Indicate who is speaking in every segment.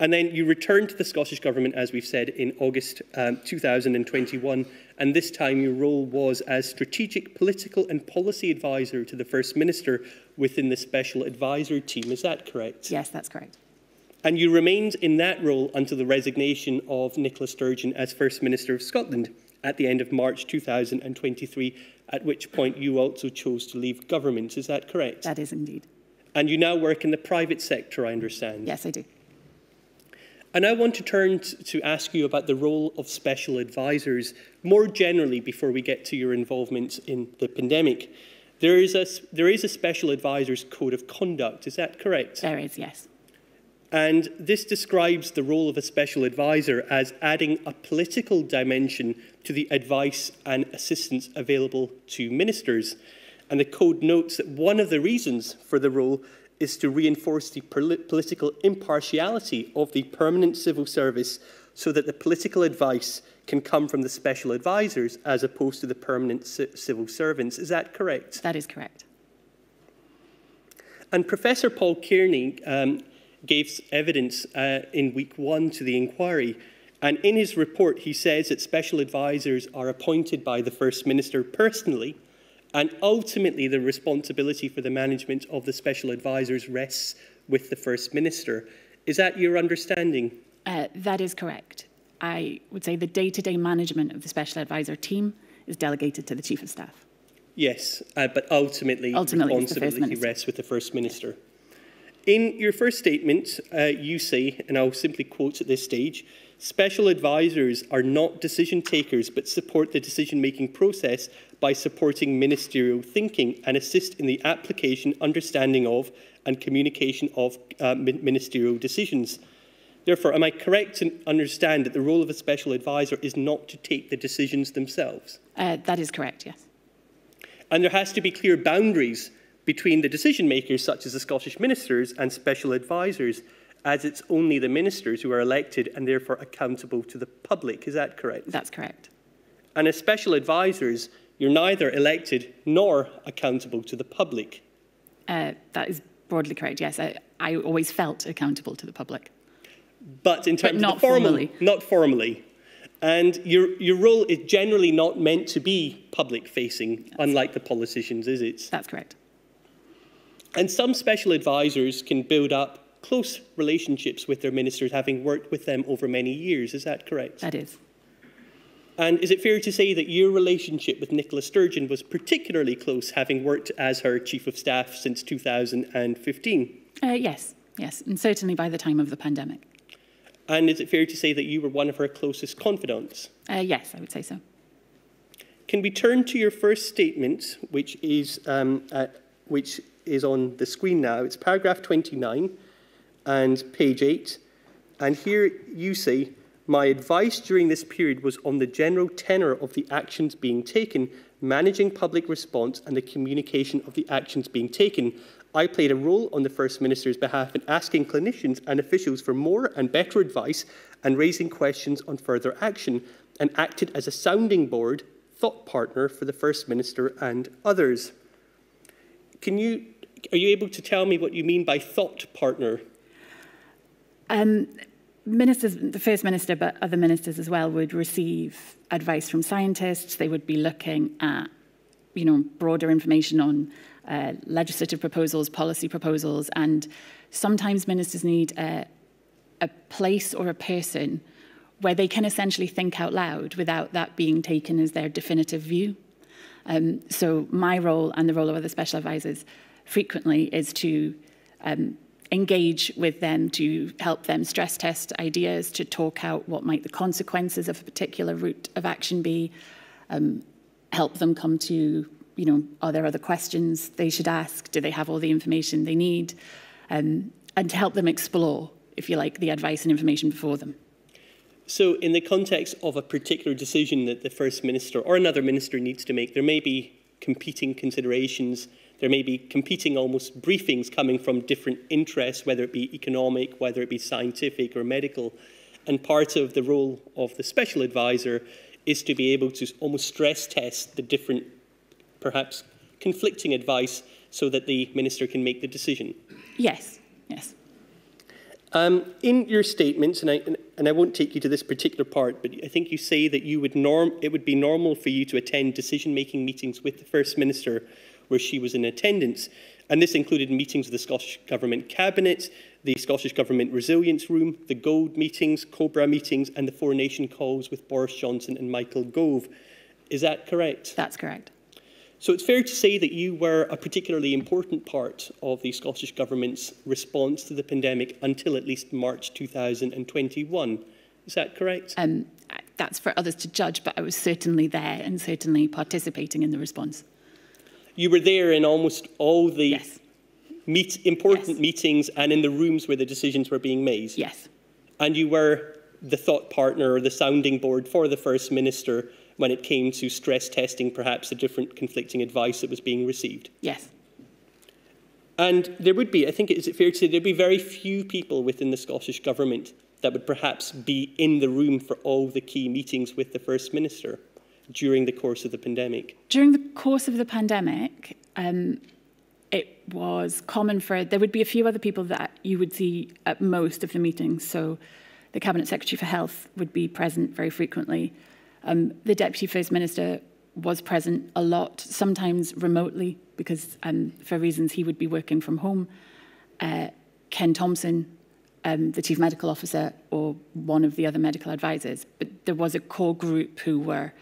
Speaker 1: And then you returned to the Scottish Government, as we've said, in August um, 2021. And this time your role was as strategic political and policy advisor to the First Minister within the Special Advisor team. Is that correct?
Speaker 2: Yes, that's correct.
Speaker 1: And you remained in that role until the resignation of Nicola Sturgeon as First Minister of Scotland at the end of March 2023, at which point you also chose to leave government. Is that correct?
Speaker 2: That is indeed.
Speaker 1: And you now work in the private sector, I understand.
Speaker 2: Yes, I do.
Speaker 1: And I want to turn to ask you about the role of special advisors more generally before we get to your involvement in the pandemic. There is a, there is a special advisor's code of conduct, is that correct?
Speaker 2: There is, yes.
Speaker 1: And this describes the role of a special advisor as adding a political dimension to the advice and assistance available to ministers. And the code notes that one of the reasons for the role is to reinforce the political impartiality of the permanent civil service so that the political advice can come from the special advisors as opposed to the permanent civil servants. Is that correct?
Speaker 2: That is correct.
Speaker 1: And Professor Paul Cairney um, gave evidence uh, in week one to the inquiry. And in his report, he says that special advisors are appointed by the First Minister personally and ultimately, the responsibility for the management of the special advisors rests with the First Minister. Is that your understanding?
Speaker 2: Uh, that is correct. I would say the day to day management of the special advisor team is delegated to the Chief of Staff.
Speaker 1: Yes, uh, but ultimately,
Speaker 2: ultimately
Speaker 1: responsibility rests with the First Minister. In your first statement, uh, you say, and I'll simply quote at this stage, special advisors are not decision takers but support the decision making process by supporting ministerial thinking and assist in the application, understanding of, and communication of uh, ministerial decisions. Therefore, am I correct to understand that the role of a special advisor is not to take the decisions themselves?
Speaker 2: Uh, that is correct, yes.
Speaker 1: And there has to be clear boundaries between the decision makers, such as the Scottish ministers, and special advisors, as it's only the ministers who are elected and therefore accountable to the public. Is that correct?
Speaker 2: That's correct.
Speaker 1: And as special advisors, you're neither elected nor accountable to the public.
Speaker 2: Uh, that is broadly correct, yes. I, I, always felt accountable to the public.
Speaker 1: But in terms
Speaker 2: but not
Speaker 1: of formal,
Speaker 2: formally.
Speaker 1: Not formally. And your, your role is generally not meant to be public facing, yes. unlike the politicians, is it?
Speaker 2: That's correct.
Speaker 1: And some special advisors can build up close relationships with their ministers, having worked with them over many years. Is that correct?
Speaker 2: That is.
Speaker 1: And is it fair to say that your relationship with Nicola Sturgeon was particularly close, having worked as her Chief of Staff since 2015?
Speaker 2: Uh, yes, yes, and certainly by the time of the pandemic.
Speaker 1: And is it fair to say that you were one of her closest confidants?
Speaker 2: Uh, yes, I would say so.
Speaker 1: Can we turn to your first statement, which is, um, uh, which is on the screen now? It's paragraph 29 and page 8. And here you say, my advice during this period was on the general tenor of the actions being taken, managing public response and the communication of the actions being taken. I played a role on the First Minister's behalf in asking clinicians and officials for more and better advice and raising questions on further action, and acted as a sounding board, thought partner for the First Minister and others. Can you, are you able to tell me what you mean by thought partner?
Speaker 2: Um, ministers, the First Minister, but other ministers as well, would receive advice from scientists. They would be looking at, you know, broader information on uh, legislative proposals, policy proposals, and sometimes ministers need a, a place or a person where they can essentially think out loud without that being taken as their definitive view. Um, so my role and the role of other special advisors frequently is to um, engage with them to help them stress test ideas, to talk out what might the consequences of a particular route of action be, um, help them come to, you know, are there other questions they should ask? Do they have all the information they need? Um, and to help them explore, if you like, the advice and information before them.
Speaker 1: So in the context of a particular decision that the First Minister or another minister needs to make, there may be competing considerations there may be competing almost briefings coming from different interests, whether it be economic, whether it be scientific or medical. And part of the role of the special advisor is to be able to almost stress test the different, perhaps conflicting advice so that the minister can make the decision.
Speaker 2: Yes, yes.
Speaker 1: Um, in your statements, and I, and, and I won't take you to this particular part, but I think you say that you would norm, it would be normal for you to attend decision-making meetings with the First Minister where she was in attendance. And this included meetings of the Scottish Government Cabinet, the Scottish Government Resilience Room, the Gold meetings, Cobra meetings, and the Four Nation calls with Boris Johnson and Michael Gove. Is that correct?
Speaker 2: That's correct.
Speaker 1: So it's fair to say that you were a particularly important part of the Scottish Government's response to the pandemic until at least March 2021. Is that correct?
Speaker 2: Um, that's for others to judge, but I was certainly there and certainly participating in the response.
Speaker 1: You were there in almost all the
Speaker 2: Yes.
Speaker 1: meet, important
Speaker 2: Yes.
Speaker 1: meetings and in the rooms where the decisions were being made.
Speaker 2: Yes.
Speaker 1: And you were the thought partner or the sounding board for the First Minister when it came to stress testing perhaps the different conflicting advice that was being received.
Speaker 2: Yes.
Speaker 1: And there would be, I think, is it fair to say, there'd be very few people within the Scottish Government that would perhaps be in the room for all the key meetings with the First Minister during the course of the pandemic.
Speaker 2: During the course of the pandemic, um, it was common for there would be a few other people that you would see at most of the meetings. So, the cabinet secretary for health would be present very frequently. Um, the deputy first minister was present a lot, sometimes remotely because um, for reasons he would be working from home. Uh, Ken Thomson, um, the chief medical officer, or one of the other medical advisors. But there was a core group who were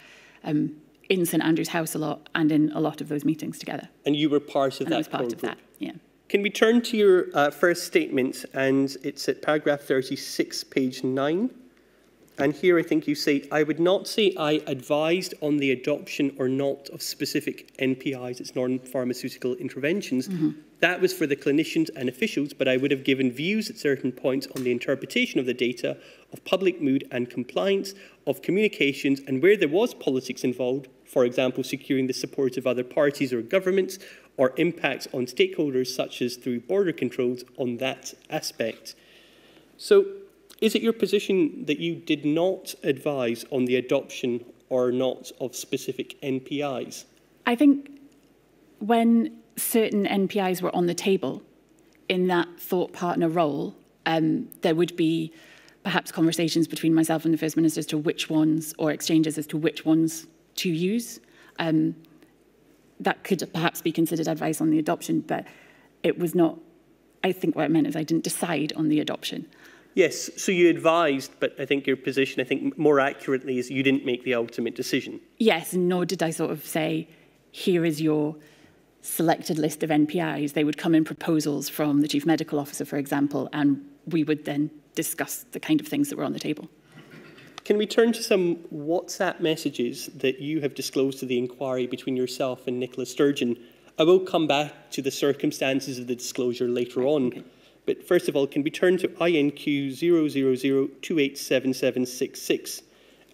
Speaker 2: um, in St Andrew's House a lot and in a lot of those meetings together.
Speaker 1: And you were part of
Speaker 2: And
Speaker 1: that
Speaker 2: I was part of
Speaker 1: group.
Speaker 2: that. Yeah.
Speaker 1: Can we turn to your uh, first statement? And it's at paragraph 36, page 9. And here I think you say, I would not say I advised on the adoption or not of specific NPIs, it's non pharmaceutical interventions. That was for the clinicians and officials, but I would have given views at certain points on the interpretation of the data, of public mood and compliance, of communications, and where there was politics involved, for example, securing the support of other parties or governments, or impacts on stakeholders, such as through border controls, on that aspect. So, is it your position that you did not advise on the adoption or not of specific NPIs?
Speaker 2: I think when certain NPIs were on the table in that thought partner role, um, there would be perhaps conversations between myself and the First Minister as to which ones, or exchanges as to which ones to use. Um, that could perhaps be considered advice on the adoption, but it was not, I think what I meant is I didn't decide on the adoption.
Speaker 1: Yes, so you advised, but I think your position, I think more accurately, is you didn't make the ultimate decision.
Speaker 2: Yes, nor did I sort of say, here is your selected list of NPIs. They would come in proposals from the Chief Medical Officer, for example, and we would then discuss the kind of things that were on the table.
Speaker 1: Can we turn to some WhatsApp messages that you have disclosed to the inquiry between yourself and Nicola Sturgeon? I will come back to the circumstances of the disclosure later on.
Speaker 2: Okay.
Speaker 1: But first of all, can we turn to INQ 000287766?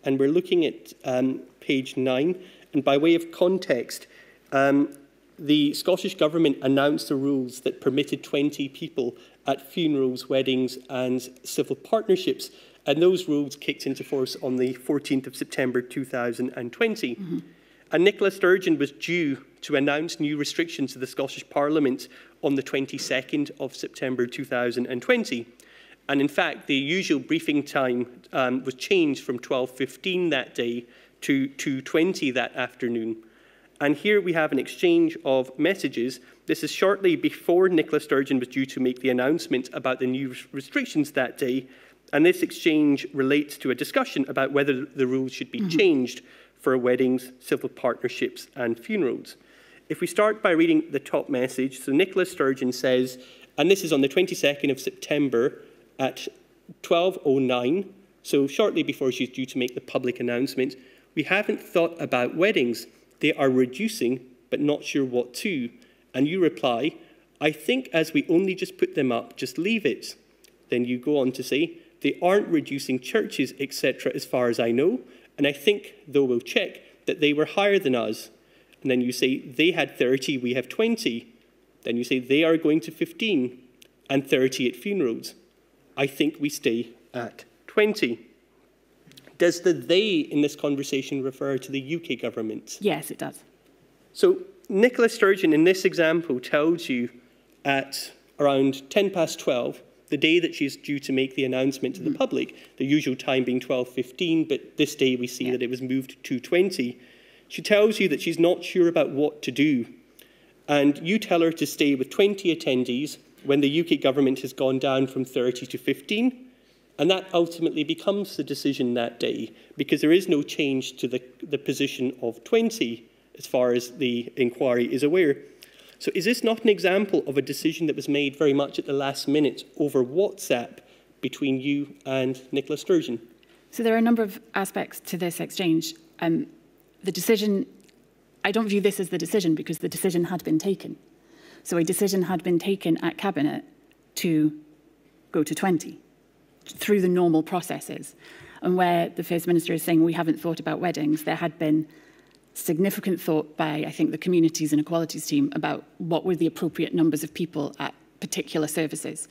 Speaker 1: And we're looking at um, page 9. And by way of context, um, the Scottish Government announced the rules that permitted 20 people at funerals, weddings and civil partnerships. And those rules kicked into force on the 14th of September 2020. Mm -hmm. And Nicola Sturgeon was due to announce new restrictions to the Scottish Parliament on the 22nd of September 2020. And in fact, the usual briefing time um, was changed from 12.15 that day to 2.20 that afternoon. And here we have an exchange of messages This is shortly before Nicola Sturgeon was due to make the announcement about the new restrictions that day. And this exchange relates to a discussion about whether the rules should be mm-hmm. changed for weddings, civil partnerships, and funerals. If we start by reading the top message, so Nicola Sturgeon says, and this is on the 22nd of September at 12.09, so shortly before she's due to make the public announcement, we haven't thought about weddings. They are reducing, but not sure what to. And you reply, I think as we only just put them up, just leave it. Then you go on to say, they aren't reducing churches, etc., as far as I know. And I think, though we'll check, that they were higher than us. And then you say, they had 30, we have 20. Then you say, they are going to 15 and 30 at funerals. I think we stay at 20. Does the they in this conversation refer to the UK government?
Speaker 2: Yes, it does.
Speaker 1: So Nicola Sturgeon in this example tells you at around 10 past 12 the day that she's due to make the announcement to the mm-hmm. public, the usual time being 12.15, but this day we see yeah. that it was moved to 2.20, she tells you that she's not sure about what to do. And you tell her to stay with 20 attendees when the UK government has gone down from 30 to 15. And that ultimately becomes the decision that day because there is no change to the, the position of 20 as far as the inquiry is aware. So is this not an example of a decision that was made very much at the last minute over WhatsApp between you and Nicola Sturgeon?
Speaker 2: So there are a number of aspects to this exchange. Um, the decision, I don't view this as the decision because the decision had been taken. So a decision had been taken at Cabinet to go to 20 through the normal processes. And where the First Minister is saying we haven't thought about weddings, there had been significant thought by, I think, the communities and equalities team about what were the appropriate numbers of people at particular services.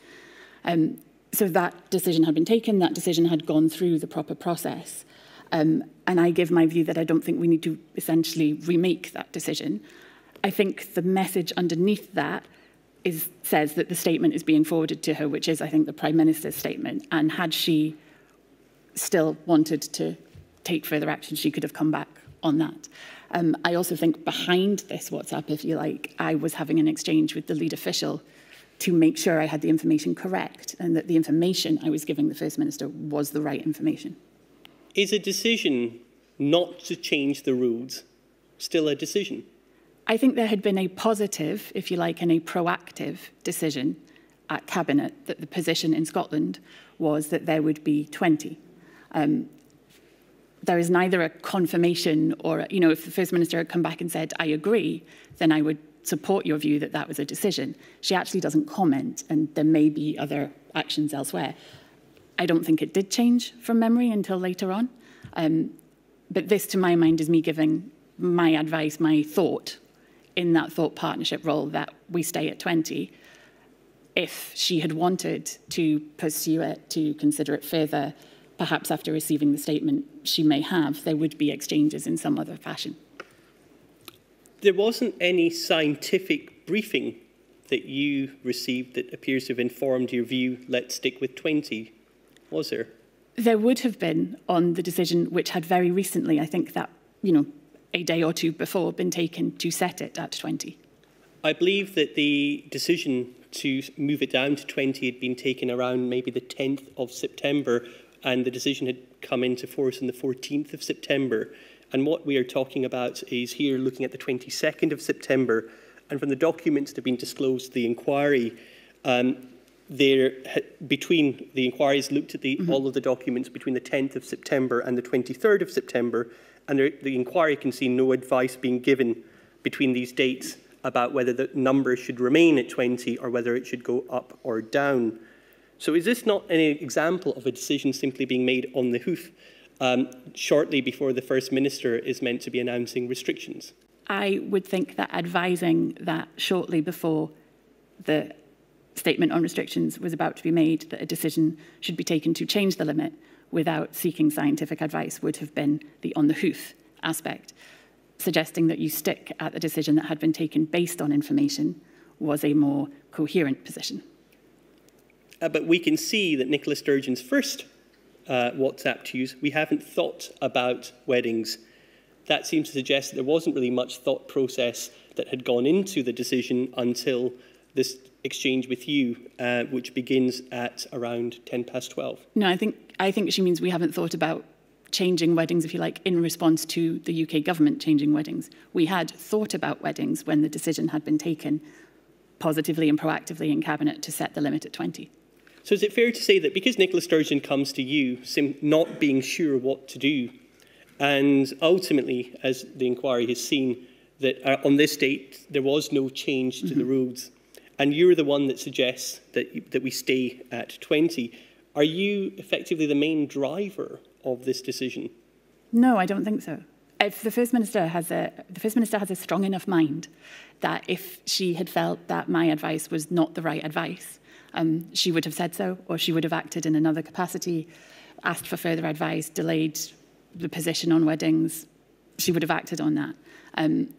Speaker 2: Um, so that decision had been taken, that decision had gone through the proper process. Um, and I give my view that I don't think we need to essentially remake that decision. I think the message underneath that is, says that the statement is being forwarded to her, which is, I think, the Prime Minister's statement. And had she still wanted to take further action, she could have come back on that. Um, I also think behind this WhatsApp, if you like, I was having an exchange with the lead official to make sure I had the information correct and that the information I was giving the First Minister was the right information.
Speaker 1: Is a decision not to change the rules still a decision?
Speaker 2: I think there had been a positive, if you like, and a proactive decision at Cabinet that the position in Scotland was that there would be 20. Um, there is neither a confirmation or, you know, if the First Minister had come back and said, I agree, then I would support your view that that was a decision. She actually doesn't comment, and there may be other actions elsewhere. I don't think it did change from memory until later on. Um, but this, to my mind, is me giving my advice, my thought in that thought partnership role that we stay at 20. If she had wanted to pursue it, to consider it further, perhaps after receiving the statement she may have, there would be exchanges in some other fashion.
Speaker 1: There wasn't any scientific briefing that you received that appears to have informed your view, let's stick with 20, was there?
Speaker 2: There would have been on the decision, which had very recently, I think that, you know, a day or two before, been taken to set it at 20.
Speaker 1: I believe that the decision to move it down to 20 had been taken around maybe the 10th of September. And the decision had come into force on the 14th of September. And what we are talking about is here looking at the 22nd of September, and from the documents that have been disclosed, to the inquiry, um, there between the inquiries looked at the, mm -hmm. all of the documents between the 10th of September and the 23rd of September, and the inquiry can see no advice being given between these dates about whether the number should remain at 20 or whether it should go up or down. So is this not an example of a decision simply being made on the hoof um, shortly before the First Minister is meant to be announcing restrictions?
Speaker 2: I would think that advising that shortly before the statement on restrictions was about to be made, that a decision should be taken to change the limit without seeking scientific advice would have been the on the hoof aspect. Suggesting that you stick at the decision that had been taken based on information was a more coherent position.
Speaker 1: Uh, but we can see that Nicola Sturgeon's first uh, WhatsApp to use, we haven't thought about weddings. That seems to suggest that there wasn't really much thought process that had gone into the decision until this exchange with you, uh, which begins at around 10 past 12.
Speaker 2: No, I think, I think she means we haven't thought about changing weddings, if you like, in response to the UK government changing weddings. We had thought about weddings when the decision had been taken positively and proactively in Cabinet to set the limit at 20.
Speaker 1: So is it fair to say that because Nicola Sturgeon comes to you not being sure what to do, and ultimately, as the inquiry has seen, that uh, on this date there was no change to mm -hmm. the mm-hmm. rules, and you're the one that suggests that, that we stay at 20, are you effectively the main driver of this decision?
Speaker 2: No, I don't think so. If the First Minister has a, the First Minister has a strong enough mind that if she had felt that my advice was not the right advice, um, she would have said so, or she would have acted in another capacity, asked for further advice, delayed the position on weddings. She would have acted on that. Um,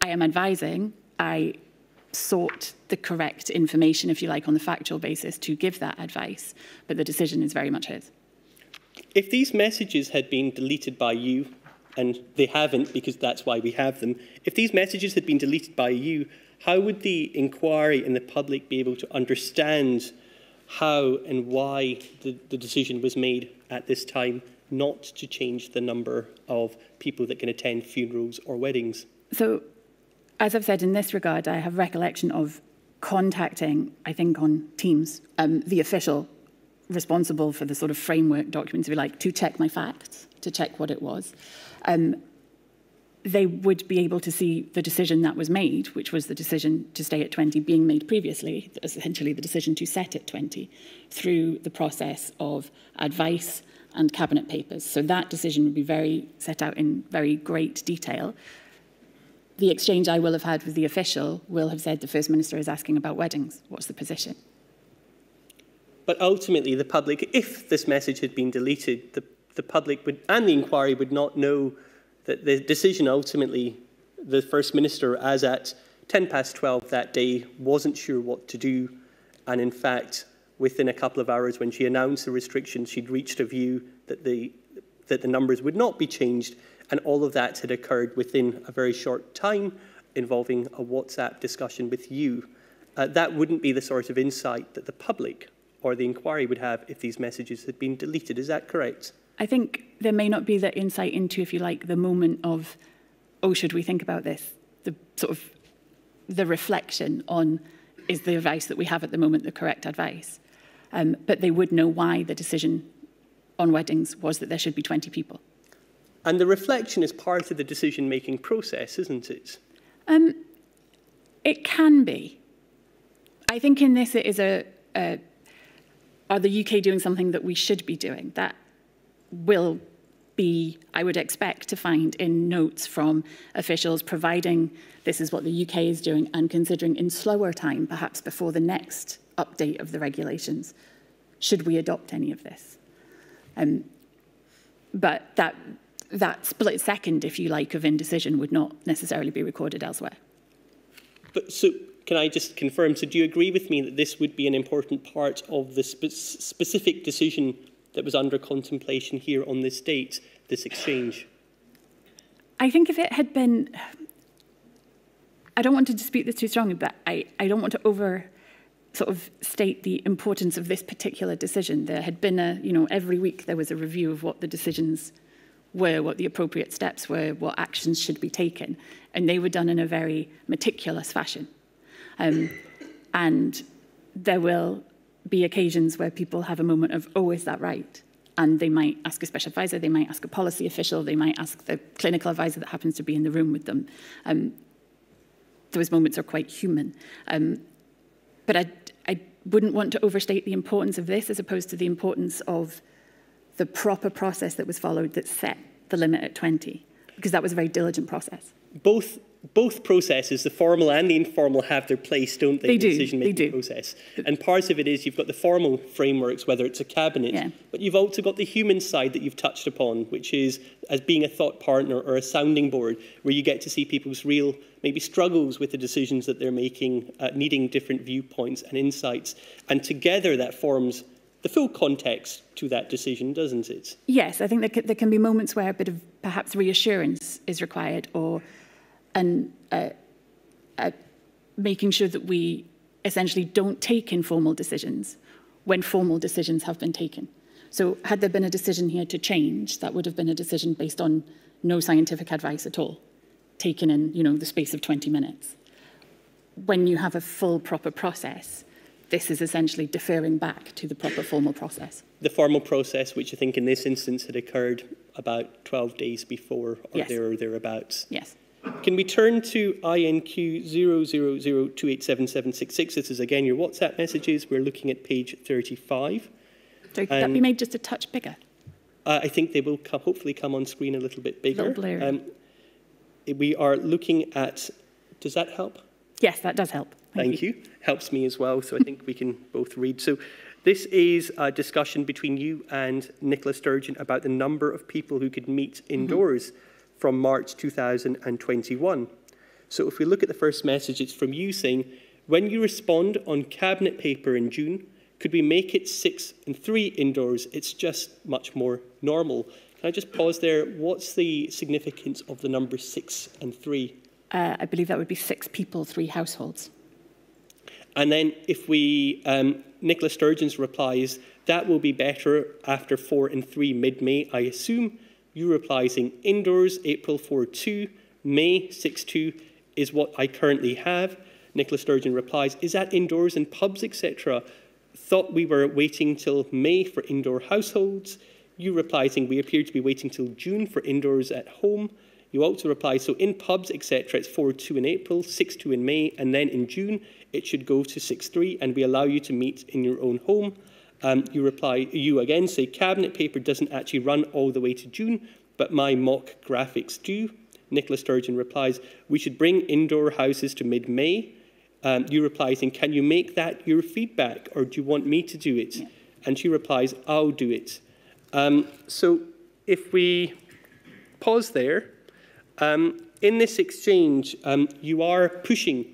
Speaker 2: I am advising. I sought the correct information, if you like, on the factual basis to give that advice, but the decision is very much his.
Speaker 1: If these messages had been deleted by you, and they haven't because that's why we have them, if these messages had been deleted by you, how would the inquiry and the public be able to understand how and why the, the decision was made at this time not to change the number of people that can attend funerals or weddings?
Speaker 2: So, as I've said in this regard, I have recollection of contacting, I think on Teams, um, the official responsible for the sort of framework documents, if you like, to check my facts, to check what it was. Um, they would be able to see the decision that was made, which was the decision to stay at 20 being made previously, essentially the decision to set at 20, through the process of advice and cabinet papers. So that decision would be very set out in very great detail. The exchange I will have had with the official will have said the First Minister is asking about weddings. What's the position?
Speaker 1: But ultimately, the public, if this message had been deleted, the, the public would, and the inquiry would not know that the decision ultimately, the First Minister, as at 10 past 12 that day, wasn't sure what to do. And in fact, within a couple of hours, when she announced the restrictions, she'd reached a view that the, that the numbers would not be changed. And all of that had occurred within a very short time, involving a WhatsApp discussion with you. Uh, that wouldn't be the sort of insight that the public or the inquiry would have if these messages had been deleted. Is that correct?
Speaker 2: I think there may not be that insight into, if you like, the moment of, oh, should we think about this? The sort of the reflection on is the advice that we have at the moment the correct advice? Um, but they would know why the decision on weddings was that there should be 20 people.
Speaker 1: And the reflection is part of the decision making process, isn't it?
Speaker 2: Um, it can be. I think in this it is a, a are the UK doing something that we should be doing? That will be, I would expect to find in notes from officials providing this is what the UK is doing and considering in slower time, perhaps before the next update of the regulations, should we adopt any of this? Um, but that, that split second, if you like, of indecision would not necessarily be recorded elsewhere.
Speaker 1: But so can I just confirm, so do you agree with me that this would be an important part of the spe specific decision that was under contemplation here on this date, this exchange?
Speaker 2: I think if it had been, I don't want to dispute this too strongly, but I, I don't want to over sort of state the importance of this particular decision. There had been a, you know, every week there was a review of what the decisions were, what the appropriate steps were, what actions should be taken. And they were done in a very meticulous fashion. Um, and there will be occasions where people have a moment of, oh, is that right? And they might ask a special advisor, they might ask a policy official, they might ask the clinical advisor that happens to be in the room with them. Um, those moments are quite human. Um, but I, I wouldn't want to overstate the importance of this as opposed to the importance of the proper process that was followed that set the limit at 20, because that was a very diligent process.
Speaker 1: Both both processes, the formal and the informal, have their place, don't they?
Speaker 2: They do.
Speaker 1: The decision-making process. And part of it is you've got the formal frameworks, whether it's a cabinet,
Speaker 2: yeah.
Speaker 1: but you've also got the human side that you've touched upon, which is as being a thought partner or a sounding board, where you get to see people's real maybe struggles with the decisions that they're making, uh, needing different viewpoints and insights, and together that forms the full context to that decision, doesn't it?
Speaker 2: Yes, I think there, there can be moments where a bit of perhaps reassurance is required or and uh, uh, making sure that we essentially don't take informal decisions when formal decisions have been taken. So had there been a decision here to change, that would have been a decision based on no scientific advice at all, taken in you know, the space of 20 minutes. When you have a full proper process, this is essentially deferring back to the proper formal process.
Speaker 1: The formal process, which I think in this instance had occurred about 12 days before or
Speaker 2: yes.
Speaker 1: there or thereabouts.
Speaker 2: Yes.
Speaker 1: Can we turn to INQ 000287766? This is again your WhatsApp messages. We're looking at page 35.
Speaker 2: So could that be made just a touch bigger?
Speaker 1: Uh, I think they will come, hopefully come on screen a little bit bigger.
Speaker 2: A little blurry. Um,
Speaker 1: we are looking at, does that help?
Speaker 2: Yes, that does help.
Speaker 1: Thank, Thank you. you. Helps me as well, so I think we can both read. So this is a discussion between you and Nicola Sturgeon about the number of people who could meet indoors. Mm -hmm from March 2021. So if we look at the first message, it's from you saying, when you respond on cabinet paper in June, could we make it six and three indoors? It's just much more normal. Can I just pause there? What's the significance of the number six and three?
Speaker 2: Uh, I believe that would be six people, three households.
Speaker 1: And then if we, um, Nicola Sturgeon's replies, that will be better after 4 and 3 mid-May, I assume. You reply saying indoors, April 4 2, May 6 2 is what I currently have. Nicola Sturgeon replies, is that indoors in pubs, etc.? Thought we were waiting till May for indoor households. You reply saying we appear to be waiting till June for indoors at home. You also reply, so in pubs, etc., it's 4-2 in April, 6-2 in May, and then in June, it should go to 6-3, and we allow you to meet in your own home. Um, you reply, you again say, cabinet paper doesn't actually run all the way to June, but my mock graphics do. Nicola Sturgeon replies, we should bring indoor houses to mid-May. Um, you reply saying, can you make that your feedback, or do you want me to do it? Yeah. And she replies, I'll do it. Um, so if we pause there, um, in this exchange, um, you are pushing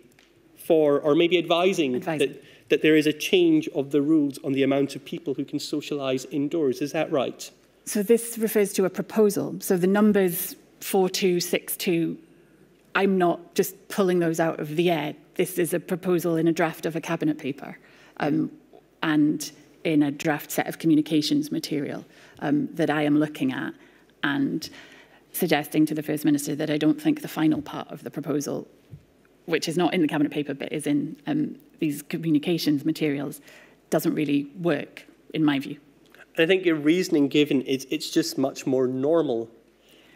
Speaker 1: for, or maybe advising, advising. That, that there is a change of the rules on the amount of people who can socialise indoors. Is that right?
Speaker 2: So this refers to a proposal. So the numbers 4262, I'm not just pulling those out of the air. This is a proposal in a draft of a cabinet paper um, and in a draft set of communications material um, that I am looking at and suggesting to the First Minister that I don't think the final part of the proposal which is not in the Cabinet paper but is in um, these communications materials, doesn't really work, in my view.
Speaker 1: I think your reasoning given is it's just much more normal.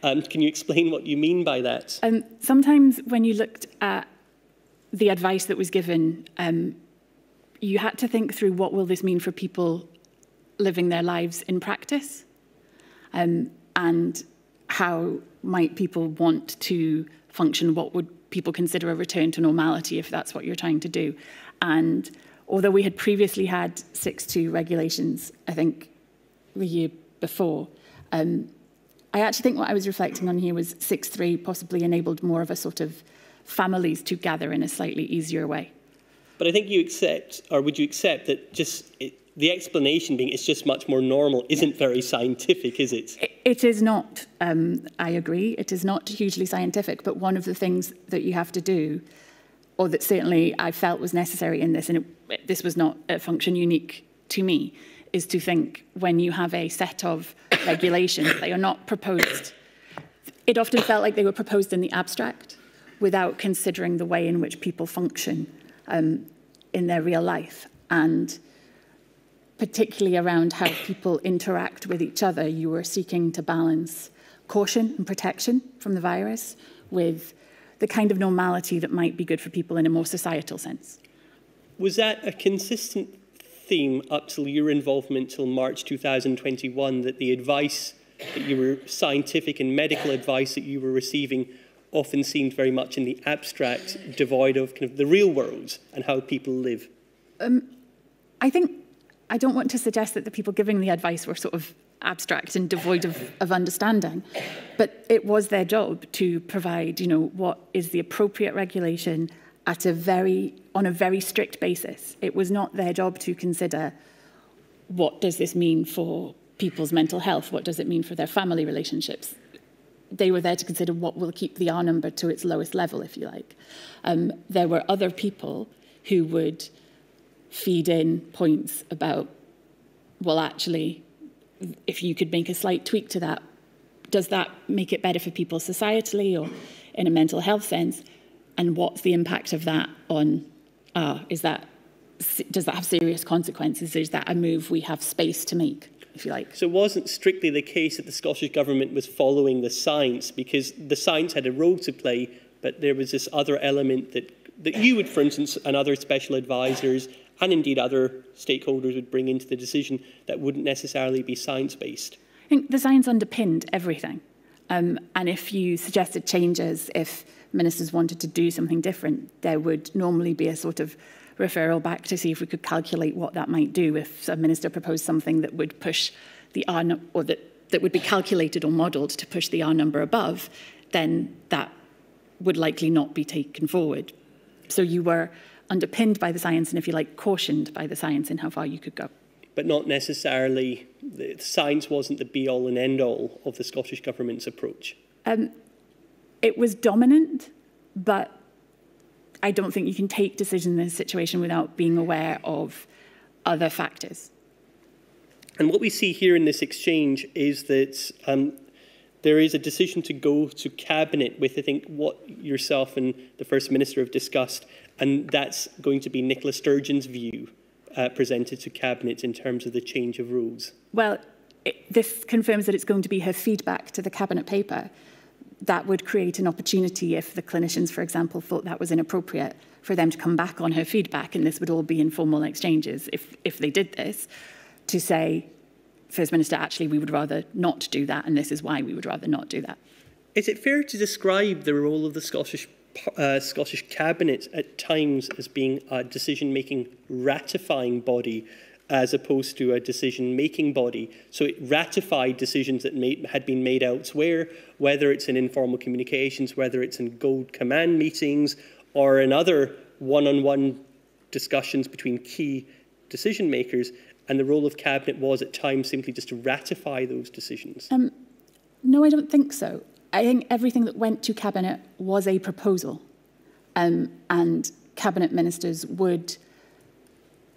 Speaker 1: Um, can you explain what you mean by that?
Speaker 2: Um, sometimes when you looked at the advice that was given, um, you had to think through what will this mean for people living their lives in practice. Um, and how might people want to function? What would people consider a return to normality if that's what you're trying to do? And although we had previously had 6.2 regulations, I think the year before, um, I actually think what I was reflecting on here was 6.3 possibly enabled more of a sort of families to gather in a slightly easier way.
Speaker 1: But I think you accept, or would you accept that just it, the explanation being it's just much more normal isn't very scientific, is it?
Speaker 2: It, is not, um, I agree. It is not hugely scientific, but one of the things that you have to do, or that certainly I felt was necessary in this, and it, this was not a function unique to me, is to think when you have a set of regulations that are not proposed. It often felt like they were proposed in the abstract without considering the way in which people function um, in their real life. And particularly around how people interact with each other, you were seeking to balance caution and protection from the virus with the kind of normality that might be good for people in a more societal sense.
Speaker 1: Was that a consistent theme up till your involvement till March 2021 that the advice that you were scientific and medical advice that you were receiving often seemed very much in the abstract, devoid of kind of the real world and how people live? Um,
Speaker 2: I think I don't want to suggest that the people giving the advice were sort of abstract and devoid of, of understanding, but it was their job to provide, you know, what is the appropriate regulation at a very, on a very strict basis. It was not their job to consider what does this mean for people's mental health? What does it mean for their family relationships? They were there to consider what will keep the R number to its lowest level, if you like. Um, there were other people who would feed in points about, well, actually, if you could make a slight tweak to that, does that make it better for people societally or in a mental health sense? And what's the impact of that on, uh, is that, does that have serious consequences? Is that a move we have space to make? If you like.
Speaker 1: So it wasn't strictly the case that the Scottish Government was following the science because the science had a role to play, but there was this other element that, that you would, for instance, and other special advisors and indeed other stakeholders would bring into the decision that wouldn't necessarily be science-based?
Speaker 2: I think the science underpinned everything. Um, and if you suggested changes, if ministers wanted to do something different, there would normally be a sort of referral back to see if we could calculate what that might do if a minister proposed something that would push the R or that, that would be calculated or modelled to push the R number above, then that would likely not be taken forward. So you were underpinned by the science and, if you like, cautioned by the science in how far you could go.
Speaker 1: But not necessarily, the science wasn't the be all and end all of the Scottish Government's approach. Um,
Speaker 2: it was dominant, but I don't think you can take decisions in this situation without being aware of other factors.
Speaker 1: And what we see here in this exchange is that um, there is a decision to go to cabinet with, I think, what yourself and the First Minister have discussed, And that's going to be Nicola Sturgeon's view uh, presented to Cabinet in terms of the change of rules.
Speaker 2: Well, it, this confirms that it's going to be her feedback to the Cabinet paper. That would create an opportunity if the clinicians, for example, thought that was inappropriate for them to come back on her feedback, and this would all be informal exchanges if, if they did this, to say, First Minister, actually, we would rather not do that, and this is why we would rather not do that.
Speaker 1: Is it fair to describe the role of the Scottish uh, Scottish Cabinet at times as being a decision-making ratifying body as opposed to a decision-making body. So it ratified decisions that made, had been made elsewhere, whether it's in informal communications, whether it's in gold command meetings, or in other one-on-one -on -one discussions between key decision makers and the role of cabinet was at times simply just to ratify those decisions? Um,
Speaker 2: no, I don't think so. I think everything that went to cabinet was a proposal, um, and cabinet ministers would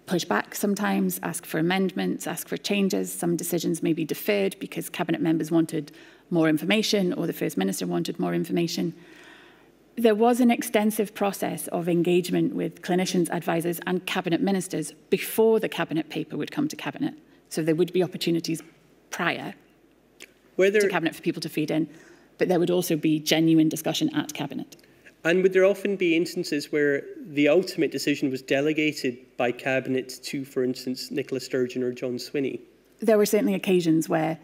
Speaker 2: push back sometimes, ask for amendments, ask for changes. Some decisions may be deferred because cabinet members wanted more information or the first minister wanted more information there was an extensive process of engagement with clinicians, advisors, and cabinet ministers before the cabinet paper would come to cabinet. So there would be opportunities prior there... to cabinet for people to feed in, but there would also be genuine discussion at cabinet.
Speaker 1: And would there often be instances where the ultimate decision was delegated by cabinet to, for instance, Nicola Sturgeon or John Swinney?
Speaker 2: There were certainly occasions where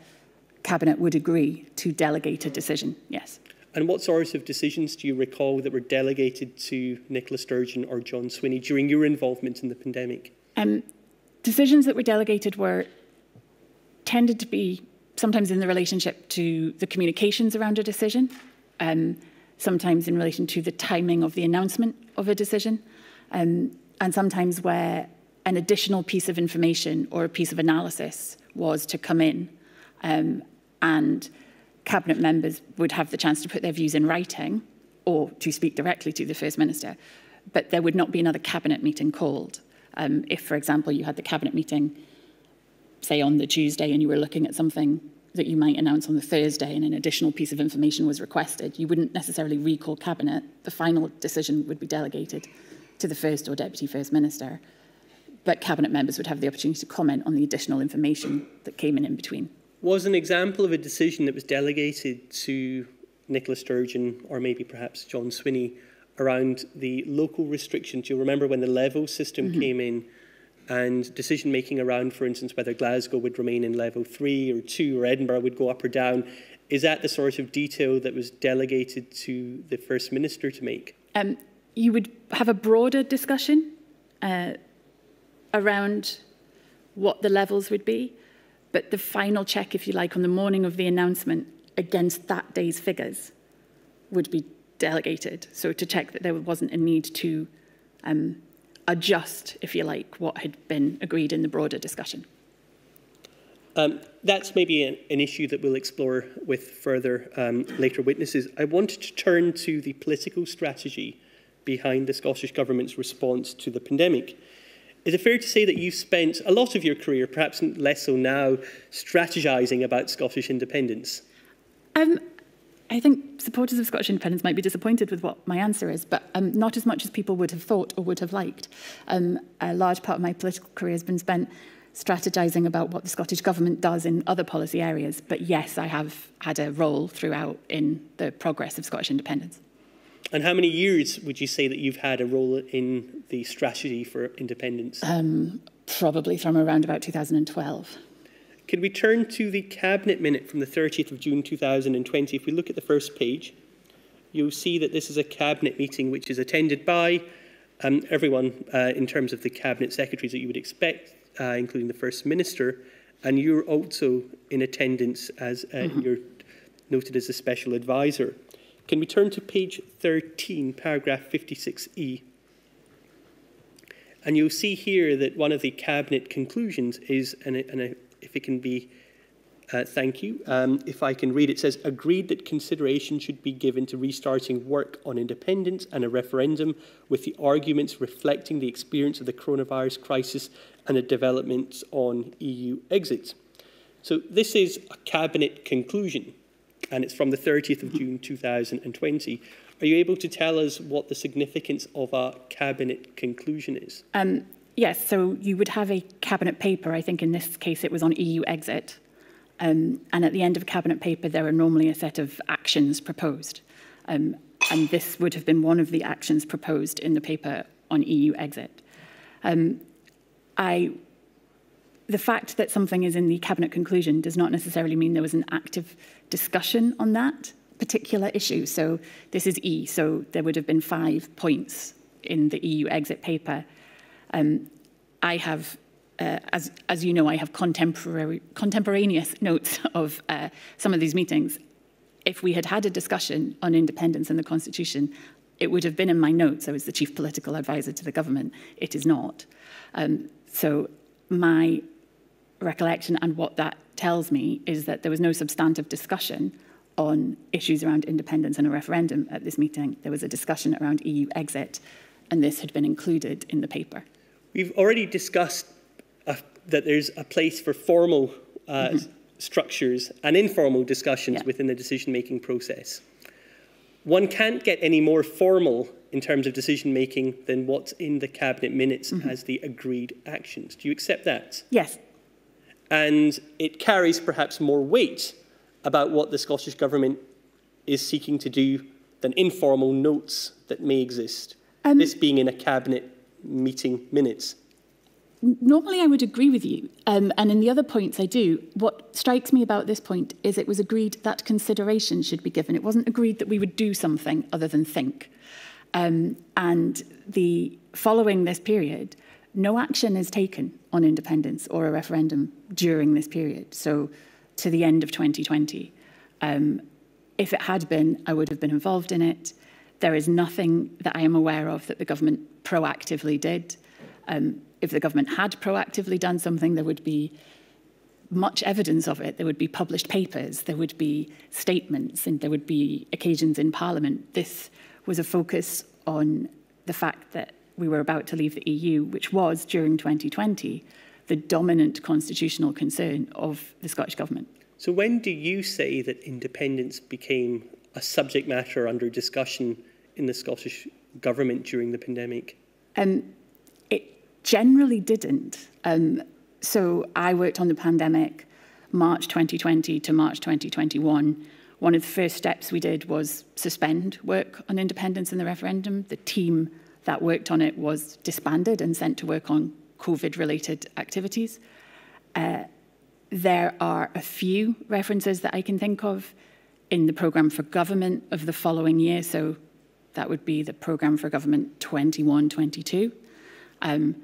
Speaker 2: cabinet would agree to delegate a decision, yes.
Speaker 1: And what sorts of decisions do you recall that were delegated to Nicola Sturgeon or John Swinney during your involvement in the pandemic? Um,
Speaker 2: decisions that were delegated were tended to be sometimes in the relationship to the communications around a decision, um, sometimes in relation to the timing of the announcement of a decision, um, and sometimes where an additional piece of information or a piece of analysis was to come in um, and cabinet members would have the chance to put their views in writing or to speak directly to the First Minister, but there would not be another cabinet meeting called. Um, if, for example, you had the cabinet meeting say on the Tuesday, and you were looking at something that you might announce on the Thursday and an additional piece of information was requested, you wouldn't necessarily recall cabinet. The final decision would be delegated to the First or Deputy First Minister, but cabinet members would have the opportunity to comment on the additional information that came in in between
Speaker 1: was an example of a decision that was delegated to Nicola Sturgeon or maybe perhaps John Swinney around the local restrictions. You'll remember when the level system mm -hmm. came in and decision making around, for instance, whether Glasgow would remain in level three or two or Edinburgh would go up or down. Is that the sort of detail that was delegated to the First Minister to make? Um,
Speaker 2: you would have a broader discussion uh, around what the levels would be. But the final check, if you like, on the morning of the announcement against that day's figures would be delegated. So to check that there wasn't a need to um, adjust, if you like, what had been agreed in the broader discussion?
Speaker 1: Um, that's maybe an, an, issue that we'll explore with further um, later witnesses. I wanted to turn to the political strategy behind the Scottish Government's response to the pandemic. Is it fair to say that you've spent a lot of your career, perhaps less so now, strategising about Scottish independence?
Speaker 2: Um, I think supporters of Scottish independence might be disappointed with what my answer is, but um, not as much as people would have thought or would have liked. Um, a large part of my political career has been spent strategizing about what the Scottish government does in other policy areas. But yes, I have had a role throughout in the progress of Scottish independence.
Speaker 1: And how many years would you say that you've had a role in the strategy for independence? Um,
Speaker 2: probably from around about 2012.
Speaker 1: Can we turn to the Cabinet Minute from the 30th of June 2020? If we look at the first page, you'll see that this is a Cabinet meeting which is attended by um, everyone uh, in terms of the Cabinet Secretaries that you would expect, uh, including the First Minister, and you're also in attendance as uh, mm -hmm. you're noted as a special advisor. Can we turn to page 13, paragraph 56E? And you'll see here that one of the cabinet conclusions is, and, and if it can be, uh, thank you. Um, if I can read, it says, agreed that consideration should be given to restarting work on independence and a referendum with the arguments reflecting the experience of the coronavirus crisis and the developments on EU exits. So this is a cabinet conclusion, and it's from the 30th of June 2020. Are you able to tell us what the significance of a cabinet conclusion is? Um,
Speaker 2: yes, so you would have a cabinet paper. I think in this case it was on EU exit. Um, and at the end of a cabinet paper, there are normally a set of actions proposed. Um, and this would have been one of the actions proposed in the paper on EU exit. Um, I, the fact that something is in the cabinet conclusion does not necessarily mean there was an active discussion on that particular issue. So this is E, so there would have been five points in the EU exit paper. Um, I have uh, as, as you know, I have contemporary, contemporaneous notes of uh, some of these meetings. If we had had a discussion on independence and the Constitution, it would have been in my notes. I was the chief political advisor to the government. It is not. Um, so my recollection and what that tells me is that there was no substantive discussion on issues around independence and a referendum at this meeting. There was a discussion around EU exit, and this had been included in the paper.
Speaker 1: We've already discussed a, that there's a place for formal uh, mm -hmm. structures and informal discussions yeah. within the decision-making process. One can't get any more formal in terms of decision-making than what's in the cabinet minutes mm -hmm. as the agreed actions. Do you accept that?
Speaker 2: Yes.
Speaker 1: And it carries perhaps more weight about what the Scottish Government is seeking to do than informal notes that may exist. Um, this being in a cabinet meeting minutes?
Speaker 2: Normally, I would agree with you. Um, and in the other points, I do. What strikes me about this point is it was agreed that consideration should be given. It wasn't agreed that we would do something other than think. Um, and the following this period, no action is taken on independence or a referendum during this period. So to the end of 2020. Um, if it had been, I would have been involved in it. There is nothing that I am aware of that the government proactively did. Um, if the government had proactively done something, there would be much evidence of it. There would be published papers, there would be statements, and there would be occasions in Parliament. This was a focus on the fact that we were about to leave the EU, which was, during 2020, the dominant constitutional concern of the Scottish Government.
Speaker 1: So when do you say that independence became a subject matter under discussion in the Scottish Government during the pandemic? Um, it
Speaker 2: generally didn't. Um, so I worked on the pandemic March 2020 to March 2021. One of the first steps we did was suspend work on independence in the referendum. The team that worked on it was disbanded and sent to work on COVID related activities. Uh, there are a few references that I can think of in the programme for government of the following year. So that would be the programme for government 21 22. Um,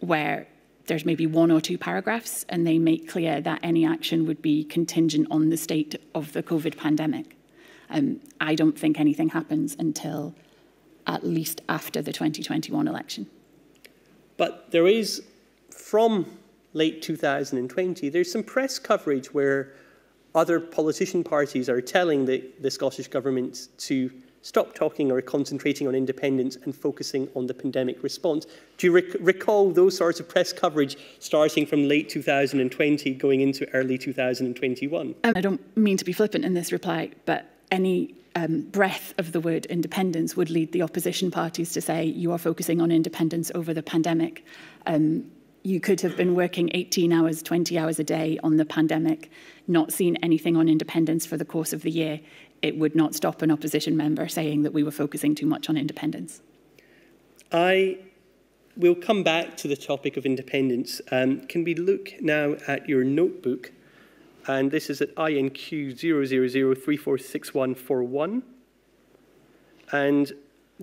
Speaker 2: where there's maybe one or two paragraphs and they make clear that any action would be contingent on the state of the COVID pandemic. Um, I don't think anything happens until at least after the 2021 election.
Speaker 1: But there is, from late 2020, there's some press coverage where other politician parties are telling the, the Scottish Government to stop talking or concentrating on independence and focusing on the pandemic response. Do you rec recall those sorts of press coverage starting from late 2020 going into early 2021? Um,
Speaker 2: I don't mean to be flippant in this reply, but any um, breath of the word independence would lead the opposition parties to say you are focusing on independence over the pandemic. Um, you could have been working 18 hours, 20 hours a day on the pandemic, not seen anything on independence for the course of the year it would not stop an opposition member saying that we were focusing too much on independence.
Speaker 1: I will come back to the topic of independence. Um, can we look now at your notebook? And this is at INQ 000346141. And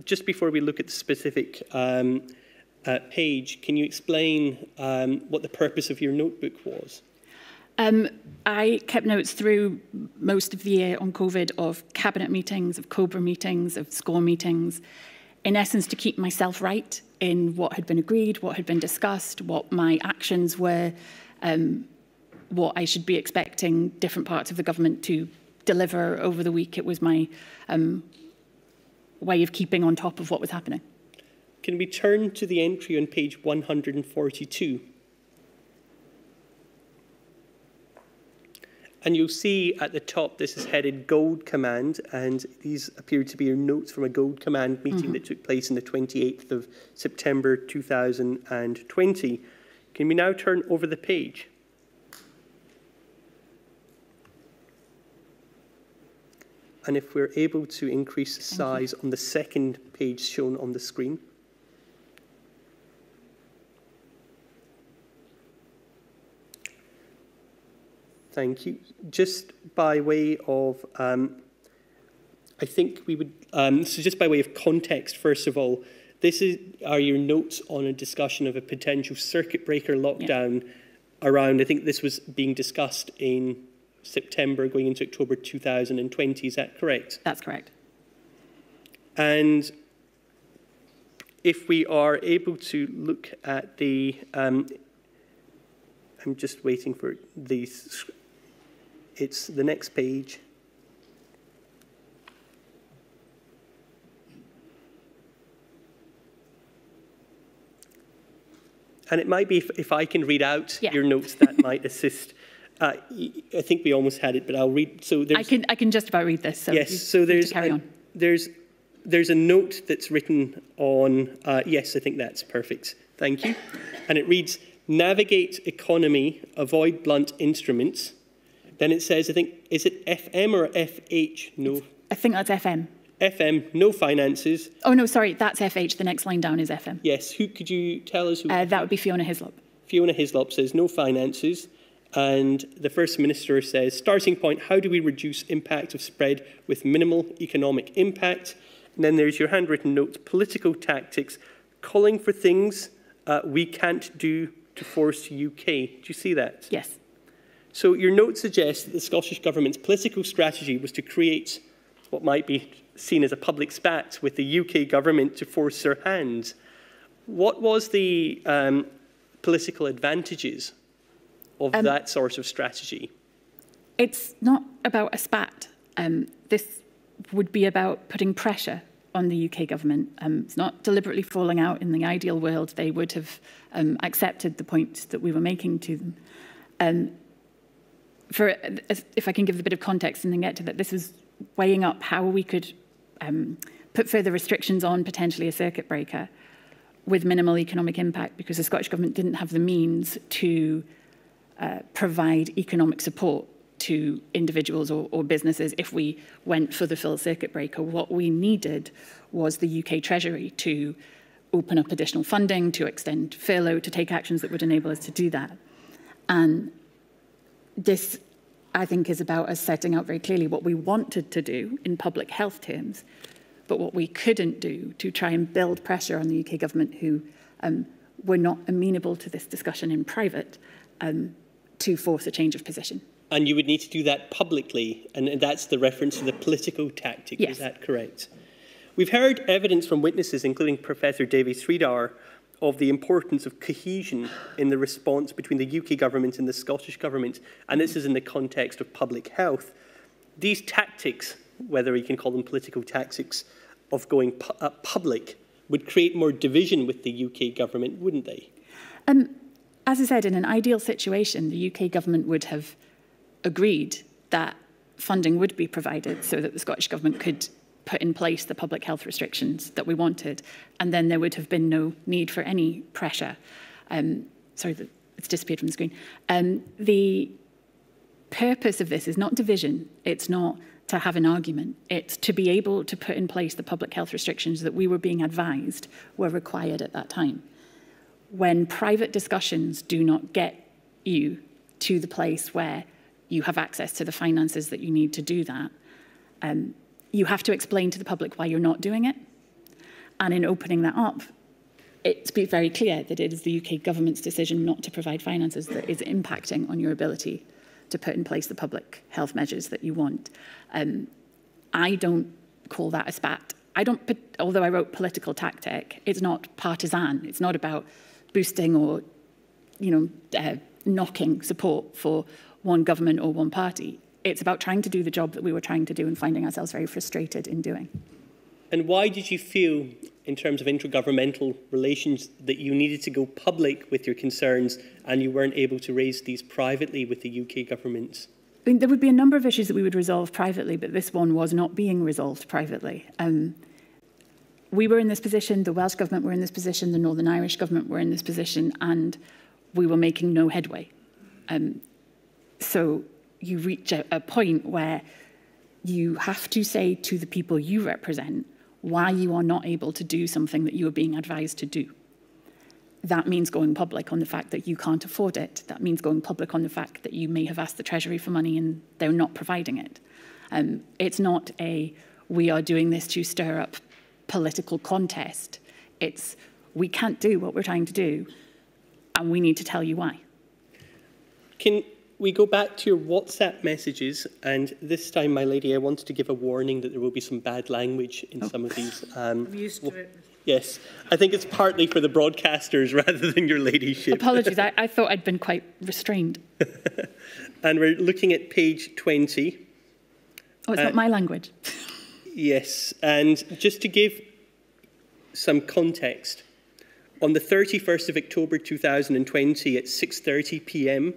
Speaker 1: just before we look at the specific um, uh, page, can you explain um, what the purpose of your notebook was?
Speaker 2: Um, I kept notes through most of the year on COVID of cabinet meetings, of COBRA meetings, of SCORE meetings, in essence to keep myself right in what had been agreed, what had been discussed, what my actions were, um, what I should be expecting different parts of the government to deliver over the week. It was my um, way of keeping on top of what was happening.
Speaker 1: Can we turn to the entry on page 142? And you'll see at the top, this is headed Gold Command, and these appear to be notes from a Gold Command meeting mm -hmm. that took place on the 28th of September 2020. Can we now turn over the page? And if we're able to increase the size on the second page shown on the screen. Thank you. Just by way of, um, I think we would, um, so just by way of context, first of all, this is, are your notes on a discussion of a potential circuit breaker lockdown yeah. around, I think this was being discussed in September going into October 2020. Is that correct?
Speaker 2: That's correct.
Speaker 1: And if we are able to look at the, um, I'm just waiting for these, it's the next page. And it might be if, if I can read out yeah. your notes, that might assist. Uh, I think we almost had it, but I'll read. So
Speaker 2: I can I can just about read this. So
Speaker 1: yes. So there's carry on. there's there's a note that's written on. Uh, yes, I think that's perfect. Thank you. And it reads: navigate economy, avoid blunt instruments. Then it says, I think, is it FM or FH? No.
Speaker 2: I think that's FM.
Speaker 1: FM, no finances.
Speaker 2: Oh no, sorry, that's FH. The next line down is FM.
Speaker 1: Yes. Who could you tell us? Who
Speaker 2: uh, that would be Fiona Hyslop.
Speaker 1: Fiona Hyslop says no finances. And the First Minister says, starting point, how do we reduce impact of spread with minimal economic impact? And then there's your handwritten notes, political tactics, calling for things uh, we can't do to force UK. Do you see that?
Speaker 2: Yes.
Speaker 1: So your note suggests that the Scottish Government's political strategy was to create what might be seen as a public spat with the UK government to force their hand. What was the um, political advantages of um, that sort of strategy?
Speaker 2: It's not about a spat. Um, this would be about putting pressure on the UK government. Um, it's not deliberately falling out. In the ideal world, they would have um, accepted the point that we were making to them. Um, for, if I can give a bit of context and then get to that, this was weighing up how we could um, put further restrictions on potentially a circuit breaker with minimal economic impact because the Scottish Government didn't have the means to uh, provide economic support to individuals or, or, businesses if we went for the full circuit breaker. What we needed was the UK Treasury to open up additional funding, to extend furlough, to take actions that would enable us to do that. And this, I think, is about us setting out very clearly what we wanted to do in public health terms, but what we couldn't do to try and build pressure on the UK government who um, were not amenable to this discussion in private um, to force a change of position.
Speaker 1: And you would need to do that publicly, and that's the reference to the political tactic,
Speaker 2: yes.
Speaker 1: is that correct? We've heard evidence from witnesses, including Professor Devi Sridhar, of the importance of cohesion in the response between the UK government and the Scottish government, and this is in the context of public health. These tactics, whether you can call them political tactics, of going pu uh, public would create more division with the UK government, wouldn't they?
Speaker 2: Um, as I said, in an ideal situation, the UK government would have agreed that funding would be provided so that the Scottish government could put in place the public health restrictions that we wanted, and then there would have been no need for any pressure. Um, sorry, it's disappeared from the screen. Um, the purpose of this is not division. It's not to have an argument. It's to be able to put in place the public health restrictions that we were being advised were required at that time when private discussions do not get you to the place where you have access to the finances that you need to do that, um, you have to explain to the public why you're not doing it. And in opening that up, it's been very clear that it is the UK government's decision not to provide finances that is impacting on your ability to put in place the public health measures that you want. Um, I don't call that a spat. I don't, although I wrote political tactic, it's not partisan. It's not about boosting or, you know, uh, knocking support for one government or one party. It's about trying to do the job that we were trying to do and finding ourselves very frustrated in doing.
Speaker 1: And why did you feel, in terms of intergovernmental relations, that you needed to go public with your concerns and you weren't able to raise these privately with the UK government?
Speaker 2: I mean, there would be a number of issues that we would resolve privately, but this one was not being resolved privately. Um, we were in this position, the Welsh Government were in this position, the Northern Irish Government were in this position, and we were making no headway. Um, so you reach a, a point where you have to say to the people you represent why you are not able to do something that you are being advised to do. That means going public on the fact that you can't afford it. That means going public on the fact that you may have asked the Treasury for money and they're not providing it. Um, it's not a, we are doing this to stir up political contest. It's, we can't do what we're trying to do and we need to tell you why.
Speaker 1: Can we go back to your WhatsApp messages, and this time, my lady, I wanted to give a warning that there will be some bad language in oh. some of these.
Speaker 3: Um, I'm used to it.
Speaker 1: Yes, I think it's partly for the broadcasters rather than your ladyship.
Speaker 2: Apologies, I, I thought I'd been quite restrained.
Speaker 1: and we're looking at page 20.
Speaker 2: Oh, it's uh, not my language.
Speaker 1: yes, and just to give some context, on the 31st of October 2020 at 6.30 p.m.,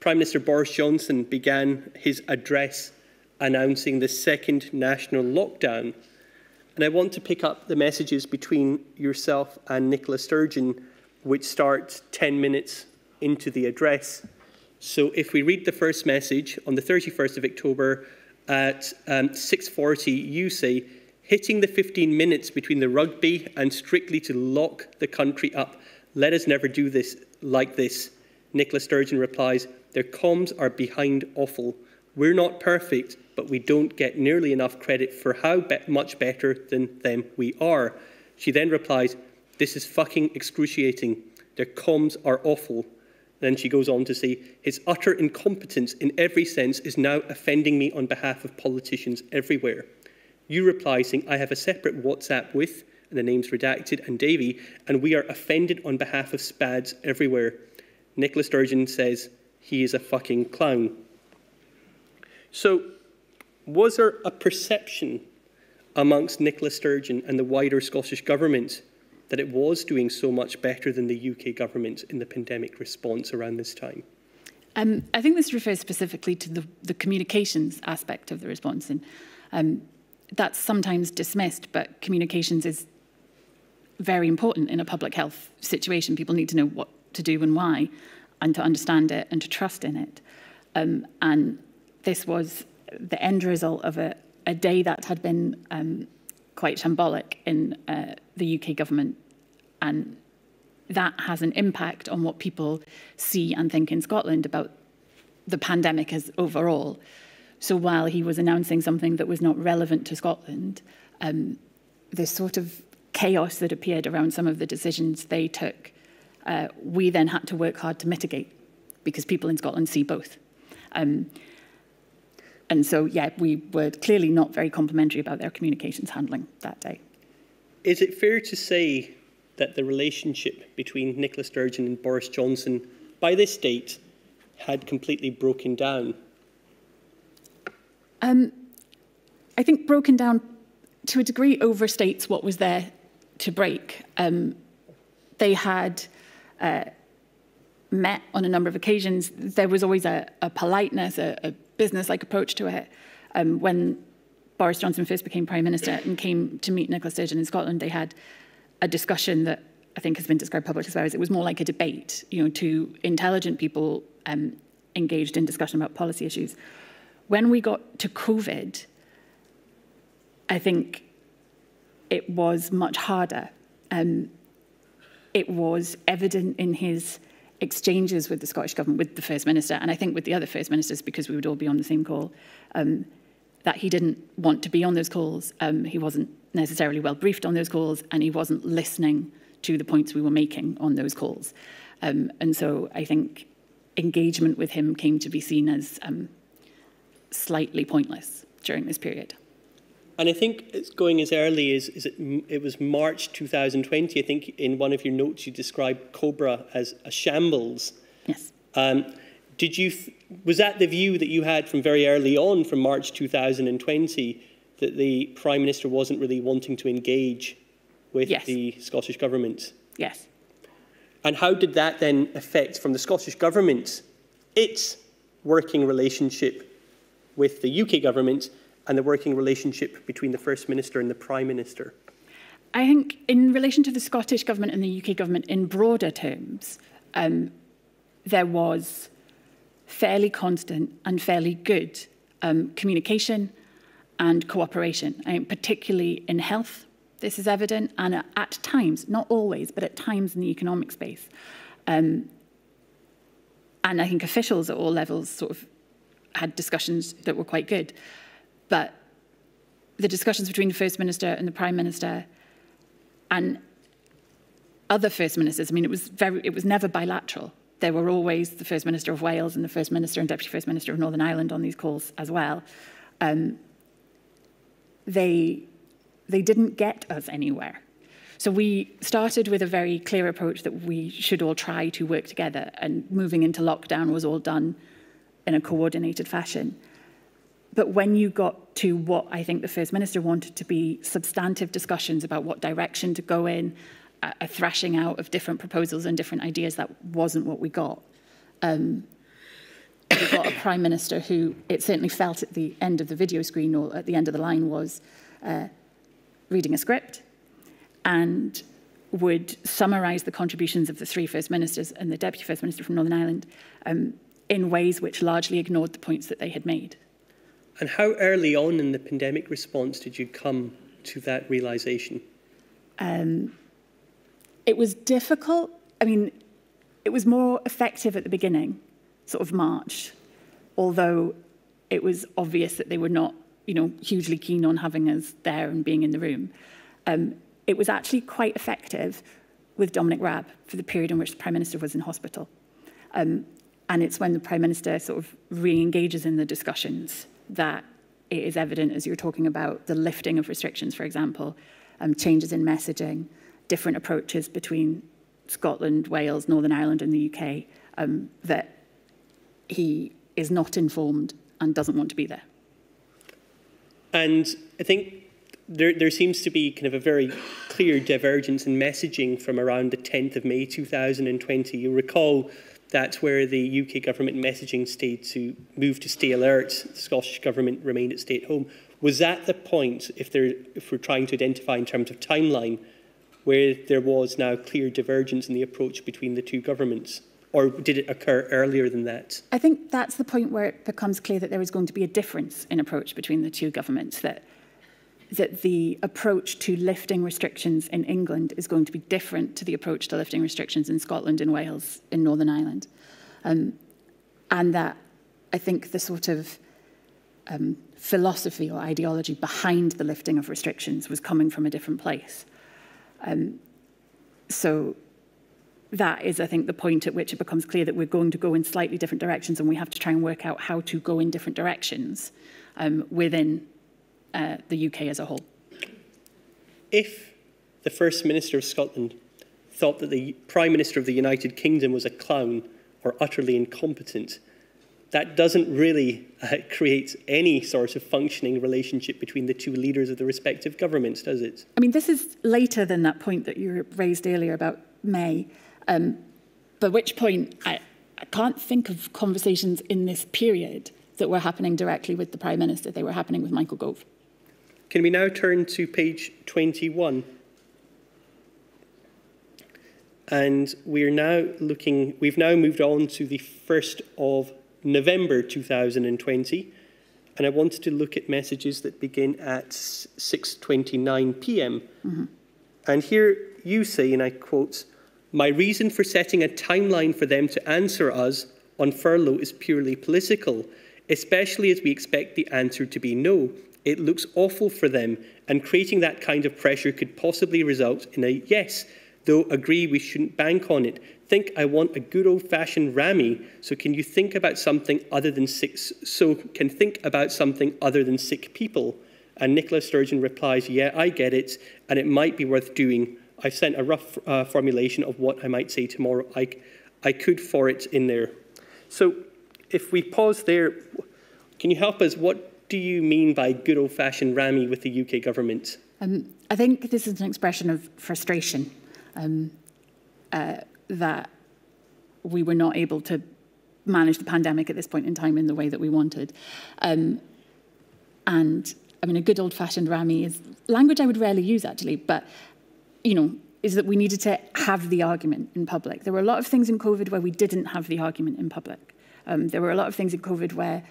Speaker 1: Prime Minister Boris Johnson began his address announcing the second national lockdown. And I want to pick up the messages between yourself and Nicola Sturgeon, which starts 10 minutes into the address. So if we read the first message on the 31st of October at um, 6.40, you say, hitting the 15 minutes between the rugby and strictly to lock the country up. Let us never do this like this. Nicola Sturgeon replies, their comms are behind awful. We're not perfect, but we don't get nearly enough credit for how be much better than them we are. She then replies, This is fucking excruciating. Their comms are awful. Then she goes on to say, His utter incompetence in every sense is now offending me on behalf of politicians everywhere. You reply saying, I have a separate WhatsApp with, and the name's redacted, and Davy, and we are offended on behalf of SPADs everywhere. Nicola Sturgeon says, he is a fucking clown. So, was there a perception amongst Nicola Sturgeon and the wider Scottish Government that it was doing so much better than the UK Government in the pandemic response around this time?
Speaker 2: Um, I think this refers specifically to the, the communications aspect of the response. And um, that's sometimes dismissed, but communications is very important in a public health situation. People need to know what to do and why and to understand it and to trust in it. Um, and this was the end result of a, a day that had been um, quite shambolic in uh, the UK government. And that has an impact on what people see and think in Scotland about the pandemic as overall. So while he was announcing something that was not relevant to Scotland, um, this sort of chaos that appeared around some of the decisions they took uh, we then had to work hard to mitigate because people in Scotland see both. Um, and so, yeah, we were clearly not very complimentary about their communications handling that day.
Speaker 1: Is it fair to say that the relationship between Nicola Sturgeon and Boris Johnson by this date had completely broken down?
Speaker 2: Um, I think broken down to a degree overstates what was there to break. Um, they had uh, met on a number of occasions, there was always a, a politeness, a, a business-like approach to it. Um, when Boris Johnson first became Prime Minister and came to meet Nicola Sturgeon in Scotland, they had a discussion that I think has been described publicly as well as it was more like a debate, you know, two intelligent people um, engaged in discussion about policy issues. When we got to COVID, I think it was much harder. Um, it was evident in his exchanges with the Scottish Government, with the First Minister, and I think with the other First Ministers, because we would all be on the same call, um, that he didn't want to be on those calls. Um, he wasn't necessarily well briefed on those calls, and he wasn't listening to the points we were making on those calls. Um, and so I think engagement with him came to be seen as um, slightly pointless during this period.
Speaker 1: And I think it's going as early as, as it, it, was March 2020. I think in one of your notes you described Cobra as a shambles.
Speaker 2: Yes.
Speaker 1: Um, did you was that the view that you had from very early on, from March 2020, that the Prime Minister wasn't really wanting to engage with
Speaker 2: yes.
Speaker 1: the Scottish Government?
Speaker 2: Yes.
Speaker 1: And how did that then affect from the Scottish Government its working relationship with the UK Government and the working relationship between the First Minister and the Prime Minister?
Speaker 2: I think, in relation to the Scottish Government and the UK Government in broader terms, um, there was fairly constant and fairly good um, communication and cooperation, I mean, particularly in health. This is evident, and at times, not always, but at times in the economic space. Um, and I think officials at all levels sort of had discussions that were quite good. But the discussions between the First Minister and the Prime Minister and other First Ministers, I mean, it was, very, it was never bilateral. There were always the First Minister of Wales and the First Minister and Deputy First Minister of Northern Ireland on these calls as well. Um, they, they didn't get us anywhere. So we started with a very clear approach that we should all try to work together, and moving into lockdown was all done in a coordinated fashion but when you got to what I think the First Minister wanted to be substantive discussions about what direction to go in, a, a thrashing out of different proposals and different ideas, that wasn't what we got. Um, we got a Prime Minister who it certainly felt at the end of the video screen or at the end of the line was uh, reading a script and would summarise the contributions of the three First Ministers and the Deputy First Minister from Northern Ireland um, in ways which largely ignored the points that they had made.
Speaker 1: And how early on in the pandemic response did you come to that realization?
Speaker 2: Um, it was difficult. I mean, it was more effective at the beginning, sort of March, although it was obvious that they were not, you know, hugely keen on having us there and being in the room. Um, it was actually quite effective with Dominic Raab for the period in which the Prime Minister was in hospital. Um, and it's when the Prime Minister sort of re-engages in the discussions that it is evident as you're talking about the lifting of restrictions, for example, um, changes in messaging, different approaches between Scotland, Wales, Northern Ireland and the UK, um, that he is not informed and doesn't want to be there.
Speaker 1: And I think there, there seems to be kind of a very clear divergence in messaging from around the 10th of May 2020. You recall That's where the UK government messaging stayed to move to stay alert. The Scottish government remained at stay at home. Was that the point, if, there, if we're trying to identify in terms of timeline, where there was now clear divergence in the approach between the two governments? or did it occur earlier than that?
Speaker 2: I think that's the point where it becomes clear that there is going to be a difference in approach between the two governments, that that the approach to lifting restrictions in England is going to be different to the approach to lifting restrictions in Scotland and Wales in Northern Ireland. Um, and that I think the sort of um, philosophy or ideology behind the lifting of restrictions was coming from a different place. Um, so that is, I think, the point at which it becomes clear that we're going to go in slightly different directions and we have to try and work out how to go in different directions um, within uh, the UK as a whole.
Speaker 1: If the First Minister of Scotland thought that the Prime Minister of the United Kingdom was a clown or utterly incompetent, that doesn't really uh, create any sort of functioning relationship between the two leaders of the respective governments, does it?
Speaker 2: I mean, this is later than that point that you raised earlier about May, um, but which point I, I can't think of conversations in this period that were happening directly with the Prime Minister. They were happening with Michael Gove.
Speaker 1: Can we now turn to page 21? And we're now looking, we've now moved on to the 1st of November 2020. And I wanted to look at messages that begin at 6.29 p.m. Mm-hmm. And here you say, and I quote, My reason for setting a timeline for them to answer us on furlough is purely political, especially as we expect the answer to be no. It looks awful for them, and creating that kind of pressure could possibly result in a yes. though agree we shouldn't bank on it. Think I want a good old-fashioned Rami, so can you think about something other than sick, so can think about something other than sick people? And Nicola Sturgeon replies, yeah, I get it, and it might be worth doing. I sent a rough uh, formulation of what I might say tomorrow. I, I could for it in there. So if we pause there, can you help us? What do you mean by good old-fashioned Rami with the UK government?
Speaker 2: Um, I think this is an expression of frustration um, uh, that we were not able to manage the pandemic at this point in time in the way that we wanted. Um, and I mean, a good old-fashioned Rami is language I would rarely use actually, but you know, is that we needed to have the argument in public. There were a lot of things in COVID where we didn't have the argument in public. Um, there were a lot of things in COVID where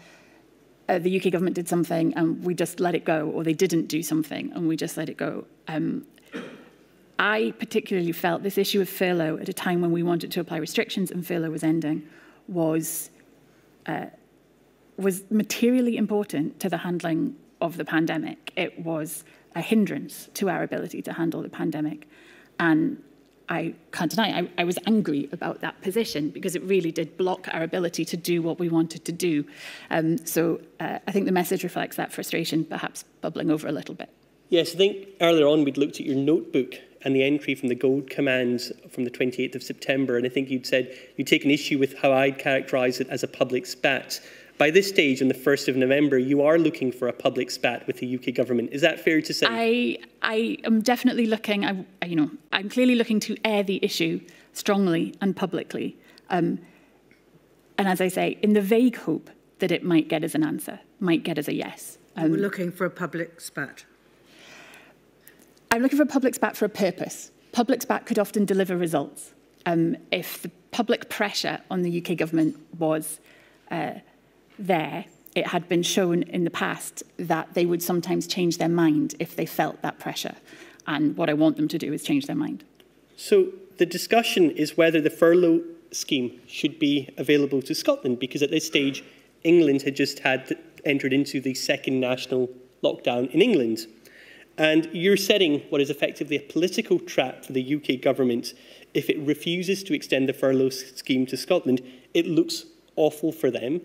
Speaker 2: uh, the UK government did something and we just let it go, or they didn't do something and we just let it go. Um, I particularly felt this issue of furlough at a time when we wanted to apply restrictions and furlough was ending was uh, was materially important to the handling of the pandemic. It was a hindrance to our ability to handle the pandemic. And I can't deny, I, I was angry about that position because it really did block our ability to do what we wanted to do. Um, so uh, I think the message reflects that frustration, perhaps bubbling over a little bit.
Speaker 1: Yes, I think earlier on we'd looked at your notebook and the entry from the gold commands from the 28th of September, and I think you'd said you'd taken issue with how I'd characterise it as a public spat. By this stage, on the 1st of November, you are looking for a public spat with the UK government. Is that fair to say?
Speaker 2: I, I am definitely looking, I, you know, I'm clearly looking to air the issue strongly and publicly. Um, and as I say, in the vague hope that it might get as an answer, might get as a yes.
Speaker 3: Um, We're looking for a public spat.
Speaker 2: I'm looking for a public spat for a purpose. Public spat could often deliver results. Um, if the public pressure on the UK government was uh, there, it had been shown in the past that they would sometimes change their mind if they felt that pressure. And what I want them to do is change their mind.
Speaker 1: So the discussion is whether the furlough scheme should be available to Scotland, because at this stage, England had just had entered into the second national lockdown in England. And you're setting what is effectively a political trap for the UK government. If it refuses to extend the furlough scheme to Scotland, it looks awful for them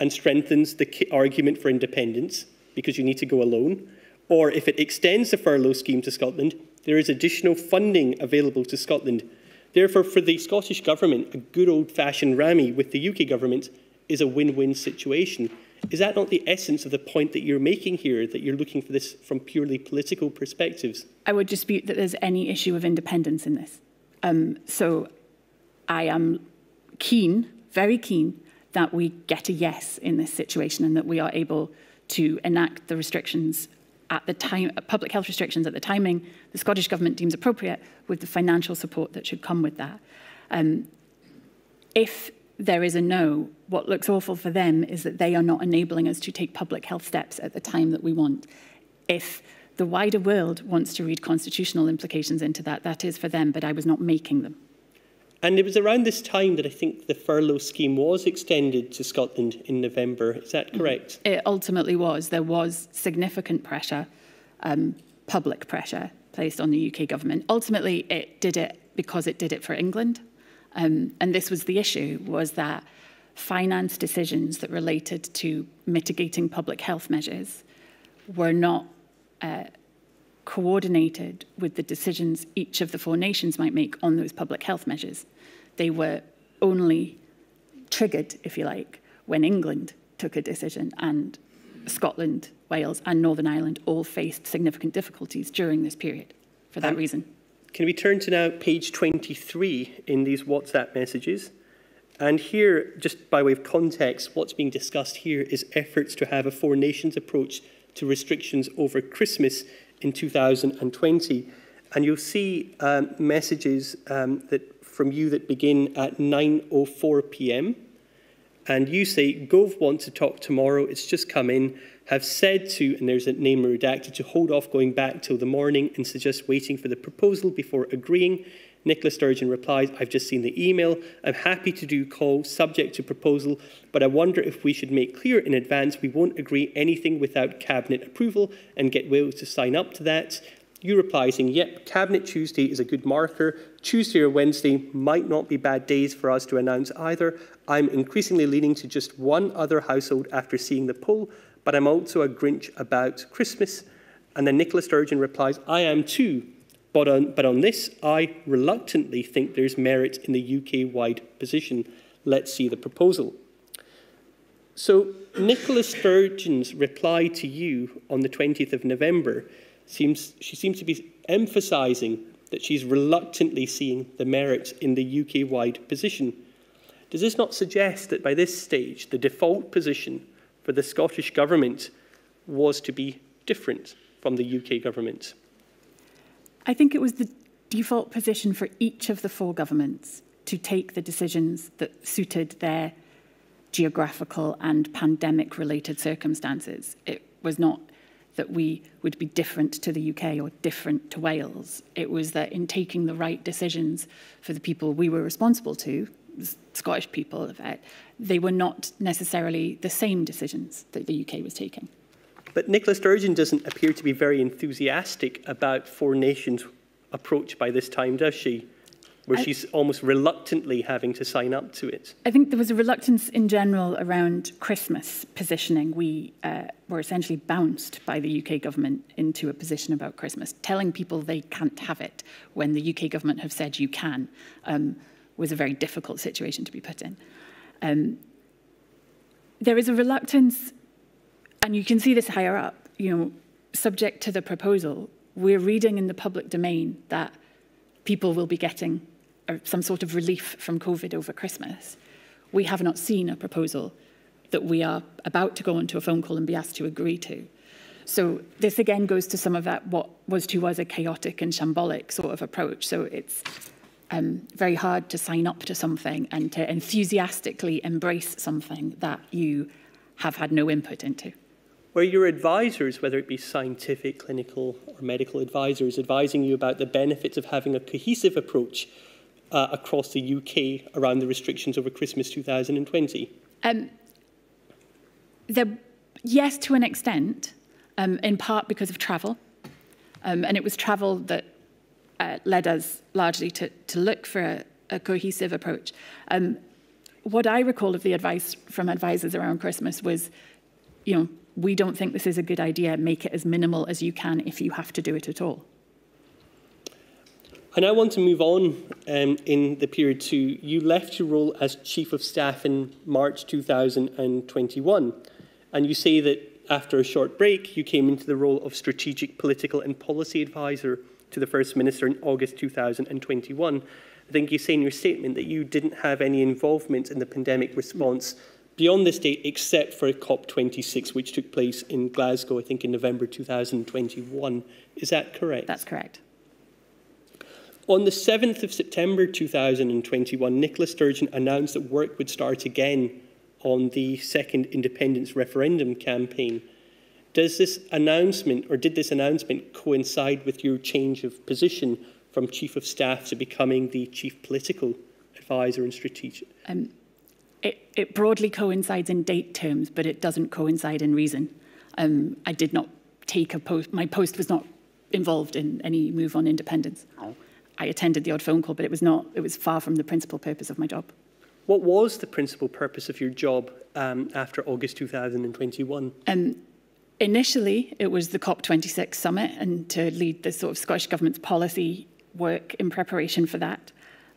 Speaker 1: and strengthens the argument for independence because you need to go alone, or if it extends the furlough scheme to Scotland, there is additional funding available to Scotland. Therefore, for the Scottish Government, a good old-fashioned Rami with the UK Government is a win-win situation. Is that not the essence of the point that you're making here, that you're looking for this from purely political perspectives?
Speaker 2: I would dispute that there's any issue of independence in this. Um, so I am keen, very keen, that we get a yes in this situation and that we are able to enact the restrictions at the time, public health restrictions at the timing the Scottish Government deems appropriate with the financial support that should come with that. Um, if there is a no, what looks awful for them is that they are not enabling us to take public health steps at the time that we want. If the wider world wants to read constitutional implications into that, that is for them, but I was not making them.
Speaker 1: And it was around this time that I think the furlough scheme was extended to Scotland in November. Is that correct?
Speaker 2: It ultimately was. There was significant pressure, um, public pressure, placed on the UK government. Ultimately, it did it because it did it for England. Um, and this was the issue, was that finance decisions that related to mitigating public health measures were not uh, coordinated with the decisions each of the four nations might make on those public health measures. They were only triggered, if you like, when England took a decision and Scotland, Wales and Northern Ireland all faced significant difficulties during this period for that um, reason.
Speaker 1: Can we turn to now page 23 in these WhatsApp messages? And here, just by way of context, what's being discussed here is efforts to have a four nations approach to restrictions over Christmas in 2020. And you'll see um, messages um, that from you that begin at 9.04 p.m. And you say, Gove wants to talk tomorrow, it's just come in, have said to, and there's a name redacted, to hold off going back till the morning and suggest waiting for the proposal before agreeing Nicola Sturgeon replies, I've just seen the email. I'm happy to do call subject to proposal, but I wonder if we should make clear in advance we won't agree anything without cabinet approval and get Wales to sign up to that. You reply saying, yep, Cabinet Tuesday is a good marker. Tuesday or Wednesday might not be bad days for us to announce either. I'm increasingly leaning to just one other household after seeing the poll, but I'm also a Grinch about Christmas. And then Nicola Sturgeon replies, I am too. But on, but on this, I reluctantly think there's merit in the UK wide position. Let's see the proposal. So, Nicola Sturgeon's reply to you on the 20th of November seems, she seems to be emphasising that she's reluctantly seeing the merit in the UK wide position. Does this not suggest that by this stage, the default position for the Scottish Government was to be different from the UK Government?
Speaker 2: I think it was the default position for each of the four governments to take the decisions that suited their geographical and pandemic related circumstances. It was not that we would be different to the UK or different to Wales. It was that in taking the right decisions for the people we were responsible to, Scottish people, uh, they were not necessarily the same decisions that the UK was taking.
Speaker 1: But Nicola Sturgeon doesn't appear to be very enthusiastic about Four Nations approach by this time, does she? Where I, she's almost reluctantly having to sign up to it.
Speaker 2: I think there was a reluctance in general around Christmas positioning. We uh, were essentially bounced by the UK government into a position about Christmas, telling people they can't have it when the UK government have said you can, um, was a very difficult situation to be put in. Um, there is a reluctance and you can see this higher up, you know, subject to the proposal, we're reading in the public domain that people will be getting uh, some sort of relief from COVID over Christmas. We have not seen a proposal that we are about to go onto a phone call and be asked to agree to. So this again goes to some of that what was to was a chaotic and shambolic sort of approach. So it's um, very hard to sign up to something and to enthusiastically embrace something that you have had no input into.
Speaker 1: Where your advisors, whether it be scientific, clinical, or medical advisors, advising you about the benefits of having a cohesive approach uh, across the UK around the restrictions over Christmas 2020? Um,
Speaker 2: yes, to an extent, um, in part because of travel. Um, and it was travel that uh, led us largely to, to look for a, a cohesive approach. Um, what I recall of the advice from advisors around Christmas was, you know, we don't think this is a good idea. Make it as minimal as you can if you have to do it at all.
Speaker 1: And I want to move on um, in the period to you left your role as Chief of Staff in March 2021. And you say that after a short break, you came into the role of Strategic Political and Policy Advisor to the First Minister in August 2021. I think you say in your statement that you didn't have any involvement in the pandemic response beyond this date, except for COP26, which took place in Glasgow, I think in November 2021. Is that correct?
Speaker 2: That's correct.
Speaker 1: On the 7th of September 2021, Nicola Sturgeon announced that work would start again on the second independence referendum campaign. Does this announcement, or did this announcement coincide with your change of position from Chief of Staff to becoming the Chief Political Advisor and Strategic? Um,
Speaker 2: it, it broadly coincides in date terms, but it doesn't coincide in reason. Um, I did not take a post, my post was not involved in any move on independence. Oh. I attended the odd phone call, but it was not, it was far from the principal purpose of my job.
Speaker 1: What was the principal purpose of your job um, after August 2021? Um,
Speaker 2: initially, it was the COP26 summit and to lead the sort of Scottish Government's policy work in preparation for that.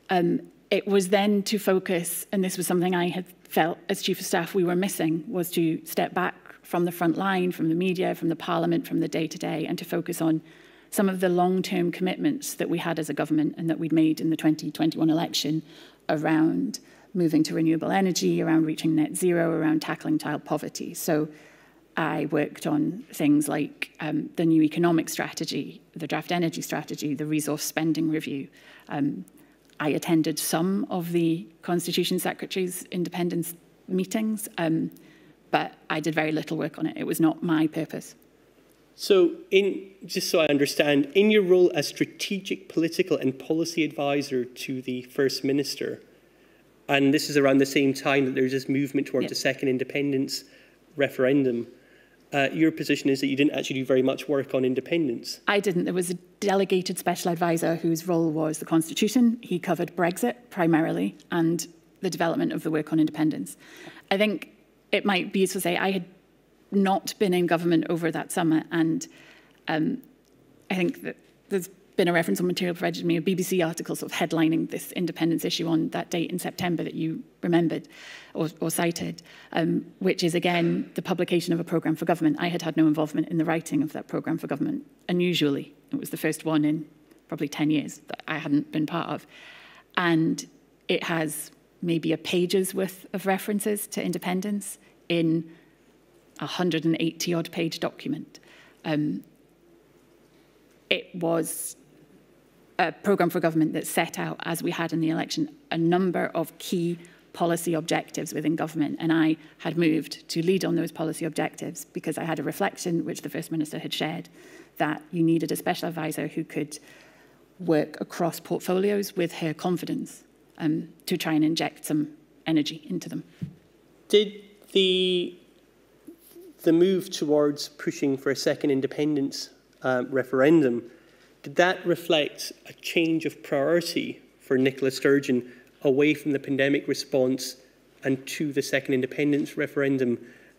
Speaker 2: Um, it was then to focus, and this was something I had felt as Chief of Staff we were missing, was to step back from the front line, from the media, from the Parliament, from the day-to-day, -day, and to focus on some of the long-term commitments that we had as a government and that we'd made in the 2021 election around moving to renewable energy, around reaching net zero, around tackling child poverty. So I worked on things like um, the new economic strategy, the draft energy strategy, the resource spending review, um, I attended some of the Constitution Secretary's independence meetings, um, but I did very little work on it. It was not my purpose.
Speaker 1: So, in, just so I understand, in your role as strategic political and policy advisor to the First Minister, and this is around the same time that there's this movement towards yep. a second independence referendum, uh, your position is that you didn't actually do very much work on independence.
Speaker 2: I didn't. There was a delegated special advisor whose role was the Constitution. He covered Brexit primarily and the development of the work on independence. I think it might be useful to say I had not been in government over that summer, and um, I think that there's been a reference on material provided to me, a BBC article sort of headlining this independence issue on that date in September that you remembered or, or cited, um, which is again the publication of a programme for government. I had had no involvement in the writing of that programme for government. Unusually, it was the first one in probably 10 years that I hadn't been part of. And it has maybe a page's worth of references to independence in a 180 odd page document. Um, it was programme for government that set out, as we had in the election, a number of key policy objectives within government. And I had moved to lead on those policy objectives because I had a reflection, which the First Minister had shared, that you needed a special advisor who could work across portfolios with her confidence um, to try and inject some energy into them.
Speaker 1: Did the the move towards pushing for a second independence uh, referendum did that reflect a change of priority for Nicola Sturgeon away from the pandemic response and to the second independence referendum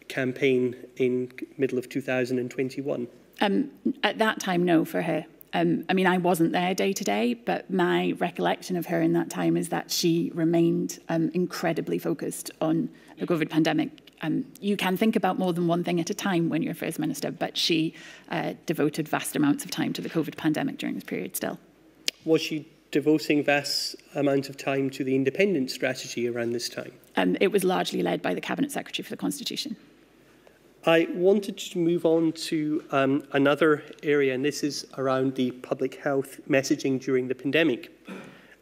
Speaker 1: campaign in middle of 2021?
Speaker 2: Um, at that time, no, for her. Um, I mean, I wasn't there day to day, but my recollection of her in that time is that she remained um, incredibly focused on the COVID pandemic. um, you can think about more than one thing at a time when you're First Minister, but she uh, devoted vast amounts of time to the COVID pandemic during this period still.
Speaker 1: Was she devoting vast amounts of time to the independent strategy around this time?
Speaker 2: Um, it was largely led by the Cabinet Secretary for the Constitution.
Speaker 1: I wanted to move on to um, another area, and this is around the public health messaging during the pandemic.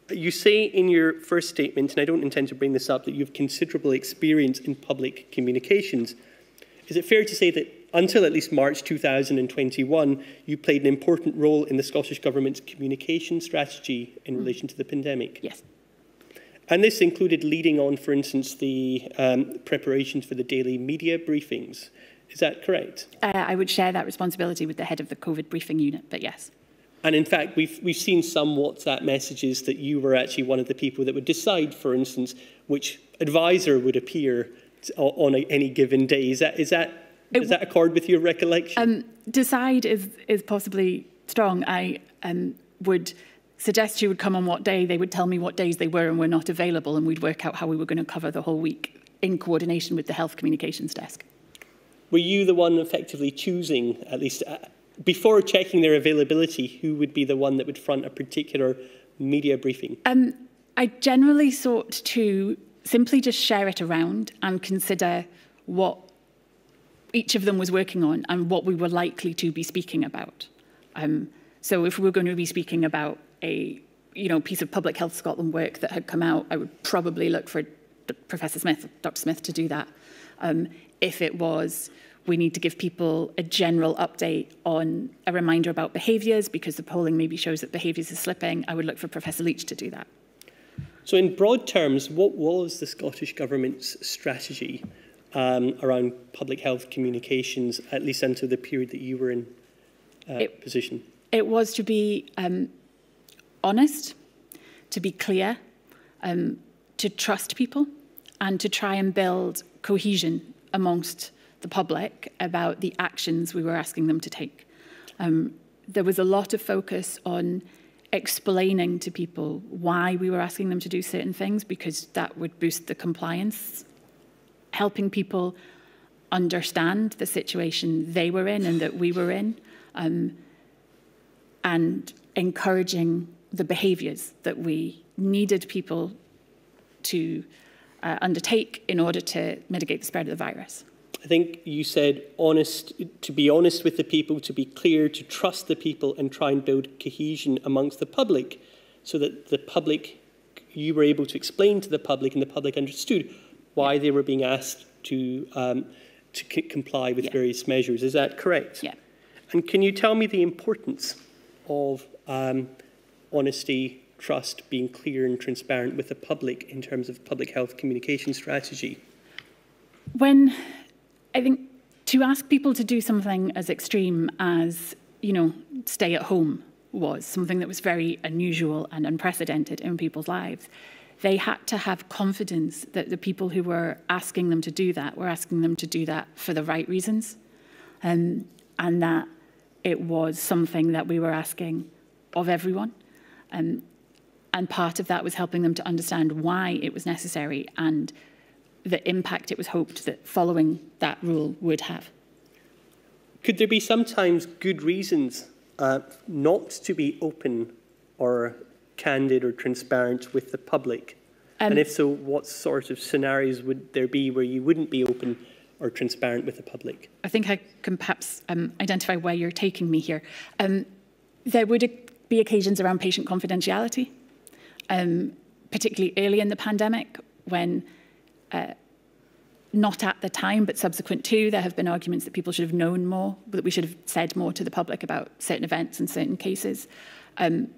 Speaker 1: You say in your first statement, and I don't intend to bring this up, that you have considerable experience in public communications. Is it fair to say that until at least March 2021, you played an important role in the Scottish Government's communication strategy in relation to the pandemic?
Speaker 2: Yes.
Speaker 1: And this included leading on, for instance, the um, preparations for the daily media briefings. Is that correct?
Speaker 2: Uh, I would share that responsibility with the head of the COVID briefing unit, but yes.
Speaker 1: And in fact, we've, we've seen some WhatsApp messages that you were actually one of the people that would decide, for instance, which advisor would appear on a, any given day. Is that, is that, does that accord with your recollection?
Speaker 2: Um, decide is, is possibly strong. I um, would suggest you would come on what day. They would tell me what days they were and were not available, and we'd work out how we were going to cover the whole week in coordination with the health communications desk.
Speaker 1: Were you the one effectively choosing, at least uh, before checking their availability, who would be the one that would front a particular media briefing?
Speaker 2: Um, I generally sought to simply just share it around and consider what each of them was working on and what we were likely to be speaking about. Um, so if we were going to be speaking about a you know, piece of Public Health Scotland work that had come out, I would probably look for Professor Smith, Dr Smith to do that. Um, if it was we need to give people a general update on a reminder about behaviours because the polling maybe shows that behaviours are slipping, I would look for Professor Leitch to do that.
Speaker 1: So in broad terms, what was the Scottish Government's strategy um, around public health communications, at least until the period that you were in uh, it, position?
Speaker 2: It was to be um, honest, to be clear, um, to trust people, and to try and build cohesion amongst the public about the actions we were asking them to take. Um, there was a lot of focus on explaining to people why we were asking them to do certain things because that would boost the compliance, helping people understand the situation they were in and that we were in, um, and encouraging the behaviours that we needed people to uh, undertake in order to mitigate the spread of the virus.
Speaker 1: I think you said honest, to be honest with the people, to be clear, to trust the people and try and build cohesion amongst the public so that the public, you were able to explain to the public and the public understood why they were being asked to, um, to comply with yeah. various measures. Is that correct?
Speaker 2: Yeah.
Speaker 1: And can you tell me the importance of um, honesty, trust, being clear and transparent with the public in terms of public health communication strategy?
Speaker 2: When I think to ask people to do something as extreme as, you know, stay at home was something that was very unusual and unprecedented in people's lives. They had to have confidence that the people who were asking them to do that were asking them to do that for the right reasons. Um, and that it was something that we were asking of everyone. Um, and part of that was helping them to understand why it was necessary and the impact it was hoped that following that rule would have.
Speaker 1: Could there be sometimes good reasons uh, not to be open or candid or transparent with the public? Um, and if so, what sort of scenarios would there be where you wouldn't be open or transparent with the public?
Speaker 2: I think I can perhaps um, identify where you're taking me here. Um, there would be occasions around patient confidentiality, um, particularly early in the pandemic when uh, not at the time, but subsequent to, there have been arguments that people should have known more, that we should have said more to the public about certain events and certain cases. Um,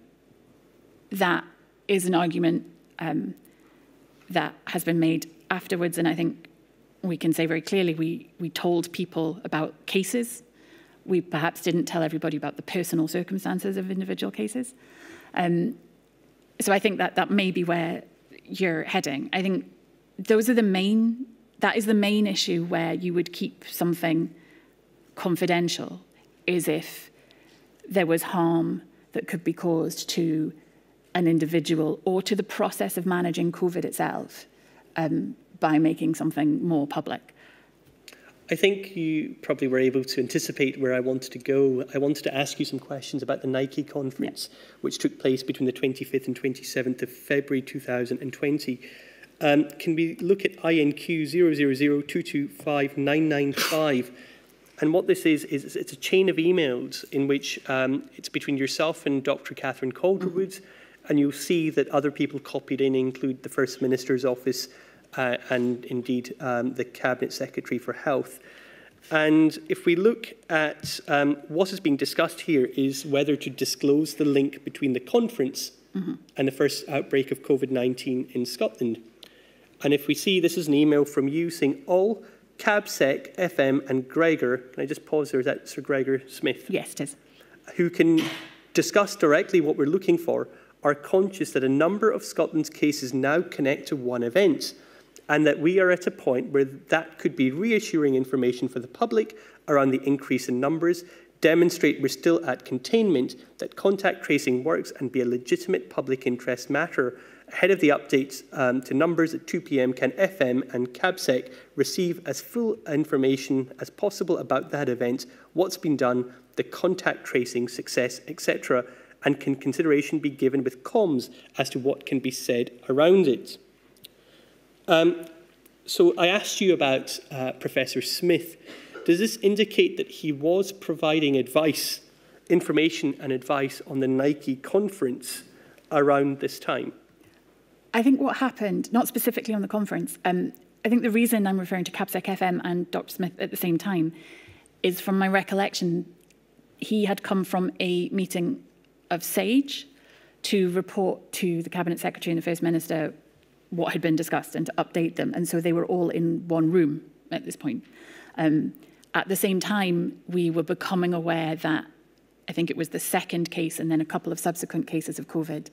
Speaker 2: that is an argument um, that has been made afterwards, and I think we can say very clearly we, we told people about cases. We perhaps didn't tell everybody about the personal circumstances of individual cases. Um, so I think that that may be where you're heading. I think those are the main that is the main issue where you would keep something confidential, is if there was harm that could be caused to an individual or to the process of managing COVID itself um, by making something more public.
Speaker 1: I think you probably were able to anticipate where I wanted to go. I wanted to ask you some questions about the Nike conference, yeah. which took place between the 25th and 27th of February 2020. Um, can we look at INQ 000225995? And what this is, is it's a chain of emails in which um, it's between yourself and Dr. Catherine Calderwood, and you'll see that other people copied in include the First Minister's Office uh, and indeed um, the Cabinet Secretary for Health. And if we look at um, what is being discussed here is whether to disclose the link between the conference mm -hmm. and the first outbreak of COVID-19 in Scotland. And if we see this is an email from you saying all CabSec, FM, and Gregor, can I just pause there? Is that Sir Gregor Smith?
Speaker 2: Yes, it is.
Speaker 1: Who can discuss directly what we're looking for, are conscious that a number of Scotland's cases now connect to one event, and that we are at a point where that could be reassuring information for the public around the increase in numbers, demonstrate we're still at containment, that contact tracing works, and be a legitimate public interest matter Ahead of the updates um, to numbers at 2 p.m., can FM and CabSec receive as full information as possible about that event, what's been done, the contact tracing success, etc., and can consideration be given with comms as to what can be said around it? Um, so I asked you about uh, Professor Smith. Does this indicate that he was providing advice, information and advice on the Nike conference around this time?
Speaker 2: I think what happened, not specifically on the conference, um, I think the reason I'm referring to CabSec FM and Dr. Smith at the same time is from my recollection, he had come from a meeting of SAGE to report to the Cabinet Secretary and the First Minister what had been discussed and to update them. And so they were all in one room at this point. Um, at the same time, we were becoming aware that I think it was the second case and then a couple of subsequent cases of COVID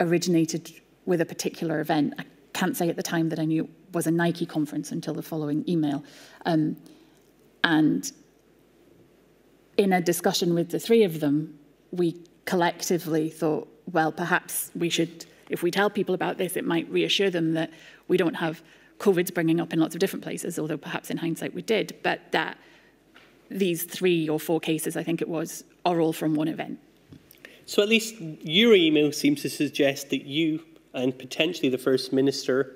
Speaker 2: originated with a particular event. I can't say at the time that I knew it was a Nike conference until the following email. Um, and in a discussion with the three of them, we collectively thought, well, perhaps we should, if we tell people about this, it might reassure them that we don't have COVID's bringing up in lots of different places, although perhaps in hindsight we did, but that these three or four cases, I think it was, are all from one event.
Speaker 1: So at least your email seems to suggest that you and potentially the First Minister,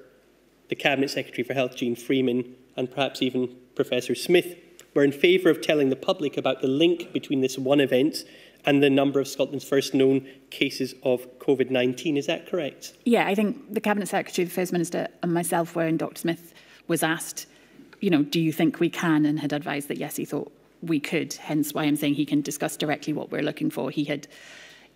Speaker 1: the Cabinet Secretary for Health, Jeane Freeman, and perhaps even Professor Smith, were in favour of telling the public about the link between this one event and the number of Scotland's first known cases of COVID 19. Is that correct?
Speaker 2: Yeah, I think the Cabinet Secretary, the First Minister, and myself were, and Dr. Smith was asked, you know, do you think we can? And had advised that yes, he thought we could, hence why I'm saying he can discuss directly what we're looking for. He had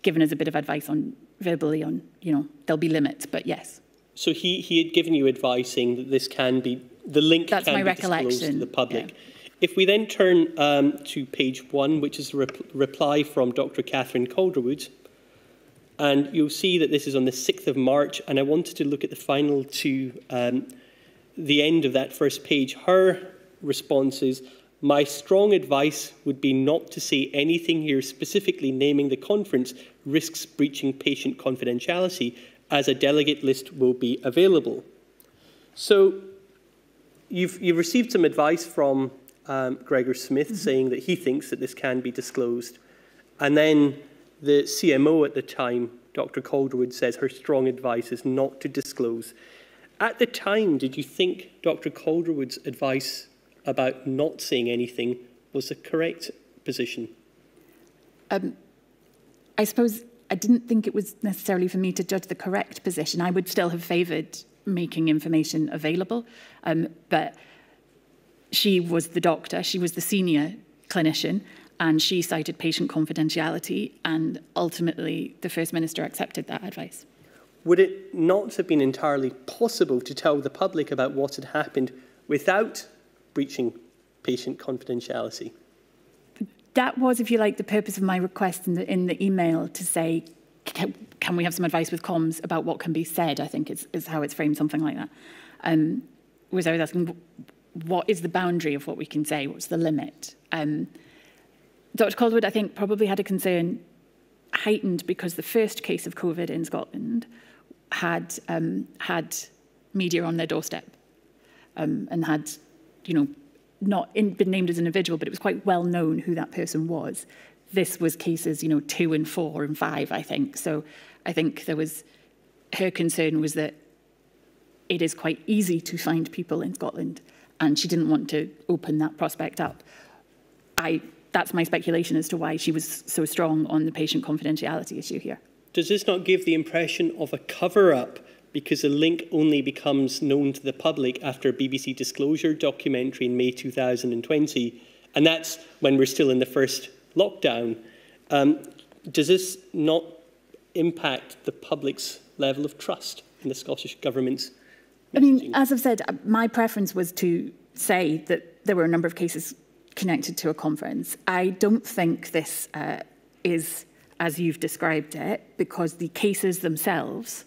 Speaker 2: given us a bit of advice on verbally on, you know, there'll be limits, but yes.
Speaker 1: So he, he had given you advice saying that this can be, the link
Speaker 2: That's
Speaker 1: can
Speaker 2: my
Speaker 1: be
Speaker 2: recollection.
Speaker 1: disclosed to the public.
Speaker 2: Yeah.
Speaker 1: If we then turn um, to page one, which is a rep reply from Dr. Catherine Calderwood, and you'll see that this is on the 6th of March, and I wanted to look at the final two, um, the end of that first page. Her response is, my strong advice would be not to say anything here specifically naming the conference risks breaching patient confidentiality, as a delegate list will be available. So you've, you've received some advice from um, Gregor Smith mm -hmm. saying that he thinks that this can be disclosed. And then the CMO at the time, Dr. Calderwood, says her strong advice is not to disclose. At the time, did you think Dr. Calderwood's advice about not seeing anything was the correct position?
Speaker 2: Um, I suppose I didn't think it was necessarily for me to judge the correct position. I would still have favoured making information available, um, but she was the doctor, she was the senior clinician, and she cited patient confidentiality, and ultimately the First Minister accepted that advice.
Speaker 1: Would it not have been entirely possible to tell the public about what had happened without breaching patient confidentiality?
Speaker 2: That was, if you like, the purpose of my request in the, in the email to say, can, can we have some advice with comms about what can be said, I think is, is how it's framed, something like that. Um, was I was asking, what is the boundary of what we can say? What's the limit? Um, Dr. Calderwood, I think, probably had a concern heightened because the first case of COVID in Scotland had um, had media on their doorstep um, and had, you know, not in, been named as an individual, but it was quite well known who that person was. This was cases, you know, two and four and five, I think. So I think there was, her concern was that it is quite easy to find people in Scotland and she didn't want to open that prospect up. I, that's my speculation as to why she was so strong on the patient confidentiality issue here.
Speaker 1: Does this not give the impression of a cover-up because the link only becomes known to the public after a BBC Disclosure documentary in May 2020, and that's when we're still in the first lockdown. Um, does this not impact the public's level of trust in the Scottish Government's
Speaker 2: I mean, as I've said, uh, my preference was to say that there were a number of cases connected to a conference. I don't think this uh, is as you've described it, because the cases themselves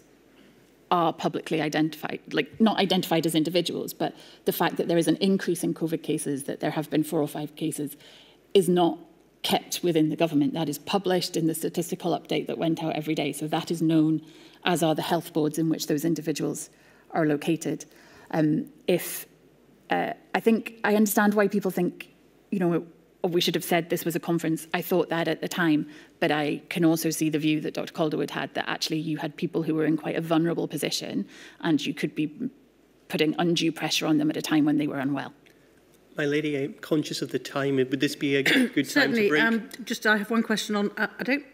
Speaker 2: are publicly identified, like not identified as individuals, but the fact that there is an increase in COVID cases, that there have been four or five cases, is not kept within the government. That is published in the statistical update that went out every day. So that is known, as are the health boards in which those individuals are located. Um, if uh, I think I understand why people think, you know, oh, we should have said this was a conference. I thought that at the time, but I can also see the view that Dr. Calderwood had that actually you had people who were in quite a vulnerable position and you could be putting undue pressure on them at a time when they were unwell.
Speaker 1: My lady, I'm conscious of the time. Would this be a good time Certainly, to break? Um,
Speaker 3: just I have one question on. I, I don't.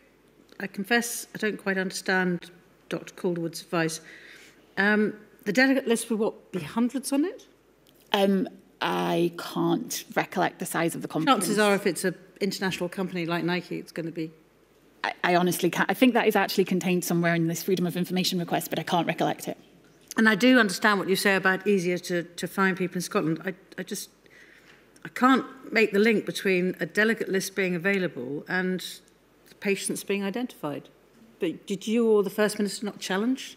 Speaker 3: I confess I don't quite understand Dr. Calderwood's advice. Um, the delegate list would what be hundreds on it?
Speaker 2: Um, I can't recollect the size of the conference.
Speaker 3: Chances are if it's an international company like Nike, it's going to be...
Speaker 2: I, I honestly can't. I think that is actually contained somewhere in this Freedom of Information request, but I can't recollect it.
Speaker 3: And I do understand what you say about easier to, to find people in Scotland. I, I just... I can't make the link between a delegate list being available and the patients being identified. But did you or the First Minister not challenge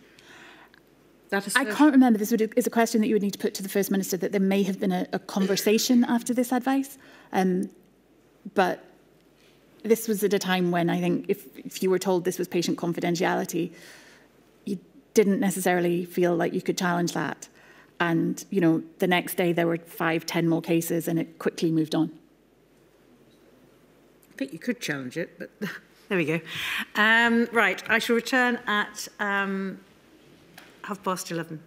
Speaker 2: I can't remember. This would, is a question that you would need to put to the First Minister, that there may have been a, a conversation after this advice. Um, but this was at a time when I think if, if you were told this was patient confidentiality, you didn't necessarily feel like you could challenge that. And, you know, the next day there were five, ten more cases and it quickly moved on.
Speaker 3: I think you could challenge it, but there we go. Um, right, I shall return at... Um, half past 11.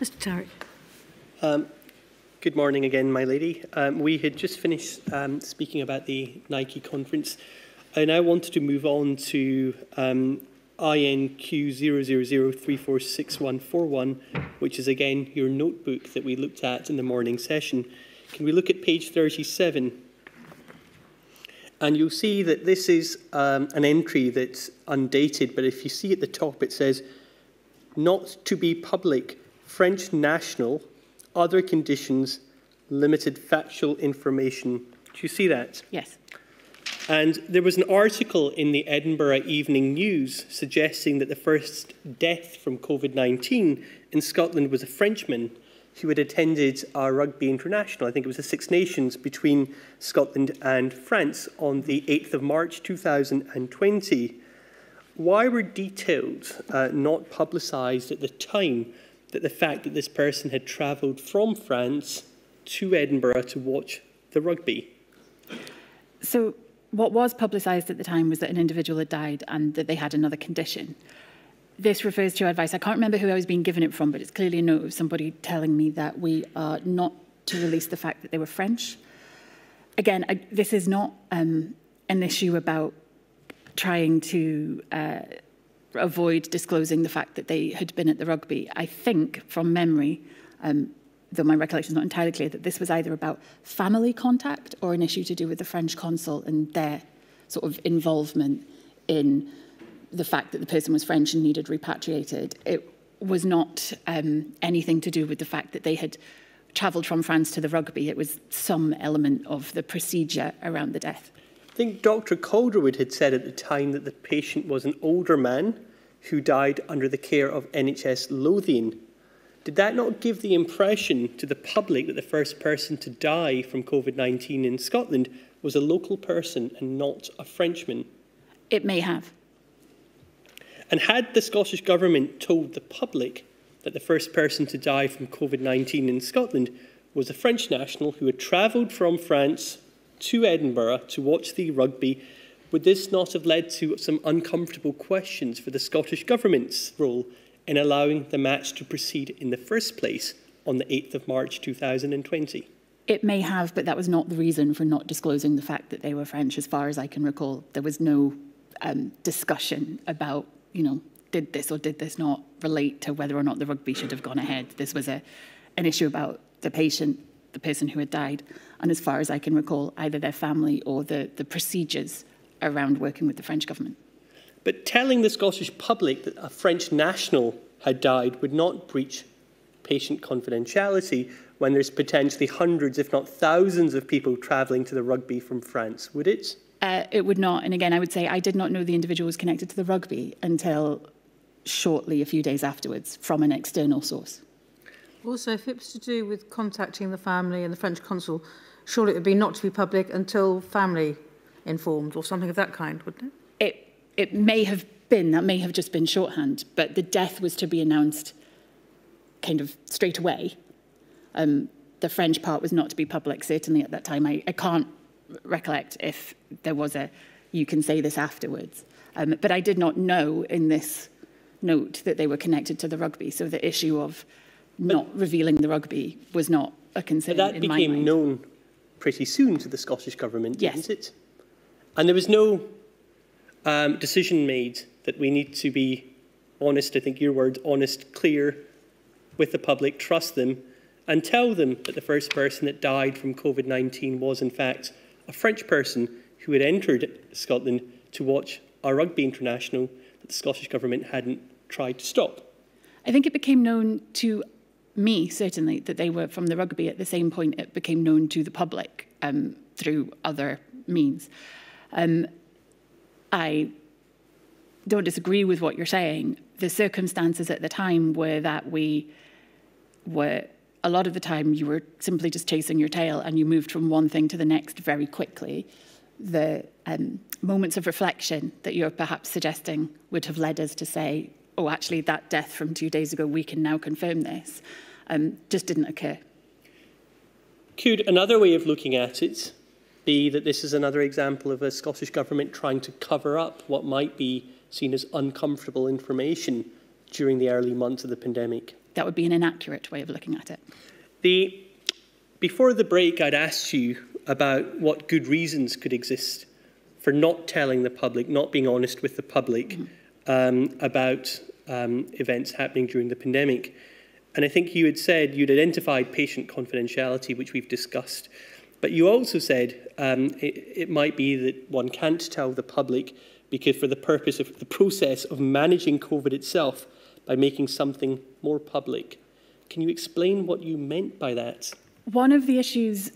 Speaker 3: Mr Tariq.
Speaker 1: Um, good morning again, my lady. Um, we had just finished um, speaking about the Nike conference. I now wanted to move on to um, INQ 000346141, which is again your notebook that we looked at in the morning session. Can we look at page 37? And you'll see that this is um, an entry that's undated, but if you see at the top, it says, not to be public, French national, other conditions, limited factual information. Do you see that?
Speaker 2: Yes.
Speaker 1: And there was an article in the Edinburgh Evening News suggesting that the first death from COVID 19 in Scotland was a Frenchman who had attended a rugby international. I think it was the Six Nations between Scotland and France on the 8th of March 2020. Why were details uh, not publicised at the time that the fact that this person had travelled from France to Edinburgh to watch the rugby.
Speaker 2: So what was publicised at the time was that an individual had died and that they had another condition. This refers to advice. I can't remember who I was being given it from, but it's clearly a note of somebody telling me that we are not to release the fact that they were French. Again, I, this is not um, an issue about trying to uh, avoid disclosing the fact that they had been at the rugby. I think, from memory, um, though my recollection is not entirely clear, that this was either about family contact or an issue to do with the French consul and their sort of involvement in the fact that the person was French and needed repatriated. It was not um, anything to do with the fact that they had travelled from France to the rugby. It was some element of the procedure around the death.
Speaker 1: I think Dr. Calderwood had said at the time that the patient was an older man who died under the care of NHS Lothian. Did that not give the impression to the public that the first person to die from COVID 19 in Scotland was a local person and not a Frenchman?
Speaker 2: It may have.
Speaker 1: And had the Scottish Government told the public that the first person to die from COVID 19 in Scotland was a French national who had travelled from France to Edinburgh to watch the rugby, would this not have led to some uncomfortable questions for the Scottish Government's role in allowing the match to proceed in the first place on the 8th of March 2020?
Speaker 2: It may have, but that was not the reason for not disclosing the fact that they were French, as far as I can recall. There was no um, discussion about, you know, did this or did this not relate to whether or not the rugby should have gone ahead. This was a, an issue about the patient, the person who had died, and as far as I can recall, either their family or the, the procedures around working with the French government.
Speaker 1: But telling the Scottish public that a French national had died would not breach patient confidentiality when there's potentially hundreds, if not thousands, of people travelling to the rugby from France, would it?
Speaker 2: Uh, it would not. And again, I would say I did not know the individual was connected to the rugby until shortly, a few days afterwards, from an external source.
Speaker 3: Also, if it was to do with contacting the family and the French consul, surely it would be not to be public until family informed or something of that kind, wouldn't
Speaker 2: it? It, it may have been, that may have just been shorthand, but the death was to be announced kind of straight away. Um, the French part was not to be public, certainly at that time. I, I can't recollect if there was a, you can say this afterwards. Um, but I did not know in this note that they were connected to the rugby. So the issue of but, not revealing the rugby was not a concern
Speaker 1: but that
Speaker 2: in
Speaker 1: became
Speaker 2: my mind.
Speaker 1: known pretty soon to the Scottish Government,
Speaker 2: yes.
Speaker 1: didn't it? And there was no um, decision made that we need to be honest, I think your word, honest, clear with the public, trust them, and tell them that the first person that died from COVID 19 was, in fact, a French person who had entered Scotland to watch a rugby international that the Scottish Government hadn't tried to stop.
Speaker 2: I think it became known to me, certainly, that they were from the rugby at the same point it became known to the public um, through other means. Um, I don't disagree with what you're saying. The circumstances at the time were that we were, a lot of the time, you were simply just chasing your tail and you moved from one thing to the next very quickly. The um, moments of reflection that you're perhaps suggesting would have led us to say, oh, actually, that death from two days ago, we can now confirm this, um, just didn't occur.
Speaker 1: Could another way of looking at it be that this is another example of a Scottish Government trying to cover up what might be seen as uncomfortable information during the early months of the pandemic?
Speaker 2: That would be an inaccurate way of looking at it.
Speaker 1: The, before the break, I'd asked you about what good reasons could exist for not telling the public, not being honest with the public mm -hmm. um, about um, events happening during the pandemic. And I think you had said you'd identified patient confidentiality, which we've discussed. But you also said um, it, it might be that one can't tell the public because for the purpose of the process of managing COVID itself by making something more public. Can you explain what you meant by that?
Speaker 2: One of the issues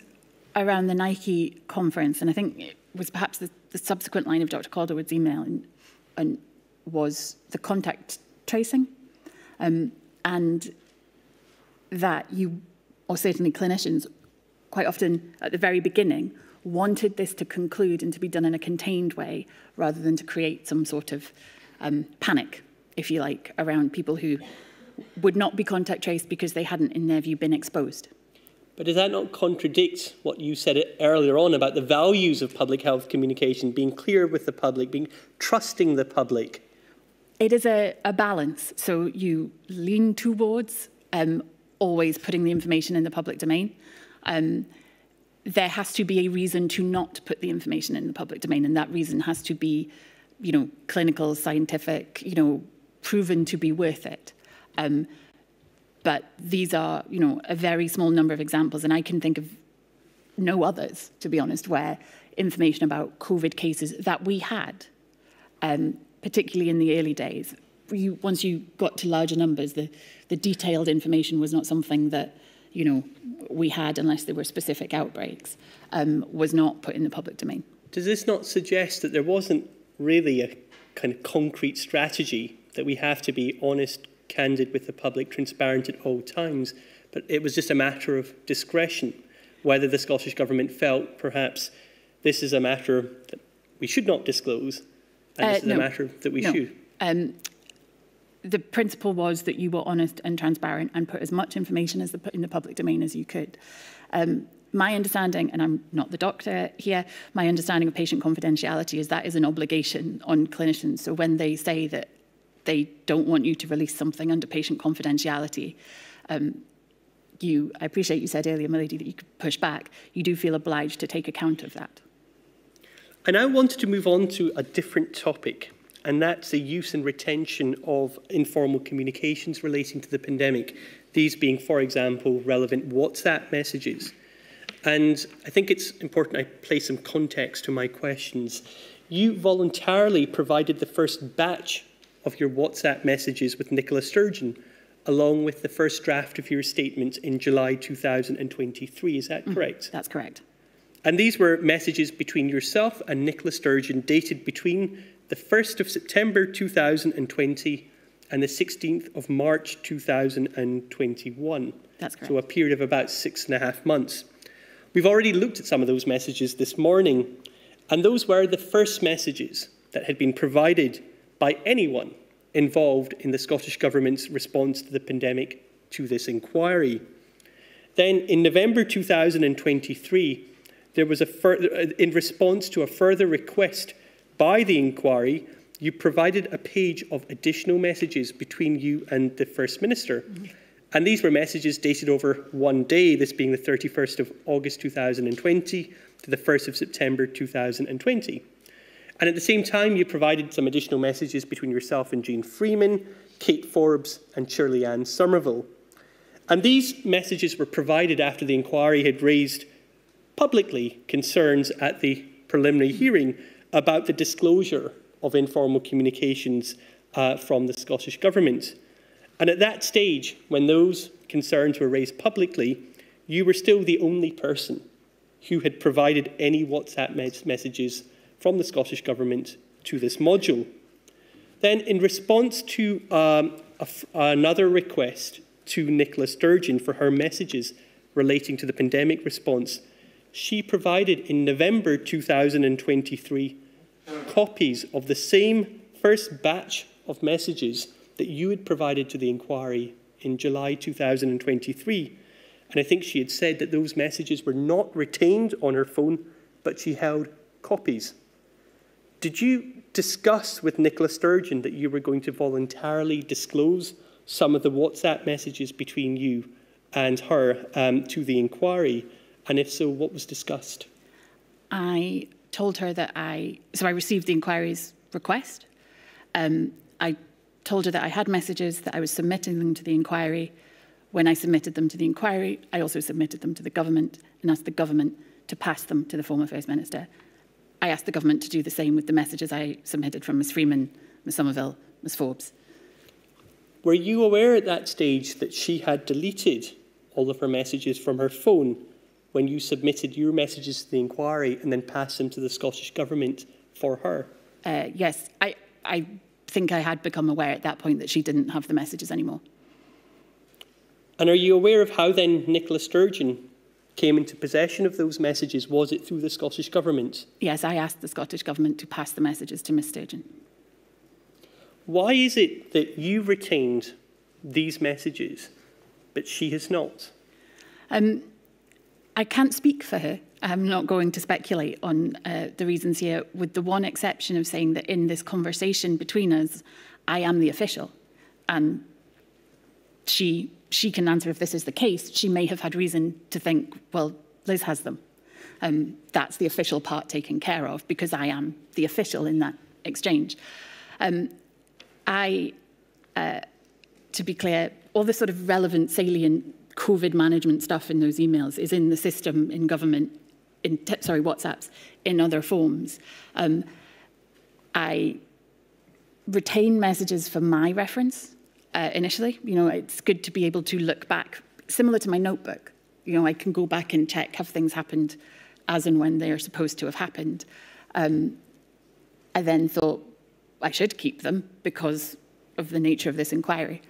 Speaker 2: around the Nike conference, and I think it was perhaps the, the subsequent line of Dr. Calderwood's email, and, and was the contact tracing. Um, and that you, or certainly clinicians, quite often at the very beginning, wanted this to conclude and to be done in a contained way rather than to create some sort of um, panic, if you like, around people who would not be contact traced because they hadn't, in their view, been exposed.
Speaker 1: But does that not contradict what you said earlier on about the values of public health communication, being clear with the public, being trusting the public?
Speaker 2: It is a, a balance. So you lean towards um, always putting the information in the public domain. Um, there has to be a reason to not put the information in the public domain, and that reason has to be, you know, clinical, scientific, you know, proven to be worth it. Um, but these are, you know, a very small number of examples, and I can think of no others, to be honest, where information about COVID cases that we had, um, particularly in the early days, you, once you got to larger numbers, the, the detailed information was not something that, you know, we had unless there were specific outbreaks, um, was not put in the public domain.
Speaker 1: Does this not suggest that there wasn't really a kind of concrete strategy that we have to be honest, candid with the public, transparent at all times, but it was just a matter of discretion, whether the Scottish Government felt perhaps this is a matter that we should not disclose, And uh, this is no. a matter that we
Speaker 2: no.
Speaker 1: should.
Speaker 2: Um, the principle was that you were honest and transparent and put as much information as the, in the public domain as you could. Um, my understanding, and I'm not the doctor here, my understanding of patient confidentiality is that is an obligation on clinicians. So when they say that they don't want you to release something under patient confidentiality, um, you, I appreciate you said earlier, Milady, that you could push back. You do feel obliged to take account of that.
Speaker 1: And now wanted to move on to a different topic, and that's the use and retention of informal communications relating to the pandemic. These being, for example, relevant WhatsApp messages. And I think it's important I place some context to my questions. You voluntarily provided the first batch of your WhatsApp messages with Nicola Sturgeon, along with the first draft of your statement in July 2023. Is that mm, correct? Mm,
Speaker 2: that's correct.
Speaker 1: And these were messages between yourself and Nicola Sturgeon dated between the 1st of September 2020 and the 16th of March 2021.
Speaker 2: That's correct.
Speaker 1: So a period of about six and a half months. We've already looked at some of those messages this morning, and those were the first messages that had been provided by anyone involved in the Scottish Government's response to the pandemic to this inquiry. Then, in November 2023, there was a further, in response to a further request by the inquiry, you provided a page of additional messages between you and the First Minister. Mm-hmm. And these were messages dated over one day, this being the 31st of August 2020 to the 1st of September 2020. And at the same time, you provided some additional messages between yourself and Jeane Freeman, Kate Forbes, and Shirley-Anne Somerville. And these messages were provided after the inquiry had raised publicly concerns at the preliminary hearing about the disclosure of informal communications uh, from the Scottish Government. And at that stage, when those concerns were raised publicly, you were still the only person who had provided any WhatsApp mes messages from the Scottish Government to this module. Then, in response to um, another request to Nicola Sturgeon for her messages relating to the pandemic response, she provided in November 2023 copies of the same first batch of messages that you had provided to the inquiry in July 2023. And I think she had said that those messages were not retained on her phone, but she held copies. Did you discuss with Nicola Sturgeon that you were going to voluntarily disclose some of the WhatsApp messages between you and her um, to the inquiry? And if so, what was discussed?
Speaker 2: I told her that I, so I received the inquiry's request. Um, I told her that I had messages, that I was submitting them to the inquiry. When I submitted them to the inquiry, I also submitted them to the government and asked the government to pass them to the former First Minister. I asked the government to do the same with the messages I submitted from Ms Freeman, Ms Somerville, Ms Forbes.
Speaker 1: Were you aware at that stage that she had deleted all of her messages from her phone when you submitted your messages to the inquiry and then passed them to the Scottish Government for her?
Speaker 2: Uh, yes, I, I think I had become aware at that point that she didn't have the messages anymore.
Speaker 1: And are you aware of how then Nicola Sturgeon came into possession of those messages? Was it through the Scottish Government?
Speaker 2: Yes, I asked the Scottish Government to pass the messages to Ms Sturgeon.
Speaker 1: Why is it that you retained these messages, but she has not?
Speaker 2: Um, I can't speak for her. I'm not going to speculate on uh, the reasons here, with the one exception of saying that in this conversation between us, I am the official. And she, she can answer if this is the case. She may have had reason to think, well, Liz has them. Um, that's the official part taken care of because I am the official in that exchange. Um, I, uh, to be clear, all the sort of relevant, salient COVID management stuff in those emails is in the system in government, in sorry, WhatsApps, in other forms. Um, I retain messages for my reference uh, initially. You know, it's good to be able to look back, similar to my notebook. You know, I can go back and check have things happened as and when they are supposed to have happened. Um, I then thought I should keep them because of the nature of this inquiry.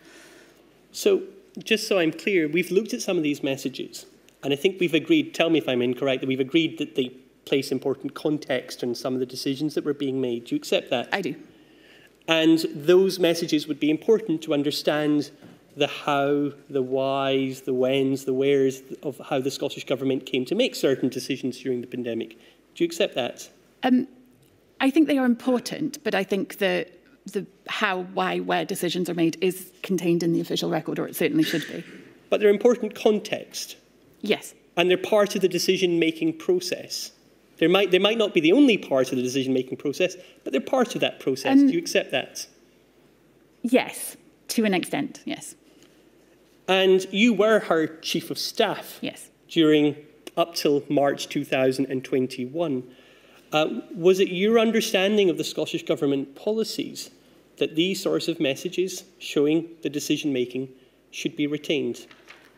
Speaker 1: So, just so I'm clear, we've looked at some of these messages, and I think we've agreed, tell me if I'm incorrect, that we've agreed that they place important context on some of the decisions that were being made. Do you accept that?
Speaker 2: I do.
Speaker 1: And those messages would be important to understand the how, the whys, the whens, the wheres of how the Scottish Government came to make certain decisions during the pandemic. Do you accept that?
Speaker 2: Um, I think they are important, but I think that the how, why, where decisions are made is contained in the official record, or it certainly should be.
Speaker 1: But they're important context.
Speaker 2: Yes.
Speaker 1: And they're part of the decision-making process. They might, they might not be the only part of the decision-making process, but they're part of that process. Um, Do you accept that?
Speaker 2: Yes, to an extent, yes.
Speaker 1: And you were her chief of staff
Speaker 2: yes.
Speaker 1: during up till March 2021. Uh, was it your understanding of the Scottish Government policies that these sorts of messages showing the decision making should be retained?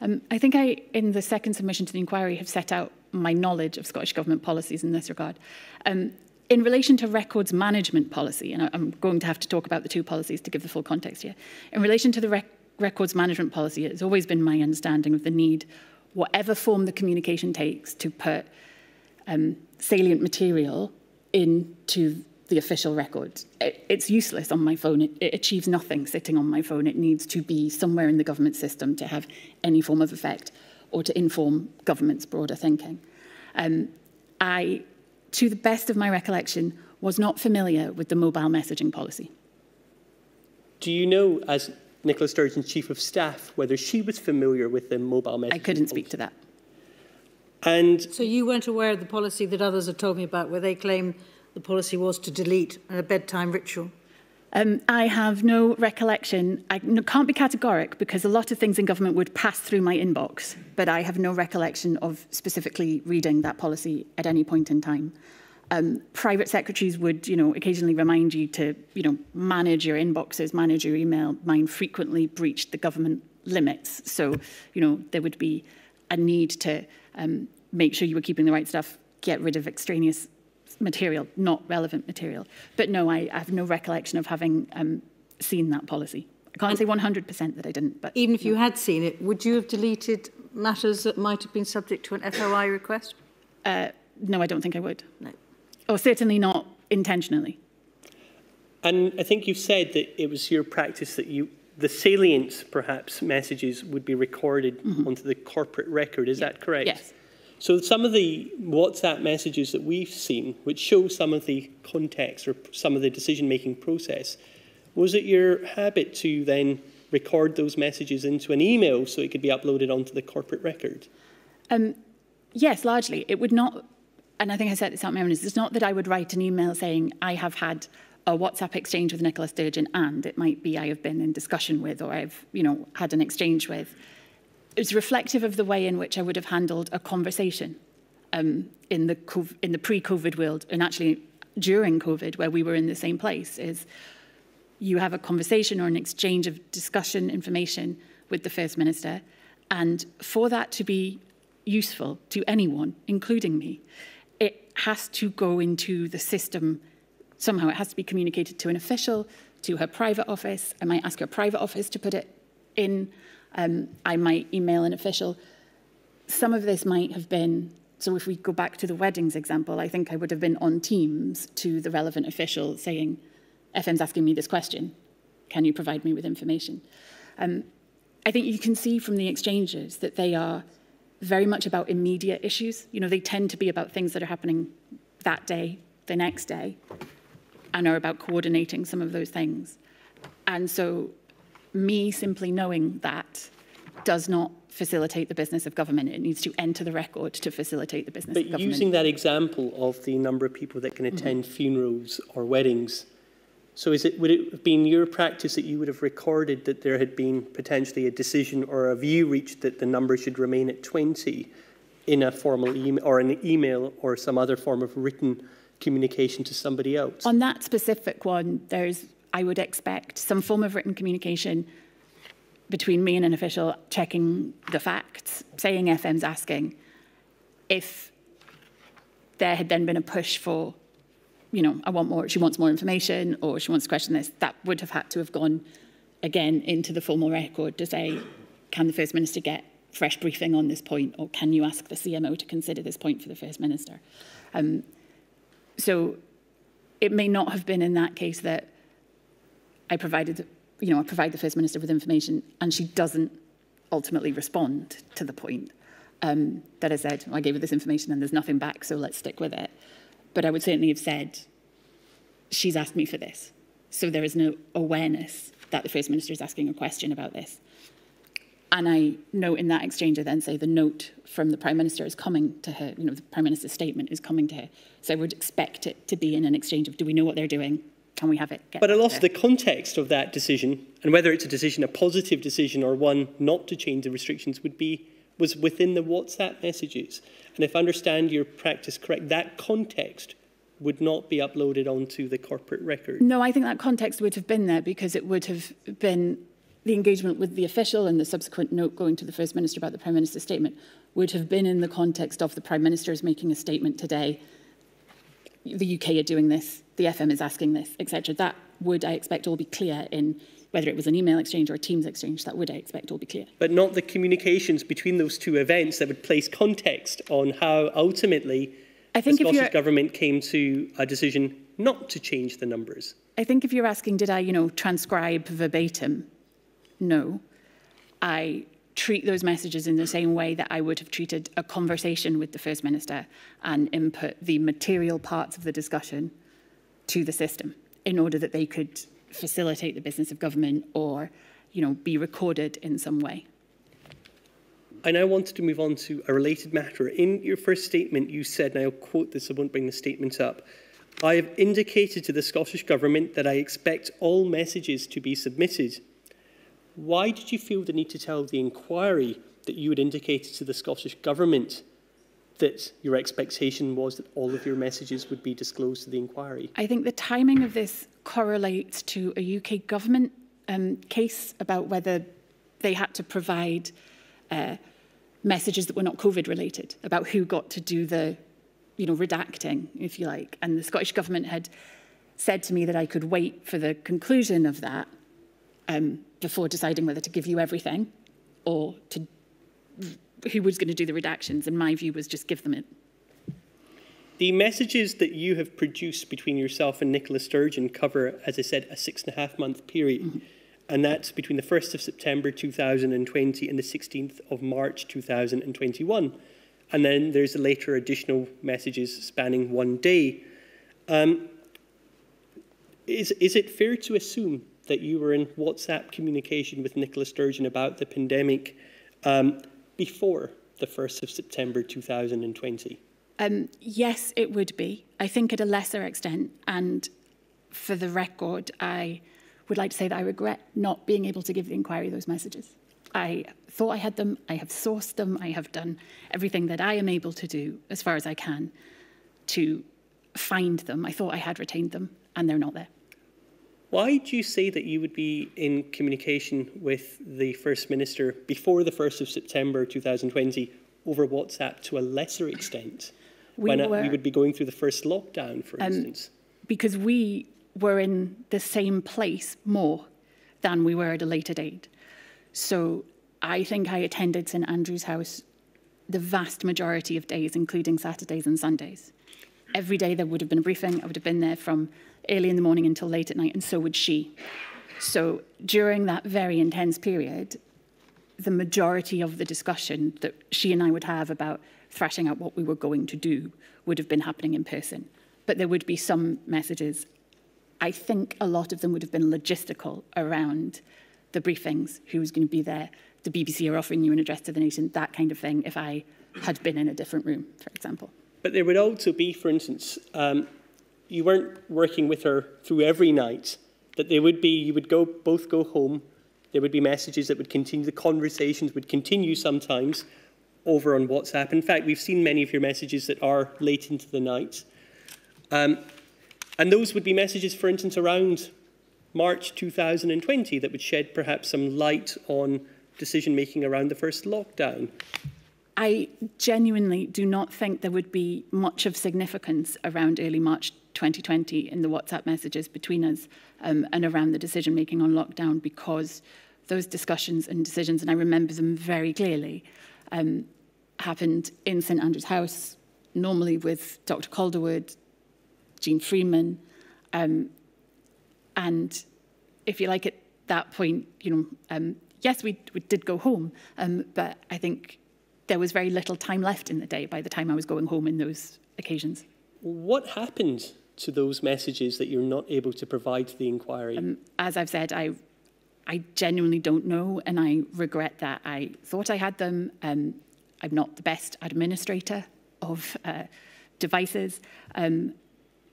Speaker 2: Um, I think I, in the second submission to the inquiry, have set out my knowledge of Scottish Government policies in this regard. Um, in relation to records management policy, and I'm going to have to talk about the two policies to give the full context here. In relation to the rec records management policy, it's always been my understanding of the need, whatever form the communication takes, to put um, salient material into the official record. It, it's useless on my phone. It, it achieves nothing sitting on my phone. It needs to be somewhere in the government system to have any form of effect or to inform government's broader thinking. Um, I, to the best of my recollection, was not familiar with the mobile messaging policy.
Speaker 1: Do you know, as Nicola Sturgeon's Chief of Staff, whether she was familiar with the mobile messaging
Speaker 2: I couldn't
Speaker 1: policy?
Speaker 2: speak to that.
Speaker 1: And
Speaker 3: so you weren't aware of the policy that others had told me about, where they claim the policy was to delete a bedtime ritual?
Speaker 2: Um, I have no recollection. I can't be categoric because a lot of things in government would pass through my inbox, but I have no recollection of specifically reading that policy at any point in time. Um, private secretaries would, you know, occasionally remind you to, you know, manage your inboxes, manage your email. Mine frequently breached the government limits, so you know there would be a need to um, make sure you were keeping the right stuff, get rid of extraneous material, not relevant material. But no, I, I have no recollection of having um, seen that policy. I can't say 100% that I didn't. But
Speaker 3: Even if no. you had seen it, would you have deleted matters that might have been subject to an FOI request?
Speaker 2: Uh, no, I don't think I would.
Speaker 3: No.
Speaker 2: Or certainly not intentionally.
Speaker 1: And I think you've said that it was your practice that you the salient, perhaps, messages would be recorded mm -hmm. onto the corporate record. Is
Speaker 2: yeah.
Speaker 1: that correct?
Speaker 2: Yes.
Speaker 1: So some of the WhatsApp messages that we've seen, which show some of the context or some of the decision-making process, was it your habit to then record those messages into an email so it could be uploaded onto the corporate record?
Speaker 2: Um, yes, largely. It would not, and I think I said this out my own, it's not that I would write an email saying I have had a WhatsApp exchange with Nicola Sturgeon and it might be I have been in discussion with or I've, you know, had an exchange with. is reflective of the way in which I would have handled a conversation um, in the in the pre-COVID world and actually during COVID where we were in the same place is you have a conversation or an exchange of discussion information with the First Minister and for that to be useful to anyone, including me, it has to go into the system Somehow it has to be communicated to an official, to her private office. I might ask her private office to put it in. Um, I might email an official. Some of this might have been, so if we go back to the weddings example, I think I would have been on Teams to the relevant official saying, FM's asking me this question. Can you provide me with information? Um, I think you can see from the exchanges that they are very much about immediate issues. You know, they tend to be about things that are happening that day, the next day, and are about coordinating some of those things. And so me simply knowing that does not facilitate the business of government. It needs to enter the record to facilitate the business
Speaker 1: but
Speaker 2: of government.
Speaker 1: using that example of the number of people that can attend mm -hmm. funerals or weddings, so is it, would it have been your practice that you would have recorded that there had been potentially a decision or a view reached that the number should remain at 20 in a formal email or an email or some other form of written communication to somebody else?
Speaker 2: On that specific one, there's, I would expect, some form of written communication between me and an official checking the facts, saying FM's asking. If there had then been a push for, you know, I want more, she wants more information or she wants to question this, that would have had to have gone again into the formal record to say, can the First Minister get fresh briefing on this point or can you ask the CMO to consider this point for the First Minister? Um, so it may not have been in that case that I provided, you know, I provide the First Minister with information and she doesn't ultimately respond to the point um, that I said, well, I gave her this information and there's nothing back, so let's stick with it. But I would certainly have said, she's asked me for this. So there is no awareness that the First Minister is asking a question about this. And I note in that exchange, I then say the note from the Prime Minister is coming to her, you know, the Prime Minister's statement is coming to her. So I would expect it to be in an exchange of do we know what they're doing? Can we have it?
Speaker 1: Get but I lost the context of that decision and whether it's a decision, a positive decision or one not to change the restrictions would be was within the WhatsApp messages. And if I understand your practice correct, that context would not be uploaded onto the corporate record.
Speaker 2: No, I think that context would have been there because it would have been the engagement with the official and the subsequent note going to the First Minister about the Prime Minister's statement would have been in the context of the Prime Minister is making a statement today, the UK are doing this, the FM is asking this, etc. That would, I expect, all be clear in whether it was an email exchange or a Teams exchange, that would, I expect, all be clear.
Speaker 1: But not the communications between those two events that would place context on how ultimately I think the Scottish government came to a decision not to change the numbers.
Speaker 2: I think if you're asking, did I, you know, transcribe verbatim? No. I treat those messages in the same way that I would have treated a conversation with the First Minister and input the material parts of the discussion to the system in order that they could facilitate the business of government or you know, be recorded in some way.
Speaker 1: I now wanted to move on to a related matter. In your first statement, you said, and I'll quote this, I won't bring the statement up, I have indicated to the Scottish Government that I expect all messages to be submitted why did you feel the need to tell the inquiry that you had indicated to the Scottish Government that your expectation was that all of your messages would be disclosed to the inquiry?
Speaker 2: I think the timing of this correlates to a UK government um, case about whether they had to provide uh, messages that were not COVID related about who got to do the, you know, redacting, if you like. And the Scottish government had said to me that I could wait for the conclusion of that um, before deciding whether to give you everything or to who was going to do the redactions. And my view was just give them it.
Speaker 1: The messages that you have produced between yourself and Nicola Sturgeon cover, as I said, a six and a half month period. Mm -hmm. And that's between the 1st of September 2020 and the 16th of March 2021. And then there's a later additional messages spanning one day. Um, is, is it fair to assume that you were in WhatsApp communication with Nicola Sturgeon about the pandemic um, before the 1st of September 2020?
Speaker 2: Um, yes, it would be. I think at a lesser extent. And for the record, I would like to say that I regret not being able to give the inquiry those messages. I thought I had them, I have sourced them, I have done everything that I am able to do as far as I can to find them. I thought I had retained them, and they're not there.
Speaker 1: Why do you say that you would be in communication with the First Minister before the 1st of September 2020 over WhatsApp to a lesser extent? We when were, we would be going through the first lockdown, for um, instance?
Speaker 2: Because we were in the same place more than we were at a later date. So I think I attended St Andrew's House the vast majority of days, including Saturdays and Sundays. Every day there would have been a briefing. I would have been there from early in the morning until late at night, and so would she. So during that very intense period, the majority of the discussion that she and I would have about thrashing out what we were going to do would have been happening in person. But there would be some messages. I think a lot of them would have been logistical around the briefings, who was going to be there, the BBC are offering you an address to the nation, that kind of thing, if I had been in a different room, for example.
Speaker 1: But there would also be, for instance, um, you weren't working with her through every night, that there would be, you would go, both go home, there would be messages that would continue, the conversations would continue sometimes over on WhatsApp. In fact, we've seen many of your messages that are late into the night. Um, and those would be messages, for instance, around March 2020 that would shed perhaps some light on decision making around the first lockdown?
Speaker 2: I genuinely do not think there would be much of significance around early March 2020 in the WhatsApp messages between us um, and around the decision making on lockdown because those discussions and decisions, and I remember them very clearly, um, happened in St Andrew's House, normally with Dr Calderwood, Jean Freeman, um, and if you like, at that point, you know, um, yes, we, we did go home, um, but I think there was very little time left in the day by the time I was going home in those occasions.
Speaker 1: What happened to those messages that you're not able to provide to the inquiry? Um,
Speaker 2: as I've said, I, I genuinely don't know, and I regret that. I thought I had them. Um, I'm not the best administrator of uh, devices. Um,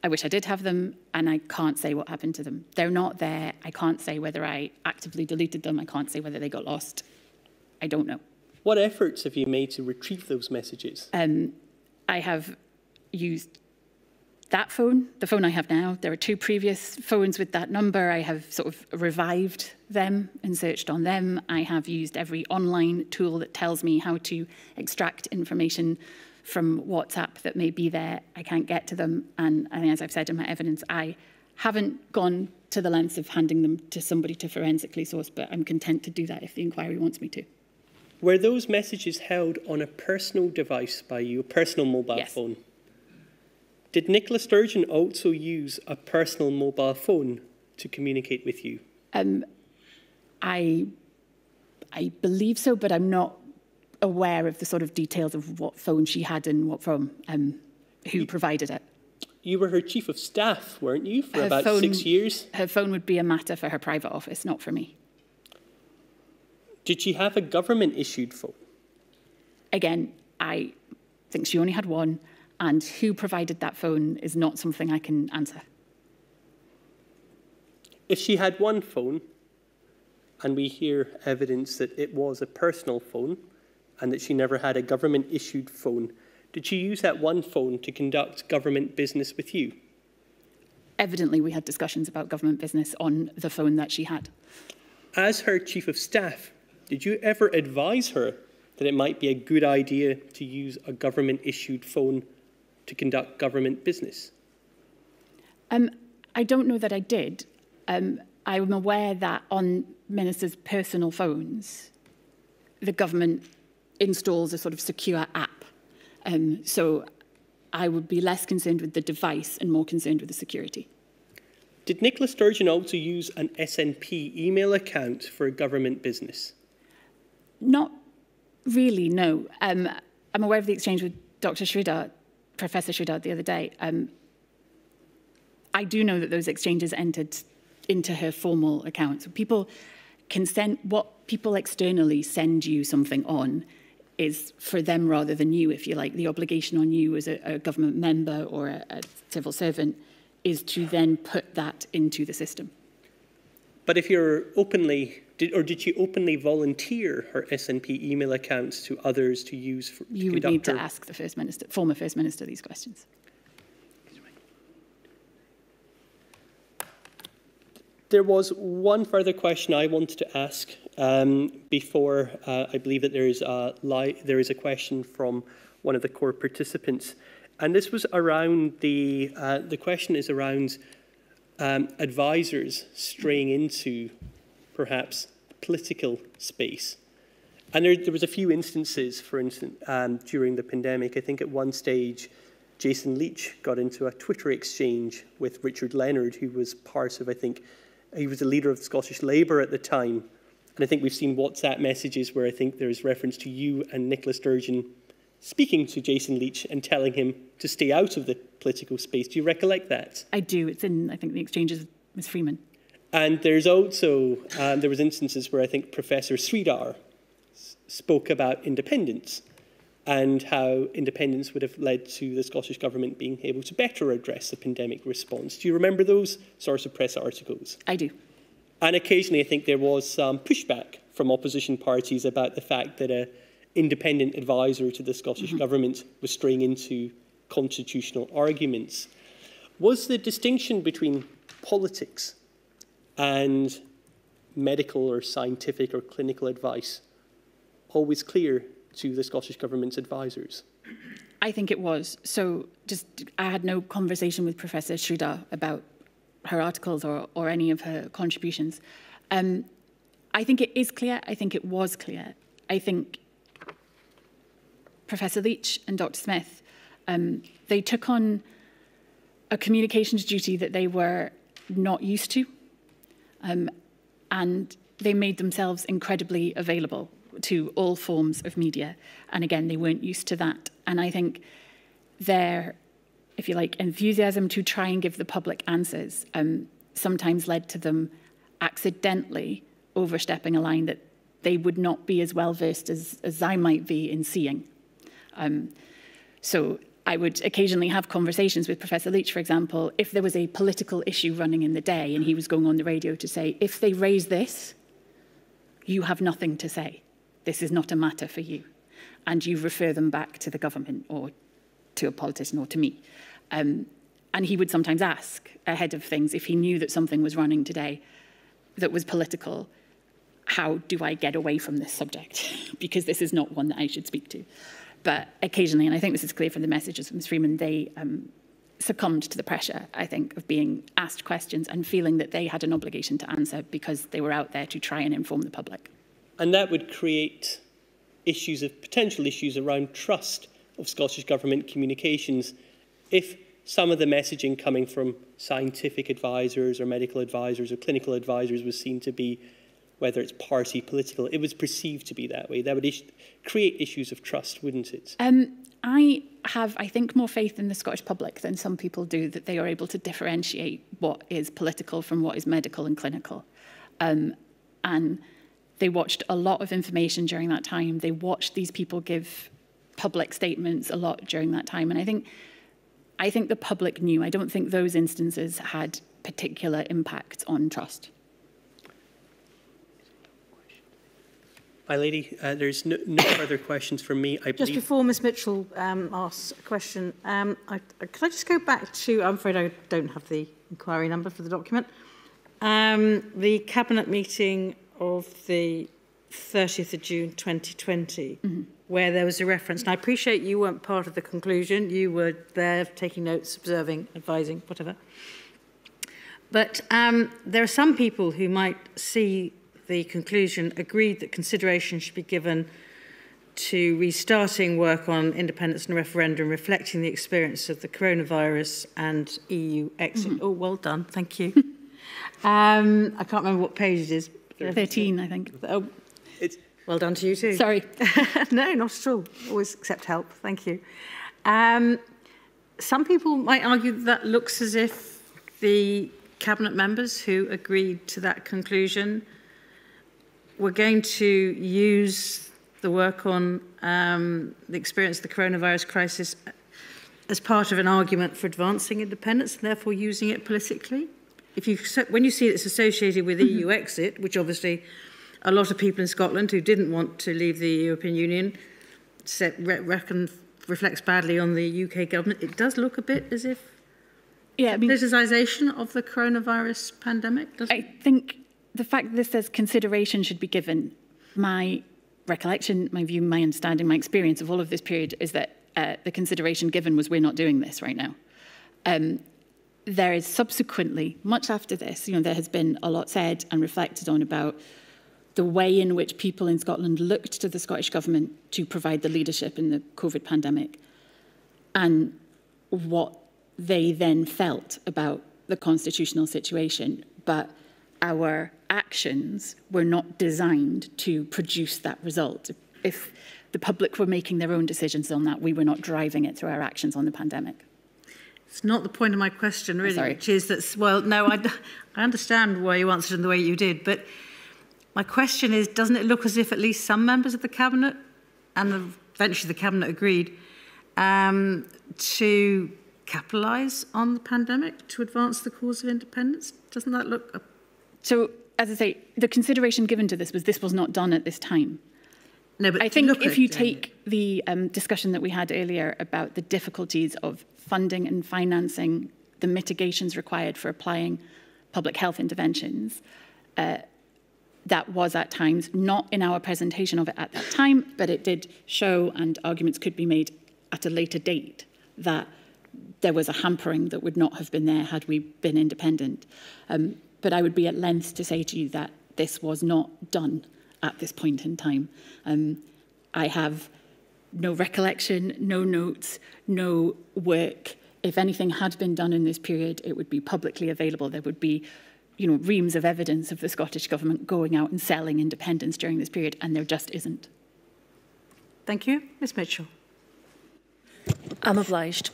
Speaker 2: I wish I did have them, and I can't say what happened to them. They're not there. I can't say whether I actively deleted them. I can't say whether they got lost. I don't know.
Speaker 1: What efforts have you made to retrieve those messages? Um,
Speaker 2: I have used that phone, the phone I have now. There are two previous phones with that number. I have sort of revived them and searched on them. I have used every online tool that tells me how to extract information from WhatsApp that may be there. I can't get to them. And, and as I've said in my evidence, I haven't gone to the lengths of handing them to somebody to forensically source, but I'm content to do that if the inquiry wants me to.
Speaker 1: Were those messages held on a personal device by you, a personal mobile
Speaker 2: yes.
Speaker 1: phone? Did Nicola Sturgeon also use a personal mobile phone to communicate with you? Um,
Speaker 2: I, I believe so, but I'm not aware of the sort of details of what phone she had and what from, um, who you, provided it.
Speaker 1: You were her chief of staff, weren't you, for her about phone, six years?
Speaker 2: Her phone would be a matter for her private office, not for me.
Speaker 1: Did she have a government issued phone?
Speaker 2: Again, I think she only had one, and who provided that phone is not something I can answer.
Speaker 1: If she had one phone, and we hear evidence that it was a personal phone, and that she never had a government issued phone. Did she use that one phone to conduct government business with you?
Speaker 2: Evidently, we had discussions about government business on the phone that she had.
Speaker 1: As her chief of staff, did you ever advise her that it might be a good idea to use a government issued phone to conduct government business?
Speaker 2: Um, I don't know that I did. Um, I'm aware that on ministers' personal phones, the government installs a sort of secure app. Um, so I would be less concerned with the device and more concerned with the security.
Speaker 1: Did Nicola Sturgeon also use an SNP email account for a government business?
Speaker 2: Not really, no. Um, I'm aware of the exchange with Dr. Sridhar Professor Shudad the other day, um, I do know that those exchanges entered into her formal account. So people can send what people externally send you something on is for them rather than you, if you like. The obligation on you as a, a government member or a, a civil servant is to then put that into the system.
Speaker 1: But if you're openly, did, or did she openly volunteer her SNP email accounts to others to use? For, to
Speaker 2: you would need
Speaker 1: her...
Speaker 2: to ask the first minister, former first minister, these questions.
Speaker 1: There was one further question I wanted to ask um, before uh, I believe that there is, a there is a question from one of the core participants. And this was around the, uh, the question is around um, advisors straying into perhaps political space. And there, there was a few instances, for instance, um, during the pandemic. I think at one stage, Jason Leach got into a Twitter exchange with Richard Leonard, who was part of, I think, he was the leader of Scottish Labour at the time. And I think we've seen WhatsApp messages where I think there is reference to you and Nicola Sturgeon speaking to Jason Leitch and telling him to stay out of the political space. Do you recollect that?
Speaker 2: I do. It's in, I think, the exchanges with Ms Freeman.
Speaker 1: And there's also, um, there was instances where I think Professor Sridhar spoke about independence and how independence would have led to the Scottish Government being able to better address the pandemic response. Do you remember those sorts of press articles?
Speaker 2: I do.
Speaker 1: And occasionally I think there was some pushback from opposition parties about the fact that an independent advisor to the Scottish mm -hmm. Government was straying into constitutional arguments. Was the distinction between politics and medical or scientific or clinical advice always clear to the Scottish Government's advisors?
Speaker 2: I think it was. So just I had no conversation with Professor Sridhar about her articles or, or any of her contributions. Um, I think it is clear. I think it was clear. I think Professor Leitch and Dr. Smith, um, they took on a communications duty that they were not used to. Um, and they made themselves incredibly available to all forms of media. And again, they weren't used to that. And I think their, if you like, enthusiasm to try and give the public answers um, sometimes led to them accidentally overstepping a line that they would not be as well versed as, as I might be in seeing. Um, so I would occasionally have conversations with Professor Leach, for example, if there was a political issue running in the day and he was going on the radio to say, if they raise this, you have nothing to say. This is not a matter for you. And you refer them back to the government or to a politician or to me. Um, and he would sometimes ask ahead of things if he knew that something was running today that was political, how do I get away from this subject? because this is not one that I should speak to. But occasionally, and I think this is clear from the messages from Ms Freeman, they um, succumbed to the pressure, I think, of being asked questions and feeling that they had an obligation to answer because they were out there to try and inform the public.
Speaker 1: And that would create issues of potential issues around trust of Scottish Government communications if some of the messaging coming from scientific advisors or medical advisors or clinical advisors was seen to be whether it's party political it was perceived to be that way that would is create issues of trust wouldn't it
Speaker 2: um, I have I think more faith in the Scottish public than some people do that they are able to differentiate what is political from what is medical and clinical um, and They watched a lot of information during that time. They watched these people give public statements a lot during that time. And I think, I think the public knew. I don't think those instances had particular impact on trust.
Speaker 1: My lady, uh, there's no, no further questions from me. I
Speaker 3: just
Speaker 1: believe...
Speaker 3: before Ms Mitchell um, asks a question, um, I, can I just go back to, I'm afraid I don't have the inquiry number for the document, um, the Cabinet meeting of the 30th of June 2020, mm -hmm. where there was a reference. And I appreciate you weren't part of the conclusion. You were there taking notes, observing, advising, whatever. But um, there are some people who might see the conclusion, agreed that consideration should be given to restarting work on independence and referendum, reflecting the experience of the coronavirus and EU exit. Mm -hmm. Oh, well done. Thank you. um, I can't remember what page it is.
Speaker 2: 13, I think. Oh.
Speaker 1: It's...
Speaker 3: Well done to you too.
Speaker 2: Sorry.
Speaker 3: no, not at all. Always accept help. Thank you. Um, some people might argue that, that looks as if the cabinet members who agreed to that conclusion we're going to use the work on um, the experience of the coronavirus crisis as part of an argument for advancing independence and therefore using it politically. If you, when you see it's associated with EU mm-hmm. exit, which obviously a lot of people in Scotland who didn't want to leave the European Union set, re reckon, reflects badly on the UK government, it does look a bit as if yeah, I mean, politicization of the coronavirus pandemic, doesn't
Speaker 2: I think the fact that this says consideration should be given, my recollection, my view, my understanding, my experience of all of this period is that uh, the consideration given was we're not doing this right now. Um, there is subsequently, much after this, you know, there has been a lot said and reflected on about the way in which people in Scotland looked to the Scottish Government to provide the leadership in the COVID pandemic and what they then felt about the constitutional situation. But our actions were not designed to produce that result. If the public were making their own decisions on that, we were not driving it through our actions on the pandemic.
Speaker 3: It's not the point of my question, really, which is that, well, no, I, I understand why you answered in the way you did, but my question is, doesn't it look as if at least some members of the Cabinet, and eventually the Cabinet agreed, um, to capitalise on the pandemic to advance the cause of independence? Doesn't that look...
Speaker 2: So, as I say, the consideration given to this was this was not done at this time.
Speaker 3: No, but
Speaker 2: I think if you take the um, discussion that we had earlier about the difficulties of funding and financing the mitigations required for applying public health interventions, uh, that was at times not in our presentation of it at that time, but it did show and arguments could be made at a later date that there was a hampering that would not have been there had we been independent. Um, But I would be at length to say to you that this was not done at this point in time. Um, I have no recollection, no notes, no work. If anything had been done in this period, it would be publicly available. There would be you know, reams of evidence of the Scottish Government going out and selling independence during this period, and there just isn't.
Speaker 3: Thank you. Ms Mitchell.
Speaker 4: I'm obliged.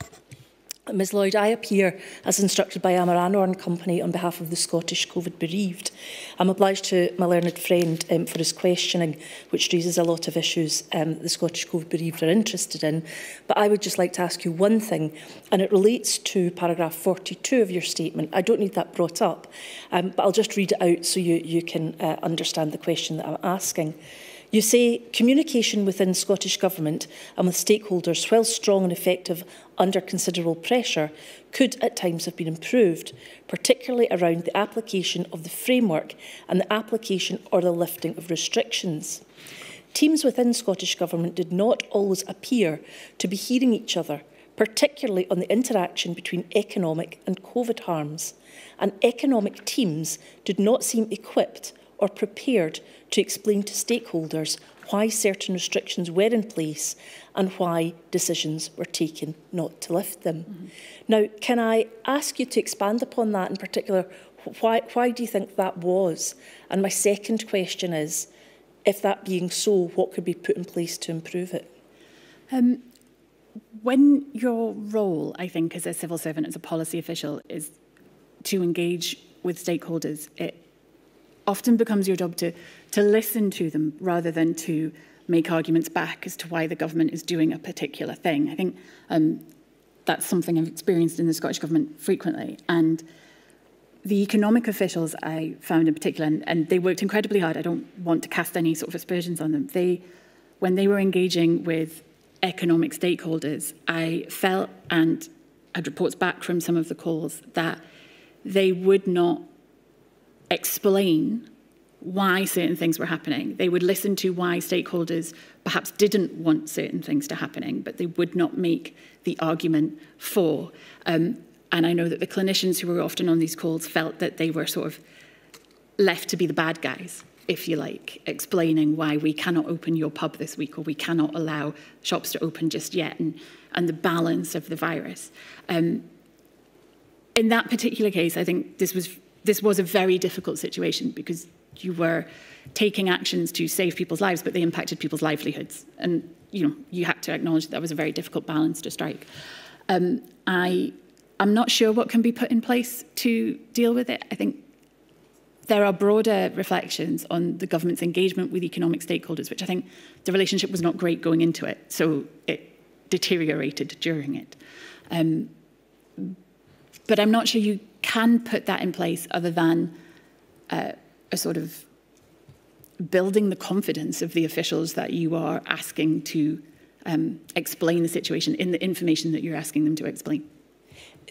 Speaker 4: Ms Lloyd, I appear as instructed by Amarano and Company on behalf of the Scottish COVID bereaved. I'm obliged to my learned friend um, for his questioning, which raises a lot of issues um, the Scottish COVID bereaved are interested in. But I would just like to ask you one thing, and it relates to paragraph 42 of your statement. I don't need that brought up, um, but I'll just read it out so you, you can uh, understand the question that I'm asking. You say communication within Scottish Government and with stakeholders, while strong and effective under considerable pressure, could at times have been improved, particularly around the application of the framework and the application or the lifting of restrictions. Teams within Scottish Government did not always appear to be hearing each other, particularly on the interaction between economic and COVID harms. And economic teams did not seem equipped or prepared to explain to stakeholders why certain restrictions were in place and why decisions were taken not to lift them. Mm -hmm. Now, can I ask you to expand upon that in particular? Why, why do you think that was? And my second question is, if that being so, what could be put in place to improve it? Um,
Speaker 2: when your role, I think, as a civil servant, as a policy official, is to engage with stakeholders, it often becomes your job to, to listen to them rather than to make arguments back as to why the government is doing a particular thing. I think um, that's something I've experienced in the Scottish Government frequently. And the economic officials I found in particular, and, and they worked incredibly hard, I don't want to cast any sort of aspersions on them, they, when they were engaging with economic stakeholders, I felt and had reports back from some of the calls that they would not explain why certain things were happening. They would listen to why stakeholders perhaps didn't want certain things to happening, but they would not make the argument for. Um, and I know that the clinicians who were often on these calls felt that they were sort of left to be the bad guys, if you like, explaining why we cannot open your pub this week or we cannot allow shops to open just yet and, and the balance of the virus. Um, in that particular case, I think this was this was a very difficult situation because you were taking actions to save people's lives, but they impacted people's livelihoods. And you know, you had to acknowledge that, that was a very difficult balance to strike. Um, I, I'm not sure what can be put in place to deal with it. I think there are broader reflections on the government's engagement with economic stakeholders, which I think the relationship was not great going into it, so it deteriorated during it. Um, but I'm not sure you can put that in place other than uh, a sort of building the confidence of the officials that you are asking to um, explain the situation in the information that you're asking them to explain?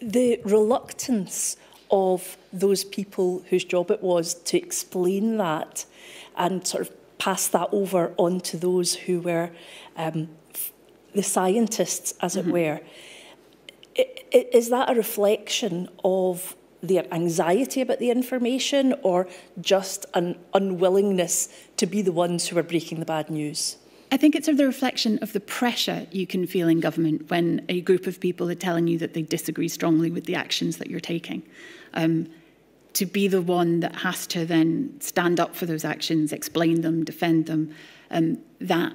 Speaker 4: The reluctance of those people whose job it was to explain that and sort of pass that over on to those who were um, the scientists, as mm -hmm. it mm-hmm. were. Is that a reflection of their anxiety about the information or just an unwillingness to be the ones who are breaking the bad news?
Speaker 2: I think it's sort of the reflection of the pressure you can feel in government when a group of people are telling you that they disagree strongly with the actions that you're taking. Um, to be the one that has to then stand up for those actions, explain them, defend them, um, that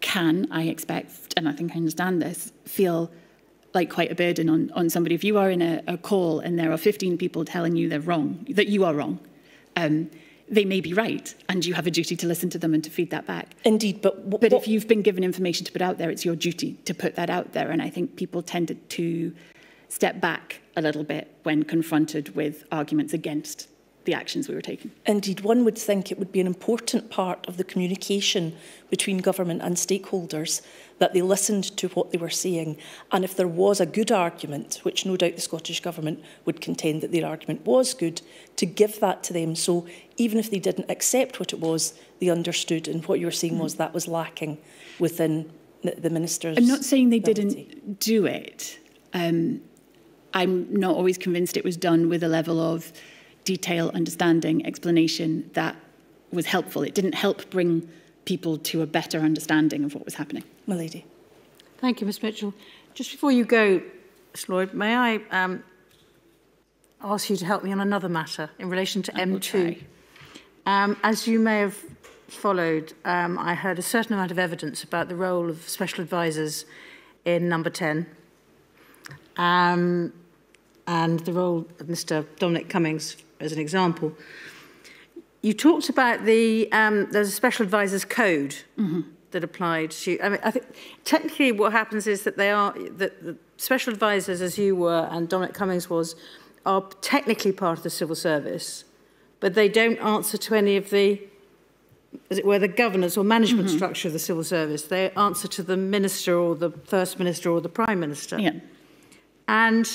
Speaker 2: can, I expect, and I think I understand this, feel like quite a burden on, on somebody. If you are in a, a call and there are 15 people telling you they're wrong, that you are wrong, um, they may be right and you have a duty to listen to them and to feed that back.
Speaker 4: Indeed,
Speaker 2: but... But if you've been given information to put out there, it's your duty to put that out there. And I think people tended to step back a little bit when confronted with arguments against the actions we were taking.
Speaker 4: Indeed, one would think it would be an important part of the communication between government and stakeholders that they listened to what they were saying. And if there was a good argument, which no doubt the Scottish Government would contend that their argument was good, to give that to them. So even if they didn't accept what it was, they understood. And what you were saying mm. was mm-hmm. that was lacking within the, the Minister's.
Speaker 2: I'm not saying they ability. didn't do it. Um, I'm not always convinced it was done with a level of detail, understanding, explanation that was helpful. It didn't help bring people to a better understanding of what was happening.
Speaker 4: My lady.
Speaker 3: Thank you, Ms Mitchell. Just before you go, Ms Lloyd, may I um, ask you to help me on another matter in relation to I M2? Um, as you may have followed, um, I heard a certain amount of evidence about the role of special advisors in number 10 um, and the role of Mr Dominic Cummings as an example. You talked about the um, there's a special advisor's code mm -hmm. that applied to. I mean, I think technically what happens is that they are that the special advisors, as you were and Dominic Cummings was, are technically part of the civil service, but they don't answer to any of the as it were, the governance or management mm -hmm. structure of the civil service. They answer to the minister or the first minister or the prime minister.
Speaker 2: Yeah.
Speaker 3: And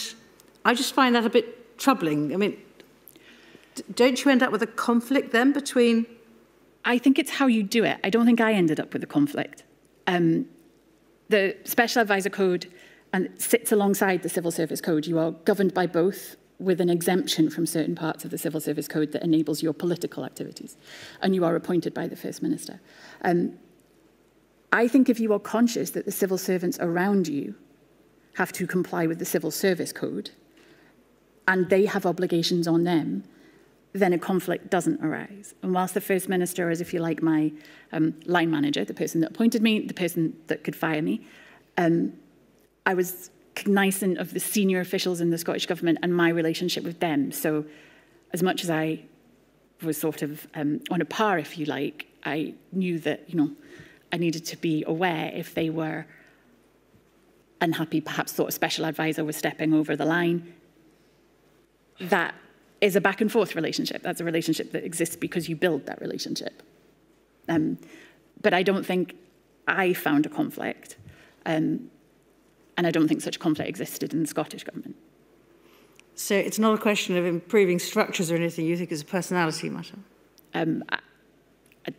Speaker 3: I just find that a bit troubling. I mean, don't you end up with a conflict then between...
Speaker 2: I think it's how you do it. I don't think I ended up with a conflict. Um, the Special Advisor Code and sits alongside the Civil Service Code. You are governed by both with an exemption from certain parts of the Civil Service Code that enables your political activities, and you are appointed by the First Minister. Um, I think if you are conscious that the civil servants around you have to comply with the Civil Service Code, and they have obligations on them, then a conflict doesn't arise. And whilst the First Minister is, if you like, my um, line manager, the person that appointed me, the person that could fire me, um, I was cognizant of the senior officials in the Scottish Government and my relationship with them. So as much as I was sort of um, on a par, if you like, I knew that, you know, I needed to be aware if they were unhappy, perhaps thought a special advisor was stepping over the line, that is a back and forth relationship. That's a relationship that exists because you build that relationship. Um, but I don't think I found a conflict. Um, and I don't think such conflict existed in the Scottish government.
Speaker 3: So it's not a question of improving structures or anything you think is a personality matter? Um, I,
Speaker 2: I,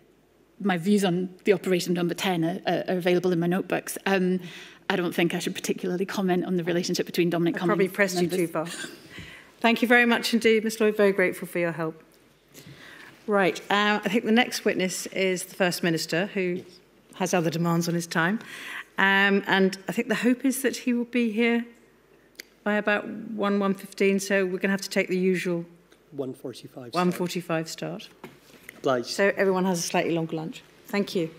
Speaker 2: my views on the operation number 10 are, are available in my notebooks. Um, I don't think I should particularly comment on the relationship between Dominic
Speaker 3: I
Speaker 2: Cummings.
Speaker 3: probably pressed you too far. Thank you very much indeed, Ms Lloyd. Very grateful for your help. Right. Uh, I think the next witness is the First Minister, who yes. has other demands on his time. Um, and I think the hope is that he will be here by about 1, 1.15, so we're going to have to take the usual
Speaker 1: 1.45 start.
Speaker 3: 1.45 start.
Speaker 1: Obliged.
Speaker 3: So everyone has a slightly longer lunch. Thank you.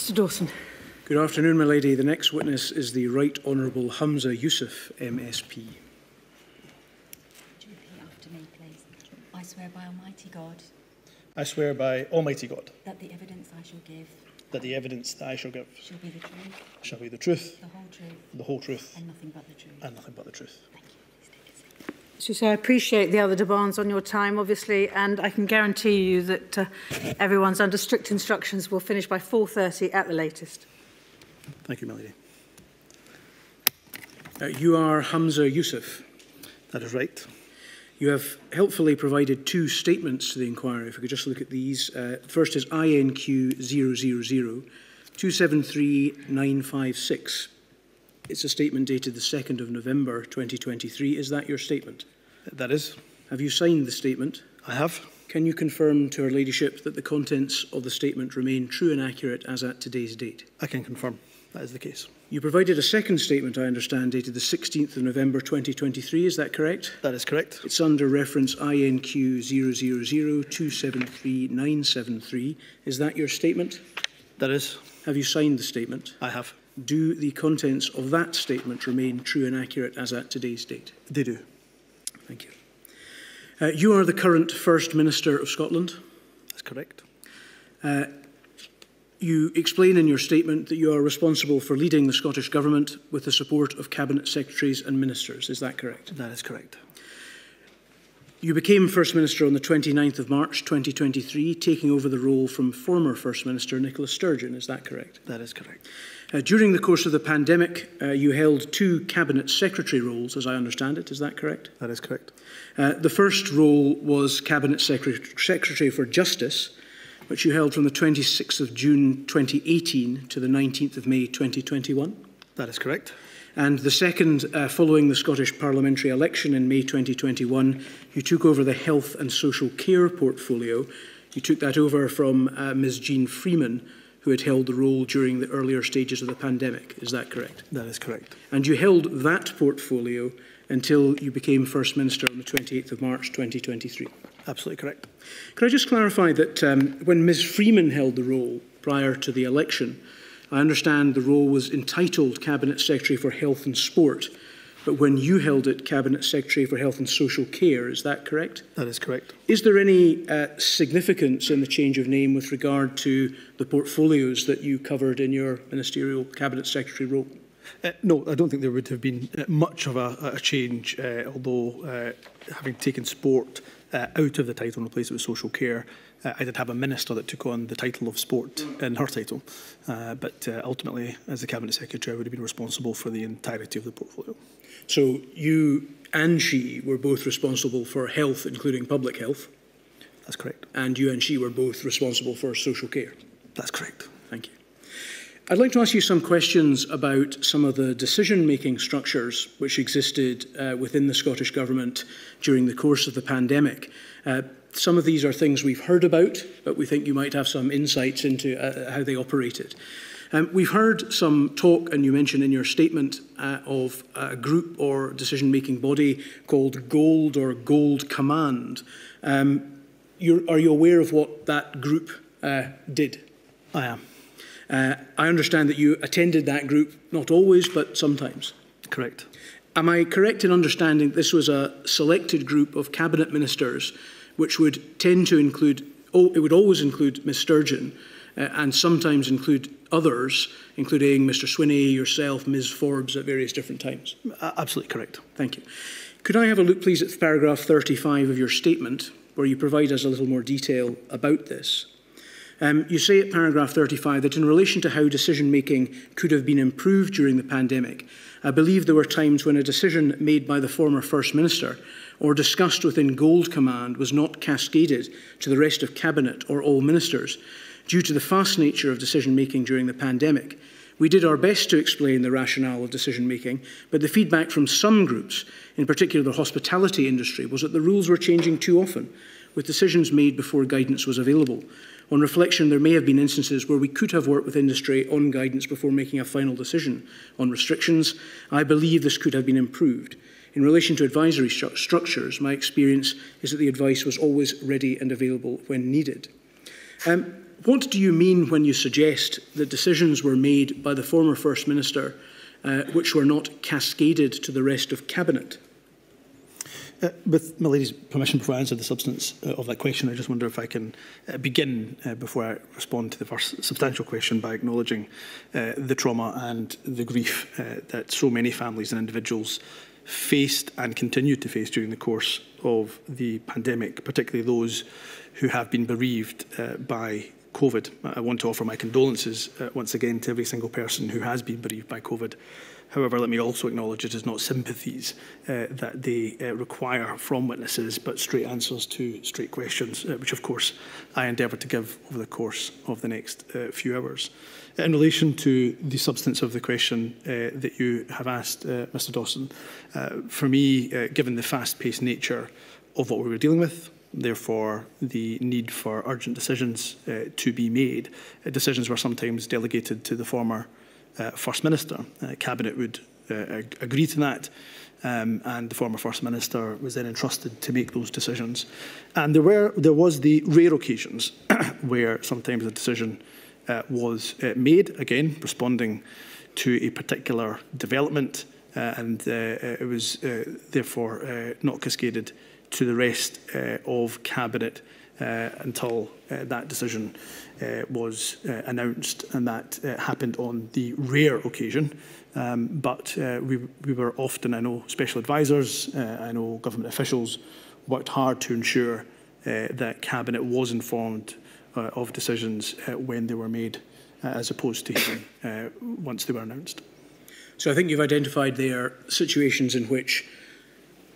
Speaker 3: Mr Dawson.
Speaker 5: Good afternoon, my lady. The next witness is the Right Honourable Humza Yousaf, MSP.
Speaker 6: Would you repeat after me, please? I swear by Almighty God
Speaker 7: I swear by Almighty God
Speaker 6: that the evidence I shall give
Speaker 7: that the evidence that I shall give
Speaker 6: shall be the truth,
Speaker 7: shall be the truth,
Speaker 6: the whole truth,
Speaker 7: the whole truth,
Speaker 6: and nothing but the truth.
Speaker 7: and nothing but the truth.
Speaker 3: So I appreciate the other demands on your time, obviously, and I can guarantee you that uh, everyone's under strict instructions will finish by 4.30 at the latest.
Speaker 7: Thank you, Melody.
Speaker 5: Uh, you are Hamza Youssef.
Speaker 7: That is right.
Speaker 5: You have helpfully provided two statements to the inquiry. If we could just look at these. Uh, first is INQ 000 273956. It's a statement dated the 2nd of November 2023. Is that your statement?
Speaker 7: That is.
Speaker 5: Have you signed the statement?
Speaker 7: I have.
Speaker 5: Can you confirm to Her Ladyship that the contents of the statement remain true and accurate as at today's date?
Speaker 7: I can confirm. That is the case.
Speaker 5: You provided a second statement, I understand, dated the 16th of November 2023. Is that correct?
Speaker 7: That is correct.
Speaker 5: It's under reference INQ 000273973. Is that your statement?
Speaker 7: That is.
Speaker 5: Have you signed the statement?
Speaker 7: I have
Speaker 5: do the contents of that statement remain true and accurate as at today's date?
Speaker 7: They do.
Speaker 5: Thank you. Uh, you are the current First Minister of Scotland.
Speaker 7: That's correct.
Speaker 5: Uh, you explain in your statement that you are responsible for leading the Scottish Government with the support of Cabinet Secretaries and Ministers. Is that correct?
Speaker 7: That is correct.
Speaker 5: You became First Minister on the 29th of March 2023, taking over the role from former First Minister Nicola Sturgeon. Is that correct?
Speaker 7: That is correct.
Speaker 5: Uh, during the course of the pandemic, uh, you held two cabinet secretary roles, as I understand it. Is that correct?
Speaker 7: That is correct.
Speaker 5: Uh, the first role was cabinet secretary, secretary for Justice, which you held from the 26th of June 2018 to the 19th of May 2021.
Speaker 7: That is correct.
Speaker 5: And the second, uh, following the Scottish parliamentary election in May 2021, you took over the health and social care portfolio. You took that over from uh, Ms Jean Freeman, who had held the role during the earlier stages of the pandemic. Is that correct?
Speaker 7: That is correct.
Speaker 5: And you held that portfolio until you became First Minister on the 28th of March 2023.
Speaker 7: Absolutely correct.
Speaker 5: Could I just clarify that um, when Ms Freeman held the role prior to the election, I understand the role was entitled Cabinet Secretary for Health and Sport, but when you held it, Cabinet Secretary for Health and Social Care, is that correct?
Speaker 7: That is correct.
Speaker 5: Is there any uh, significance in the change of name with regard to the portfolios that you covered in your ministerial Cabinet Secretary role?
Speaker 7: Uh, no, I don't think there would have been uh, much of a, a change, uh, although uh, having taken sport uh, out of the title and replaced it with social care, uh, I did have a minister that took on the title of sport in her title. Uh, but uh, ultimately, as the Cabinet Secretary, I would have been responsible for the entirety of the portfolio.
Speaker 5: So you and she were both responsible for health, including public health,
Speaker 7: That's correct.
Speaker 5: and you and she were both responsible for social care.
Speaker 7: That's correct.
Speaker 5: Thank you. I'd like to ask you some questions about some of the decision-making structures which existed uh, within the Scottish Government during the course of the pandemic. Uh, some of these are things we've heard about, but we think you might have some insights into uh, how they operated. Um, we've heard some talk, and you mentioned in your statement, uh, of a group or decision-making body called GOLD or Gold Command. Um, are you aware of what that group uh, did?
Speaker 7: I am.
Speaker 5: Uh, I understand that you attended that group, not always, but sometimes.
Speaker 7: Correct.
Speaker 5: Am I correct in understanding this was a selected group of cabinet ministers, which would tend to include, oh, it would always include Ms Sturgeon, uh, and sometimes include others, including Mr Swinney, yourself, Ms Forbes at various different times?
Speaker 7: Absolutely correct.
Speaker 5: Thank you. Could I have a look, please, at paragraph 35 of your statement, where you provide us a little more detail about this? Um, you say at paragraph 35 that in relation to how decision making could have been improved during the pandemic, I believe there were times when a decision made by the former First Minister or discussed within Gold Command was not cascaded to the rest of Cabinet or all ministers due to the fast nature of decision making during the pandemic. We did our best to explain the rationale of decision making, but the feedback from some groups, in particular the hospitality industry, was that the rules were changing too often, with decisions made before guidance was available. On reflection, there may have been instances where we could have worked with industry on guidance before making a final decision on restrictions. I believe this could have been improved. In relation to advisory stru structures, my experience is that the advice was always ready and available when needed. Um, what do you mean when you suggest that decisions were made by the former First Minister uh, which were not cascaded to the rest of Cabinet?
Speaker 7: Uh, with my lady's permission, before I answer the substance uh, of that question, I just wonder if I can uh, begin uh, before I respond to the first substantial question by acknowledging uh, the trauma and the grief uh, that so many families and individuals faced and continue to face during the course of the pandemic, particularly those who have been bereaved uh, by COVID. I want to offer my condolences uh, once again to every single person who has been bereaved by COVID. However, let me also acknowledge it is not sympathies uh, that they uh, require from witnesses, but straight answers to straight questions, uh, which of course I endeavour to give over the course of the next uh, few hours. In relation to the substance of the question uh, that you have asked, uh, Mr Dawson, uh, for me, uh, given the fast-paced nature of what we were dealing with, therefore the need for urgent decisions uh, to be made, uh, decisions were sometimes delegated to the former First Minister. Cabinet would agree to that. Um, and the former First Minister was then entrusted to make those decisions. And there, were, there was the rare occasions where sometimes a decision was uh, made, again, responding to a particular development, uh, and uh, it was uh, therefore uh, not cascaded to the rest uh, of Cabinet uh, until uh, that decision uh, was uh, announced, and that uh, happened on the rare occasion. Um, but uh, we, we were often, I know, special advisors, uh, I know government officials worked hard to ensure uh, that Cabinet was informed uh, of decisions uh, when they were made, uh, as opposed to hearing uh, once they were announced.
Speaker 5: So I think you've identified there situations in which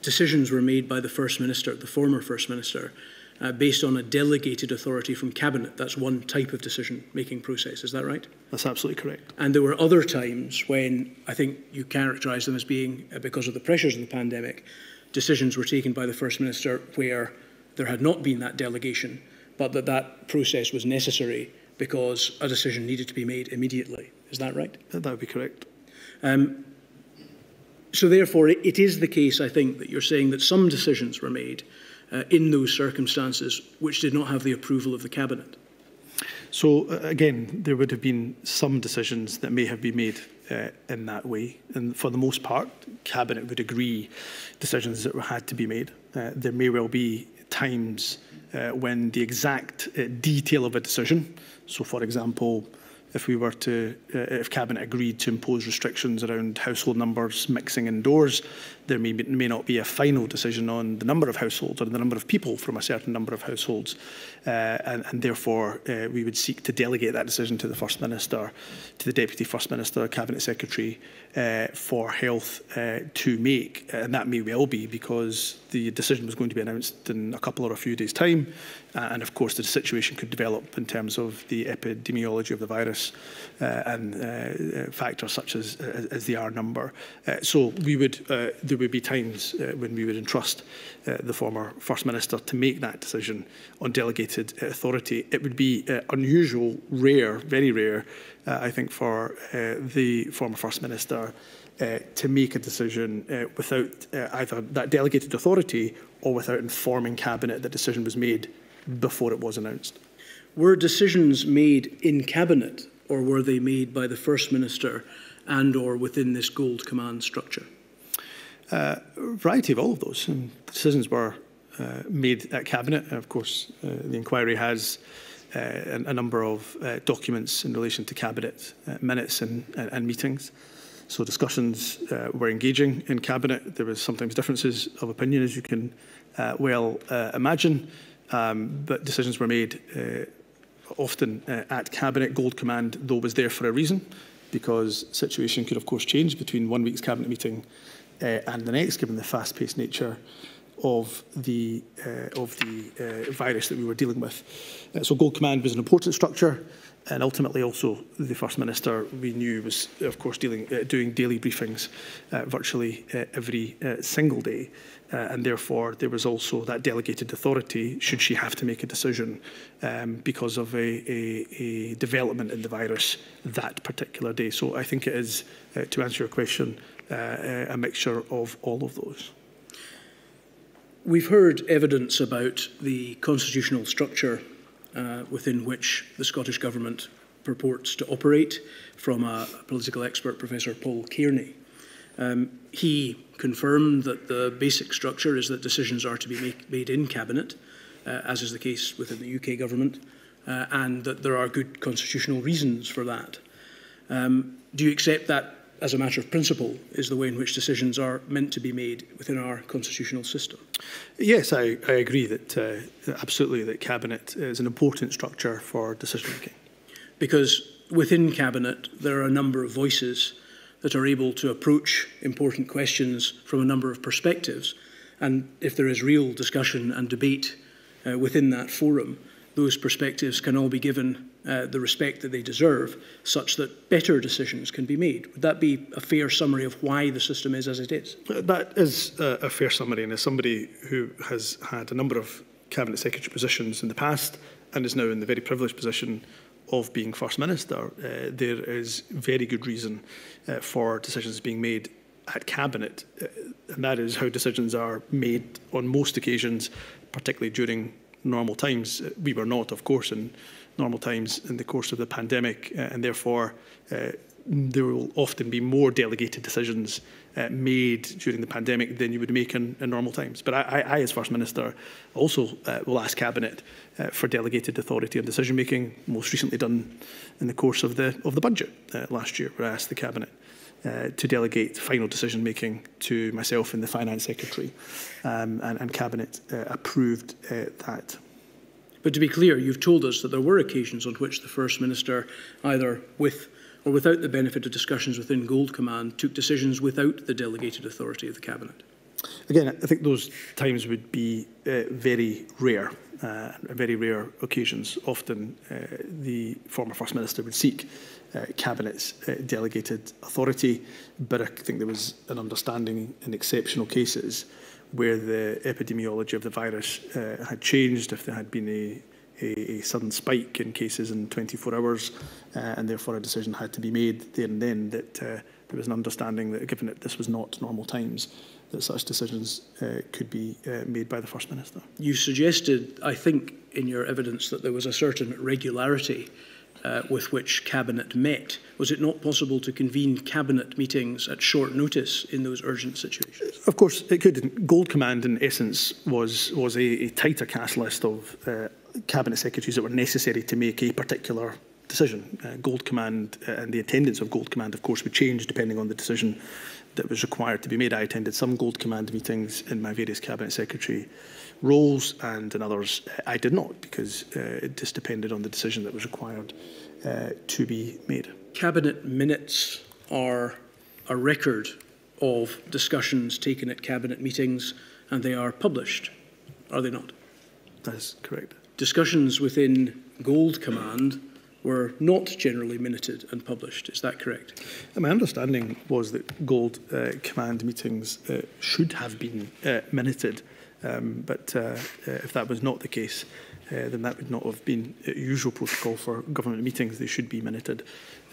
Speaker 5: decisions were made by the First Minister, the former First Minister, uh, based on a delegated authority from Cabinet. That's one type of decision-making process, is that right?
Speaker 7: That's absolutely correct.
Speaker 5: And there were other times when I think you characterised them as being, uh, because of the pressures of the pandemic, decisions were taken by the First Minister where there had not been that delegation, but that that process was necessary because a decision needed to be made immediately. Is that right?
Speaker 7: That would be correct.
Speaker 5: Um, so therefore, it, it is the case, I think, that you're saying that some decisions were made uh, in those circumstances which did not have the approval of the Cabinet.
Speaker 7: So uh, again, there would have been some decisions that may have been made uh, in that way. And for the most part, Cabinet would agree decisions that had to be made. Uh, there may well be times uh, when the exact uh, detail of a decision, so for example, if we were to, uh, if Cabinet agreed to impose restrictions around household numbers mixing indoors, there may, be, may not be a final decision on the number of households or the number of people from a certain number of households. Uh, and, and therefore, uh, we would seek to delegate that decision to the First Minister, to the Deputy First Minister, Cabinet Secretary uh, for Health uh, to make. And that may well be because the decision was going to be announced in a couple or a few days' time. Uh, and of course, the situation could develop in terms of the epidemiology of the virus uh, and uh, factors such as, as, as the R number. Uh, so we would, uh, there would be times uh, when we would entrust uh, the former First Minister to make that decision on delegated uh, authority. It would be uh, unusual, rare, very rare, uh, I think, for the former First Minister to make a decision without either that delegated authority or without informing Cabinet that decision was made before it was announced.
Speaker 5: Were decisions made in Cabinet or were they made by the First Minister and or within this Gold Command structure?
Speaker 7: Uh, a variety of all of those. And decisions were uh, made at Cabinet. And of course, uh, the inquiry has uh, a, a number of uh, documents in relation to Cabinet uh, minutes and, and, and meetings. So discussions uh, were engaging in Cabinet. There was sometimes differences of opinion, as you can uh, well uh, imagine. Um, but decisions were made uh, often uh, at Cabinet. Gold Command, though, was there for a reason, because situation could, of course, change between one week's Cabinet meeting uh, and the next, given the fast-paced nature of the, uh, of the uh, virus that we were dealing with. Uh, so Gold Command was an important structure and ultimately also the First Minister we knew was of course dealing, uh, doing daily briefings uh, virtually uh, every uh, single day uh, and therefore there was also that delegated authority should she have to make a decision um, because of a, a, a development in the virus that particular day. So I think it is, uh, to answer your question, a mixture of all of those.
Speaker 5: We've heard evidence about the constitutional structure uh, within which the Scottish Government purports to operate from a political expert, Professor Paul Cairney. Um, he confirmed that the basic structure is that decisions are to be make, made in Cabinet, uh, as is the case within the UK Government, uh, and that there are good constitutional reasons for that. Um, do you accept that as a matter of principle, is the way in which decisions are meant to be made within our constitutional system.
Speaker 7: Yes, I, I agree that uh, absolutely that Cabinet is an important structure for decision making.
Speaker 5: Because within Cabinet, there are a number of voices that are able to approach important questions from a number of perspectives. And if there is real discussion and debate uh, within that forum, those perspectives can all be given uh, the respect that they deserve, such that better decisions can be made. Would that be a fair summary of why the system is as it is?
Speaker 7: Uh, that is a, a fair summary, and as somebody who has had a number of cabinet secretary positions in the past and is now in the very privileged position of being First Minister, uh, there is very good reason uh, for decisions being made at Cabinet, uh, and that is how decisions are made on most occasions, particularly during normal times. We were not, of course, in normal times in the course of the pandemic, uh, and therefore uh, there will often be more delegated decisions uh, made during the pandemic than you would make in, in normal times. But I, I, as First Minister, also uh, will ask Cabinet uh, for delegated authority on decision making, most recently done in the course of the, of the budget uh, last year, where I asked the Cabinet to delegate final decision making to myself and the Finance Secretary, um, and, and Cabinet approved that.
Speaker 5: But to be clear, you've told us that there were occasions on which the First Minister, either with or without the benefit of discussions within Gold Command, took decisions without the delegated authority of the Cabinet.
Speaker 7: Again, I think those times would be uh, very rare, uh, very rare occasions. Often uh, the former First Minister would seek uh, Cabinet's uh, delegated authority, but I think there was an understanding in exceptional cases where the epidemiology of the virus uh, had changed, if there had been a, a, a, sudden spike in cases in 24 hours, uh, and therefore a decision had to be made there and then that uh, there was an understanding that given that this was not normal times, that such decisions uh, could be uh, made by the First Minister.
Speaker 5: You suggested, I think, in your evidence that there was a certain regularity uh, with which Cabinet met. Was it not possible to convene Cabinet meetings at short notice in those urgent situations?
Speaker 7: Of course, it could. Gold Command, in essence, was, was a, a tighter cast list of uh, Cabinet secretaries that were necessary to make a particular decision. Uh, Gold Command uh, and the attendance of Gold Command, of course, would change depending on the decision that was required to be made. I attended some Gold Command meetings in my various Cabinet Secretary uh, roles, and in others uh, I did not, because uh, it just depended on the decision that was required uh, to be made.
Speaker 5: Cabinet minutes are a record of discussions taken at Cabinet meetings, and they are published, are they not?
Speaker 7: That is correct.
Speaker 5: Discussions within Gold Command were not generally minuted and published. Is that correct?
Speaker 7: My understanding was that Gold uh, Command meetings uh, should have been uh, minuted, Um, but uh, uh, if that was not the case, uh, then that would not have been usual protocol for government meetings. They should be minuted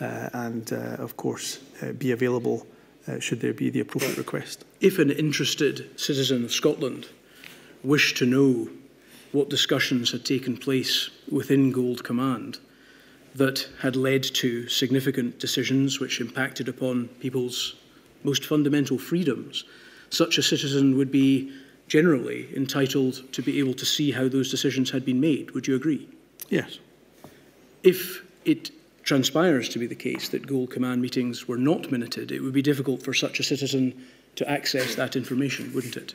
Speaker 7: uh, and, uh, of course, uh, be available uh, should there be the appropriate request.
Speaker 5: If an interested citizen of Scotland wished to know what discussions had taken place within Gold Command that had led to significant decisions which impacted upon people's most fundamental freedoms, such a citizen would be generally entitled to be able to see how those decisions had been made. Would you agree?
Speaker 7: Yes.
Speaker 5: If it transpires to be the case that Gold Command meetings were not minuted, it would be difficult for such a citizen to access that information, wouldn't it?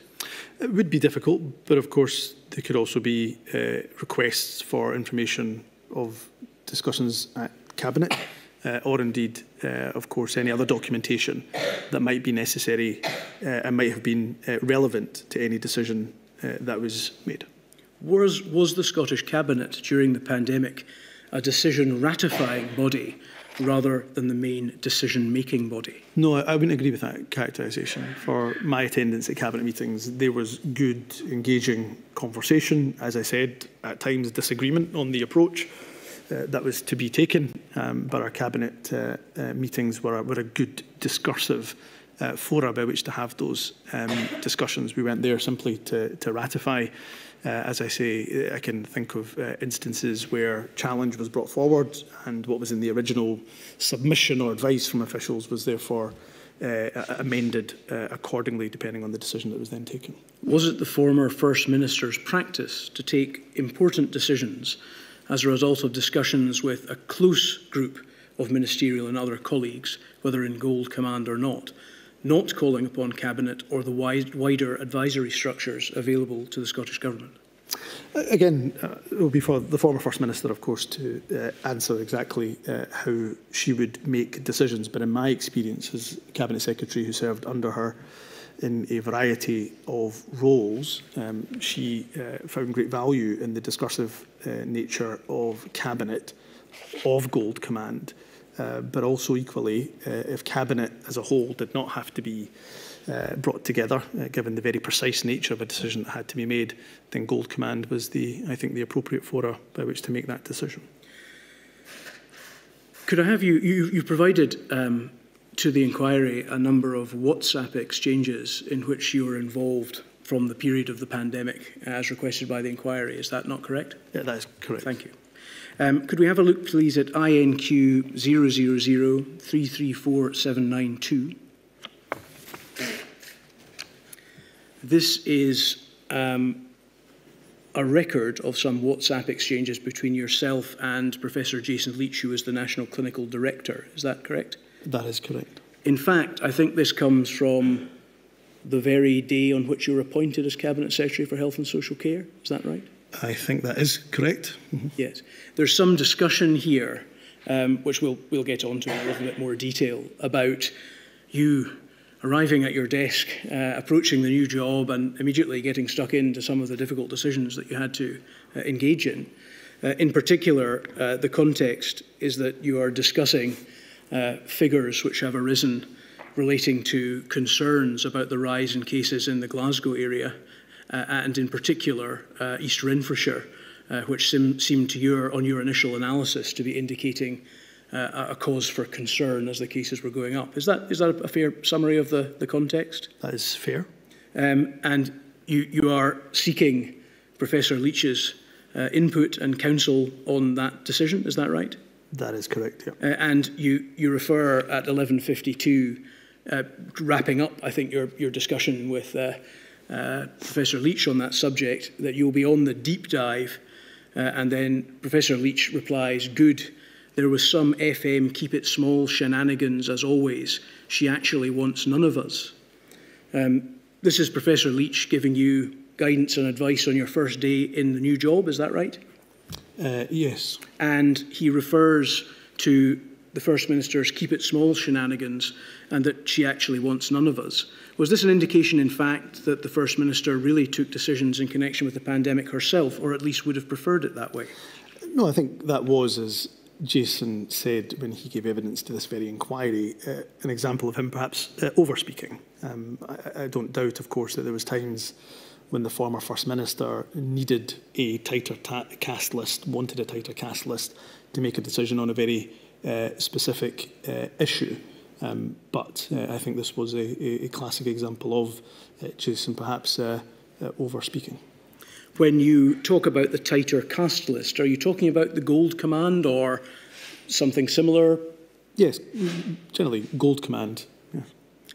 Speaker 7: It would be difficult, but of course there could also be uh, requests for information of discussions at Cabinet, or indeed, uh, of course, any other documentation that might be necessary uh, and might have been uh, relevant to any decision uh, that was made.
Speaker 5: Was, was the Scottish Cabinet during the pandemic a decision ratifying body rather than the main decision making body?
Speaker 7: No, I, wouldn't agree with that characterisation. For my attendance at Cabinet meetings, there was good, engaging conversation. As I said, at times disagreement on the approach uh, that was to be taken, um, but our cabinet uh, uh, meetings were a, were a good discursive uh, fora by which to have those um, discussions. We went there simply to, to ratify Uh, as I say, I can think of uh, instances where challenge was brought forward and what was in the original submission or advice from officials was therefore uh, amended uh, accordingly depending on the decision that was then taken.
Speaker 5: Was it the former First Minister's practice to take important decisions as a result of discussions with a close group of ministerial and other colleagues, whether in Gold Command or not, not calling upon Cabinet or the wide, wider advisory structures available to the Scottish Government?
Speaker 7: Again, uh, it will be for the former First Minister, of course, to uh, answer exactly uh, how she would make decisions. But in my experience as Cabinet Secretary who served under her in a variety of roles, um, she uh, found great value in the discursive nature of Cabinet, of Gold Command, uh, but also equally, uh, if Cabinet as a whole did not have to be uh, brought together, uh, given the very precise nature of a decision that had to be made, then Gold Command was the, I think, the appropriate fora by which to make that decision.
Speaker 5: Could I have you, you, you provided um, to the inquiry a number of WhatsApp exchanges in which you were involved from the period of the pandemic as requested by the inquiry. Is that not correct?
Speaker 7: Yeah, that is correct.
Speaker 5: Thank you. Um, could we have a look, please, at INQ 000334792? This is um, a record of some WhatsApp exchanges between yourself and Professor Jason Leitch, who is the National Clinical Director. Is that correct?
Speaker 7: That is correct.
Speaker 5: In fact, I think this comes from the very day on which you were appointed as Cabinet Secretary for Health and Social Care. Is that right?
Speaker 7: I think that is correct.
Speaker 5: Mm -hmm. Yes. There's some discussion here, um, which we'll, we'll get onto in a little bit more detail, about you arriving at your desk, uh, approaching the new job, and immediately getting stuck into some of the difficult decisions that you had to uh, engage in. Uh, in particular, uh, the context is that you are discussing uh, figures which have arisen relating to concerns about the rise in cases in the Glasgow area, uh, and in particular uh, East Renfrewshire, uh, which seemed to your, on your initial analysis to be indicating uh, a cause for concern as the cases were going up. Is that, is that a fair summary of the, the context?
Speaker 7: That is fair.
Speaker 5: Um, and you, you are seeking Professor Leach's uh, input and counsel on that decision, is that right?
Speaker 7: That is correct, yeah.
Speaker 5: Uh, and you, you refer at 1152 uh, wrapping up, I think, your, your discussion with uh, uh, Professor Leitch on that subject, that you'll be on the deep dive. Uh, and then Professor Leitch replies, good, there was some FM keep it small shenanigans as always. She actually wants none of us. Um, this is Professor Leitch giving you guidance and advice on your first day in the new job, is that right?
Speaker 7: Uh, yes.
Speaker 5: And he refers to the First Minister's keep it small shenanigans and that she actually wants none of us. Was this an indication, in fact, that the First Minister really took decisions in connection with the pandemic herself, or at least would have preferred it that way?
Speaker 7: No, I think that was, as Jason said when he gave evidence to this very inquiry, uh, an example of him perhaps uh, overspeaking. Um, I, I don't doubt, of course, that there was times when the former First Minister needed a tighter cast list, wanted a tighter cast list to make a decision on a very uh, specific uh, issue. Um, but uh, I think this was a, a classic example of uh, Jason perhaps uh, uh, over speaking.
Speaker 5: When you talk about the tighter cast list, are you talking about the Gold Command or something similar?
Speaker 7: Yes, generally Gold Command. Yeah.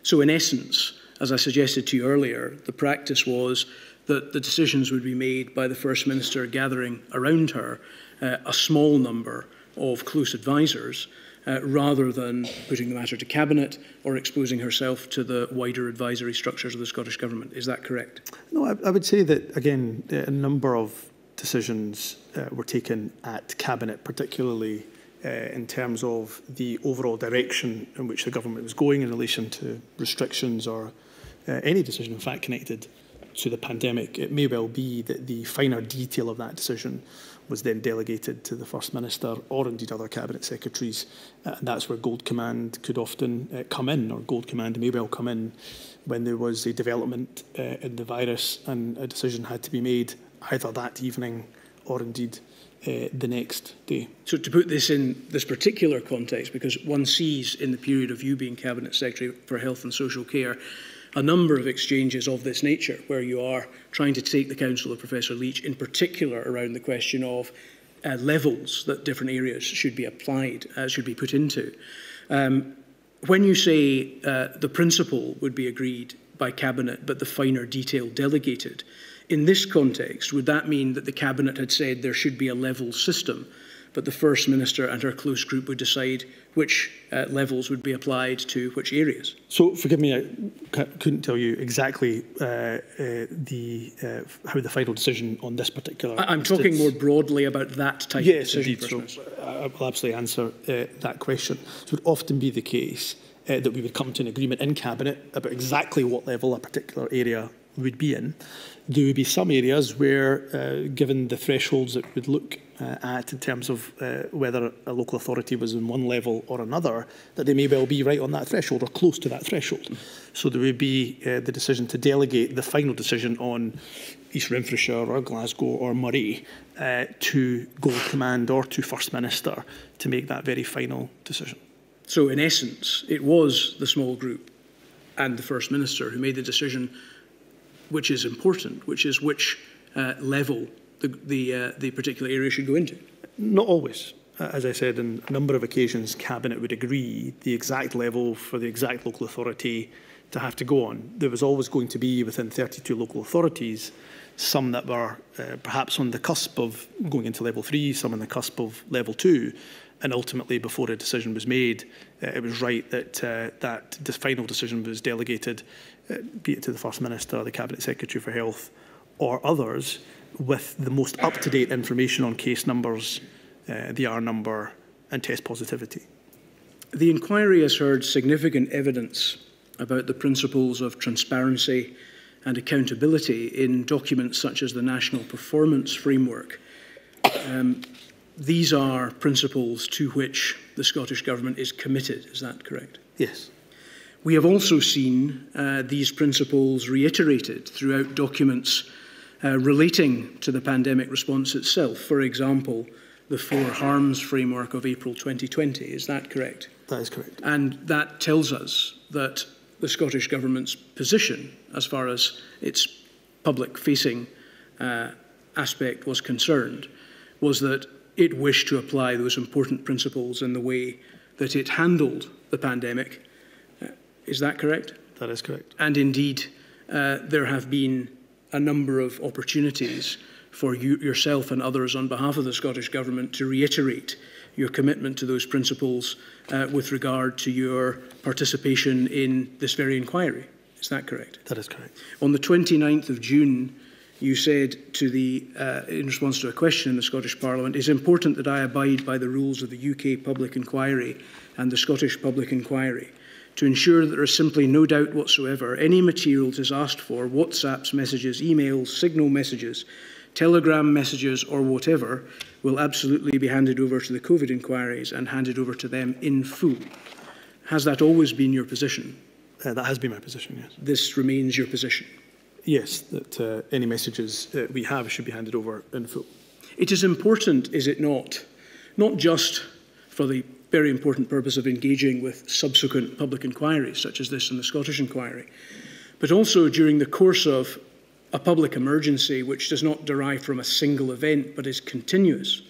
Speaker 5: So in essence, as I suggested to you earlier, the practice was that the decisions would be made by the First Minister gathering around her uh, a small number of close advisors uh, rather than putting the matter to Cabinet or exposing herself to the wider advisory structures of the Scottish Government. Is that correct?
Speaker 7: No, I, I would say that, again, a number of decisions uh, were taken at Cabinet, particularly uh, in terms of the overall direction in which the government was going in relation to restrictions or uh, any decision, in fact, connected to the pandemic. It may well be that the finer detail of that decision was then delegated to the First Minister or indeed other Cabinet Secretaries. Uh, and that's where Gold Command could often uh, come in, or Gold Command may well come in when there was a development uh, in the virus and a decision had to be made either that evening or indeed uh, the next day.
Speaker 5: So to put this in this particular context, because one sees in the period of you being Cabinet Secretary for Health and Social Care, a number of exchanges of this nature where you are trying to take the counsel of Professor Leach in particular around the question of uh, levels that different areas should be applied, uh, should be put into. Um, when you say uh, the principle would be agreed by Cabinet but the finer detail delegated, in this context, would that mean that the Cabinet had said there should be a level system but the First Minister and her close group would decide which uh, levels would be applied to which areas.
Speaker 7: So, forgive me, I couldn't tell you exactly uh, uh, the uh, how the final decision on this particular.
Speaker 5: I am talking more broadly about that type
Speaker 7: yes,
Speaker 5: of decision.
Speaker 7: Yes, indeed. So, I will absolutely answer uh, that question. So It would often be the case uh, that we would come to an agreement in cabinet about exactly what level a particular area would be in there would be some areas where, uh, given the thresholds that would look uh, at in terms of uh, whether a local authority was in one level or another, that they may well be right on that threshold or close to that threshold. Mm. So there would be uh, the decision to delegate the final decision on East Renfrewshire or Glasgow or Murray uh, to Gold Command or to First Minister to make that very final decision.
Speaker 5: So in essence, it was the small group and the First Minister who made the decision which is important, which is which uh, level the, the, uh, the particular area should go into?
Speaker 7: Not always. As I said, on a number of occasions, Cabinet would agree the exact level for the exact local authority to have to go on. There was always going to be, within 32 local authorities, some that were uh, perhaps on the cusp of going into level three, some on the cusp of level two. And ultimately, before a decision was made, uh, it was right that uh, that final decision was delegated, be it to the First Minister, the Cabinet Secretary for Health, or others, with the most up-to-date information on case numbers, uh, the R number and test positivity.
Speaker 5: The inquiry has heard significant evidence about the principles of transparency and accountability in documents such as the National Performance Framework. Um, these are principles to which the Scottish Government is committed, is that correct?
Speaker 7: Yes.
Speaker 5: We have also seen uh, these principles reiterated throughout documents uh, relating to the pandemic response itself. For example, the Four Harms framework of April 2020. Is that correct?
Speaker 7: That is correct.
Speaker 5: And that tells us that the Scottish Government's position, as far as its public facing uh, aspect was concerned, was that it wished to apply those important principles in the way that it handled the pandemic. Is that correct?
Speaker 7: That is correct.
Speaker 5: And indeed, uh, there have been a number of opportunities for you, yourself and others on behalf of the Scottish Government to reiterate your commitment to those principles uh, with regard to your participation in this very inquiry. Is that correct?
Speaker 7: That is correct.
Speaker 5: On the 29th of June, you said to the, uh, in response to a question in the Scottish Parliament, it's important that I abide by the rules of the UK public inquiry and the Scottish public inquiry. To ensure that there is simply no doubt whatsoever any materials is asked for, WhatsApps, messages, emails, signal messages, telegram messages, or whatever, will absolutely be handed over to the COVID inquiries and handed over to them in full. Has that always been your position?
Speaker 7: Uh, that has been my position, yes.
Speaker 5: This remains your position?
Speaker 7: Yes, that uh, any messages that we have should be handed over in full.
Speaker 5: It is important, is it not, not just for the very important purpose of engaging with subsequent public inquiries, such as this and the Scottish inquiry, but also during the course of a public emergency which does not derive from a single event but is continuous,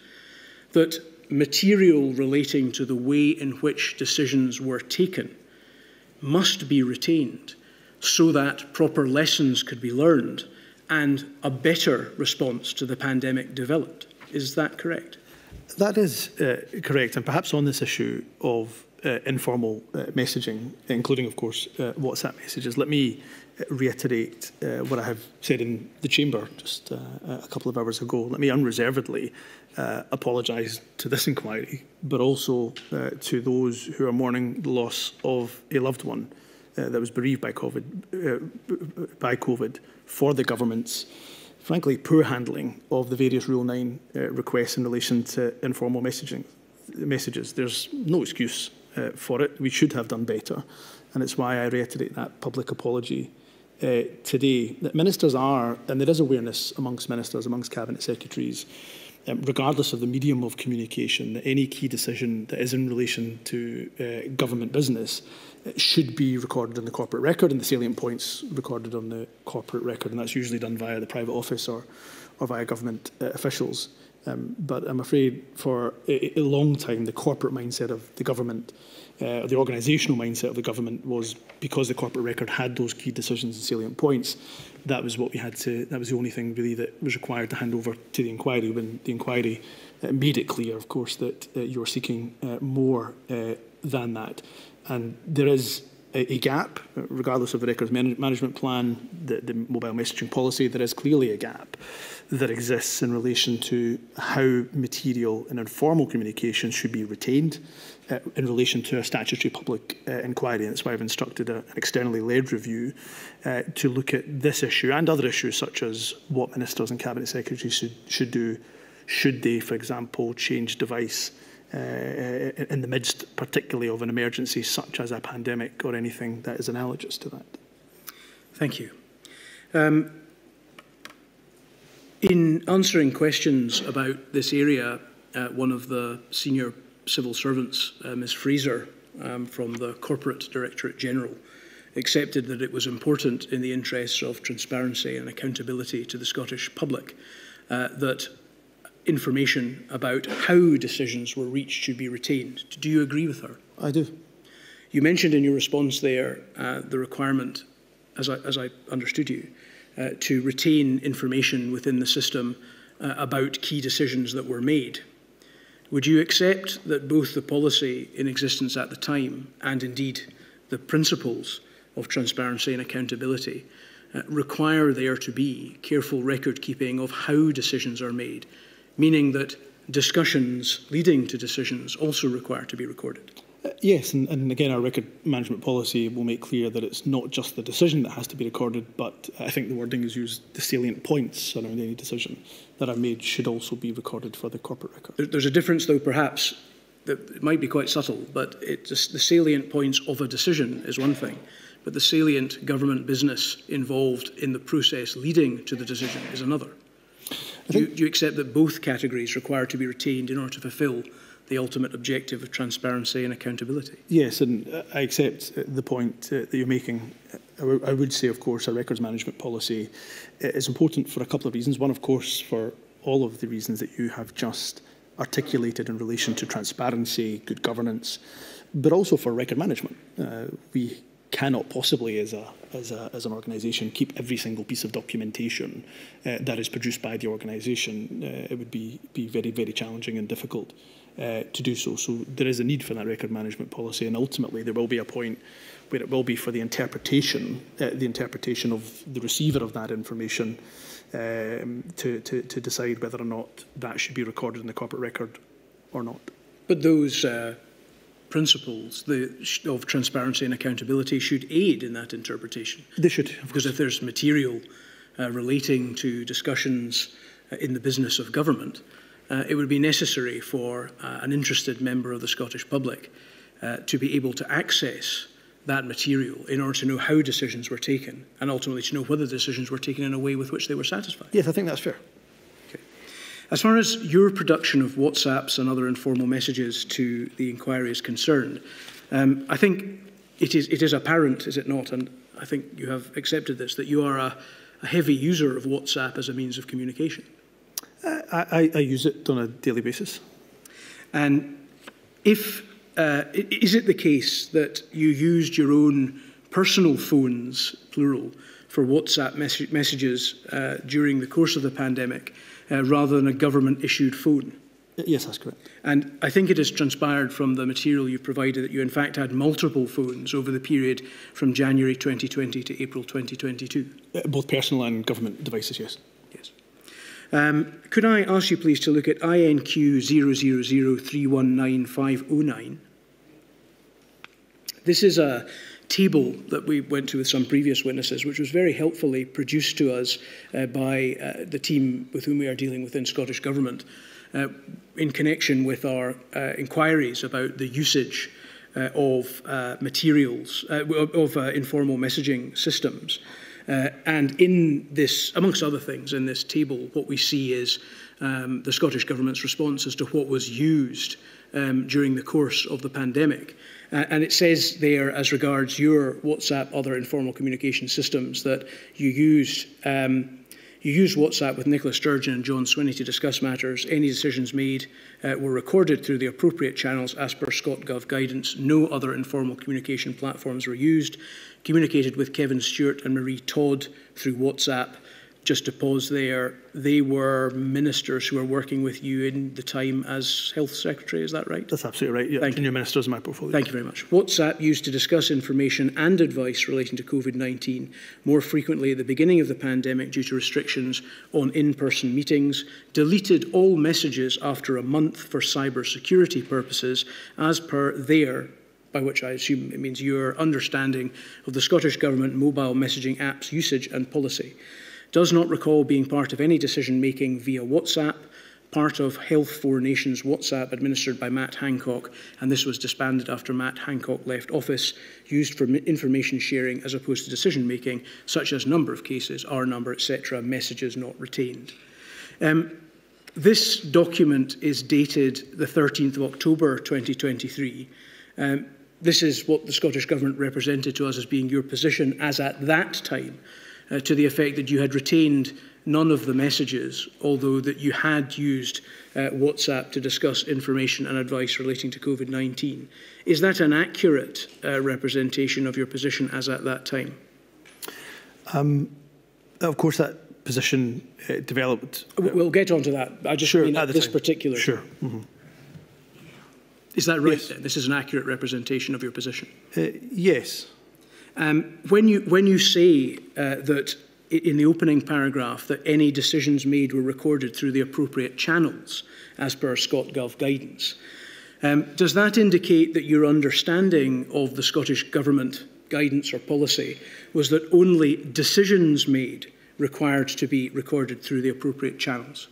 Speaker 5: that material relating to the way in which decisions were taken must be retained so that proper lessons could be learned and a better response to the pandemic developed. Is that correct?
Speaker 7: That is uh, correct. And perhaps on this issue of uh, informal uh, messaging, including, of course, uh, WhatsApp messages, let me uh, reiterate uh, what I have said in the chamber just a couple of hours ago. Let me unreservedly apologise to this inquiry, but also to those who are mourning the loss of a loved one that was bereaved by COVID, by COVID for the government's frankly, poor handling of the various Rule 9 uh, requests in relation to informal messaging messages. There's no excuse uh, for it. We should have done better. And it's why I reiterate that public apology uh, today. That ministers are, and there is awareness amongst ministers, amongst cabinet secretaries, um, regardless of the medium of communication, that any key decision that is in relation to uh, government business should be recorded in the corporate record and the salient points recorded on the corporate record, and that's usually done via the private office or, or via government uh, officials. Um, but I'm afraid for a, a, long time, the corporate mindset of the government, uh, the organisational mindset of the government was because the corporate record had those key decisions and salient points, that was what we had to, that was the only thing really that was required to hand over to the inquiry when the inquiry uh, made it clear, of course, that uh, you're seeking uh, more uh, than that. And there is a, a gap, regardless of the records man management plan, the, the mobile messaging policy, there is clearly a gap that exists in relation to how material and informal communication should be retained uh, in relation to a statutory public uh, inquiry. And that's why I've instructed a, an externally led review uh, to look at this issue and other issues such as what ministers and cabinet secretaries should, should do should they, for example, change device uh, in the midst particularly of an emergency such as a pandemic or anything that is analogous to that.
Speaker 5: Thank you. Um, In answering questions about this area, uh, one of the senior civil servants, uh, Ms Fraser, um, from the Corporate Directorate General, accepted that it was important in the interests of transparency and accountability to the Scottish public uh, that information about how decisions were reached should be retained. Do you agree with her?
Speaker 7: I do.
Speaker 5: You mentioned in your response there uh, the requirement, as I, as I understood you, uh, to retain information within the system uh, about key decisions that were made. Would you accept that both the policy in existence at the time and indeed the principles of transparency and accountability uh, require there to be careful record keeping of how decisions are made, meaning that discussions leading to decisions also require to be recorded?
Speaker 7: Uh, yes, and, and again, our record management policy will make clear that it's not just the decision that has to be recorded, but I think the wording is used the salient points around any decision that are made should also be recorded for the corporate record.
Speaker 5: There's a difference, though, perhaps, that it might be quite subtle, but it, the salient points of a decision is one thing, but the salient government business involved in the process leading to the decision is another. Do you, do you accept that both categories require to be retained in order to fulfil the ultimate objective of transparency and accountability.
Speaker 7: Yes, and uh, I accept uh, the point uh, that you're making. I, I would say, of course, our records management policy uh, is important for a couple of reasons. One, of course, for all of the reasons that you have just articulated in relation to transparency, good governance, but also for record management. we cannot possibly, as, a, as, a, as an organisation, keep every single piece of documentation uh, that is produced by the organisation. Uh, it would be, be very, very challenging and difficult uh, to do so. So there is a need for that record management policy, and ultimately there will be a point where it will be for the interpretation, uh, the interpretation of the receiver of that information um, to, to, to decide whether or not that should be recorded in the corporate record or not.
Speaker 5: But those uh, principles the, of transparency and accountability should aid in that interpretation.
Speaker 7: They should.
Speaker 5: Because if there's material uh, relating to discussions uh, in the business of government, uh, it would be necessary for uh, an interested member of the Scottish public uh, to be able to access that material in order to know how decisions were taken and ultimately to know whether decisions were taken in a way with which they were satisfied.
Speaker 7: Yes, I think that's fair.
Speaker 5: As far as your production of WhatsApps and other informal messages to the inquiry is concerned, um, I think it is, it is apparent, is it not, and I think you have accepted this, that you are a, a heavy user of WhatsApp as a means of communication.
Speaker 7: I, I use it on a daily basis.
Speaker 5: And if uh, is it the case that you used your own personal phones, plural, for WhatsApp mes messages uh, during the course of the pandemic uh, rather than a government issued phone?
Speaker 7: Yes, that's correct.
Speaker 5: And I think it has transpired from the material you've provided that you in fact had multiple phones over the period from January 2020 to April 2022.
Speaker 7: Uh, both personal and government devices, yes.
Speaker 5: Um, could I ask you please to look at INQ 0003195009? This is a table that we went to with some previous witnesses, which was very helpfully produced to us uh, by uh, the team with whom we are dealing within Scottish Government uh, in connection with our uh, inquiries about the usage uh, of uh, materials, of informal messaging systems. And in this, amongst other things, in this table, what we see is um, the Scottish Government's response as to what was used um, during the course of the pandemic. Uh, and it says there, as regards your WhatsApp, other informal communication systems, that you used um, you used WhatsApp with Nicola Sturgeon and John Swinney to discuss matters. Any decisions made uh, were recorded through the appropriate channels as per ScotGov guidance. No other informal communication platforms were used. Communicated with Kevin Stewart and Marie Todd through WhatsApp just to pause there, they were ministers who were working with you in the time as Health Secretary, is that right?
Speaker 7: That's absolutely right. Yeah,
Speaker 5: Thank
Speaker 7: Junior Ministers in my portfolio.
Speaker 5: Thank you very much. WhatsApp used to discuss information and advice relating to COVID 19 more frequently at the beginning of the pandemic due to restrictions on in person meetings, deleted all messages after a month for cyber security purposes, as per their by which I assume it means your understanding of the Scottish Government mobile messaging apps usage and policy does not recall being part of any decision making via WhatsApp, part of Health for Nations WhatsApp administered by Matt Hancock, and this was disbanded after Matt Hancock left office, used for information sharing as opposed to decision making, such as number of cases, R number, etc., messages not retained. Um, this document is dated the 13th of October 2023. Um, this is what the Scottish Government represented to us as being your position as at that time uh, to the effect that you had retained none of the messages, although that you had used uh, WhatsApp to discuss information and advice relating to COVID-19. Is that an accurate uh, representation of your position as at that time?
Speaker 7: Um, of course, that position uh, developed.
Speaker 5: Uh, we'll get onto that. I just
Speaker 7: sure,
Speaker 5: mean at, at this time. particular.
Speaker 7: Sure. Mm -hmm.
Speaker 5: Is that right? Yes. Then? This is an accurate representation of your position.
Speaker 7: Uh, yes.
Speaker 5: Um, when, you, when you say uh, that in the opening paragraph that any decisions made were recorded through the appropriate channels as per ScotGov guidance, um, does that indicate that your understanding of the Scottish Government guidance or policy was that only decisions made required to be recorded through the appropriate channels?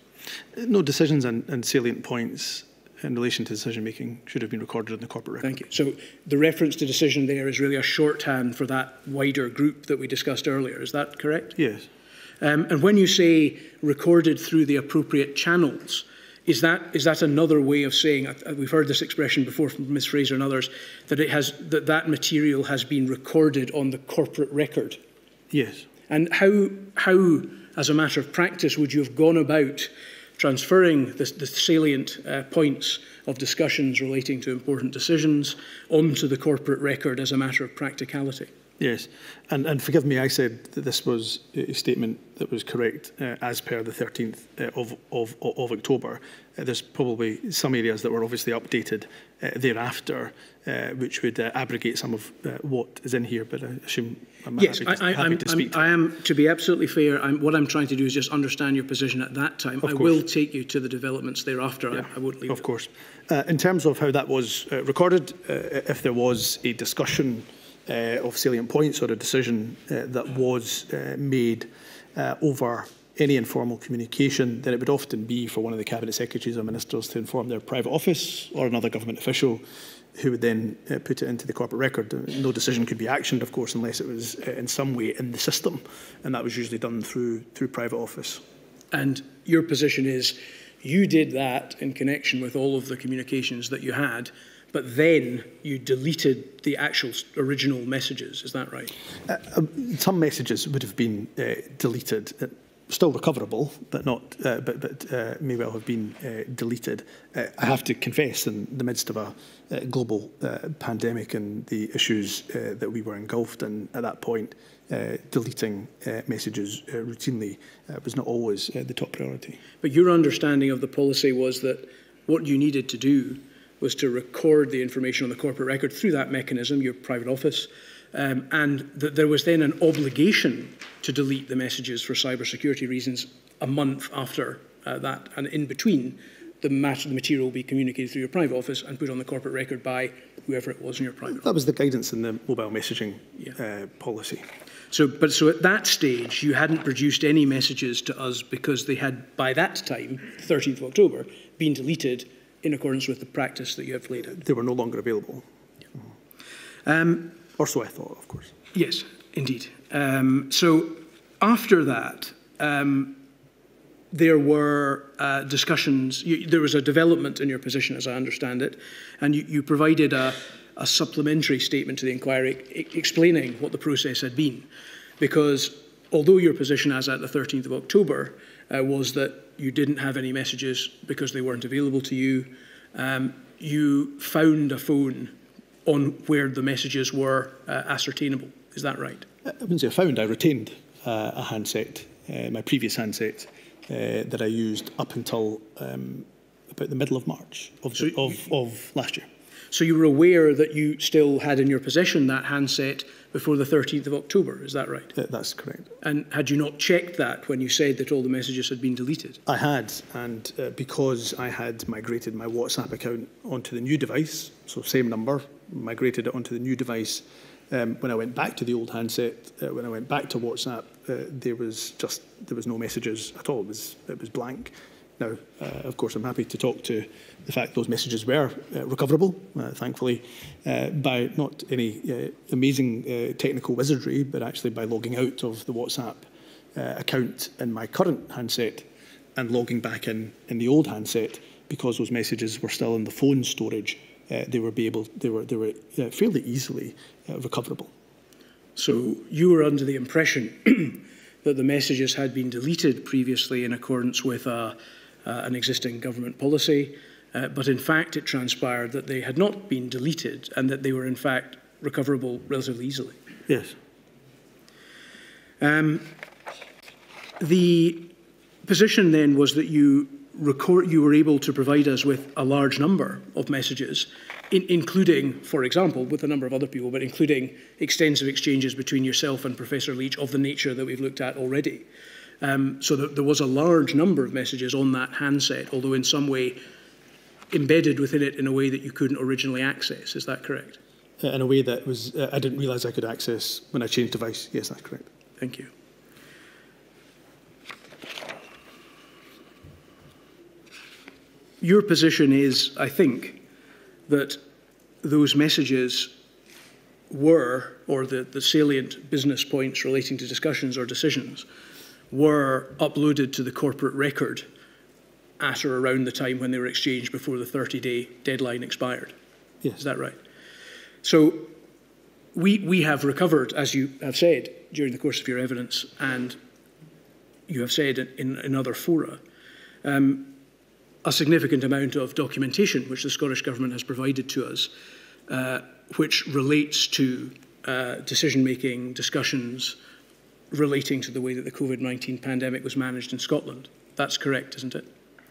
Speaker 7: No, decisions and, and salient points in relation to decision making should have been recorded in the corporate record.
Speaker 5: Thank you. So the reference to decision there is really a shorthand for that wider group that we discussed earlier. Is that correct?
Speaker 7: Yes.
Speaker 5: Um, and when you say recorded through the appropriate channels, is that is that another way of saying we've heard this expression before from Ms Fraser and others that it has that that material has been recorded on the corporate record?
Speaker 7: Yes.
Speaker 5: And how how as a matter of practice would you have gone about transferring the, the salient uh, points of discussions relating to important decisions onto the corporate record as a matter of practicality.
Speaker 7: Yes, and, and forgive me, I said that this was a statement that was correct uh, as per the 13th uh, of, of, of October. Uh, there's probably some areas that were obviously updated uh, thereafter, uh, which would uh, abrogate some of uh, what is in here, but I assume I'm
Speaker 5: yes,
Speaker 7: happy, to,
Speaker 5: I, I,
Speaker 7: happy
Speaker 5: I'm,
Speaker 7: to speak.
Speaker 5: I'm, I am, to be absolutely fair, I'm, what I'm trying to do is just understand your position at that time.
Speaker 7: Of
Speaker 5: I
Speaker 7: course.
Speaker 5: will take you to the developments thereafter.
Speaker 7: Yeah,
Speaker 5: I, I won't leave
Speaker 7: Of
Speaker 5: it.
Speaker 7: course. Uh, in terms of how that was uh, recorded, uh, if there was a discussion uh, of salient points or a decision uh, that was uh, made uh, over any informal communication, then it would often be for one of the cabinet secretaries or ministers to inform their private office or another government official who would then uh, put it into the corporate record. No decision could be actioned, of course, unless it was uh, in some way in the system, and that was usually done through through private office.
Speaker 5: And your position is you did that in connection with all of the communications that you had, but then you deleted the actual original messages. Is that right?
Speaker 7: Uh, uh, some messages would have been uh, deleted. still recoverable, but not, uh, but, but uh, may well have been uh, deleted. Uh, I have to confess, in the midst of a uh, global uh, pandemic and the issues uh, that we were engulfed in at that point, uh, deleting uh, messages uh, routinely uh, was not always uh, the top priority.
Speaker 5: But your understanding of the policy was that what you needed to do was to record the information on the corporate record through that mechanism, your private office, um, and that there was then an obligation to delete the messages for cybersecurity reasons a month after uh, that, and in between, the, matter, the material will be communicated through your private office and put on the corporate record by whoever it was in your private.
Speaker 7: That was the guidance in the mobile messaging
Speaker 5: yeah.
Speaker 7: uh, policy.
Speaker 5: So, but so at that stage, you hadn't produced any messages to us because they had, by that time, 13th of October, been deleted in accordance with the practice that you have laid out.
Speaker 7: They were no longer available.
Speaker 5: Yeah. Um,
Speaker 7: or so I thought, of course.
Speaker 5: Yes, indeed. Um, so after that, um, there were uh, discussions, you, there was a development in your position, as I understand it, and you, you provided a, a supplementary statement to the inquiry e explaining what the process had been. Because although your position as at the 13th of October uh, was that you didn't have any messages because they weren't available to you, um, you found a phone on where the messages were uh, ascertainable. Is that right?
Speaker 7: I wouldn't say I found, I retained uh, a handset, uh, my previous handset, uh, that I used up until um, about the middle of March of, so of, of last year.
Speaker 5: So you were aware that you still had in your possession that handset before the 13th of October, is that right?
Speaker 7: Uh, that's correct.
Speaker 5: And had you not checked that when you said that all the messages had been deleted?
Speaker 7: I had, and uh, because I had migrated my WhatsApp account onto the new device, so same number, migrated it onto the new device, um, when I went back to the old handset, uh, when I went back to WhatsApp, uh, there was just there was no messages at all. It was it was blank. Now, uh, of course, I'm happy to talk to the fact those messages were uh, recoverable, uh, thankfully, uh, by not any uh, amazing uh, technical wizardry, but actually by logging out of the WhatsApp account in my current handset and logging back in in the old handset because those messages were still in the phone storage. Uh, they were be able, they were, they were uh, fairly easily uh, recoverable.
Speaker 5: So you were under the impression that the messages had been deleted previously in accordance with a uh, an existing government policy, uh, but in fact it transpired that they had not been deleted and that they were in fact recoverable relatively easily.
Speaker 7: Yes.
Speaker 5: Um, the position then was that you record, you were able to provide us with a large number of messages, in, including, for example, with a number of other people, but including extensive exchanges between yourself and Professor Leitch of the nature that we've looked at already. Um, so that there was a large number of messages on that handset, although in some way embedded within it in a way that you couldn't originally access. Is that correct?
Speaker 7: Uh, in a way that was uh, I didn't realise I could access when I changed device. Yes, that's correct.
Speaker 5: Thank you. Your position is, I think, that those messages were, or the, the salient business points relating to discussions or decisions, were uploaded to the corporate record at or around the time when they were exchanged before the 30-day deadline expired.
Speaker 7: Yes.
Speaker 5: Is that right? So we, we have recovered, as you have said during the course of your evidence, and you have said in, in other fora, um, a significant amount of documentation which the Scottish Government has provided to us, uh, which relates to uh, decision-making, discussions, relating to the way that the COVID-19 pandemic was managed in Scotland. That's correct, isn't it?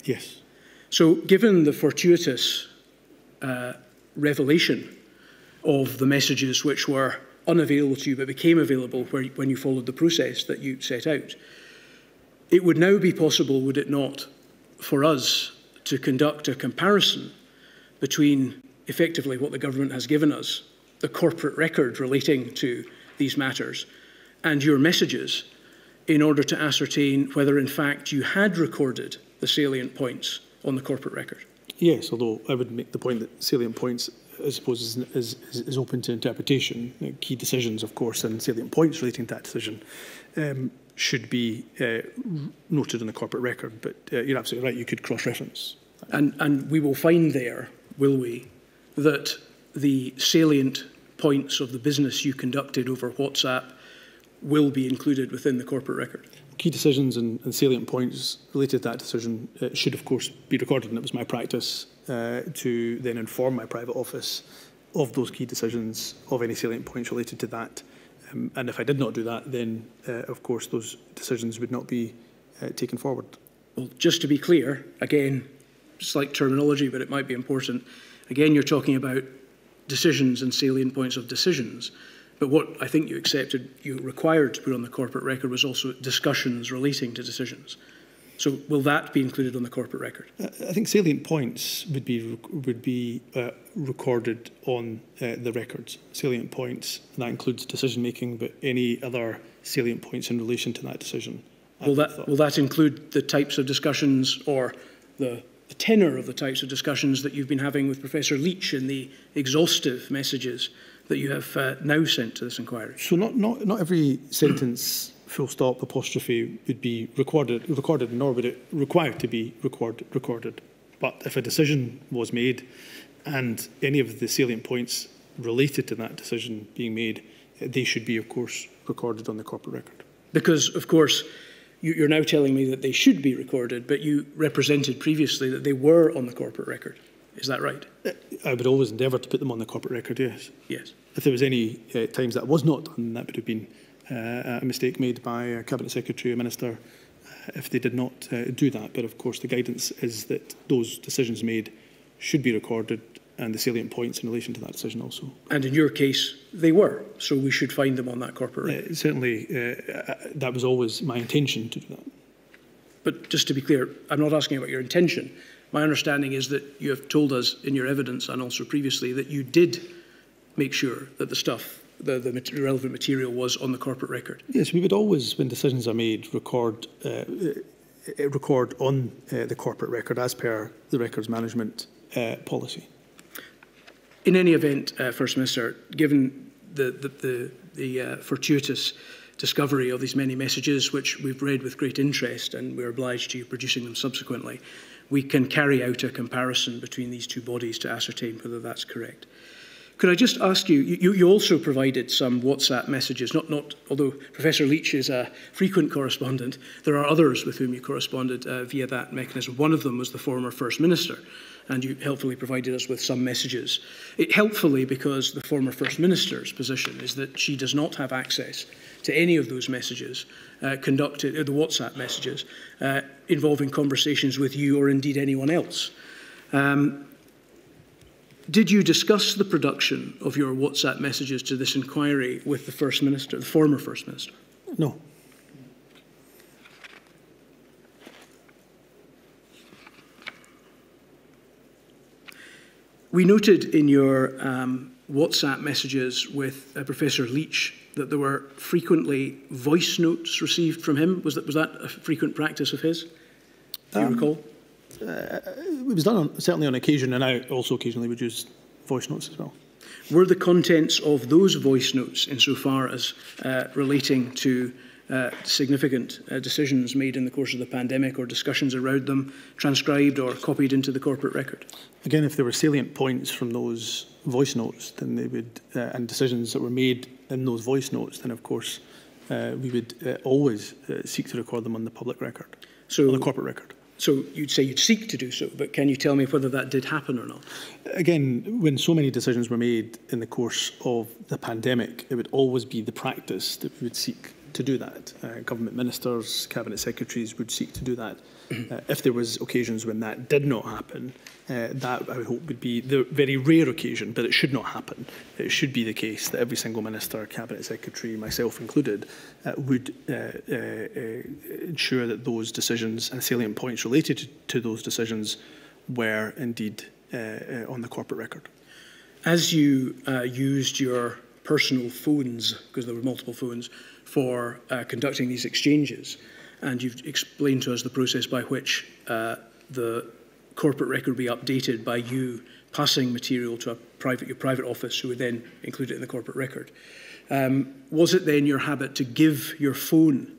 Speaker 7: Yes.
Speaker 5: So given the fortuitous uh, revelation of the messages which were unavailable to you but became available where, when you followed the process that you set out, it would now be possible, would it not, for us to conduct a comparison between effectively what the government has given us, the corporate record relating to these matters, and your messages in order to ascertain whether, in fact, you had recorded the salient points on the corporate record.
Speaker 7: Yes, although I would make the point that salient points, I suppose, is, is, is open to interpretation. Key decisions, of course, and salient points relating to that decision um, should be uh, noted in the corporate record. But uh, you're absolutely right, you could cross-reference.
Speaker 5: And, and we will find there, will we, that the salient points of the business you conducted over WhatsApp will be included within the corporate record.
Speaker 7: Key decisions and, and salient points related to that decision uh, should, of course, be recorded, and it was my practice uh, to then inform my private office of those key decisions, of any salient points related to that Um, and if I did not do that, then, uh, of course, those decisions would not be uh, taken forward.
Speaker 5: Well, just to be clear, again, slight terminology, but it might be important. Again, you're talking about decisions and salient points of decisions. But what I think you accepted, you required to put on the corporate record was also discussions relating to decisions. So will that be included on the corporate record?
Speaker 7: I think salient points would be would be uh, recorded on uh, the records. Salient points that includes decision making, but any other salient points in relation to that decision.
Speaker 5: Will that will that include the types of discussions or the, the tenor of the types of discussions that you've been having with Professor Leitch in the exhaustive messages that you have uh, now sent to this inquiry?
Speaker 7: So not, not, not every sentence full stop apostrophe would be recorded, recorded nor would it require to be record, recorded. But if a decision was made and any of the salient points related to that decision being made, they should be, of course, recorded on the corporate record.
Speaker 5: Because, of course, you, you're now telling me that they should be recorded, but you represented previously that they were on the corporate record. Is that right?
Speaker 7: I would always endeavour to put them on the corporate record, yes.
Speaker 5: Yes.
Speaker 7: If there was any uh, times that was not done, that would have been a mistake made by a Cabinet Secretary or Minister uh, if they did not uh, do that. But of course, the guidance is that those decisions made should be recorded and the salient points in relation to that decision also.
Speaker 5: And in your case, they were, so we should find them on that corporate record.
Speaker 7: Uh, certainly, uh, that was always my intention to do that.
Speaker 5: But just to be clear, I'm not asking about your intention. My understanding is that you have told us in your evidence and also previously that you did make sure that the stuff, the, the relevant material was on the corporate record?
Speaker 7: Yes, we would always, when decisions are made, record uh, uh record on uh, the corporate record as per the records management uh, policy.
Speaker 5: In any event, uh, First Minister, given the, the, the, the uh, fortuitous discovery of these many messages, which we've read with great interest and we're obliged to you producing them subsequently, we can carry out a comparison between these two bodies to ascertain whether that's correct. Could I just ask you, you, you also provided some WhatsApp messages, not, not, although Professor Leach is a frequent correspondent, there are others with whom you corresponded uh, via that mechanism. One of them was the former First Minister, and you helpfully provided us with some messages. It helpfully because the former First Minister's position is that she does not have access to any of those messages uh, conducted, uh, the WhatsApp messages, uh, involving conversations with you or indeed anyone else. Um, did you discuss the production of your WhatsApp messages to this inquiry with the First Minister, the former First Minister?
Speaker 7: No.
Speaker 5: We noted in your um, WhatsApp messages with uh, Professor Leitch that there were frequently voice notes received from him. Was that, was that a frequent practice of his? Do you um, recall?
Speaker 7: Uh, it was done on, certainly on occasion, and I also occasionally would use voice notes as well.
Speaker 5: Were the contents of those voice notes, insofar as uh, relating to uh, significant uh, decisions made in the course of the pandemic or discussions around them, transcribed or copied into the corporate record?
Speaker 7: Again, if there were salient points from those voice notes, then they would, uh, and decisions that were made in those voice notes, then of course uh, we would uh, always uh, seek to record them on the public record, so, on the corporate record.
Speaker 5: So you'd say you'd seek to do so, but can you tell me whether that did happen or not?
Speaker 7: Again, when so many decisions were made in the course of the pandemic, it would always be the practice that we would seek to do that. Uh, government ministers, cabinet secretaries would seek to do that. Mm-hmm. Uh, if there was occasions when that did not happen, uh, that I would hope would be the very rare occasion, but it should not happen. It should be the case that every single minister, cabinet secretary, myself included, uh, would uh, uh, uh, ensure that those decisions and salient points related to, to those decisions were indeed uh, on the corporate record.
Speaker 5: As you used your personal phones, because there were multiple phones, for conducting these exchanges, and you've explained to us the process by which the corporate record be updated by you passing material to a private, your private office who would then include it in the corporate record. Um, was it then your habit to give your phone,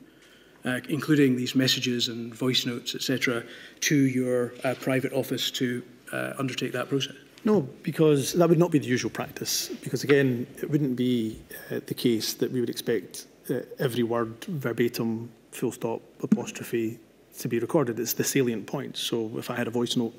Speaker 5: uh, including these messages and voice notes, etc., to your uh, private office to uh, undertake that process?
Speaker 7: No, because that would not be the usual practice. Because again, it wouldn't be uh, the case that we would expect uh, every word verbatim full stop, apostrophe to be recorded. It's the salient points. So if I had a voice note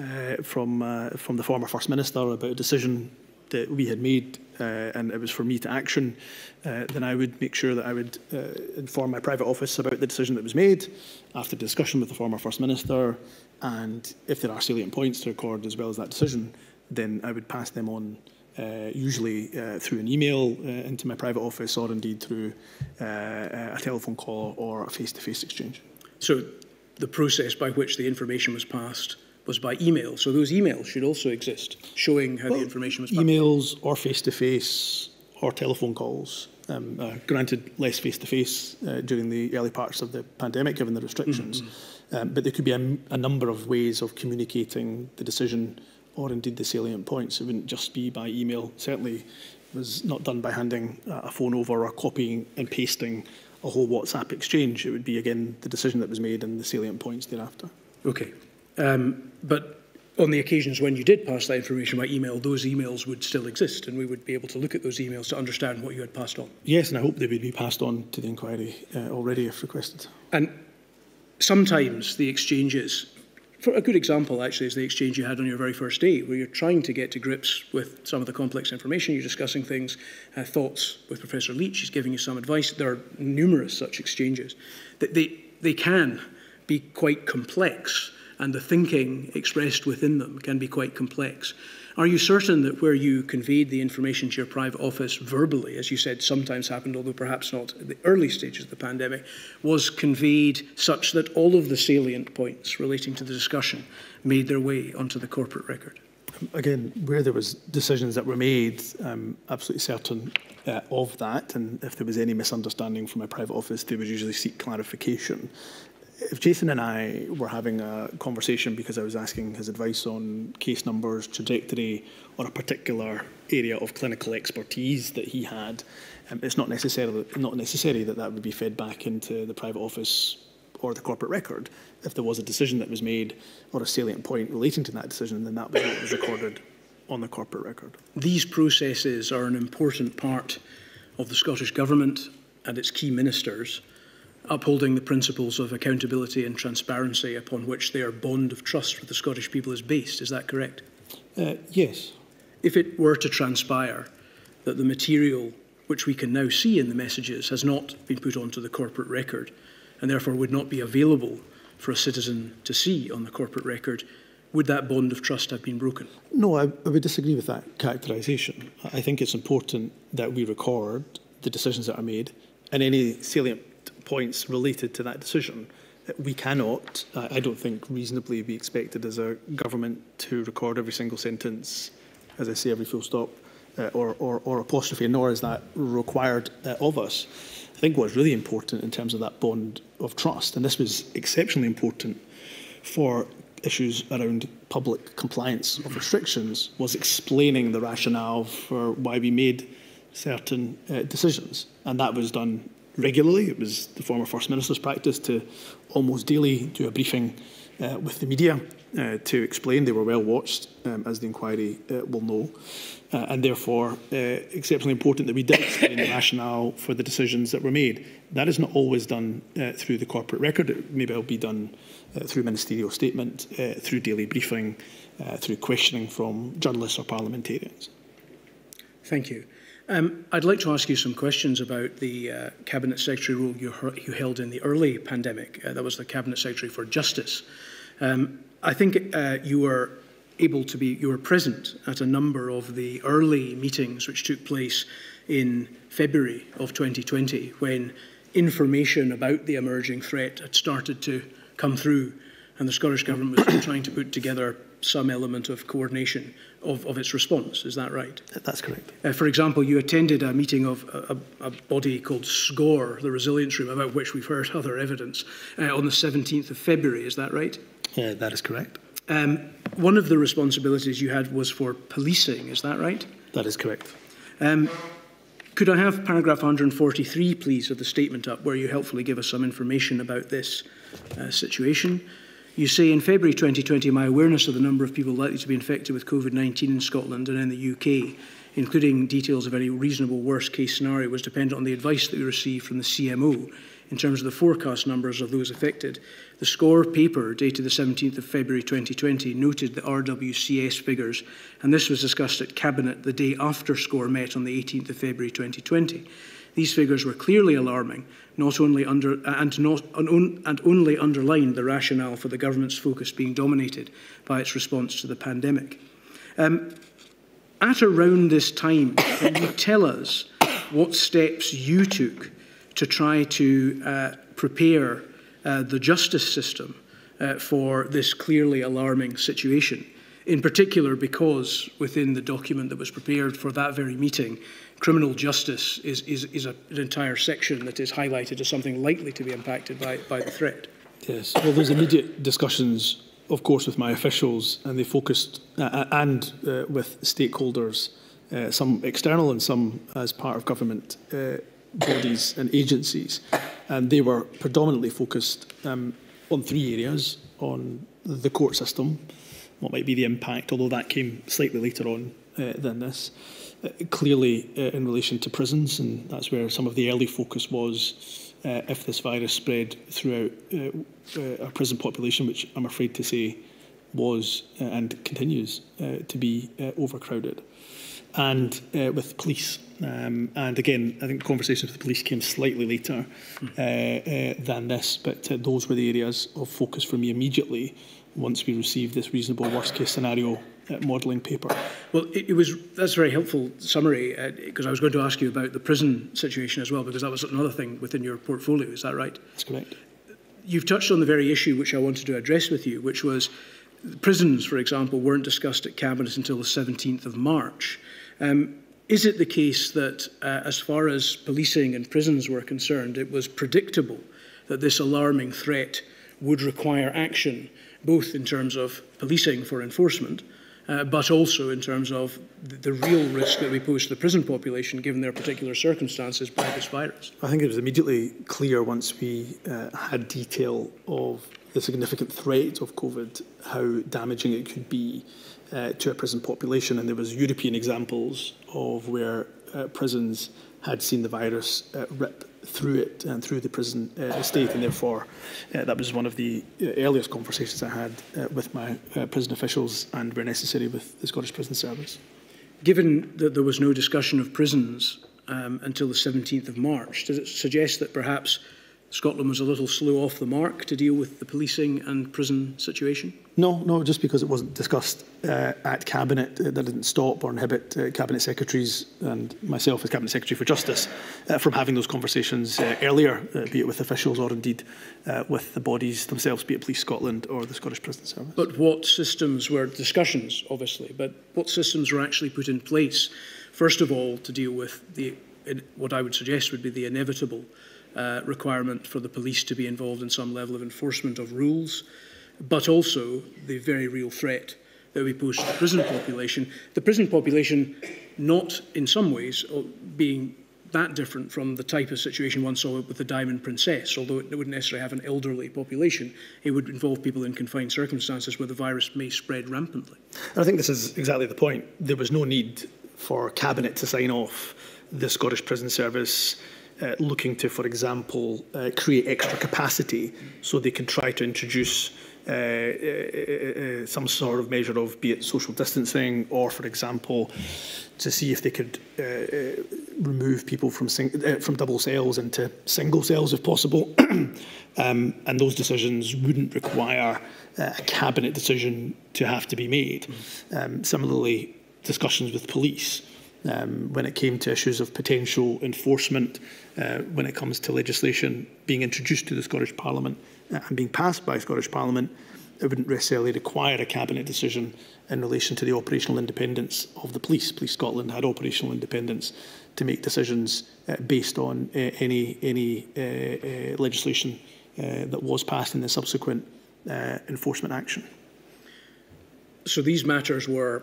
Speaker 7: uh, from, uh, from the former First Minister about a decision that we had made uh, and it was for me to action, uh, then I would make sure that I would uh, inform my private office about the decision that was made after discussion with the former First Minister. And if there are salient points to record as well as that decision, then I would pass them on uh, usually uh, through an email uh, into my private office or indeed through uh, a telephone call or a face-to-face -face exchange.
Speaker 5: So the process by which the information was passed was by email. So those emails should also exist, showing how well, the information was passed.
Speaker 7: Emails or face-to-face -face or telephone calls. Um, uh, granted, less face-to-face -face, uh, during the early parts of the pandemic, given the restrictions. Mm -hmm. um, but there could be a, a number of ways of communicating the decision or indeed the salient points. It wouldn't just be by email. Certainly was not done by handing a phone over or copying and pasting a whole WhatsApp exchange. It would be, again, the decision that was made and the salient points thereafter.
Speaker 5: Okay. Um, but on the occasions when you did pass that information by email, those emails would still exist and we would be able to look at those emails to understand what you had passed on.
Speaker 7: Yes, and I hope they would be passed on to the inquiry uh, already if requested.
Speaker 5: And sometimes the exchanges For a good example, actually, is the exchange you had on your very first day, where you're trying to get to grips with some of the complex information. You're discussing things, uh, thoughts with Professor Leach. He's giving you some advice. There are numerous such exchanges. That they, they can be quite complex, and the thinking expressed within them can be quite complex. Are you certain that where you conveyed the information to your private office verbally, as you said sometimes happened, although perhaps not at the early stages of the pandemic, was conveyed such that all of the salient points relating to the discussion made their way onto the corporate record?
Speaker 7: Again, where there was decisions that were made, I'm absolutely certain uh, of that, and if there was any misunderstanding from my private office, they would usually seek clarification if Jason and I were having a conversation because I was asking his advice on case numbers, trajectory, or a particular area of clinical expertise that he had, um, it's not necessarily not necessary that that would be fed back into the private office or the corporate record. If there was a decision that was made or a salient point relating to that decision, then that was recorded on the corporate record.
Speaker 5: These processes are an important part of the Scottish Government and its key ministers upholding the principles of accountability and transparency upon which their bond of trust with the Scottish people is based. Is that correct?
Speaker 7: Uh, yes.
Speaker 5: If it were to transpire that the material which we can now see in the messages has not been put onto the corporate record and therefore would not be available for a citizen to see on the corporate record, would that bond of trust have been broken?
Speaker 7: No, I, I would disagree with that characterisation. I think it's important that we record the decisions that are made and any salient points related to that decision. We cannot, I don't think, reasonably be expected as a government to record every single sentence, as I say, every full stop uh, or, or, or apostrophe, nor is that required uh, of us. I think what's really important in terms of that bond of trust, and this was exceptionally important for issues around public compliance of restrictions, was explaining the rationale for why we made certain uh, decisions. And that was done regularly. It was the former First Minister's practice to almost daily do a briefing uh, with the media uh, to explain. They were well watched, um, as the inquiry uh, will know, uh, and therefore uh, exceptionally important that we did explain the rationale for the decisions that were made. That is not always done uh, through the corporate record. It maybe it'll be done through ministerial statement, through daily briefing, through questioning from journalists or parliamentarians.
Speaker 5: Thank you. Um, I'd like to ask you some questions about the uh, Cabinet Secretary role you, you, held in the early pandemic. Uh, that was the Cabinet Secretary for Justice. Um, I think uh, you were able to be, you were present at a number of the early meetings which took place in February of 2020 when information about the emerging threat had started to come through and the Scottish Government was trying to put together some element of coordination of, of its response. Is that right?
Speaker 7: That's correct.
Speaker 5: Uh, for example, you attended a meeting of a, a, body called SGoRR, the Resilience Room, about which we've heard other evidence, uh, on the 17th of February. Is that right?
Speaker 7: Yeah, that is correct.
Speaker 5: Um, one of the responsibilities you had was for policing. Is that right?
Speaker 7: That is correct.
Speaker 5: Um, could I have paragraph 143, please, of the statement up, where you helpfully give us some information about this uh, situation? You say in February 2020, my awareness of the number of people likely to be infected with COVID 19 in Scotland and in the UK, including details of any reasonable worst case scenario, was dependent on the advice that we received from the CMO in terms of the forecast numbers of those affected. The SGoRR paper, dated the 17th of February 2020, noted the RWCS figures, and this was discussed at Cabinet the day after SGoRR met on the 18th of February 2020. These figures were clearly alarming, not only under, and, not, and only underlined the rationale for the government's focus being dominated by its response to the pandemic. Um, at around this time, can you tell us what steps you took to try to uh, prepare uh, the justice system uh, for this clearly alarming situation? In particular, because within the document that was prepared for that very meeting, criminal justice is, is, is a, an entire section that is highlighted as something likely to be impacted by, by the threat.
Speaker 7: Yes, well, there's immediate discussions, of course, with my officials, and they focused, uh, uh, and uh, with stakeholders, uh, some external and some as part of government, uh, bodies and agencies. And they were predominantly focused um, on three areas, on the court system, what might be the impact, although that came slightly later on uh, than this. Clearly uh, in relation to prisons, and that's where some of the early focus was uh, if this virus spread throughout uh, our prison population, which I'm afraid to say was and continues to be overcrowded. And uh, with police, um, and again, I think the conversations with the police came slightly later uh, uh, than this, but those were the areas of focus for me immediately once we received this reasonable worst case scenario uh, modelling paper.
Speaker 5: Well, it, it was that's a very helpful summary because uh, I was going to ask you about the prison situation as well because that was another thing within your portfolio. Is that right?
Speaker 7: That's correct.
Speaker 5: You've touched on the very issue which I wanted to address with you, which was prisons, for example, weren't discussed at cabinet until the 17th of March. Um, is it the case that, uh, as far as policing and prisons were concerned, it was predictable that this alarming threat would require action, both in terms of policing for enforcement, uh, but also in terms of the, the real risk that we pose to the prison population given their particular circumstances by this virus?
Speaker 7: I think it was immediately clear once we uh, had detail of the significant threat of COVID, how damaging it could be uh, to a prison population. And there was European examples of where uh, prisons had seen the virus uh, rip through it and through the prison uh, estate. And therefore, uh, that was one of the uh, earliest conversations I had with my prison officials and, where necessary, with the Scottish Prison Service.
Speaker 5: Given that there was no discussion of prisons um, until the 17th of March, does it suggest that perhaps Scotland was a little slow off the mark to deal with the policing and prison situation?
Speaker 7: No, no, just because it wasn't discussed uh, at Cabinet, uh, that didn't stop or inhibit uh, Cabinet Secretaries and myself as Cabinet Secretary for Justice uh, from having those conversations uh, earlier, uh, be it with officials or indeed uh, with the bodies themselves, be it Police Scotland or the Scottish Prison Service.
Speaker 5: But what systems were discussions, obviously, but what systems were actually put in place, first of all, to deal with the, in, what I would suggest would be the inevitable uh, requirement for the police to be involved in some level of enforcement of rules, but also the very real threat that we pose to the prison population. The prison population not in some ways uh, being that different from the type of situation one saw with the Diamond Princess, although it wouldn't necessarily have an elderly population. It would involve people in confined circumstances where the virus may spread rampantly.
Speaker 7: And I think this is exactly the point. There was no need for Cabinet to sign off the Scottish Prison Service uh, looking to, for example, uh, create extra capacity so they can try to introduce uh, uh, uh, some sort of measure of, be it social distancing, or, for example, to see if they could remove people from from double cells into single cells, if possible. um, and those decisions wouldn't require a cabinet decision to have to be made. Um, similarly, discussions with police um, when it came to issues of potential enforcement, uh, when it comes to legislation being introduced to the Scottish Parliament uh, and being passed by Scottish Parliament, it wouldn't necessarily require a cabinet decision in relation to the operational independence of the police. Police Scotland had operational independence to make decisions uh, based on uh, any any uh, uh, legislation uh, that was passed in the subsequent uh, enforcement action.
Speaker 5: So these matters were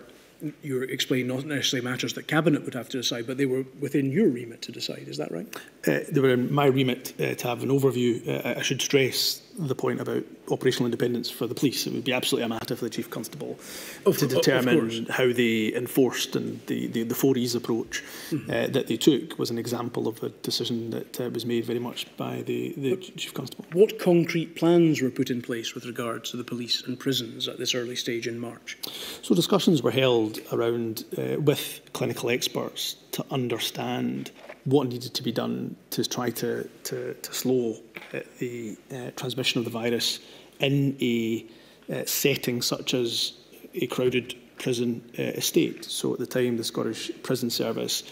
Speaker 5: you're explaining not necessarily matters that Cabinet would have to decide, but they were within your remit to decide. Is that right?
Speaker 7: Uh, they were in my remit uh, to have an overview. Uh, I should stress the point about operational independence for the police. It would be absolutely a matter for the Chief Constable
Speaker 5: of,
Speaker 7: to determine how they enforced and the, the, the four E's approach mm -hmm. uh, that they took was an example of a decision that uh, was made very much by the, the Chief Constable.
Speaker 5: What concrete plans were put in place with regard to the police and prisons at this early stage in March?
Speaker 7: So discussions were held around uh, with clinical experts to understand what needed to be done to try to, to, to slow uh, the uh, transmission of the virus in a uh, setting such as a crowded prison uh, estate. So at the time, the Scottish Prison Service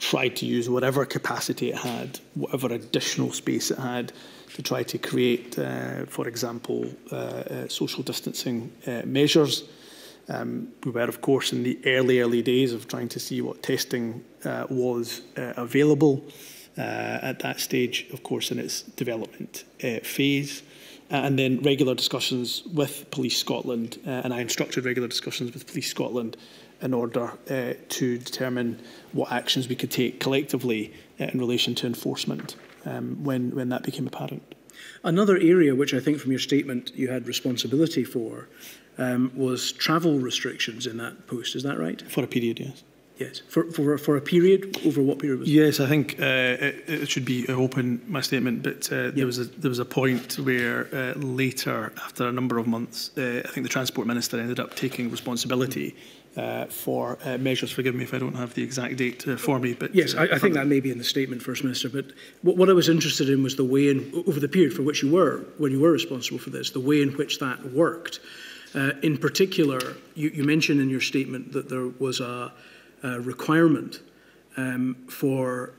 Speaker 7: tried to use whatever capacity it had, whatever additional space it had, to try to create, uh, for example, social distancing measures Um, we were, of course, in the early, early days of trying to see what testing uh, was uh, available uh, at that stage, of course, in its development uh, phase. Uh, and then regular discussions with Police Scotland, uh, and I instructed regular discussions with Police Scotland in order to determine what actions we could take collectively in relation to enforcement um, when, when that became apparent.
Speaker 5: Another area which I think from your statement you had responsibility for um, was travel restrictions in that post. Is that right?
Speaker 7: For a period, yes.
Speaker 5: Yes, for, for, for a period, over what period was it?
Speaker 7: Yes, I think uh, it, it should be open, my statement, but uh, yep. there, was a, there was a point where uh, later, after a number of months, uh, I think the Transport Minister ended up taking responsibility uh, for uh, measures. Forgive me if I don't have the exact date uh, for me. but
Speaker 5: Yes,
Speaker 7: uh,
Speaker 5: I, I think uh, that may be in the statement, First Minister, but what, what I was interested in was the way in, over the period for which you were, when you were responsible for this, the way in which that worked. Uh, in particular, you, you mentioned in your statement that there was a uh, requirement um, for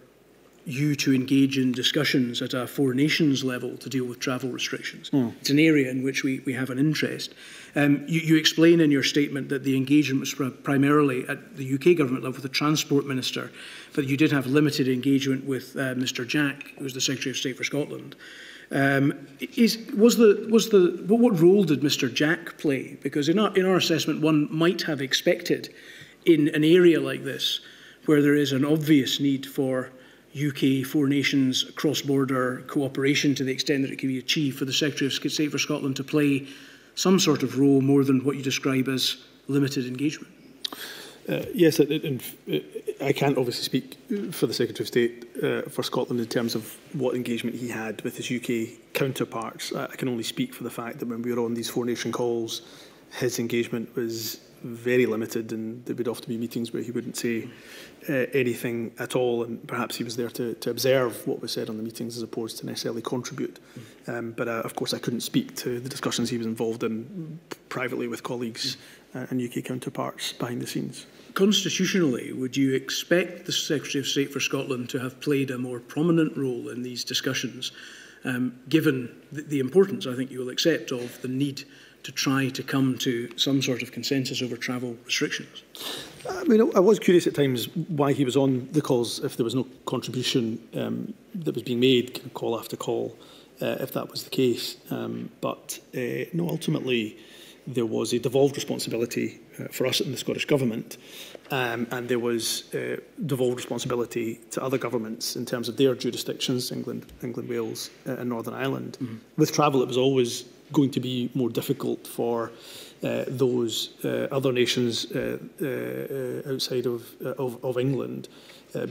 Speaker 5: you to engage in discussions at a Four Nations level to deal with travel restrictions. Mm. It's an area in which we, we have an interest. Um, you, you explain in your statement that the engagement was pr primarily at the UK government level with the Transport Minister, but you did have limited engagement with uh, Mr Jack, who was the Secretary of State for Scotland. Um, is, was the, was the, what, what role did Mr Jack play? Because in our, in our assessment, one might have expected in an area like this, where there is an obvious need for UK Four Nations cross-border cooperation to the extent that it can be achieved for the Secretary of State for Scotland to play some sort of role more than what you describe as limited engagement?
Speaker 7: Uh, yes, it, it, uh, I can't obviously speak uh, for the Secretary of State uh, for Scotland in terms of what engagement he had with his UK counterparts. I, I can only speak for the fact that when we were on these Four Nation calls, his engagement was very limited and there would often be meetings where he wouldn't say uh, anything at all and perhaps he was there to, to observe what was said on the meetings as opposed to necessarily contribute. Mm. Um, but uh, of course I couldn't speak to the discussions he was involved in privately with colleagues mm. Uh, and UK counterparts behind the scenes.
Speaker 5: Constitutionally, would you expect the Secretary of State for Scotland to have played a more prominent role in these discussions, um, given the, the importance, I think you will accept, of the need to try to come to some sort of consensus over travel restrictions?
Speaker 7: I mean, I was curious at times why he was on the calls if there was no contribution um, that was being made, kind of call after call, uh, if that was the case. Um, but uh, no, ultimately, there was a devolved responsibility uh, for us in the Scottish Government, um, and there was uh, devolved responsibility to other governments in terms of their jurisdictions, England, England Wales, uh, and Northern Ireland. Mm -hmm. With travel, it was always going to be more difficult for uh, those uh, other nations uh, outside of, of, of England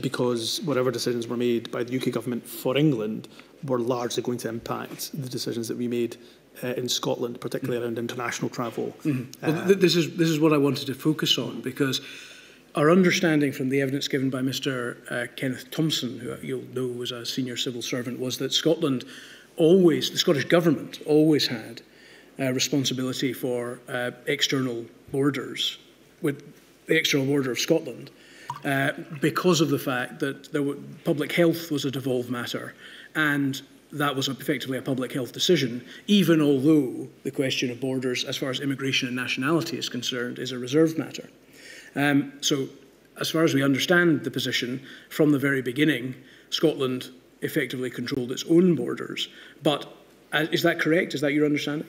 Speaker 7: because whatever decisions were made by the UK government for England were largely going to impact the decisions that we made uh, in Scotland, particularly mm. around international travel. Mm
Speaker 5: -hmm. well, th this, is, this is what I wanted to focus on because our understanding from the evidence given by Mr uh, Kenneth Thomson, who you'll know was a senior civil servant, was that Scotland always, the Scottish Government always had uh, responsibility for uh, external borders, with the external border of Scotland, uh, because of the fact that there were, public health was a devolved matter, and that was effectively a public health decision, even although the question of borders, as far as immigration and nationality is concerned, is a reserved matter. Um, so, as far as we understand the position, from the very beginning, Scotland effectively controlled its own borders. But uh, is that correct? Is that your understanding?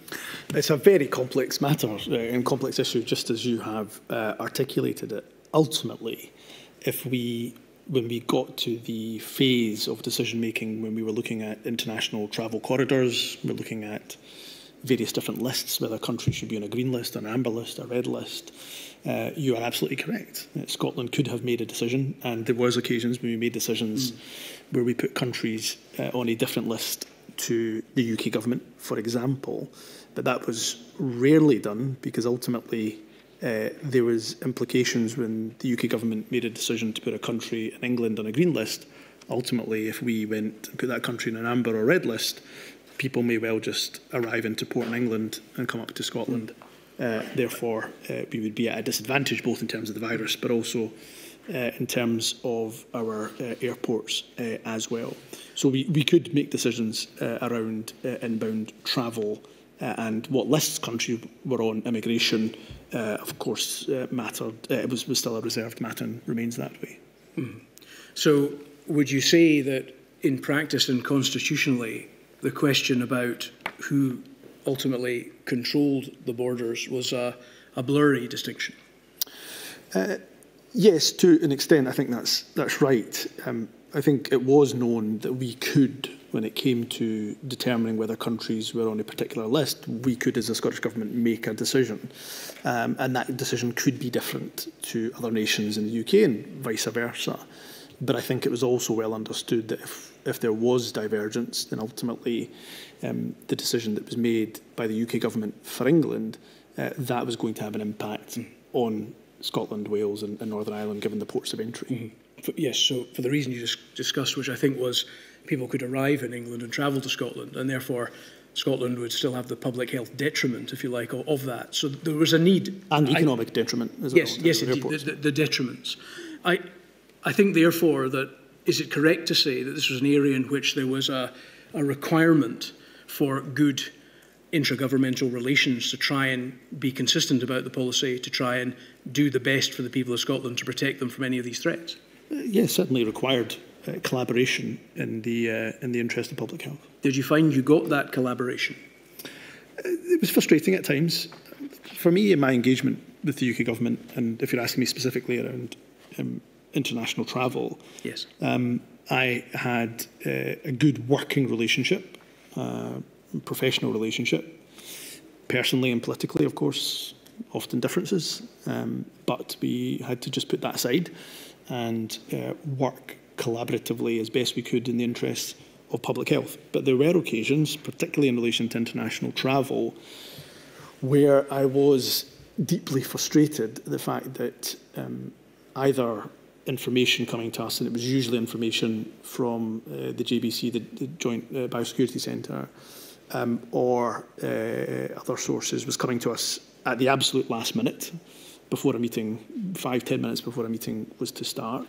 Speaker 7: It's a very complex matter uh, and complex issue, just as you have uh, articulated it. Ultimately, if we when we got to the phase of decision making when we were looking at international travel corridors, we're looking at various different lists, whether a country should be on a green list, an amber list, a red list. Uh, you are absolutely correct. Scotland could have made a decision, and there was occasions when we made decisions mm. where we put countries uh, on a different list to the UK government, for example. But that was rarely done because ultimately uh, there was implications when the UK government made a decision to put a country in England on a green list. Ultimately, if we went and put that country in an amber or red list, people may well just arrive into port in England and come up to Scotland. Uh, therefore, uh, we would be at a disadvantage both in terms of the virus, but also uh, in terms of our uh, airports uh, as well. So we, we could make decisions uh, around uh, inbound travel and what lists countries were on immigration, of course, uh, mattered. Uh, it was, was still a reserved matter and remains that way. Mm.
Speaker 5: So would you say that in practice and constitutionally, the question about who ultimately controlled the borders was a, a blurry distinction?
Speaker 7: Uh, yes, to an extent, I think that's that's right. Um, I think it was known that we could, when it came to determining whether countries were on a particular list, we could, as a Scottish Government, make a decision. Um, and that decision could be different to other nations in the UK and vice versa. But I think it was also well understood that if, if there was divergence, then ultimately um, the decision that was made by the UK Government for England, uh, that was going to have an impact mm. on Scotland, Wales and, and Northern Ireland, given the ports of entry. Mm -hmm
Speaker 5: for, yes, so for the reason you just discussed, which I think was people could arrive in England and travel to Scotland, and therefore Scotland would still have the public health detriment, if you like, of, of that. So there was a need.
Speaker 7: And economic I, detriment as
Speaker 5: yes,
Speaker 7: well.
Speaker 5: Yes, indeed, the, the, the detriments. I, I think, therefore, that is it correct to say that this was an area in which there was a, a requirement for good intergovernmental relations to try and be consistent about the policy, to try and do the best for the people of Scotland to protect them from any of these threats?
Speaker 7: Uh, yes, certainly required uh, collaboration in the uh, in the interest of public health.
Speaker 5: Did you find you got that collaboration?
Speaker 7: Uh, it was frustrating at times. For me, in my engagement with the UK government, and if you're asking me specifically around um, international travel,
Speaker 5: yes,
Speaker 7: um, I had uh, a good working relationship, uh, professional relationship, personally and politically, of course, often differences, um, but we had to just put that aside and uh, work collaboratively as best we could in the interests of public health. But there were occasions, particularly in relation to international travel, where I was deeply frustrated at the fact that um, either information coming to us, and it was usually information from uh, the JBC, the, the Joint uh, Biosecurity Centre, um, or uh, other sources, was coming to us at the absolute last minute before a meeting, five, ten minutes before a meeting was to start.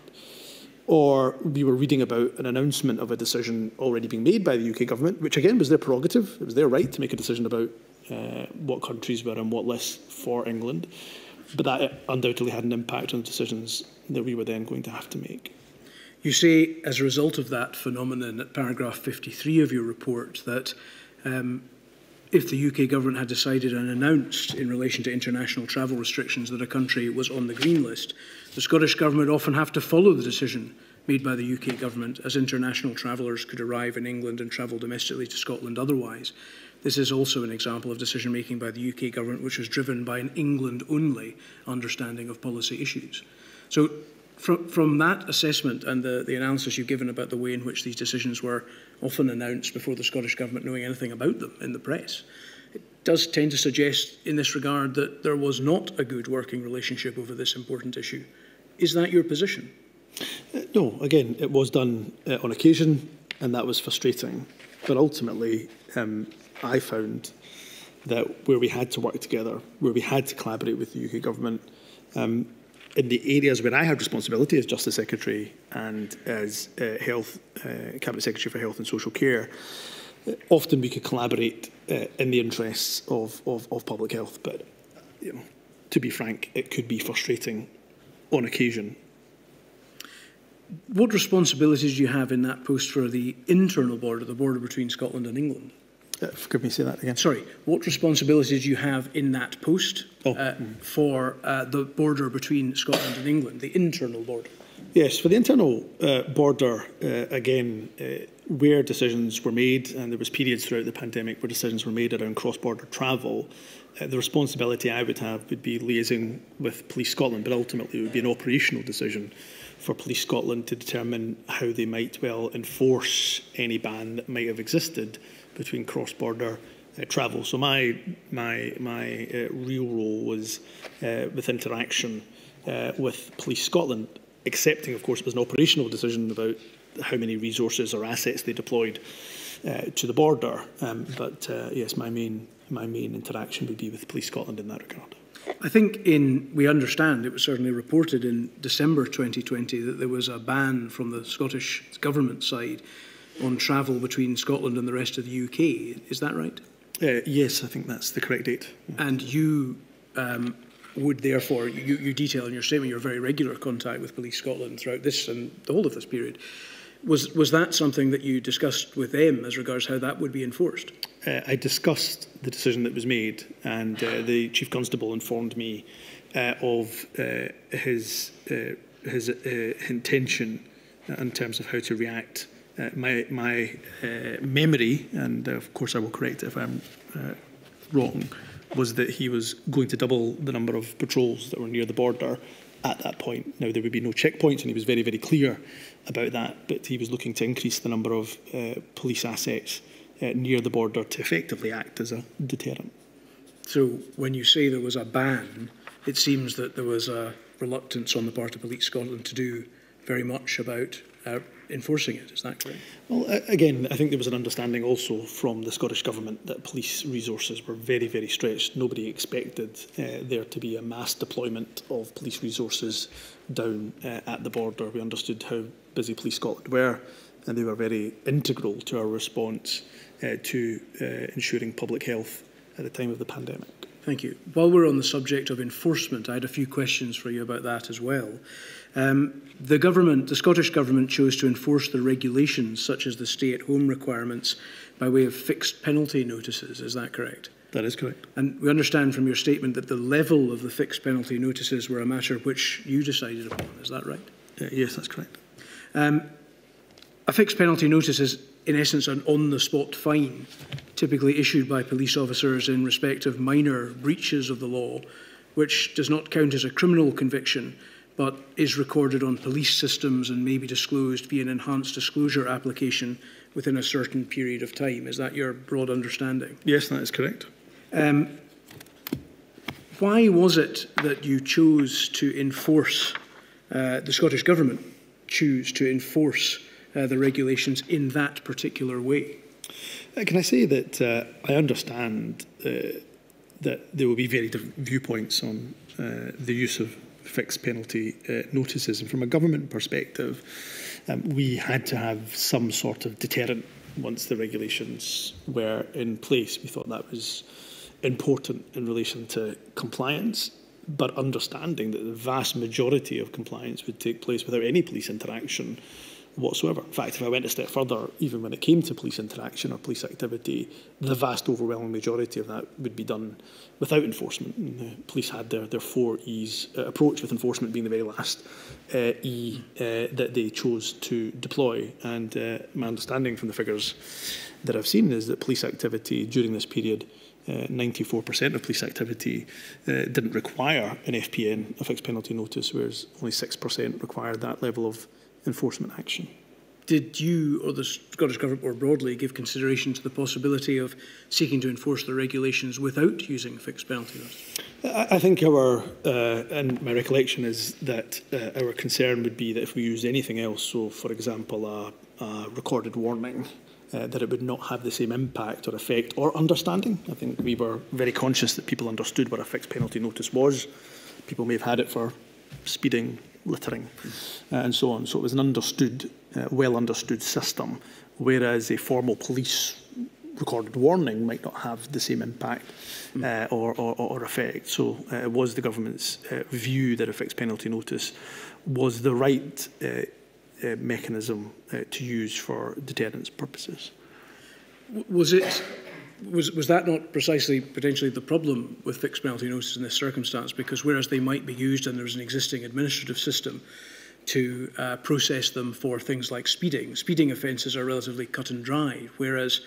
Speaker 7: or we were reading about an announcement of a decision already being made by the UK government, which again was their prerogative, it was their right to make a decision about uh, what countries were on what list for England. But that undoubtedly had an impact on the decisions that we were then going to have to make.
Speaker 5: You say, as a result of that phenomenon, at paragraph 53 of your report, that um, if the UK government had decided and announced in relation to international travel restrictions that a country was on the green list, the Scottish government often have to follow the decision made by the UK government as international travellers could arrive in England and travel domestically to Scotland otherwise. This is also an example of decision making by the UK government which was driven by an England only understanding of policy issues. So from, from that assessment and the, the analysis you've given about the way in which these decisions were often announced before the Scottish Government knowing anything about them in the press. It does tend to suggest in this regard that there was not a good working relationship over this important issue. Is that your position?
Speaker 7: Uh, no, again, it was done uh, on occasion and that was frustrating. But ultimately, um, I found that where we had to work together, where we had to collaborate with the UK government, um, in the areas where I had responsibility as Justice Secretary and as uh, Health uh, Cabinet Secretary for Health and Social Care, uh, often we could collaborate uh, in the interests of, of, of public health. But you know, to be frank, it could be frustrating on occasion.
Speaker 5: What responsibilities do you have in that post for the internal border, the border between Scotland and England?
Speaker 7: Uh, forgive me, say that again.
Speaker 5: Sorry, what responsibilities do you have in that post oh. uh, for uh, the border between Scotland and England, the internal border?
Speaker 7: Yes, for the internal uh, border, uh, again, uh, where decisions were made, and there was periods throughout the pandemic where decisions were made around cross-border travel, uh, the responsibility I would have would be liaising with Police Scotland, but ultimately it would be an operational decision for Police Scotland to determine how they might well enforce any ban that might have existed between cross-border uh, travel. So my my my uh, real role was uh, with interaction uh, with Police Scotland, accepting, of course, it was an operational decision about how many resources or assets they deployed uh, to the border. Um, but uh, yes, my main my main interaction would be with Police Scotland in that regard.
Speaker 5: I think in we understand it was certainly reported in December 2020 that there was a ban from the Scottish government side on travel between Scotland and the rest of the UK. Is that right?
Speaker 7: Uh, yes, I think that's the correct date.
Speaker 5: Yeah. And you um, would therefore, you, you detail in your statement your very regular contact with Police Scotland throughout this and the whole of this period. Was, was that something that you discussed with them as regards how that would be enforced?
Speaker 7: Uh, I discussed the decision that was made, and uh, the Chief Constable informed me uh, of uh, his, uh, his uh, intention in terms of how to react. Uh, my my uh, memory, and uh, of course I will correct it if I'm uh, wrong, was that he was going to double the number of patrols that were near the border at that point. Now, there would be no checkpoints, and he was very, very clear about that, but he was looking to increase the number of police assets near the border to effectively act as a deterrent.
Speaker 5: So when you say there was a ban, it seems that there was a reluctance on the part of Police Scotland to do very much about uh, enforcing it. Is that correct?
Speaker 7: Well, again, I think there was an understanding also from the Scottish Government that police resources were very, very stretched. Nobody expected uh, there to be a mass deployment of police resources down uh, at the border. We understood how busy Police Scotland were, and they were very integral to our response uh, to uh, ensuring public health at the time of the pandemic.
Speaker 5: Thank you. While we're on the subject of enforcement, I had a few questions for you about that as well. Um, the government, the Scottish Government chose to enforce the regulations such as the stay-at-home requirements by way of fixed penalty notices, is that correct?
Speaker 7: That is correct.
Speaker 5: And we understand from your statement that the level of the fixed penalty notices were a matter which you decided upon, is that right?
Speaker 7: Uh, yes, that's correct.
Speaker 5: Um, a fixed penalty notice is in essence an on-the-spot fine typically issued by police officers in respect of minor breaches of the law, which does not count as a criminal conviction but is recorded on police systems and may be disclosed via an enhanced disclosure application within a certain period of time. Is that your broad understanding?
Speaker 7: Yes, that is correct.
Speaker 5: Um, why was it that you chose to enforce, uh, the Scottish Government choose to enforce uh, the regulations in that particular way?
Speaker 7: Uh, can I say that uh, I understand uh, that there will be very different viewpoints on uh, the use of fixed penalty uh, notices. And from a government perspective, um, we had to have some sort of deterrent once the regulations were in place. We thought that was important in relation to compliance, but understanding that the vast majority of compliance would take place without any police interaction whatsoever. In fact, if I went a step further, even when it came to police interaction or police activity, the vast overwhelming majority of that would be done without enforcement. And the police had their, their four E's uh, approach, with enforcement being the very last uh, E uh, that they chose to deploy. And uh, my understanding from the figures that I've seen is that police activity during this period uh, 94% of police activity uh, didn't require an FPN, a fixed penalty notice, whereas only 6% required that level of enforcement action.
Speaker 5: Did you or the Scottish Government more broadly give consideration to the possibility of seeking to enforce the regulations without using fixed penalty
Speaker 7: laws? I think our, uh, and my recollection is that uh, our concern would be that if we used anything else, so for example, a, a recorded warning, uh, that it would not have the same impact or effect or understanding. I think we were very conscious that people understood what a fixed penalty notice was. People may have had it for speeding, littering, uh, and so on. So it was an understood, uh, well understood system, whereas a formal police recorded warning might not have the same impact hmm. uh, or, or, or effect. So uh, it was the government's uh, view that a fixed penalty notice was the right uh, uh, mechanism uh, to use for deterrence purposes.
Speaker 5: Was it was, was that not precisely potentially the problem with fixed penalty notices in this circumstance? Because whereas they might be used and there's an existing administrative system to uh, process them for things like speeding, speeding offences are relatively cut and dry, whereas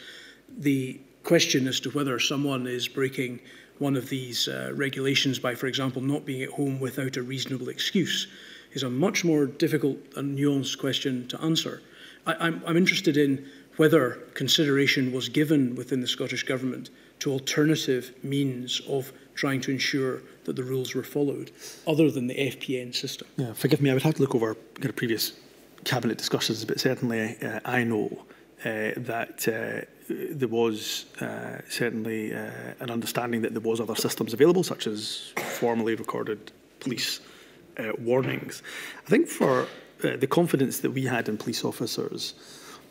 Speaker 5: the question as to whether someone is breaking one of these uh, regulations by, for example, not being at home without a reasonable excuse is a much more difficult and nuanced question to answer. I, I'm interested in whether consideration was given within the Scottish Government to alternative means of trying to ensure that the rules were followed, other than the FPN system.
Speaker 7: Yeah, forgive me, I would have to look over kind of previous cabinet discussions, but certainly uh, I know uh, that uh, there was uh, certainly uh, an understanding that there was other systems available, such as formally recorded police uh, warnings. I think for the confidence that we had in police officers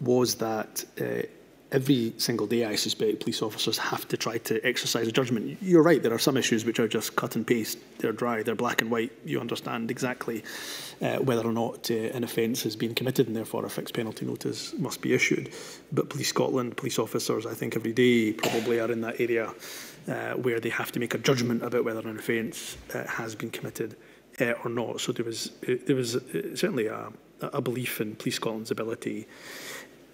Speaker 7: was that uh, every single day, I suspect, police officers have to try to exercise a judgment. You're right, there are some issues which are just cut and paste. They're dry, they're black and white. You understand exactly uh, whether or not uh, an offence has been committed and therefore a fixed penalty notice must be issued. But Police Scotland, police officers, I think every day probably are in that area uh, where they have to make a judgment about whether an offence uh, has been committed uh, or not. So there was, uh, there was certainly a, a belief in Police Scotland's ability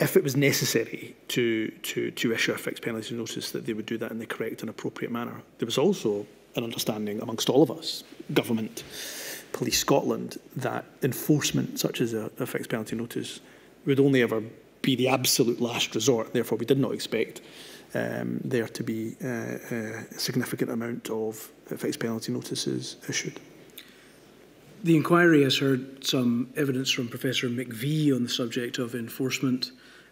Speaker 7: if it was necessary to, to, to issue a fixed penalty notice, that they would do that in the correct and appropriate manner. There was also an understanding amongst all of us, government, Police Scotland, that enforcement, such as a, a fixed penalty notice, would only ever be the absolute last resort. Therefore, we did not expect um, there to be uh, a significant amount of fixed penalty notices issued.
Speaker 5: The inquiry has heard some evidence from Professor McVie on the subject of enforcement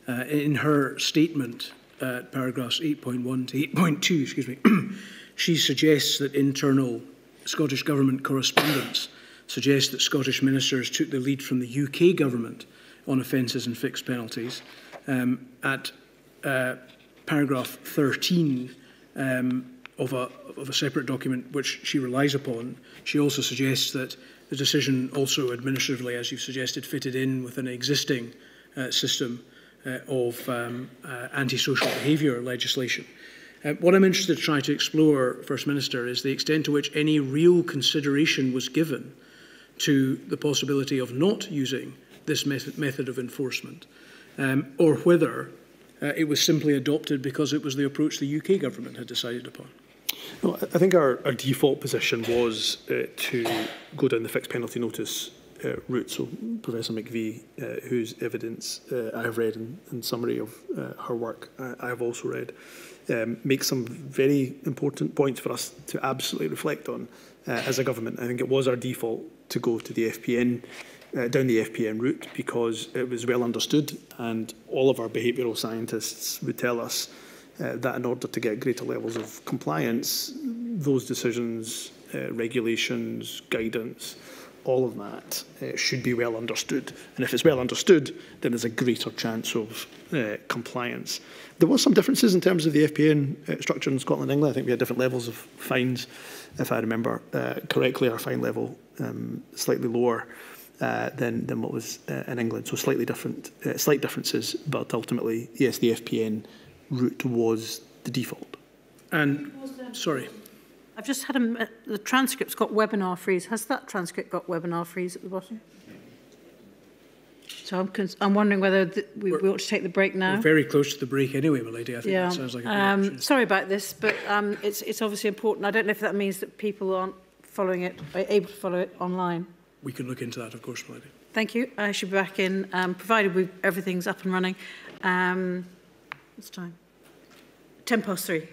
Speaker 5: uh, in her statement at paragraphs 8.1 to 8.2, excuse me, she suggests that internal Scottish Government correspondence suggests that Scottish ministers took the lead from the UK Government on offences and fixed penalties. Um, at uh, paragraph 13 um, of, a, of a separate document which she relies upon, she also suggests that the decision also administratively, as you've suggested, fitted in with an existing uh, system of um, uh, antisocial behaviour legislation. Uh, what I'm interested to try to explore, First Minister, is the extent to which any real consideration was given to the possibility of not using this method, method of enforcement, um, or whether uh, it was simply adopted because it was the approach the UK government had decided upon.
Speaker 7: No, I think our, our default position was uh, to go down the fixed penalty notice uh, route. So Professor McVie, uh, whose evidence uh, I have read in, in summary of uh, her work, I have also read, um, makes some very important points for us to absolutely reflect on uh, as a government. I think it was our default to go to the FPN, uh, down the FPN route because it was well understood and all of our behavioural scientists would tell us that in order to get greater levels of compliance, those decisions, regulations, guidance, all of that uh, should be well understood. And if it's well understood, then there's a greater chance of uh, compliance. There were some differences in terms of the FPN uh, structure in Scotland and England. I think we had different levels of fines, if I remember uh, correctly. Our fine level um, slightly lower uh, than, than what was uh, in England. So slightly different, uh, slight differences, but ultimately, yes, the FPN route was the default.
Speaker 5: And, sorry.
Speaker 3: I've just had a, uh, the transcript's got webinar freeze. Has that transcript got webinar freeze at the bottom? So I'm, I'm wondering whether th we, we ought to take the break now.
Speaker 5: We're very close to the break anyway, my lady. I think
Speaker 3: yeah.
Speaker 5: that sounds like a
Speaker 3: um, Sorry about this, but um, it's, it's obviously important. I don't know if that means that people aren't following it, are able to follow it online.
Speaker 5: We can look into that, of course, my lady.
Speaker 3: Thank you. I should be back in, um, provided we, everything's up and running. Um, what's time? Ten past three.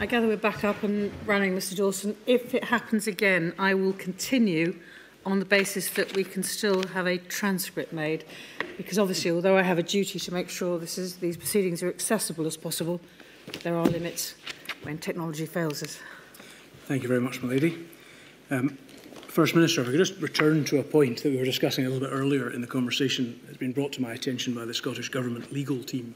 Speaker 3: I gather we're back up and running, Mr Dawson. If it happens again, I will continue on the basis that we can still have a transcript made. Because obviously, although I have a duty to make sure this is, these proceedings are accessible as possible, there are limits when technology fails us.
Speaker 5: Thank you very much, my lady. Um, First Minister, if I could just return to a point that we were discussing a little bit earlier in the conversation. that's been brought to my attention by the Scottish Government legal team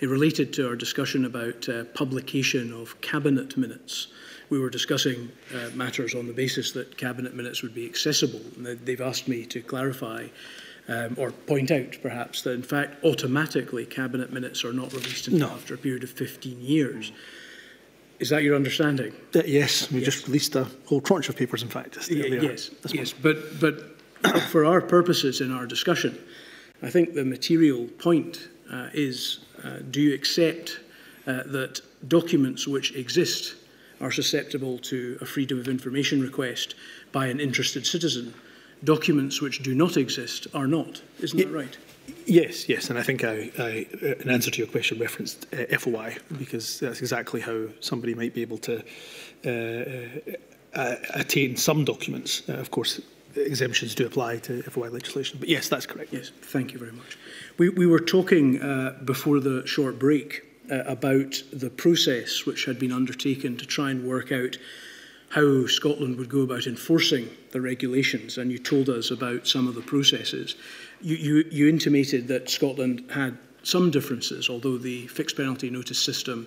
Speaker 5: It related to our discussion about uh, publication of cabinet minutes. We were discussing uh, matters on the basis that cabinet minutes would be accessible. And they've asked me to clarify um, or point out, perhaps, that in fact automatically cabinet minutes are not released until no. after a period of 15 years. Is that your understanding?
Speaker 7: Uh, yes, we yes. just released a whole tranche of papers, in fact.
Speaker 5: Yes, yes, but, but for our purposes in our discussion, I think the material point uh, is do you accept uh, that documents which exist are susceptible to a freedom of information request by an interested citizen? Documents which do not exist are not. Isn't that right?
Speaker 7: Yes, yes, and I think I, I, in answer to your question, referenced uh, FOI because that's exactly how somebody might be able to uh, uh, attain some documents. Uh, of course, exemptions do apply to FOI legislation. But yes, that's correct.
Speaker 5: Yes, thank you very much. We, we were talking uh, before the short break uh, about the process which had been undertaken to try and work out how Scotland would go about enforcing the regulations, and you told us about some of the processes. You, you, you intimated that Scotland had some differences, although the fixed penalty notice system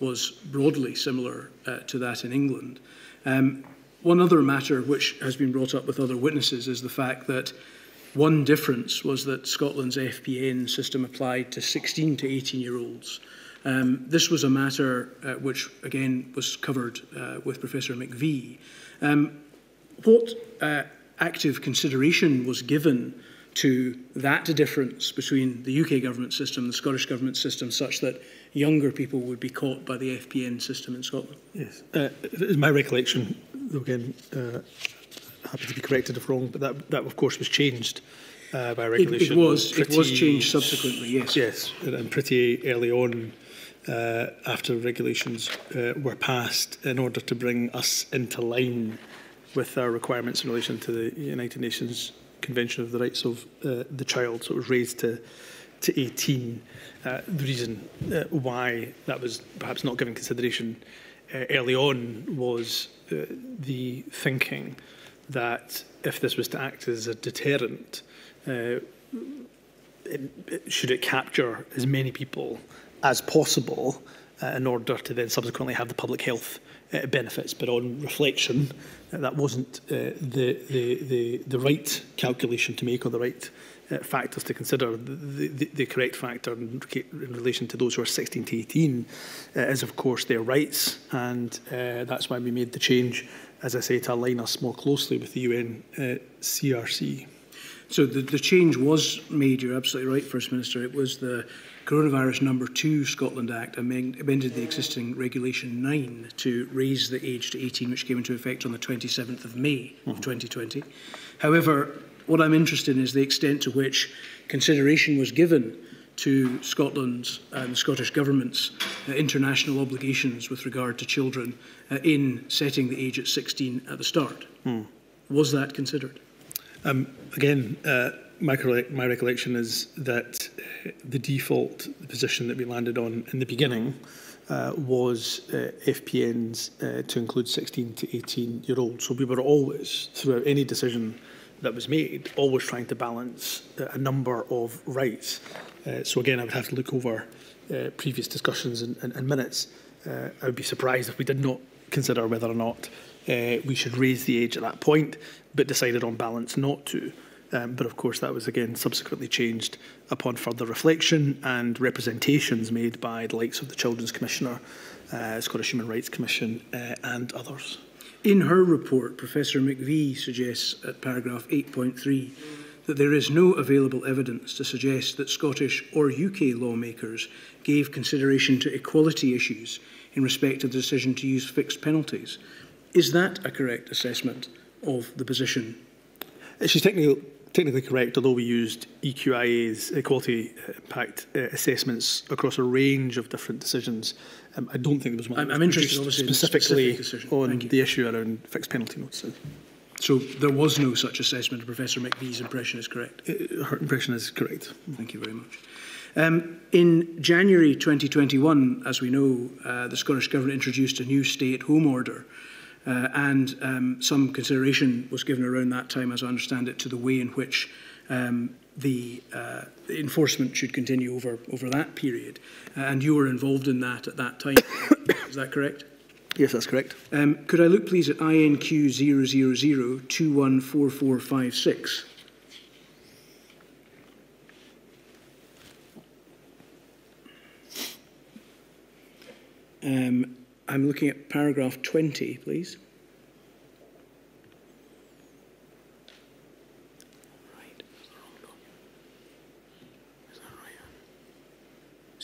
Speaker 5: was broadly similar uh, to that in England. Um, one other matter which has been brought up with other witnesses is the fact that one difference was that Scotland's FPN system applied to 16 to 18 year olds. Um, this was a matter uh, which, again, was covered uh, with Professor McVie. Um, what uh, active consideration was given to that difference between the UK government system and the Scottish government system such that younger people would be caught by the FPN system in Scotland?
Speaker 7: Yes. Uh, my recollection, again, uh, happy to be corrected if wrong, but that, that of course was changed uh, by regulation.
Speaker 5: It, it was. Pretty, it was changed subsequently. Yes.
Speaker 7: Yes, and pretty early on. Uh, after regulations uh, were passed in order to bring us into line with our requirements in relation to the United Nations Convention of the Rights of uh, the Child. So it was raised to, to 18. Uh, the reason uh, why that was perhaps not given consideration uh, early on was uh, the thinking that if this was to act as a deterrent, uh, it, it, should it capture as many people as possible uh, in order to then subsequently have the public health uh, benefits. But on reflection, that wasn't uh, the, the, the, the right calculation to make or the right uh, factors to consider. The, the, the correct factor in, relation to those who are 16 to 18 uh, is, of course, their rights. And uh, that's why we made the change as I say, to align us more closely with the UN uh, CRC.
Speaker 5: So the, the change was made, you're absolutely right, First Minister. It was the Coronavirus Number 2 Scotland Act amended the existing Regulation 9 to raise the age to 18, which came into effect on the 27th of May of 2020. Mm-hmm. However, What I'm interested in is the extent to which consideration was given to Scotland's and the Scottish Government's uh, international obligations with regard to children uh, in setting the age at 16 at the start. Hmm. Was that considered?
Speaker 7: Um, again, uh, my, my recollection is that uh, the default position that we landed on in the beginning uh, was uh, FPNs uh, to include 16 to 18 year olds. So we were always, throughout any decision, that was made, always trying to balance uh, a number of rights. Uh, so again, I would have to look over uh, previous discussions and, and, and minutes. Uh, I would be surprised if we did not consider whether or not uh, we should raise the age at that point, but decided on balance not to. Um, but of course, that was again subsequently changed upon further reflection and representations made by the likes of the Children's Commissioner, uh, Scottish Human Rights Commission, and others.
Speaker 5: In her report, Professor McVie suggests at paragraph 8.3 that there is no available evidence to suggest that Scottish or UK lawmakers gave consideration to equality issues in respect of the decision to use fixed penalties. Is that a correct assessment of the position?
Speaker 7: She's technically, technically correct, although we used EQIA's equality uh, impact uh, assessments across a range of different decisions Um, I don't think there was one
Speaker 5: I'm, I'm interested, obviously,
Speaker 7: specifically
Speaker 5: specific
Speaker 7: on the issue around fixed penalty notices.
Speaker 5: So there was no such assessment. Professor McVie's impression is correct.
Speaker 7: Uh, Her impression is correct.
Speaker 5: Thank you very much. Um, in January 2021, as we know, uh, the Scottish Government introduced a new stay-at-home order uh, and um, some consideration was given around that time, as I understand it, to the way in which um, the uh, enforcement should continue over, over that period. Uh, and you were involved in that at that time. Is that correct?
Speaker 7: Yes, that's correct.
Speaker 5: Um, could I look, please, at INQ 000214456? Um, I'm looking at paragraph 20, please.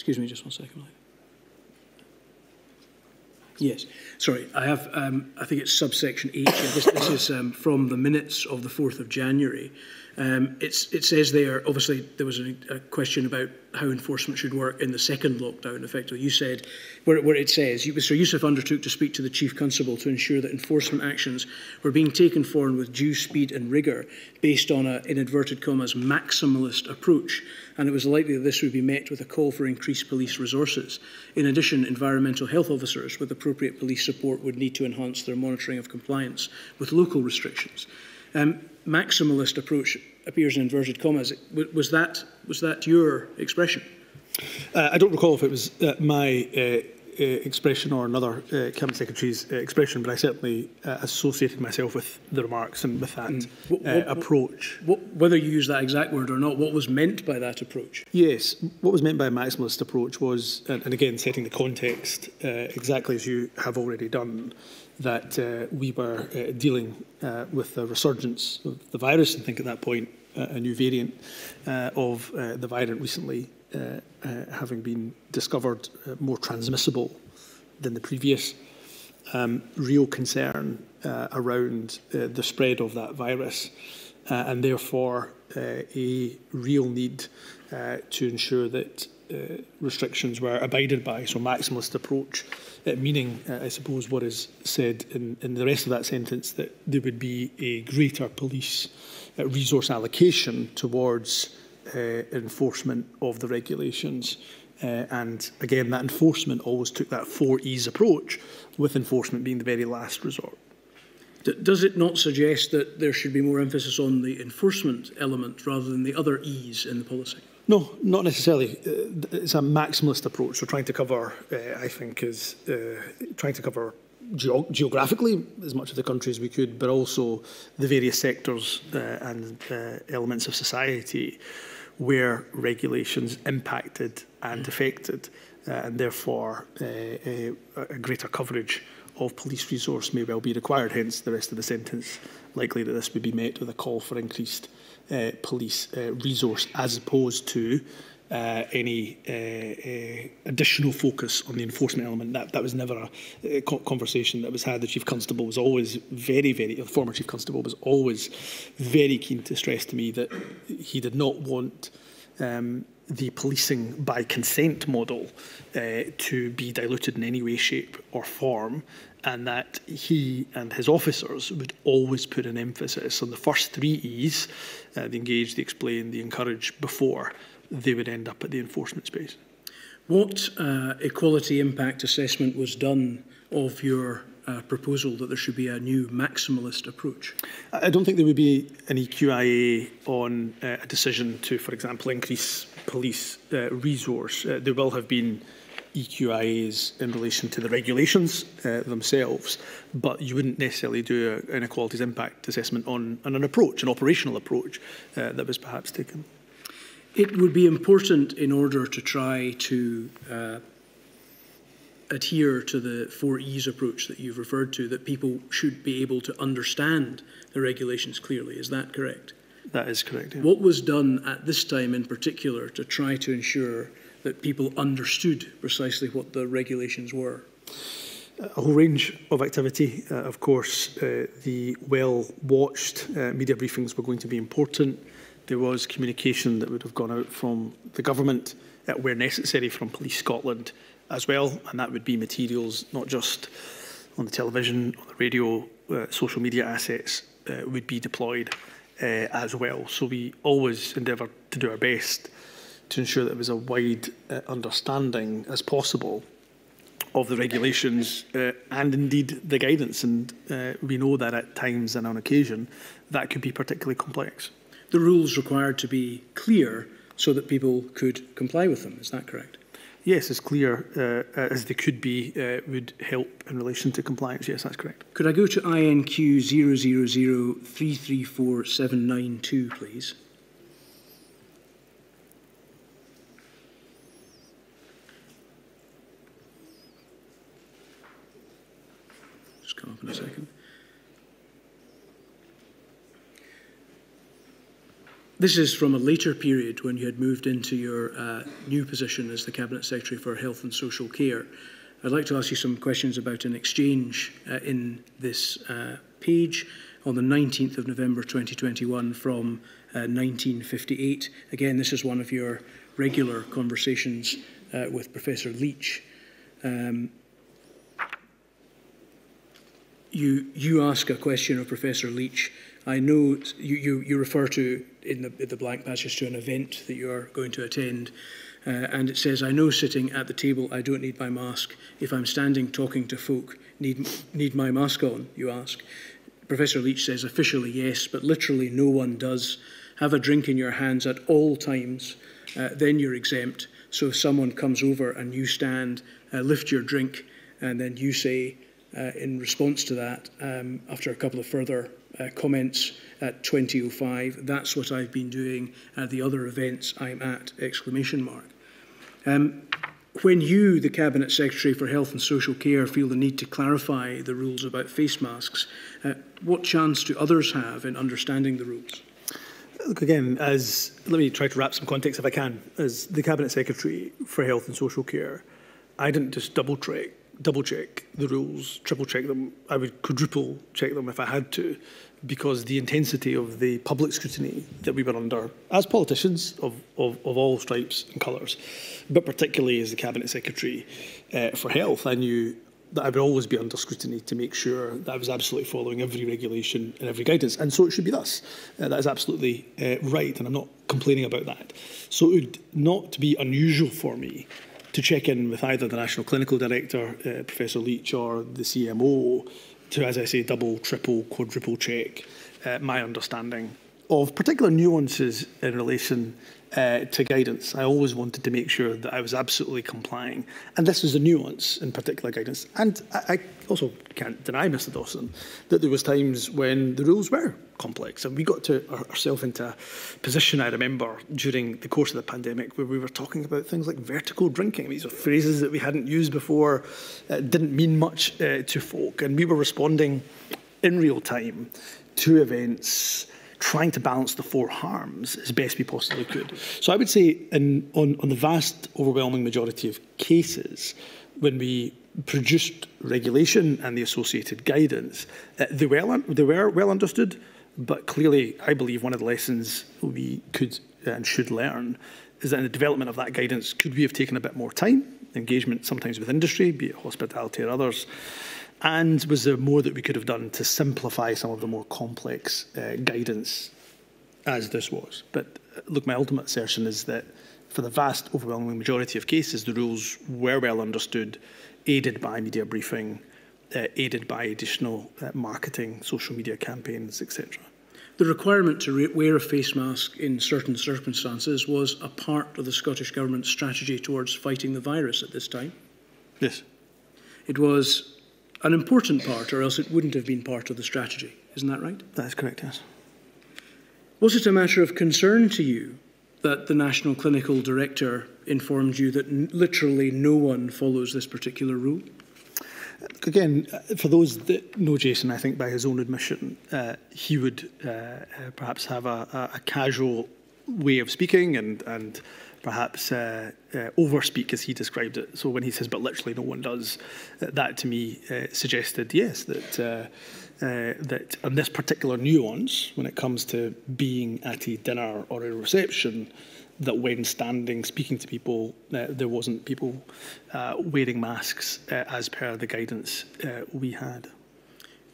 Speaker 5: Excuse me just one second. Yes, sorry, I have, um, I think it's subsection H. This, this is um, from the minutes of the 4th of January. Um, it's, it says there, obviously, there was a, a, question about how enforcement should work in the second lockdown, effectively. You said, where, where it says, Sir Yusuf undertook to speak to the Chief Constable to ensure that enforcement actions were being taken forward with due speed and rigour based on a, in inverted commas, maximalist approach, and it was likely that this would be met with a call for increased police resources. In addition, environmental health officers with appropriate police support would need to enhance their monitoring of compliance with local restrictions. Um, maximalist approach appears in inverted commas. Was that, was that your expression?
Speaker 7: Uh, I don't recall if it was uh, my uh, uh, expression or another uh, cabinet secretary's uh, expression, but I certainly uh, associated myself with the remarks and with that
Speaker 5: mm.
Speaker 7: Uh,
Speaker 5: what, what, uh,
Speaker 7: approach.
Speaker 5: What, whether you use that exact word or not, what was meant by that approach?
Speaker 7: Yes, what was meant by a maximalist approach was, and, and again setting the context uh, exactly as you have already done, that uh, we were uh, dealing uh, with the resurgence of the virus, and think at that point uh, a new variant uh, of uh, the variant recently having been discovered more transmissible than the previous. Um, real concern around the spread of that virus, and therefore a real need to ensure that uh, restrictions were abided by, so maximalist approach, uh, meaning, uh, I suppose, what is said in, in the rest of that sentence, that there would be a greater police uh, resource allocation towards uh, enforcement of the regulations. Uh, and again, that enforcement always took that four E's approach, with enforcement being the very last resort.
Speaker 5: Does it not suggest that there should be more emphasis on the enforcement element rather than the other E's in the policy?
Speaker 7: No, not necessarily. Uh, It's a maximalist approach. We're trying to cover, uh, I think, is uh, trying to cover geo geographically as much of the country as we could, but also the various sectors uh, and uh, elements of society where regulations impacted and affected, uh, and therefore uh, a greater coverage of police resource may well be required, hence the rest of the sentence. Likely that this would be met with a call for increased uh, police uh, resource as opposed to uh, any uh, uh, additional focus on the enforcement element. That, that was never a uh, conversation that was had. The Chief Constable was always very, very, the former Chief Constable was always very keen to stress to me that he did not want um, the policing by consent model uh, to be diluted in any way, shape or form and that he and his officers would always put an emphasis on the first three E's, uh, the engage, the explain, the encourage, before they would end up at the enforcement space.
Speaker 5: What uh, equality impact assessment was done of your uh, proposal that there should be a new maximalist approach?
Speaker 7: I don't think there would be an EQIA on uh, a decision to, for example, increase police uh, resource. Uh, there will have been EQIAs in relation to the regulations uh, themselves, but you wouldn't necessarily do an equalities impact assessment on, on an approach, an operational approach uh, that was perhaps taken.
Speaker 5: It would be important in order to try to uh, adhere to the four E's approach that you've referred to, that people should be able to understand the regulations clearly. Is that correct?
Speaker 7: That is correct. Yeah.
Speaker 5: What was done at this time in particular to try to ensure that people understood precisely what the regulations were?
Speaker 7: a whole range of activity. Uh, of course, uh, the well-watched uh, media briefings were going to be important. there was communication that would have gone out from the government uh, where necessary from Police Scotland as well, and that would be materials not just on the television, on the radio, uh, social media assets uh, would be deployed as well. So we always endeavour to do our best to ensure that there was a wide uh, understanding as possible of the regulations uh, and indeed the guidance. And uh, we know that at times and on occasion that could be particularly complex.
Speaker 5: The rules required to be clear so that people could comply with them. Is that correct?
Speaker 7: Yes, as clear uh, as they could be uh, would help in relation to compliance. Yes, that's correct.
Speaker 5: Could I go to INQ 000334792, please? Come up in a second. This is from a later period when you had moved into your uh, new position as the Cabinet Secretary for Health and Social Care. I'd like to ask you some questions about an exchange uh, in this uh, page on the 19th of November 2021 from uh, 1958. Again, this is one of your regular conversations uh, with Professor Leitch. Um, you, you ask a question of Professor Leitch. I know you, you, you refer to in the, in the blank passage to an event that you are going to attend. Uh, and it says, I know sitting at the table I don't need my mask. If I'm standing talking to folk, need, need my mask on, you ask. Professor Leitch says, officially yes, but literally no one does. Have a drink in your hands at all times, uh, then you're exempt. So if someone comes over and you stand, uh, lift your drink, and then you say, uh, in response to that, um, after a couple of further uh, comments at 2005. That's what I've been doing at the other events I'm at, exclamation mark. Um, when you, the Cabinet Secretary for Health and Social Care, feel the need to clarify the rules about face masks, uh, what chance do others have in understanding the rules?
Speaker 7: Look, again, as let me try to wrap some context if I can. As the Cabinet Secretary for Health and Social Care, I didn't just double check, double check the rules, triple check them. I would quadruple check them if I had to because the intensity of the public scrutiny that we were under as politicians of, of, of all stripes and colours, but particularly as the Cabinet Secretary uh, for Health, I knew that I would always be under scrutiny to make sure that I was absolutely following every regulation and every guidance. And so it should be thus. Uh, that is absolutely uh, right, and I'm not complaining about that. So it would not be unusual for me to check in with either the National Clinical Director, uh, Professor Leach, or the CMO to, as I say, double, triple, quadruple check. Uh, my understanding of particular nuances in relation uh, to guidance. I always wanted to make sure that I was absolutely complying. And this is a nuance in particular guidance. And I, I also can't deny, Mr Dawson, that there was times when the rules were complex. And we got to our, ourselves into a position, I remember, during the course of the pandemic where we were talking about things like vertical drinking. These are phrases that we hadn't used before, uh, didn't mean much uh, to folk. And we were responding in real time to events, trying to balance the four harms as best we possibly could. So I would say in, on, on the vast overwhelming majority of cases, when we produced regulation and the associated guidance, uh, they, well, they were well understood, but clearly I believe one of the lessons we could and should learn is that in the development of that guidance, could we have taken a bit more time, engagement sometimes with industry, be it hospitality or others, And was there more that we could have done to simplify some of the more complex uh, guidance as this was? But uh, look, my ultimate assertion is that for the vast overwhelming majority of cases, the rules were well understood, aided by media briefing, uh, aided by additional uh, marketing, social media campaigns, etc.
Speaker 5: The requirement to wear a face mask in certain circumstances was a part of the Scottish Government's strategy towards fighting the virus at this time.
Speaker 7: Yes.
Speaker 5: It was an important part, or else it wouldn't have been part of the strategy. Isn't that right?
Speaker 7: That is correct, yes.
Speaker 5: Was it a matter of concern to you that the National Clinical Director informed you that literally no one follows this particular rule?
Speaker 7: Again, for those that know Jason, I think by his own admission, uh, he would uh, uh, perhaps have a, a, a casual way of speaking and, and perhaps uh, uh, overspeak as he described it. So when he says, but literally no one does, uh, that to me uh, suggested, yes, that, uh, uh, that on this particular nuance, when it comes to being at a dinner or a reception, that when standing speaking to people, uh, there wasn't people uh, wearing masks uh, as per the guidance uh, we had.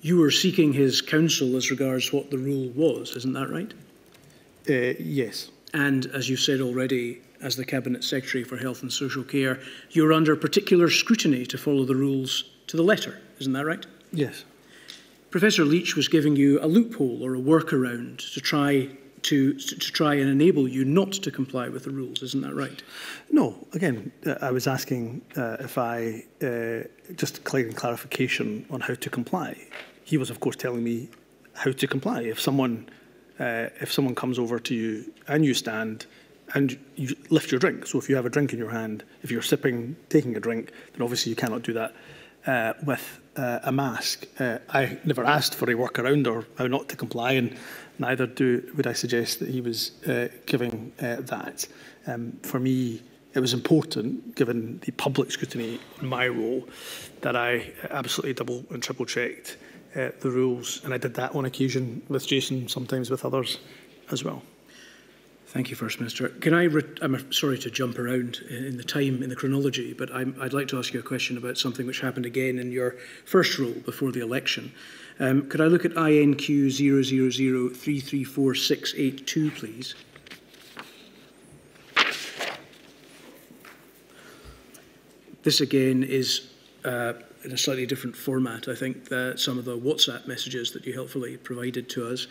Speaker 5: You were seeking his counsel as regards what the rule was, isn't that right?
Speaker 7: Uh, yes.
Speaker 5: And as you said already, as the Cabinet Secretary for Health and Social Care, you're under particular scrutiny to follow the rules to the letter, isn't that right?
Speaker 7: Yes.
Speaker 5: Professor Leitch was giving you a loophole or a workaround to try to, to try and enable you not to comply with the rules, isn't that right?
Speaker 7: No, again, uh, I was asking uh, if I uh, just clear clarification on how to comply. He was, of course, telling me how to comply. If someone, uh, if someone comes over to you and you stand and you lift your drink, so if you have a drink in your hand, if you're sipping, taking a drink, then obviously you cannot do that uh, with uh, a mask. Uh, I never asked for a workaround or how not to comply, and neither do would I suggest that he was uh, giving uh, that. Um, for me, it was important, given the public scrutiny on my role, that I absolutely double and triple checked uh, the rules, and I did that on occasion with Jason, sometimes with others as well.
Speaker 5: Thank you, First Minister. Can I? I'm sorry to jump around in the time in the chronology, but i would like to ask you a question about something which happened again in your first role before the election. Um, could I look at INQ 000334682, please? This again is uh, in a slightly different format, I think, some of the WhatsApp messages that you helpfully provided to us.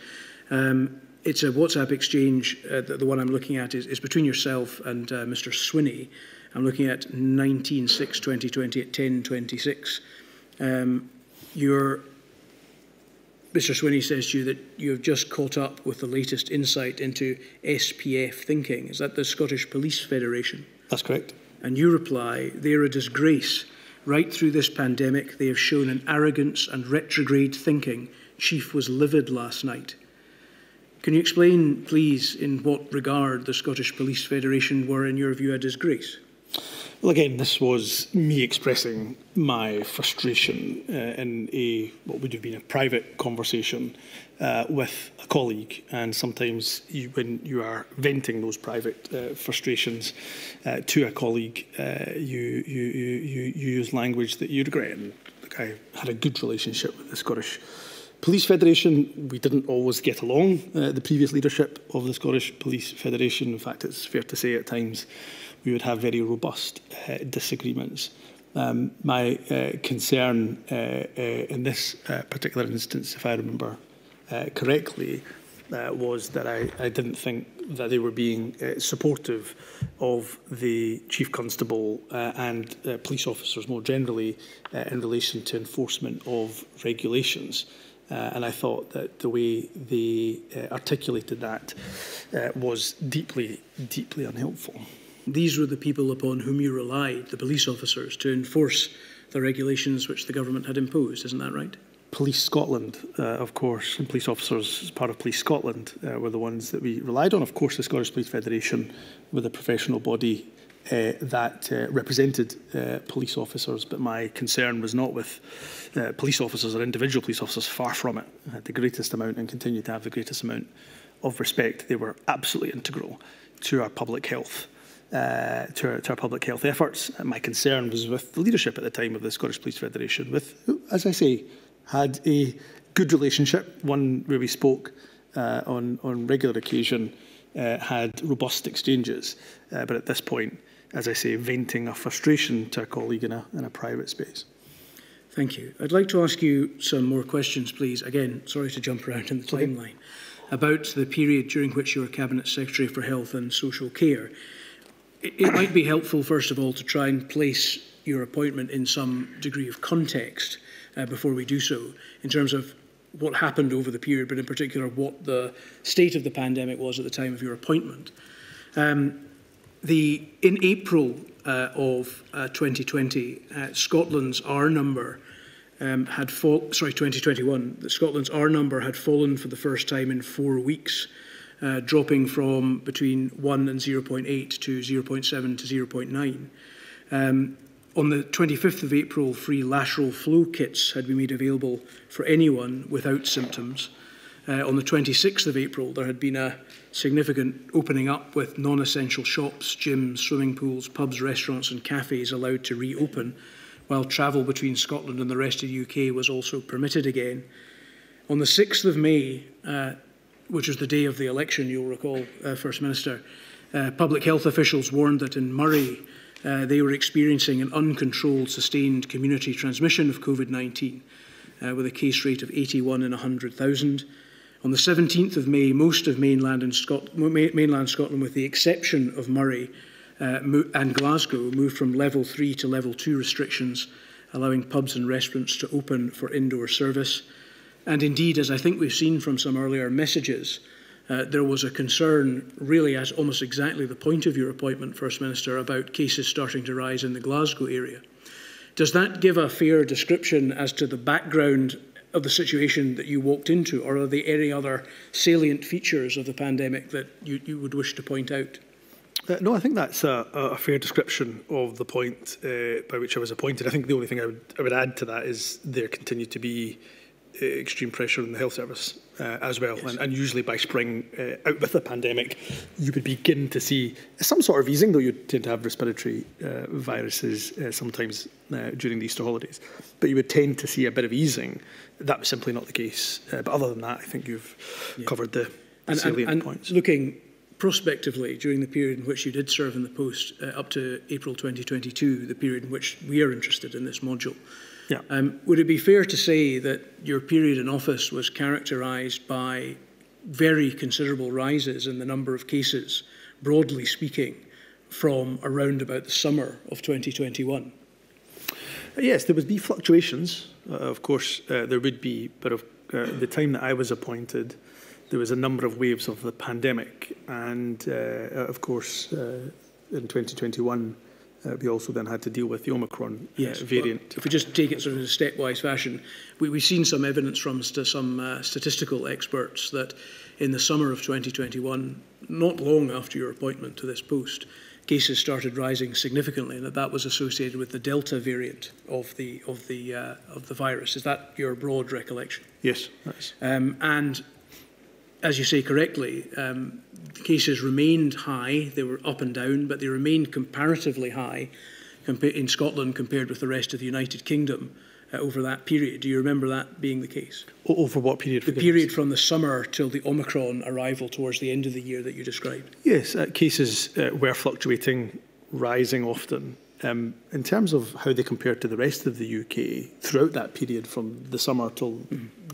Speaker 5: Um, it's a WhatsApp exchange. Uh, the, the, one I'm looking at is, is between yourself and uh, Mr. Swinney. I'm looking at 19-6-2020 at 10.26. Um, your, Mr. Swinney says to you that you have just caught up with the latest insight into SPF thinking. Is that the Scottish Police Federation?
Speaker 7: That's correct.
Speaker 5: And you reply, they're a disgrace. Right through this pandemic, they have shown an arrogance and retrograde thinking. Chief was livid last night. Can you explain, please, in what regard the Scottish Police Federation were, in your view, a disgrace?
Speaker 7: Well, again, this was me expressing my frustration uh, in a what would have been a private conversation uh, with a colleague, and sometimes you, when you are venting those private uh, frustrations uh, to a colleague, uh, you, you, you, you use language that you regret. And I had a good relationship with the Scottish Police Federation, we didn't always get along. Uh, the previous leadership of the Scottish Police Federation, in fact, it's fair to say at times we would have very robust uh, disagreements. Um, my uh, concern uh, uh, in this uh, particular instance, if I remember uh, correctly, uh, was that I, I didn't think that they were being uh, supportive of the chief constable uh, and uh, police officers more generally uh, in relation to enforcement of regulations. Uh, and I thought that the way they uh, articulated that uh, was deeply, deeply unhelpful.
Speaker 5: These were the people upon whom you relied, the police officers, to enforce the regulations which the government had imposed, isn't that right?
Speaker 7: Police Scotland, uh, of course, and police officers as part of Police Scotland uh, were the ones that we relied on. Of course, the Scottish Police Federation, with a professional body uh, that uh, represented uh, police officers, but my concern was not with uh, police officers or individual police officers, far from it. I had the greatest amount and continue to have the greatest amount of respect. They were absolutely integral to our public health. Uh, to, our, to our public health efforts. And my concern was with the leadership at the time of the Scottish Police Federation, with as I say, had a good relationship, one where we spoke uh, on, on regular occasion, uh, had robust exchanges. Uh, but at this point, as I say, venting a frustration to a colleague in a, in a private space.
Speaker 5: Thank you. I'd like to ask you some more questions, please. Again, sorry to jump around in the timeline. About the period during which you were Cabinet Secretary for Health and Social Care. It, it might be helpful, first of all, to try and place your appointment in some degree of context uh, before we do so, in terms of what happened over the period, but in particular what the state of the pandemic was at the time of your appointment. Um, the, in April uh, of uh, 2020, uh, Scotland's R number um, had fall, sorry, 2021, the Scotland's R number had fallen for the first time in four weeks, uh, dropping from between 1 and 0.8 to 0.7 to 0.9. Um, on the 25th of April, free lateral flow kits had been made available for anyone without symptoms. Uh, on the 26th of April, there had been a significant opening up with non-essential shops, gyms, swimming pools, pubs, restaurants and cafes allowed to reopen, while travel between Scotland and the rest of the UK was also permitted again. On the 6th of May, uh, which was the day of the election, you'll recall, uh, First Minister, uh, public health officials warned that in Moray, uh, they were experiencing an uncontrolled, sustained community transmission of COVID-19 uh, with a case rate of 81 in 100,000. On the 17th of May, most of mainland, and Scot mainland Scotland, with the exception of Moray uh, and Glasgow, moved from level 3 to level 2 restrictions, allowing pubs and restaurants to open for indoor service. And indeed, as I think we've seen from some earlier messages, uh, there was a concern, really as almost exactly the point of your appointment, First Minister, about cases starting to rise in the Glasgow area. Does that give a fair description as to the background of the situation that you walked into, or are there any other salient features of the pandemic that you, you would wish to point out?
Speaker 7: Uh, no, I think that's a, a fair description of the point uh, by which I was appointed. I think the only thing I would, I would add to that is there continued to be uh, extreme pressure on the health service uh, as well. Yes. And, and usually by spring, uh, out with the pandemic, you would begin to see some sort of easing, though you tend to have respiratory uh, viruses uh, sometimes uh, during the Easter holidays. But you would tend to see a bit of easing. That was simply not the case. Uh, but other than that, I think you've yeah. covered the, the
Speaker 5: and,
Speaker 7: salient
Speaker 5: and, and
Speaker 7: points.
Speaker 5: Looking prospectively during the period in which you did serve in the post uh, up to April 2022, the period in which we are interested in this module,
Speaker 7: Yeah.
Speaker 5: Um, would it be fair to say that your period in office was characterised by very considerable rises in the number of cases, broadly speaking, from around about the summer of 2021?
Speaker 7: Yes, there would be fluctuations. Uh, of course, uh, there would be, but of uh, the time that I was appointed, there was a number of waves of the pandemic, and uh, of course, uh, in 2021, uh, we also then had to deal with the Omicron uh,
Speaker 5: yes,
Speaker 7: variant.
Speaker 5: If we just take it sort of in a stepwise fashion, we, we've seen some evidence from st some uh, statistical experts that in the summer of 2021, not long after your appointment to this post, cases started rising significantly, and that that was associated with the Delta variant of the of the uh, of the virus. Is that your broad recollection?
Speaker 7: Yes,
Speaker 5: Um, and as you say correctly, um, cases remained high. They were up and down, but they remained comparatively high in Scotland compared with the rest of the United Kingdom uh, over that period. Do you remember that being the case?
Speaker 7: Over what period?
Speaker 5: The period from the summer till the Omicron arrival towards the end of the year that you described.
Speaker 7: Yes, uh, cases uh, were fluctuating, rising often. Um, in terms of how they compared to the rest of the UK throughout that period from the summer till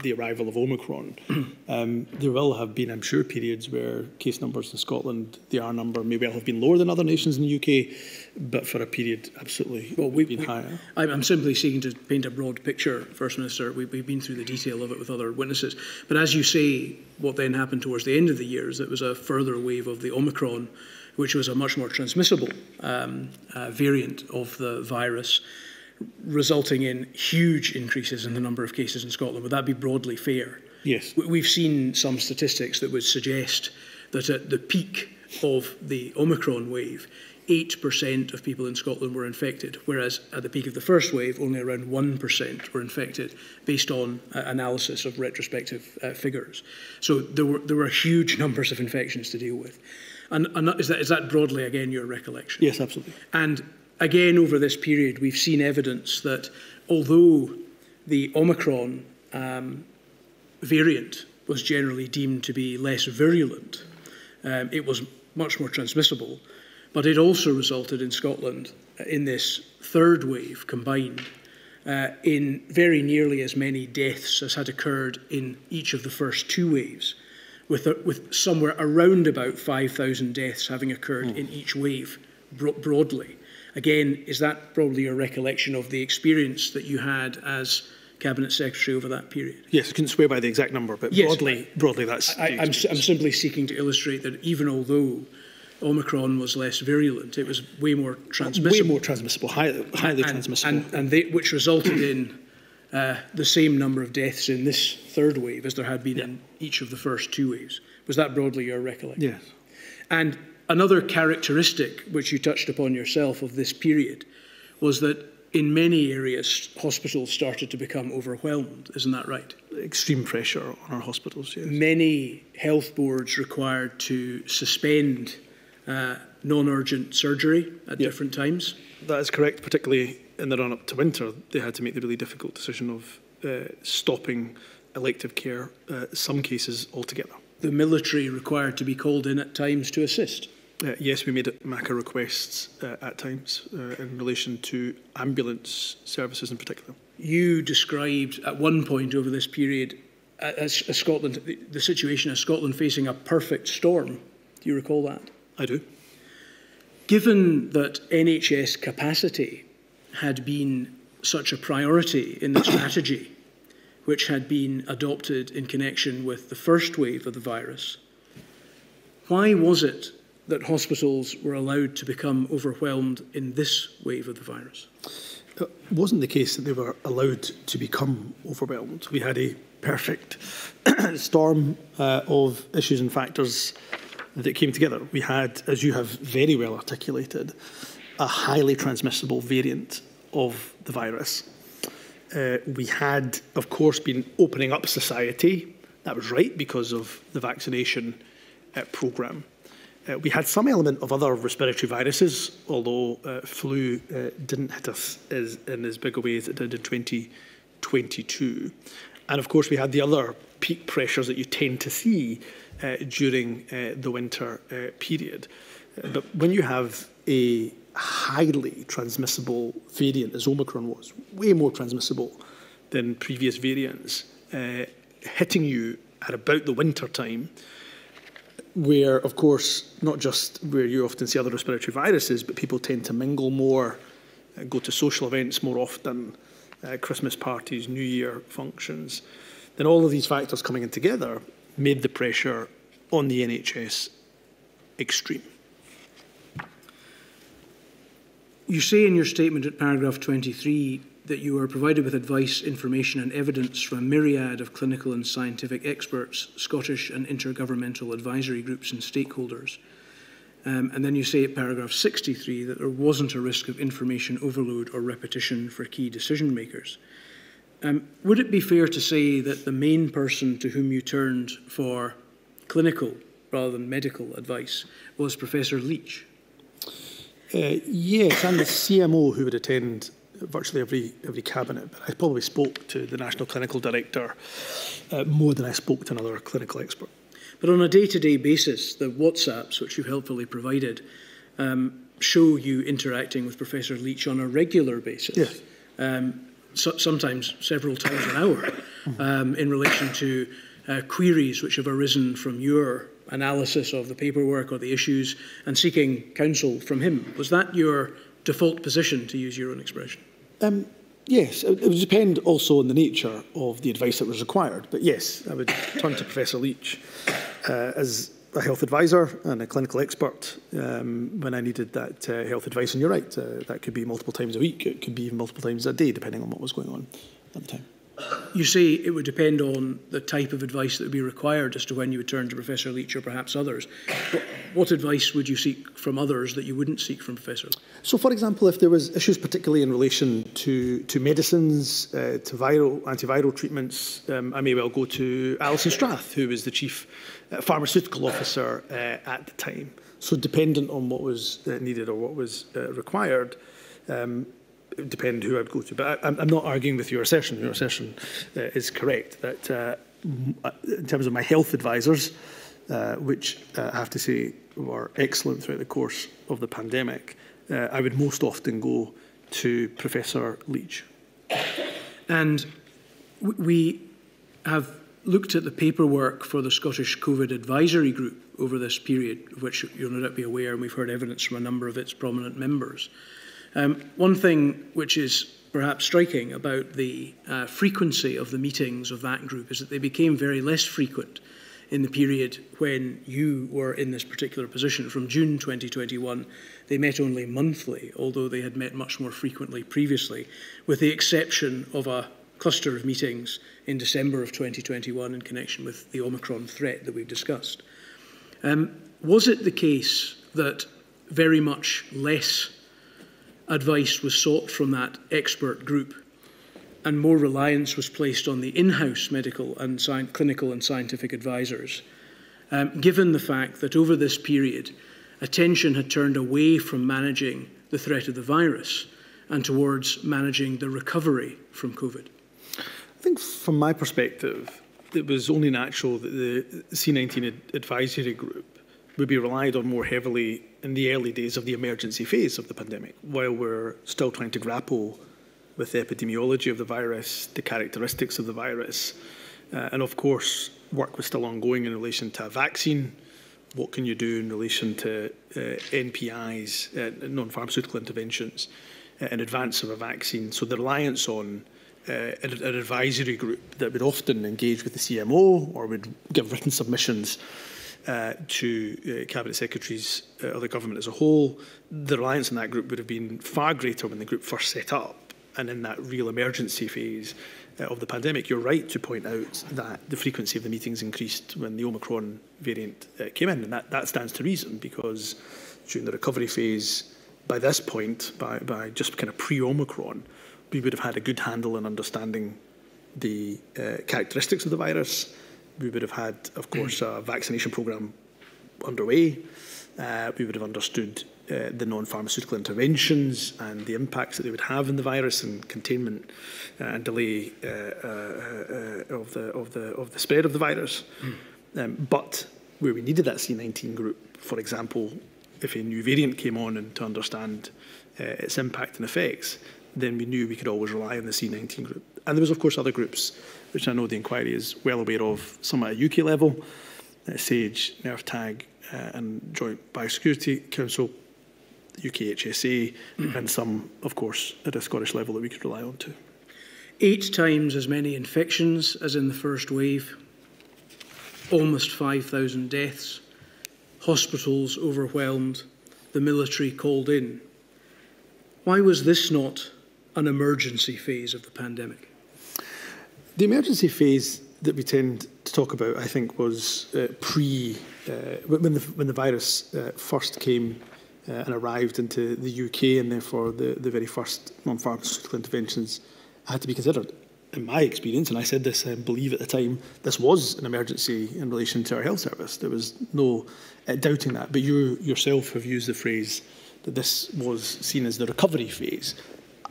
Speaker 7: the arrival of Omicron, um, there will have been, I'm sure, periods where case numbers in Scotland, the R number may well have been lower than other nations in the UK, but for a period absolutely well, we've been we, higher.
Speaker 5: I'm simply seeking to paint a broad picture, First Minister. We, we've been through the detail of it with other witnesses. But as you say, what then happened towards the end of the year is it was a further wave of the Omicron, which was a much more transmissible um, uh, variant of the virus resulting in huge increases in the number of cases in Scotland. Would that be broadly fair?
Speaker 7: Yes.
Speaker 5: We've seen some statistics that would suggest that at the peak of the Omicron wave, 8% of people in Scotland were infected, whereas at the peak of the first wave, only around 1% were infected, based on uh, analysis of retrospective uh, figures. So there were, there were huge numbers of infections to deal with. And, and is, that, is that broadly, again, your recollection?
Speaker 7: Yes, absolutely.
Speaker 5: And again, over this period, we've seen evidence that although the Omicron um, variant was generally deemed to be less virulent, um, it was much more transmissible, but it also resulted in Scotland uh, in this third wave combined uh, in very nearly as many deaths as had occurred in each of the first two waves, with, a, with somewhere around about 5,000 deaths having occurred mm. in each wave bro broadly. Again, is that probably your recollection of the experience that you had as Cabinet Secretary over that period?
Speaker 7: Yes, I couldn't swear by the exact number, but yes, broadly, broadly that's...
Speaker 5: I, I'm, I'm simply seeking to illustrate that even although Omicron was less virulent, it was way more transmissible.
Speaker 7: Way more transmissible, highly, highly
Speaker 5: and,
Speaker 7: transmissible.
Speaker 5: And, and they, which resulted in uh, the same number of deaths in this third wave as there had been yeah. in each of the first two waves. Was that broadly your recollection?
Speaker 7: Yes.
Speaker 5: And another characteristic which you touched upon yourself of this period was that in many areas hospitals started to become overwhelmed. Isn't that right?
Speaker 7: Extreme pressure on our hospitals, yes.
Speaker 5: Many health boards required to suspend uh, non-urgent surgery at yep. different times.
Speaker 7: That is correct, particularly in the run-up to winter. They had to make the really difficult decision of uh, stopping elective care, uh, some cases altogether.
Speaker 5: The military required to be called in at times to assist?
Speaker 7: Uh, yes, we made MACA requests uh, at times uh, in relation to ambulance services in particular.
Speaker 5: You described at one point over this period as, as Scotland, the, the situation as Scotland facing a perfect storm. Do you recall that?
Speaker 7: I do.
Speaker 5: Given that NHS capacity had been such a priority in the strategy which had been adopted in connection with the first wave of the virus, why was it that hospitals were allowed to become overwhelmed in this wave of the virus?
Speaker 7: It wasn't the case that they were allowed to become overwhelmed. We had a perfect storm uh, of issues and factors that came together. We had, as you have very well articulated, a highly transmissible variant of the virus. Uh, we had, of course, been opening up society. That was right because of the vaccination uh, programme. Uh, we had some element of other respiratory viruses, although uh, flu uh, didn't hit us as, in as big a way as it did in 2022. And of course, we had the other peak pressures that you tend to see uh, during the winter period. But when you have a highly transmissible variant, as Omicron was, way more transmissible than previous variants, uh, hitting you at about the winter time, where, of course, not just where you often see other respiratory viruses, but people tend to mingle more, uh, go to social events more often, uh, Christmas parties, New Year functions, then all of these factors coming in together made the pressure on the NHS extreme.
Speaker 5: You say in your statement at paragraph 23 that you were provided with advice, information and evidence from a myriad of clinical and scientific experts, Scottish and intergovernmental advisory groups and stakeholders. Um, and then you say at paragraph 63 that there wasn't a risk of information overload or repetition for key decision makers. Um, would it be fair to say that the main person to whom you turned for clinical rather than medical advice was Professor Leitch?
Speaker 7: Uh, yes, and the CMO who would attend virtually every every cabinet. But I probably spoke to the national clinical director uh, more than I spoke to another clinical expert.
Speaker 5: But on a day-to-day -day basis, the WhatsApps which you've helpfully provided um, show you interacting with Professor Leitch on a regular basis.
Speaker 7: Yes.
Speaker 5: Um, so, sometimes several times an hour, um, in relation to uh, queries which have arisen from your analysis of the paperwork or the issues and seeking counsel from him. Was that your default position, to use your own expression?
Speaker 7: Um, yes, it would depend also on the nature of the advice that was required. But yes, I would turn to Professor Leitch uh, as a health advisor and a clinical expert um, when I needed that uh, health advice. And you're right, uh, that could be multiple times a week, it could be even multiple times a day, depending on what was going on at the time.
Speaker 5: you say it would depend on the type of advice that would be required as to when you would turn to Professor Leach or perhaps others. But what advice would you seek from others that you wouldn't seek from professors?
Speaker 7: So, for example, if there was issues particularly in relation to, to medicines, uh, to viral antiviral treatments, um, I may well go to Alison Strath, who was the chief uh, pharmaceutical officer uh, at the time. So, dependent on what was uh, needed or what was uh, required, um, depend who I'd go to. But I, I'm not arguing with your assertion. Your assertion uh, is correct that uh, uh, in terms of my health advisors, uh, which uh, I have to say were excellent throughout the course of the pandemic, uh, I would most often go to Professor Leitch.
Speaker 5: And we have looked at the paperwork for the Scottish COVID Advisory Group over this period, which you'll no doubt be aware, and we've heard evidence from a number of its prominent members. Um, one thing which is perhaps striking about the uh, frequency of the meetings of that group is that they became very less frequent in the period when you were in this particular position. From June 2021, they met only monthly, although they had met much more frequently previously, with the exception of a cluster of meetings in December of 2021 in connection with the Omicron threat that we've discussed. Um, was it the case that very much less advice was sought from that expert group and more reliance was placed on the in-house medical and clinical and scientific advisors, um, given the fact that over this period, attention had turned away from managing the threat of the virus and towards managing the recovery from COVID?
Speaker 7: I think from my perspective, it was only natural that the C19 advisory group would be relied on more heavily in the early days of the emergency phase of the pandemic, while we're still trying to grapple with the epidemiology of the virus, the characteristics of the virus, uh, and of course, work was still ongoing in relation to a vaccine. What can you do in relation to uh, NPIs, uh, non-pharmaceutical interventions, uh, in advance of a vaccine? So the reliance on uh, an, an advisory group that would often engage with the CMO or would give written submissions uh, to uh, cabinet secretaries uh, of the government as a whole, the reliance on that group would have been far greater when the group first set up and in that real emergency phase uh, of the pandemic. You're right to point out that the frequency of the meetings increased when the Omicron variant uh, came in, and that, that stands to reason because during the recovery phase, by this point, by, by just kind of pre-Omicron, we would have had a good handle on understanding the uh, characteristics of the virus. We would have had, of course, a vaccination programme underway. Uh, we would have understood uh, the non-pharmaceutical interventions and the impacts that they would have in the virus and containment uh, and delay uh, uh, uh, of, the, of, the, of the spread of the virus. Mm. Um, but where we needed that C19 group, for example, if a new variant came on and to understand uh, its impact and effects, then we knew we could always rely on the C19 group. And there was, of course, other groups, which I know the inquiry is well aware of, some at a UK level, uh, SAGE, NERVTAG, uh, and Joint Biosecurity Council, UK HSA, mm. and some, of course, at a Scottish level that we could rely on too.
Speaker 5: Eight times as many infections as in the first wave, almost 5,000 deaths, hospitals overwhelmed, the military called in. Why was this not an emergency phase of the pandemic?
Speaker 7: The emergency phase that we tend to talk about, I think, was uh, pre uh, when the when the virus uh, first came uh, and arrived into the UK, and therefore the the very first non-pharmaceutical interventions had to be considered. In my experience, and I said this, I believe at the time, this was an emergency in relation to our health service. There was no uh, doubting that. But you yourself have used the phrase that this was seen as the recovery phase.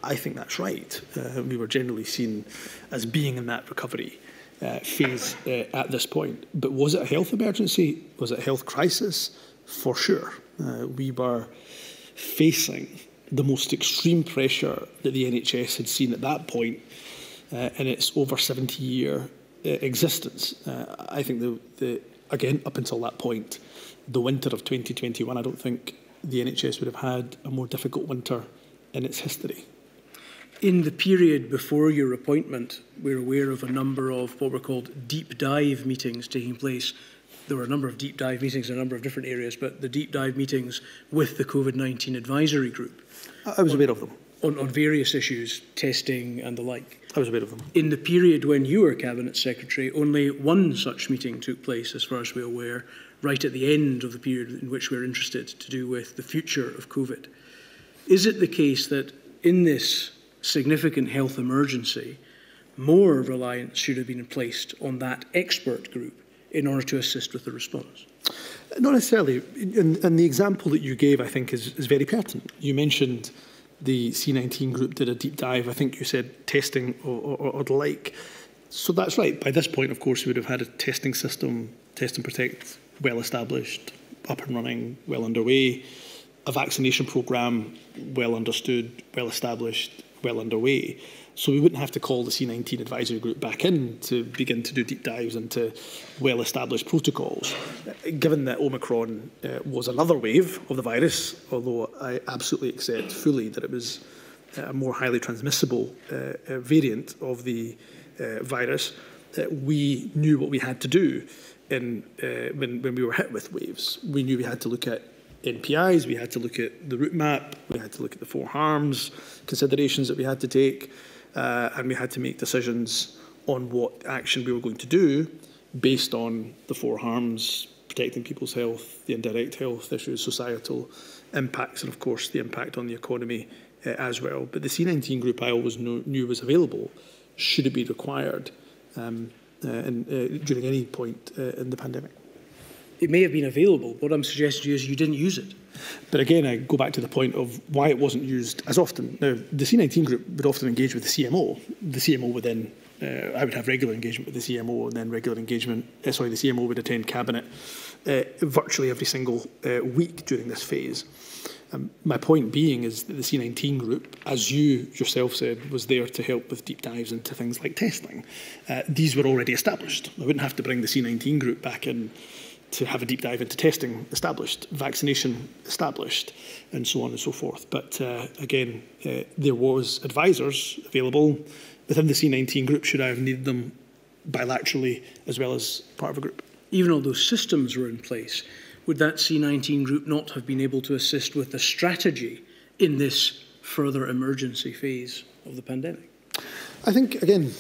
Speaker 7: I think that's right. Uh, we were generally seen as being in that recovery uh, phase uh, at this point. But was it a health emergency? Was it a health crisis? For sure. Uh, we were facing the most extreme pressure that the NHS had seen at that point uh, in its over 70 year uh, existence. I think, the, the, again, up until that point, the winter of 2021, I don't think the NHS would have had a more difficult winter in its history.
Speaker 5: In the period before your appointment, we're aware of a number of what were called deep dive meetings taking place. There were a number of deep dive meetings in a number of different areas, but the deep dive meetings with the COVID 19 advisory group.
Speaker 7: I was on, aware of them.
Speaker 5: On, on various issues, testing and the like.
Speaker 7: I was aware of them.
Speaker 5: In the period when you were Cabinet Secretary, only one such meeting took place, as far as we're aware, right at the end of the period in which we're interested to do with the future of COVID. Is it the case that in this significant health emergency, more reliance should have been placed on that expert group in order to assist with the response?
Speaker 7: Not necessarily. And, and the example that you gave, I think, is, is very pertinent. You mentioned the C19 group did a deep dive. I think you said testing or, or, or the like. So that's right. By this point, of course, we would have had a testing system, test and protect, well established, up and running, well underway. A vaccination programme, well understood, well established, well underway. So we wouldn't have to call the C19 advisory group back in to begin to do deep dives into well-established protocols. Given that Omicron uh, was another wave of the virus, although I absolutely accept fully that it was a more highly transmissible uh, uh, variant of the uh, virus, uh, we knew what we had to do in, uh, when, when we were hit with waves. We knew we had to look at NPIs, we had to look at the route map, we had to look at the four harms considerations that we had to take. uh, and we had to make decisions on what action we were going to do based on the four harms, protecting people's health, the indirect health issues, societal impacts, and of course the impact on the economy uh, as well. But the C19 group I always knew, knew was available should it be required um, uh, in, uh, during any point uh, in the pandemic.
Speaker 5: It may have been available. What I'm suggesting to you is you didn't use it.
Speaker 7: But again, I go back to the point of why it wasn't used as often. Now, the C19 group would often engage with the CMO. The CMO would then, uh, I would have regular engagement with the CMO and then regular engagement, uh, sorry, the CMO would attend cabinet uh, virtually every single uh, week during this phase. Um, my point being is that the C19 group, as you yourself said, was there to help with deep dives into things like testing. Uh, these were already established. I wouldn't have to bring the C19 group back in to have a deep dive into testing established, vaccination established, and so on and so forth. But uh, again, uh, there was advisors available within the C19 group should I have needed them bilaterally as well as part of a group.
Speaker 5: Even although systems were in place, would that C19 group not have been able to assist with the strategy in this further emergency phase of the pandemic?
Speaker 7: I think, again,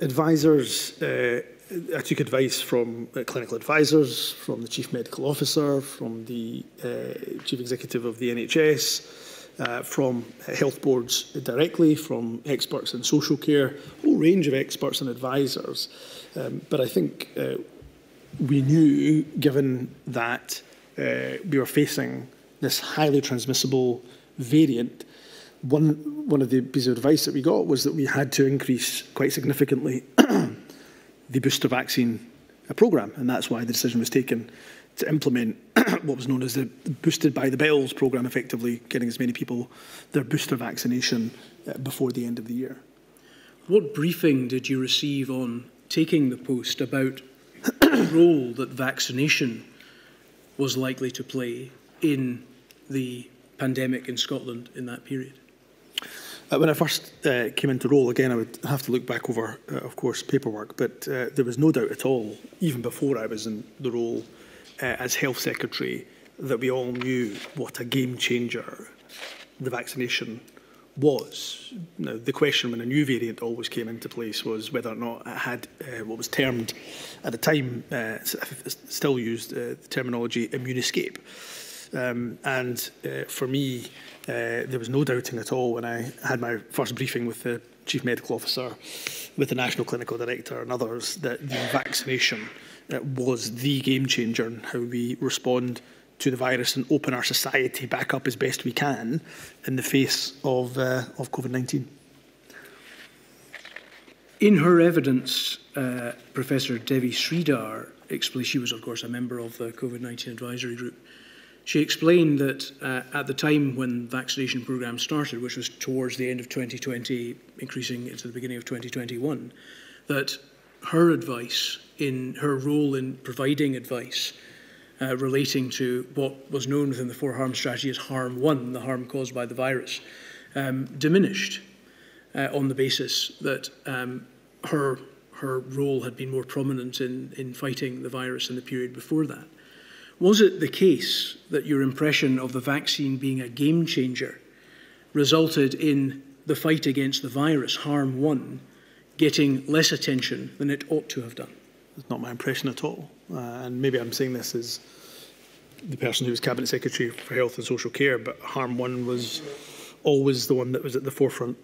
Speaker 7: advisors uh, I took advice from uh, clinical advisors, from the chief medical officer, from the uh, chief executive of the NHS, uh, from health boards directly, from experts in social care, a whole range of experts and advisors. Um, but I think uh, we knew, given that uh, we were facing this highly transmissible variant, one, one of the pieces of advice that we got was that we had to increase quite significantly the booster vaccine programme, and that's why the decision was taken to implement what was known as the Boosted by the Bells programme, effectively getting as many people their booster vaccination uh, before the end of the year.
Speaker 5: What briefing did you receive on taking the post about the role that vaccination was likely to play in the pandemic in Scotland in that period?
Speaker 7: Uh, when I first uh, came into role, again, I would have to look back over, uh, of course, paperwork, but uh, there was no doubt at all, even before I was in the role uh, as Health Secretary, that we all knew what a game changer the vaccination was. Now, the question when a new variant always came into place was whether or not it had uh, what was termed at the time, still used the terminology immune escape. Um, and uh, for me, uh, there was no doubting at all when I had my first briefing with the Chief Medical Officer, with the National Clinical Director and others, that the vaccination uh, was the game changer in how we respond to the virus and open our society back up as best we can in the face of, uh, of COVID-19.
Speaker 5: In her evidence, uh, Professor Devi Sridhar explained, she was of course a member of the COVID-19 advisory group, She explained that uh, at the time when vaccination programme started, which was towards the end of 2020, increasing into the beginning of 2021, that her advice in her role in providing advice uh, relating to what was known within the four harm strategy as harm one, the harm caused by the virus, um, diminished uh, on the basis that um, her her role had been more prominent in, in fighting the virus in the period before that. Was it the case that your impression of the vaccine being a game changer resulted in the fight against the virus, harm one, getting less attention than it ought to have done?
Speaker 7: It's not my impression at all. Uh, and maybe I'm saying this as the person who was Cabinet Secretary for Health and Social Care, but harm one was always the one that was at the forefront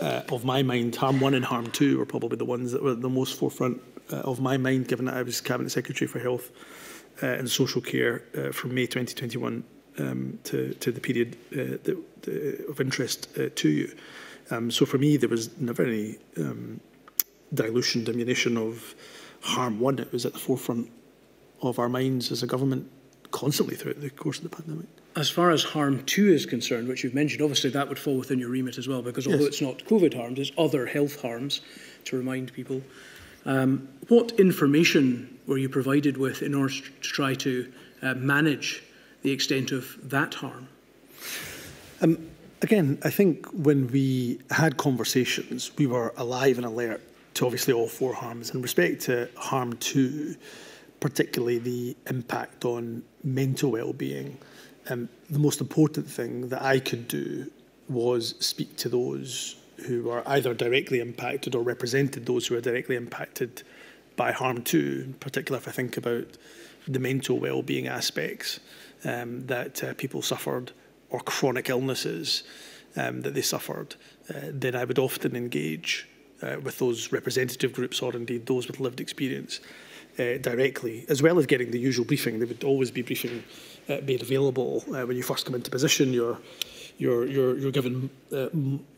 Speaker 7: uh, of my mind. Harm one and harm two were probably the ones that were the most forefront uh, of my mind, given that I was Cabinet Secretary for Health and social care uh, from May 2021 um, to, to the period uh, that, uh, of interest uh, to you. Um, so for me, there was never any um, dilution, diminution of harm one. It was at the forefront of our minds as a government constantly throughout the course of the pandemic.
Speaker 5: As far as harm two is concerned, which you've mentioned, obviously that would fall within your remit as well, because although yes. it's not COVID harms, it's other health harms, to remind people. Um, what information were you provided with in order to try to uh, manage the extent of that harm?
Speaker 7: Um, again, I think when we had conversations, we were alive and alert to obviously all four harms. In respect to harm two, particularly the impact on mental well-being, um, the most important thing that I could do was speak to those who were either directly impacted or represented those who were directly impacted by harm too, in particular if I think about the mental well-being aspects um, that uh, people suffered or chronic illnesses um, that they suffered, uh, then I would often engage uh, with those representative groups or indeed those with lived experience uh, directly, as well as getting the usual briefing. There would always be briefing uh, made available uh, when you first come into position. You're you're you're, you're given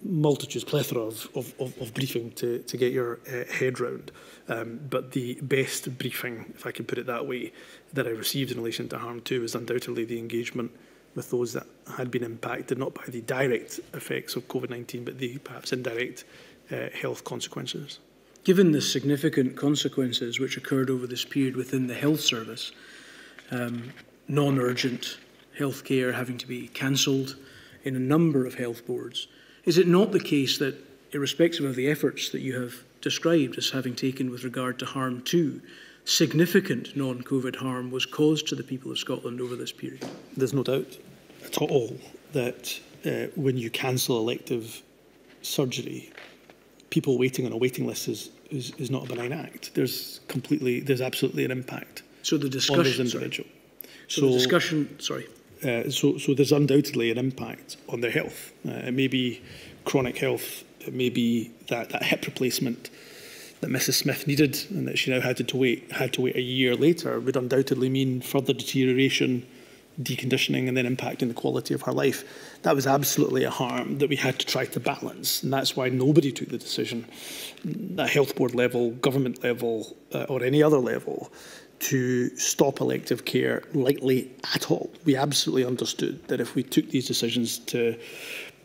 Speaker 7: multitudes, plethora of, of, of, briefing to, to get your head round. Um, but the best briefing, if I can put it that way, that I received in relation to harm two was undoubtedly the engagement with those that had been impacted not by the direct effects of COVID-19, but the perhaps indirect uh, health consequences.
Speaker 5: Given the significant consequences which occurred over this period within the health service, um, non-urgent healthcare having to be cancelled in a number of health boards, is it not the case that, irrespective of the efforts that you have described as having taken with regard to harm two, significant non-COVID harm was caused to the people of Scotland over this period?
Speaker 7: There's no doubt at all that uh, when you cancel elective surgery, people waiting on a waiting list is, is, is not a benign act. There's completely, there's absolutely an impact
Speaker 5: so the discussion,
Speaker 7: on those individuals.
Speaker 5: So, so the discussion, sorry.
Speaker 7: Uh, so, so there's undoubtedly an impact on their health. Uh, it may be chronic health, it may be that, that hip replacement that Mrs Smith needed and that she now had to wait had to wait a year later would undoubtedly mean further deterioration deconditioning and then impacting the quality of her life. That was absolutely a harm that we had to try to balance. And that's why nobody took the decision at health board level, government level, uh, or any other level to stop elective care lightly at all. We absolutely understood that if we took these decisions to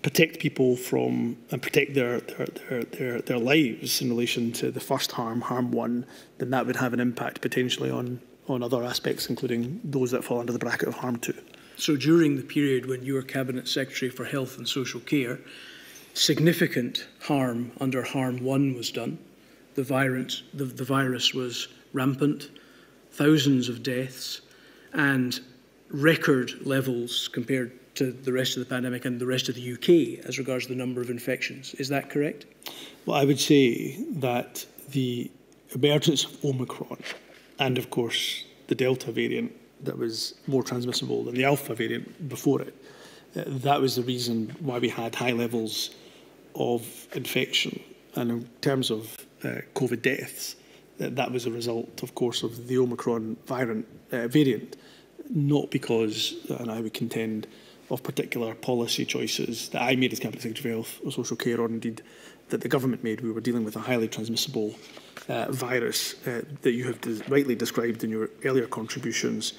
Speaker 7: protect people from and protect their, their, their, their, their lives in relation to the first harm, harm one, then that would have an impact potentially on on other aspects, including those that fall under the bracket of harm two.
Speaker 5: So during the period when you were Cabinet Secretary for Health and Social Care, significant harm under harm one was done. The virus, the, the virus was rampant, thousands of deaths, and record levels compared to the rest of the pandemic and the rest of the UK as regards the number of infections. Is that correct?
Speaker 7: Well, I would say that the emergence of Omicron and of course the Delta variant that was more transmissible than the Alpha variant before it. Uh, that was the reason why we had high levels of infection. And in terms of uh, COVID deaths, uh, that was a result, of course, of the Omicron variant, uh, variant, not because, and I would contend, of particular policy choices that I made as Cabinet Secretary for Health or Social Care, or indeed that the government made. We were dealing with a highly transmissible uh, virus uh, that you have des rightly described in your earlier contributions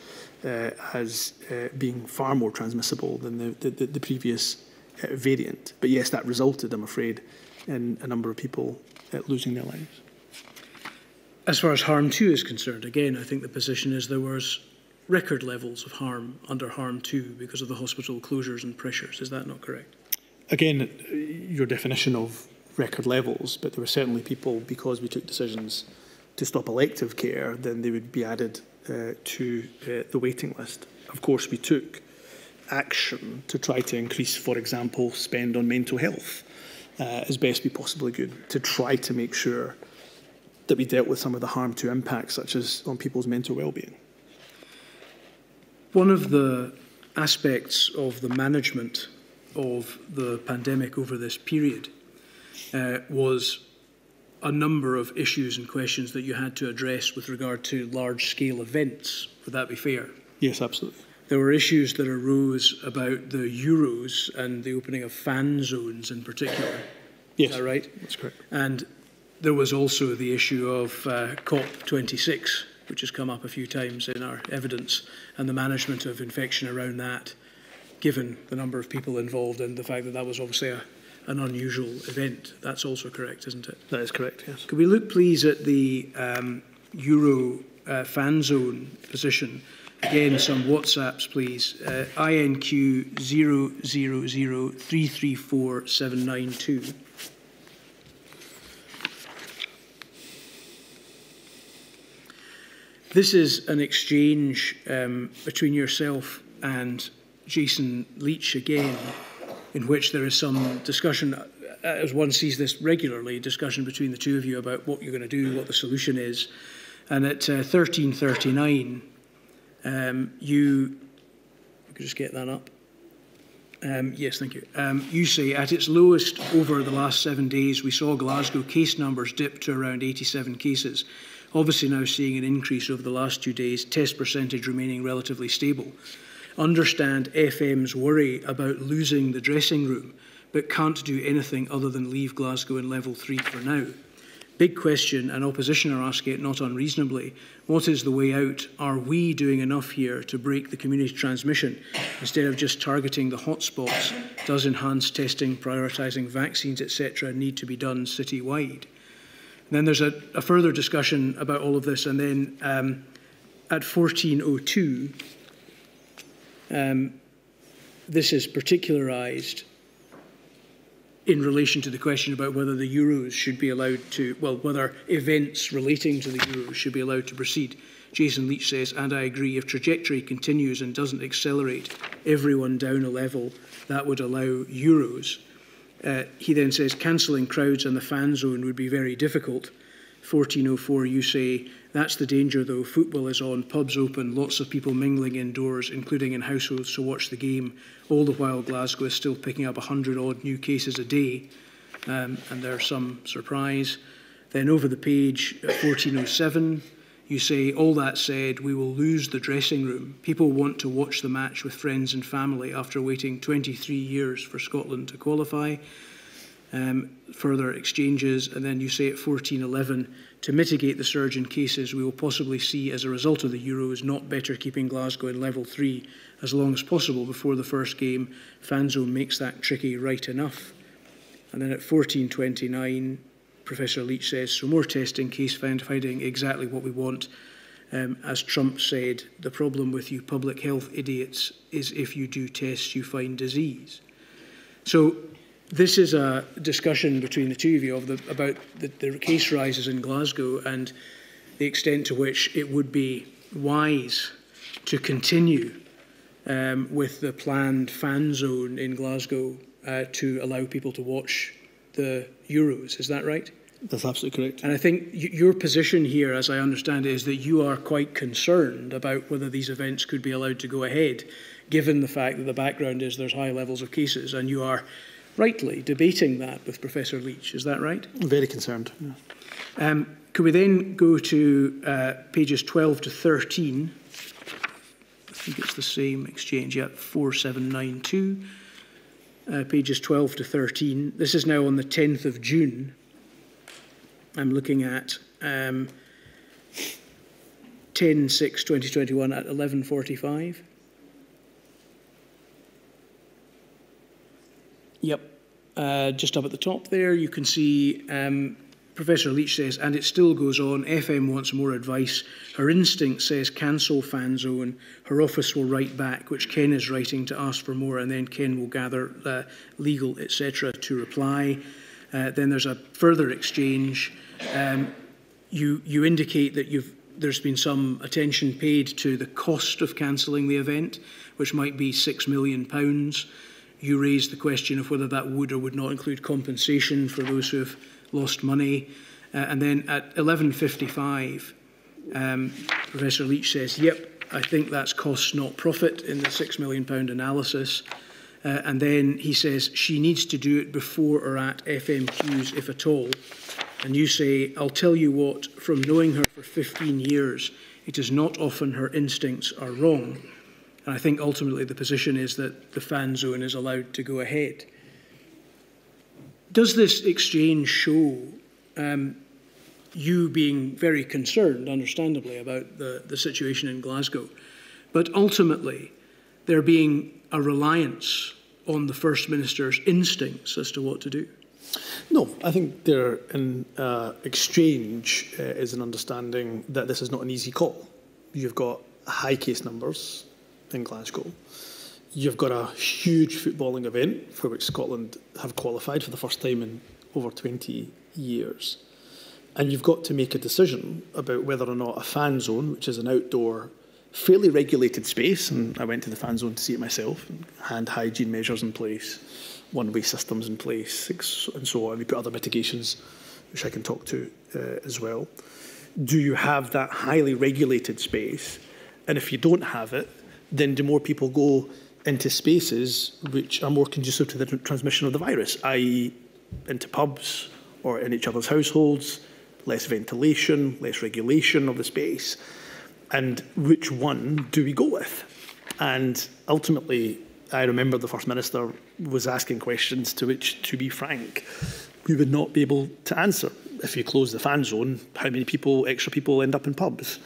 Speaker 7: uh, as uh, being far more transmissible than the, the, the previous uh, variant. But yes, that resulted, I'm afraid, in a number of people uh, losing their lives.
Speaker 5: As far as harm two is concerned, again, I think the position is there was record levels of harm under harm two because of the hospital closures and pressures. Is that not correct?
Speaker 7: Again, your definition of record levels, but there were certainly people, because we took decisions to stop elective care, then they would be added uh, to uh, the waiting list. Of course, we took action to try to increase, for example, spend on mental health uh, as best we possibly could, to try to make sure that we dealt with some of the harm to impacts, such as on people's mental well-being.
Speaker 5: One of the aspects of the management of the pandemic over this period uh, was a number of issues and questions that you had to address with regard to large scale events. Would that be fair?
Speaker 7: Yes, absolutely.
Speaker 5: There were issues that arose about the Euros and the opening of fan zones in particular.
Speaker 7: Yes.
Speaker 5: Is that right?
Speaker 7: That's correct.
Speaker 5: And there was also the issue of uh, COP26, which has come up a few times in our evidence, and the management of infection around that, given the number of people involved and the fact that that was obviously a, an unusual event. That's also correct, isn't it?
Speaker 7: That is correct, yes.
Speaker 5: Could we look, please, at the um, Euro uh, fan zone position? Again, some WhatsApps, please. Uh, INQ 000334 This is an exchange um, between yourself and Jason Leitch again in which there is some discussion as one sees this regularly, discussion between the two of you about what you're going to do, what the solution is. And at uh, 1339, um, you, could just get that up. Um, yes, thank you. Um, you say at its lowest over the last seven days, we saw Glasgow case numbers dip to around 87 cases. Obviously, now seeing an increase over the last two days, test percentage remaining relatively stable. Understand FM's worry about losing the dressing room, but can't do anything other than leave Glasgow in level three for now. Big question, and opposition are asking it not unreasonably. What is the way out? Are we doing enough here to break the community transmission instead of just targeting the hotspots? Does enhanced testing, prioritising vaccines, etc., need to be done citywide? Then there's a, a, further discussion about all of this, and then um, at 1402, um, this is particularised in relation to the question about whether the Euros should be allowed to, well, whether events relating to the Euros should be allowed to proceed. Jason Leitch says, and I agree, if trajectory continues and doesn't accelerate everyone down a level, that would allow Euros. Uh, he then says cancelling crowds and the fan zone would be very difficult. 1404, you say that's the danger though. Football is on, pubs open, lots of people mingling indoors, including in households to watch the game. All the while, Glasgow is still picking up 100 odd new cases a day, um, and there's some surprise. Then over the page, uh, 1407, You say, all that said, we will lose the dressing room. People want to watch the match with friends and family after waiting 23 years for Scotland to qualify. Um, further exchanges, and then you say at 1411 to mitigate the surge in cases we will possibly see as a result of the Euro is not better keeping Glasgow in level three as long as possible before the first game. Fanzo makes that tricky right enough. And then at 1429, Professor Leach says. So more testing, case finding exactly what we want. Um, as Trump said, the problem with you public health idiots is if you do tests, you find disease. So this is a discussion between the two of you of the, about the, the case rises in Glasgow and the extent to which it would be wise to continue um, with the planned fan zone in Glasgow uh, to allow people to watch the euros. Is that right?
Speaker 7: That's absolutely correct.
Speaker 5: And I think your position here, as I understand it, is that you are quite concerned about whether these events could be allowed to go ahead, given the fact that the background is there's high levels of cases, and you are rightly debating that with Professor Leach. Is that right?
Speaker 7: I'm very concerned. Yeah.
Speaker 5: Um, could we then go to uh, pages 12 to 13? I think it's the same exchange, yeah, 4792. Uh, pages 12 to 13. This is now on the 10th of June. I'm looking at um, 10 6 2021 at 1145. Yep. Uh, just up at the top there, you can see um, Professor Leitch says, and it still goes on. FM wants more advice. Her instinct says cancel fan zone. Her office will write back, which Ken is writing to ask for more, and then Ken will gather uh, legal, etc., to reply. Uh, then there's a further exchange. Um, you, you indicate that you've, there's been some attention paid to the cost of cancelling the event, which might be £6 million. You raised the question of whether that would or would not include compensation for those who have lost money. Uh, and then at 11.55, um, Professor Leitch says, yep, I think that's cost not profit in the £6 million analysis. Uh, and then he says she needs to do it before or at FMQs, if at all. And you say, I'll tell you what, from knowing her for 15 years, it is not often her instincts are wrong. And I think ultimately the position is that the fan zone is allowed to go ahead. Does this exchange show um, you being very concerned, understandably, about the, the situation in Glasgow, but ultimately there being a reliance on the First Minister's instincts as to what to do?
Speaker 7: No, I think there uh, exchange uh, is an understanding that this is not an easy call. You've got high case numbers, in Glasgow. You've got a huge footballing event for which Scotland have qualified for the first time in over 20 years. And you've got to make a decision about whether or not a fan zone, which is an outdoor, fairly regulated space, and I went to the fan zone to see it myself, hand hygiene measures in place, one-way systems in place and so on. We put other mitigations, which I can talk to uh, as well. Do you have that highly regulated space? And if you don't have it, then do more people go into spaces which are more conducive to the transmission of the virus, i.e. into pubs or in each other's households, less ventilation, less regulation of the space, and which one do we go with? And ultimately, I remember the First Minister was asking questions to which, to be frank, we would not be able to answer. If you close the fan zone, how many people, extra people, end up in pubs?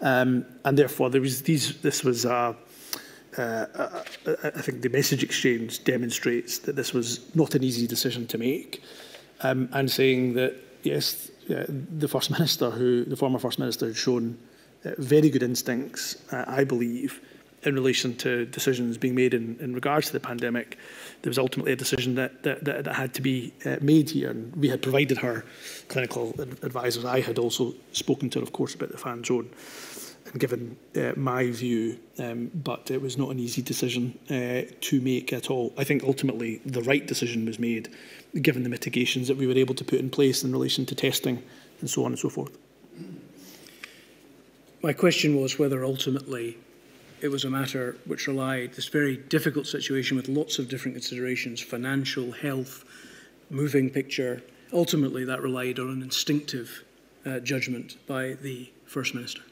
Speaker 7: Um, and therefore, there was these. This was, uh, uh, I think, the message exchange demonstrates that this was not an easy decision to make, um, and saying that yes, uh, the First Minister, who the former First Minister, had shown uh, very good instincts, uh, I believe, in relation to decisions being made in, in regards to the pandemic. There was ultimately a decision that, that, that, that had to be uh, made here, and we had provided her clinical advisors. I had also spoken to her, of course, about the fan zone given uh, my view, um, but it was not an easy decision uh, to make at all. I think ultimately the right decision was made, given the mitigations that we were able to put in place in relation to testing and so on and so forth.
Speaker 5: My question was whether ultimately it was a matter which relied this very difficult situation with lots of different considerations financial, health, moving picture. Ultimately, that relied on an instinctive uh, judgment by the First Minister.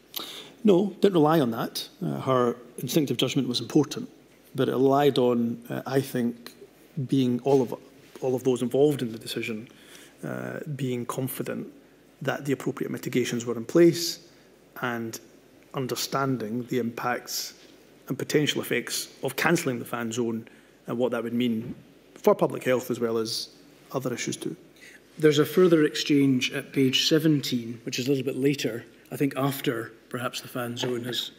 Speaker 7: No, didn't rely on that. Uh, her instinctive judgment was important, but it relied on, uh, I think, being all of all of those involved in the decision uh, being confident that the appropriate mitigations were in place and understanding the impacts and potential effects of cancelling the fan zone and what that would mean for public health as well as other issues too.
Speaker 5: There's a further exchange at page 17, which is a little bit later, I think after perhaps the fan zone has,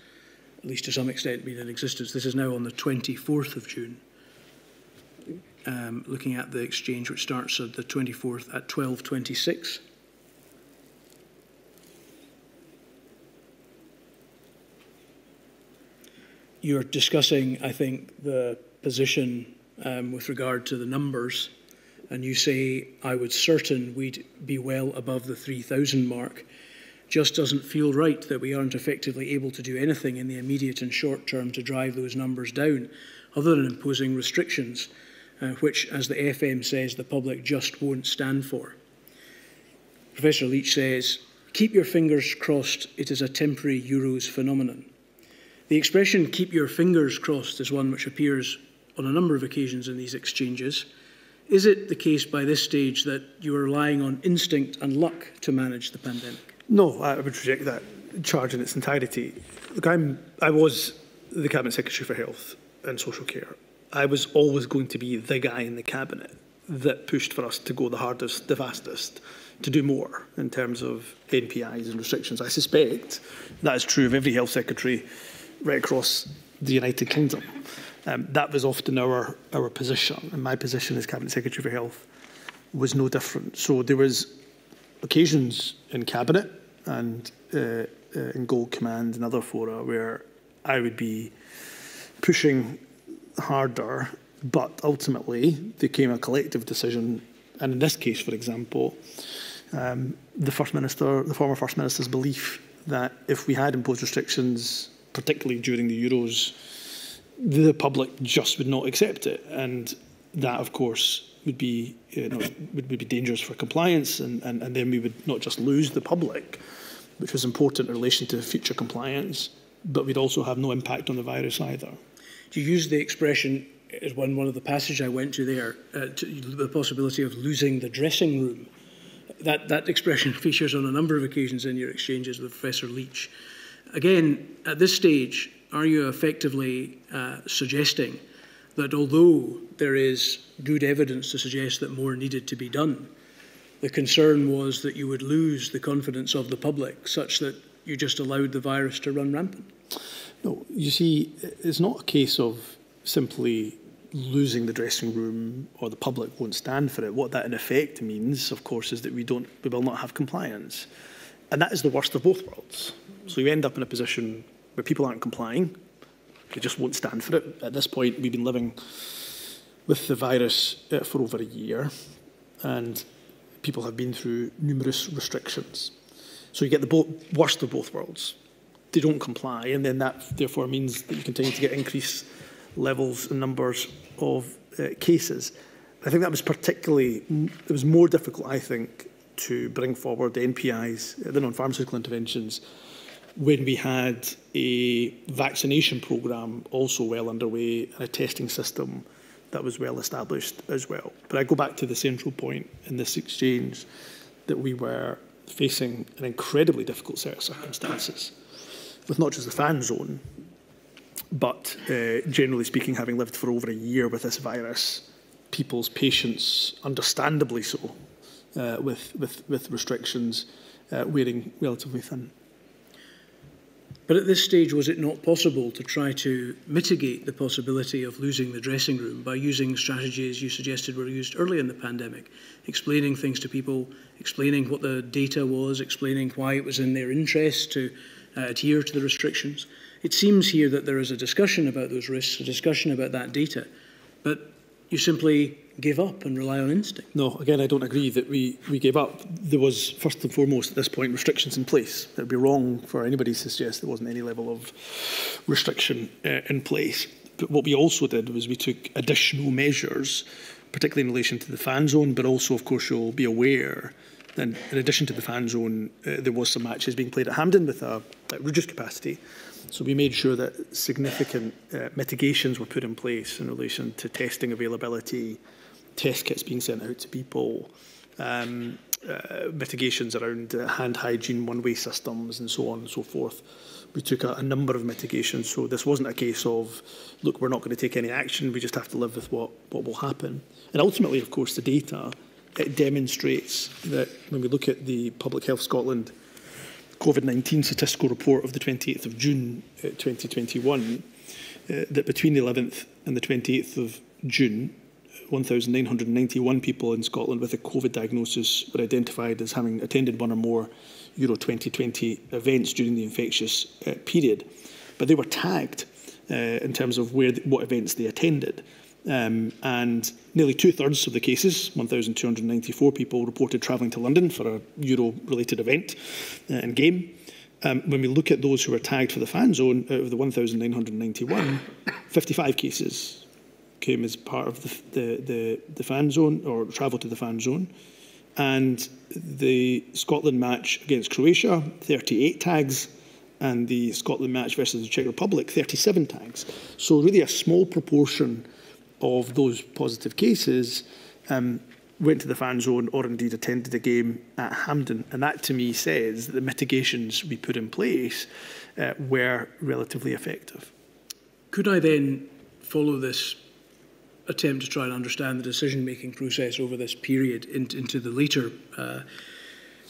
Speaker 5: at least to some extent, been in existence. This is now on the 24th of June. Um, looking at the exchange, which starts at the 24th at 12.26. you're discussing, I think, the position um, with regard to the numbers, and you say, I would certain we'd be well above the 3,000 mark. Just doesn't feel right that we aren't effectively able to do anything in the immediate and short term to drive those numbers down, other than imposing restrictions, uh, which, as the FM says, the public just won't stand for. Professor Leitch says, keep your fingers crossed it is a temporary Euros phenomenon. The expression keep your fingers crossed is one which appears on a number of occasions in these exchanges. Is it the case by this stage that you are relying on instinct and luck to manage the pandemic?
Speaker 7: No, I would reject that charge in its entirety. Look, I'm, I was the Cabinet Secretary for Health and Social Care. I was always going to be the guy in the Cabinet that pushed for us to go the hardest, the fastest, to do more in terms of NPIs and restrictions. I suspect that is true of every health secretary right across the United Kingdom. Um, that was often our, our position, and my position as Cabinet Secretary for Health was no different. So there was occasions in Cabinet and uh, uh, in Gold Command and other fora where I would be pushing harder, but ultimately there came a collective decision, and in this case, for example, um, the First Minister, the former First Minister's belief that if we had imposed restrictions particularly during the Euros, the public just would not accept it. And that, of course, would be, you know, would, would be dangerous for compliance. And, and, and then we would not just lose the public, which was important in relation to future compliance, but we'd also have no impact on the virus either.
Speaker 5: Do you use the expression, as one, one of the passages I went to there, uh, to the possibility of losing the dressing room? That, that expression features on a number of occasions in your exchanges with Professor Leitch. Again, at this stage, are you effectively uh, suggesting that although there is good evidence to suggest that more needed to be done, the concern was that you would lose the confidence of the public such that you just allowed the virus to run rampant?
Speaker 7: No, you see, it's not a case of simply losing the dressing room or the public won't stand for it. What that in effect means, of course, is that we don't, we will not have compliance. And that is the worst of both worlds. So you end up in a position where people aren't complying. I just won't stand for it. At this point, we've been living with the virus uh, for over a year, and people have been through numerous restrictions. So you get the worst of both worlds. They don't comply, and then that therefore means that you continue to get increased levels and numbers of uh, cases. I think that was particularly, it was more difficult, I think, to bring forward the NPIs, the non-pharmaceutical interventions, when we had a vaccination programme also well underway and a testing system that was well established as well. But I go back to the central point in this exchange that we were facing an incredibly difficult set of circumstances with not just the fan zone, but uh, generally speaking, having lived for over a year with this virus, people's patience, understandably so, uh, with, with, with restrictions uh, wearing relatively thin.
Speaker 5: But at this stage, was it not possible to try to mitigate the possibility of losing the dressing room by using strategies you suggested were used early in the pandemic, explaining things to people, explaining what the data was, explaining why it was in their interest to uh, adhere to the restrictions? It seems here that there is a discussion about those risks, a discussion about that data, but you simply give up and rely on instinct.
Speaker 7: No, again, I don't agree that we, we gave up. There was, first and foremost, at this point, restrictions in place. It would be wrong for anybody to suggest there wasn't any level of restriction uh, in place. But what we also did was we took additional measures, particularly in relation to the fan zone, but also, of course, you'll be aware then, in addition to the fan zone, uh, there was some matches being played at Hampden with a, a reduced capacity. So we made sure that significant uh, mitigations were put in place in relation to testing availability, test kits being sent out to people, um, uh, mitigations around uh, hand hygiene, one-way systems, and so on and so forth. We took a, a number of mitigations, so this wasn't a case of, look, we're not going to take any action, we just have to live with what, what will happen. And ultimately, of course, the data, it demonstrates that when we look at the Public Health Scotland COVID-19 statistical report of the 28th of June uh, 2021, uh, that between the 11th and the 28th of June, 1,991 people in Scotland with a COVID diagnosis were identified as having attended one or more Euro 2020 events during the infectious uh, period. But they were tagged uh, in terms of where the, what events they attended. Um, and nearly two-thirds of the cases, 1,294 people, reported travelling to London for a Euro-related event uh, and game. Um, when we look at those who were tagged for the fan zone, out of the 1,991, 55 cases came as part of the, the, the, the fan zone or travel to the fan zone. And the Scotland match against Croatia, 38 tags, and the Scotland match versus the Czech Republic, 37 tags. So really a small proportion of those positive cases um, went to the fan zone or indeed attended a game at Hampden. And that to me says that the mitigations we put in place uh, were relatively effective.
Speaker 5: Could I then follow this attempt to try and understand the decision-making process over this period into, into the later uh,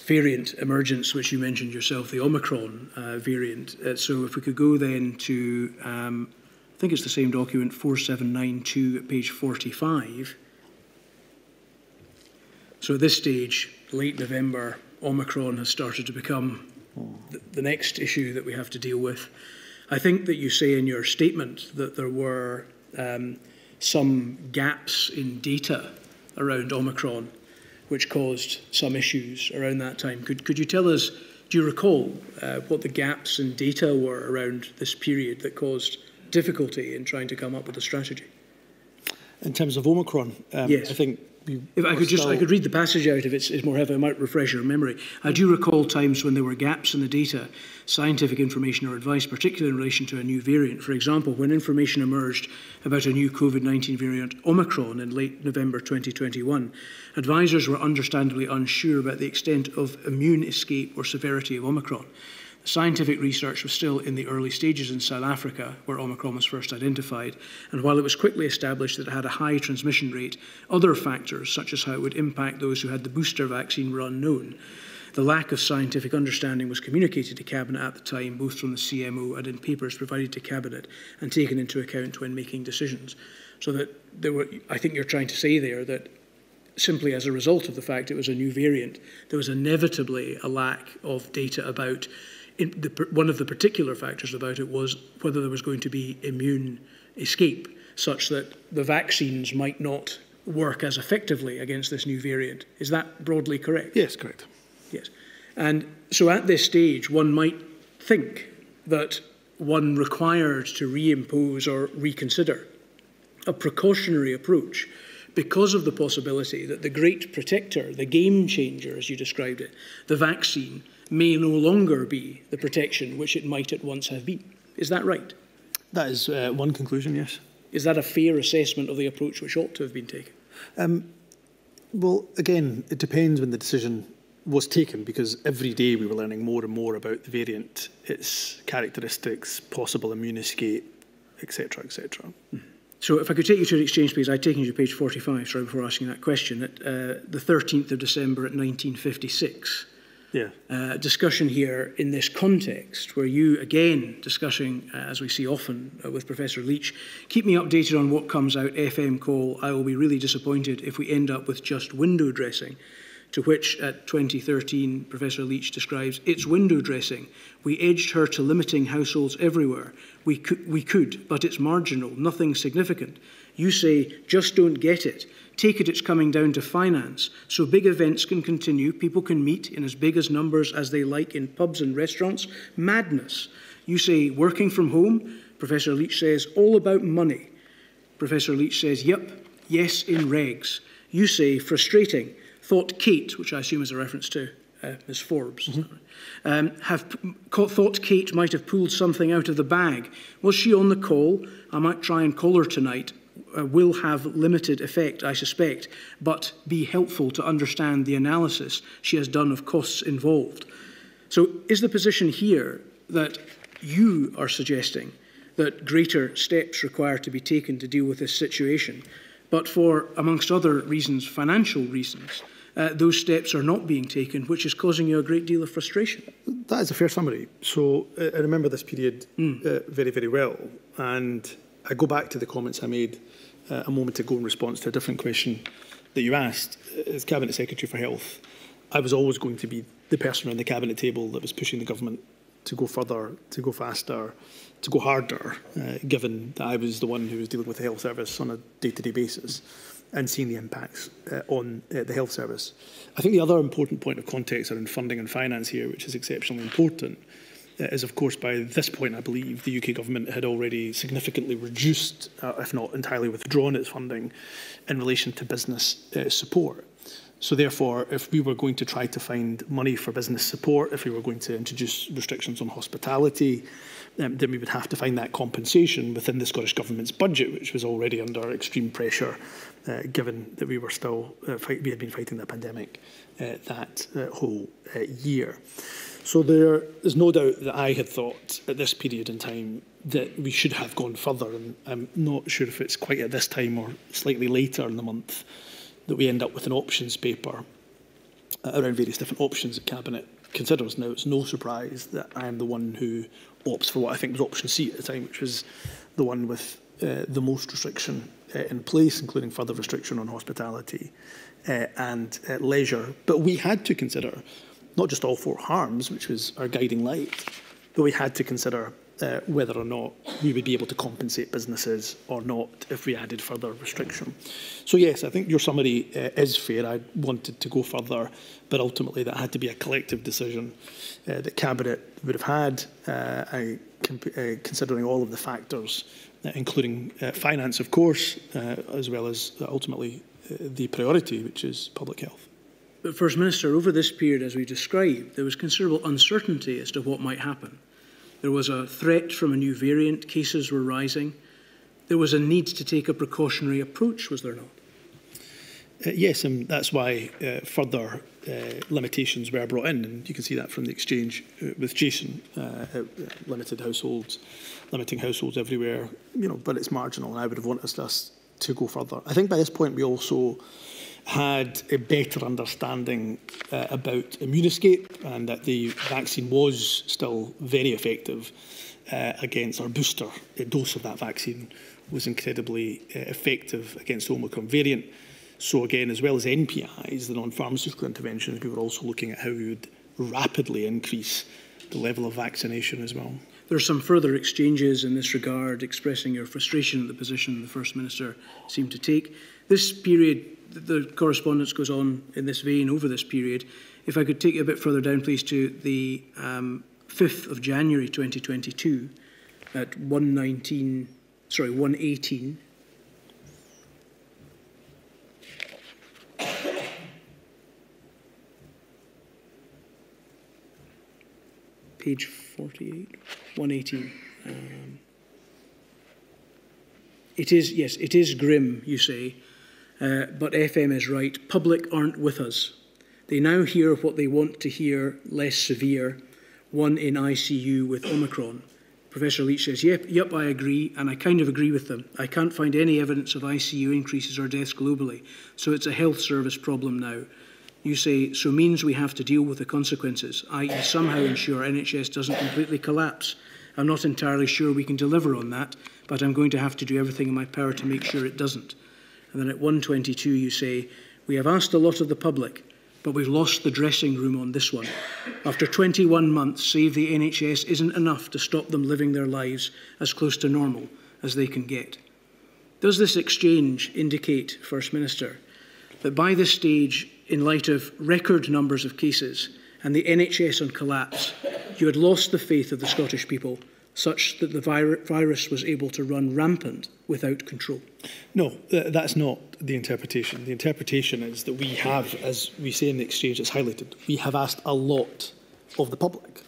Speaker 5: variant emergence, which you mentioned yourself, the Omicron uh, variant. Uh, so if we could go then to um, I think it's the same document, 4792 at page 45. So at this stage, late November, Omicron has started to become the, the next issue that we have to deal with. I think that you say in your statement that there were um, some gaps in data around Omicron, which caused some issues around that time. Could, could you tell us, do you recall uh, what the gaps in data were around this period that caused difficulty in trying to come up with a strategy?
Speaker 7: In terms of Omicron, um,
Speaker 5: yes.
Speaker 7: I think
Speaker 5: if I could just, I could read the passage out if it's, it's more heavy, I might refresh your memory. I do recall times when there were gaps in the data, scientific information or advice, particularly in relation to a new variant. For example, when information emerged about a new COVID-19 variant, Omicron, in late November 2021, advisors were understandably unsure about the extent of immune escape or severity of Omicron. Scientific research was still in the early stages in South Africa, where Omicron was first identified, and while it was quickly established that it had a high transmission rate, other factors, such as how it would impact those who had the booster vaccine, were unknown. The lack of scientific understanding was communicated to Cabinet at the time, both from the CMO and in papers provided to Cabinet and taken into account when making decisions. So that there were, I think you're trying to say there that simply as a result of the fact it was a new variant, there was inevitably a lack of data about the, one of the particular factors about it was whether there was going to be immune escape. such that the vaccines might not work as effectively against this new variant. Is that broadly correct?
Speaker 7: Yes, correct.
Speaker 5: Yes. And so at this stage, one might think that one required to reimpose or reconsider a precautionary approach because of the possibility that the great protector, the game changer, as you described it, the vaccine, may no longer be the protection which it might at once have been. Is that right?
Speaker 7: That is uh, one conclusion, yes.
Speaker 5: Is that a fair assessment of the approach which ought to have been taken?
Speaker 7: Um, well, again, it depends when the decision was taken because every day we were learning more and more about the variant, its characteristics, possible immune escape, etc., etc.
Speaker 5: Mm. Mm-hmm. So if I could take you to the exchange, please. I'd taken you to page 45, sorry, before asking that question, at uh, the 13th of December at 1956
Speaker 7: yeah.
Speaker 5: uh, discussion here in this context, where you, again, discussing, uh, as we see often uh, with Professor Leach, keep me updated on what comes out FM call. I will be really disappointed if we end up with just window dressing, to which uh, at 2013 Professor Leach describes it's window dressing. We edged her to limiting households everywhere. We, could, we could, but it's marginal, nothing significant. You say, just don't get it. Take it it's coming down to finance. So big events can continue, people can meet in as big as numbers as they like in pubs and restaurants. Madness. You say, working from home. Professor Leitch says, all about money. Professor Leitch says, yep, yes in regs. You say, frustrating thought Kate, which I assume is a reference to uh, Ms. Forbes, mm -hmm. um, have thought Kate might have pulled something out of the bag. Was she on the call? I might try and call her tonight. Uh, will have limited effect, I suspect, but be helpful to understand the analysis she has done of costs involved. So is the position here that you are suggesting that greater steps require to be taken to deal with this situation, but for, amongst other reasons, financial reasons, uh, those steps are not being taken, which is causing you a great deal of frustration.
Speaker 7: That is a fair summary. So uh, I remember this period mm. uh, very, very well. And I go back to the comments I made uh, a moment ago in response to a different question that you asked. As Cabinet Secretary for Health, I was always going to be the person around the Cabinet table that was pushing the government to go further, to go faster, to go harder, uh, given that I was the one who was dealing with the health service on a day-to-day -day basis and seeing the impacts uh, on uh, the health service. I think the other important point of context around funding and finance here, which is exceptionally important, is of course by this point, I believe, the UK government had already significantly reduced, uh, if not entirely withdrawn its funding in relation to business uh, support. So therefore, if we were going to try to find money for business support, if we were going to introduce restrictions on hospitality, um, then we would have to find that compensation within the Scottish Government's budget, which was already under extreme pressure uh, given that we were still uh, fight, we had been fighting the pandemic uh, that uh, whole uh, year. So there is no doubt that I had thought at this period in time that we should have gone further, and I'm not sure if it's quite at this time or slightly later in the month that we end up with an options paper uh, around various different options that Cabinet considers. Now, it's no surprise that I am the one who opts for what I think was option C at the time, which was the one with uh, the most restriction uh, in place, including further restriction on hospitality uh, and uh, leisure. But we had to consider not just all four harms, which was our guiding light, but we had to consider uh, whether or not we would be able to compensate businesses or not if we added further restriction. So yes, I think your summary uh, is fair. I wanted to go further, but ultimately that had to be a collective decision uh, that Cabinet would have had, uh, I, uh, considering all of the factors uh, including finance, of course, as well as ultimately the priority, which is public health.
Speaker 5: But First Minister, over this period, as we described, there was considerable uncertainty as to what might happen. There was a threat from a new variant, cases were rising. There was a need to take a precautionary approach, was there not?
Speaker 7: Uh, yes, and that's why uh, further uh, limitations were brought in, and you can see that from the exchange uh, with Jason, uh, uh, limited households, limiting households everywhere, you know, but it's marginal, and I would have wanted us to go further. I think by this point we also had a better understanding uh, about immune escape and that the vaccine was still very effective uh, against our booster a dose of that vaccine was incredibly uh, effective against the Omicron variant. So again, as well as NPIs, the non-pharmaceutical interventions, we were also looking at how we would rapidly increase the level of vaccination as well.
Speaker 5: There are some further exchanges in this regard, expressing your frustration at the position the First Minister seemed to take. This period, the correspondence goes on in this vein over this period. If I could take you a bit further down, please, to the um, 5th of January 2022 at 119, sorry, 118. Page 48, 118. Um, it is, yes, it is grim, you say, uh, but FM is right. Public aren't with us. They now hear what they want to hear, less severe, one in ICU with Omicron. Professor Leitch says, yep, yep, I agree, and I kind of agree with them. I can't find any evidence of ICU increases or deaths globally, so it's a health service problem now. You say, so means we have to deal with the consequences, i.e. somehow ensure NHS doesn't completely collapse. I'm not entirely sure we can deliver on that, but I'm going to have to do everything in my power to make sure it doesn't. And then at 122 you say, we have asked a lot of the public, but we've lost the dressing room on this one. After 21 months, Save the NHS isn't enough to stop them living their lives as close to normal as they can get. Does this exchange indicate, First Minister, that by this stage, in light of record numbers of cases and the NHS on collapse, you had lost the faith of the Scottish people such that the vir virus was able to run rampant without control?
Speaker 7: No, that's not the interpretation. The interpretation is that we have, as we say in the exchange, it's highlighted, we have asked a lot of the public.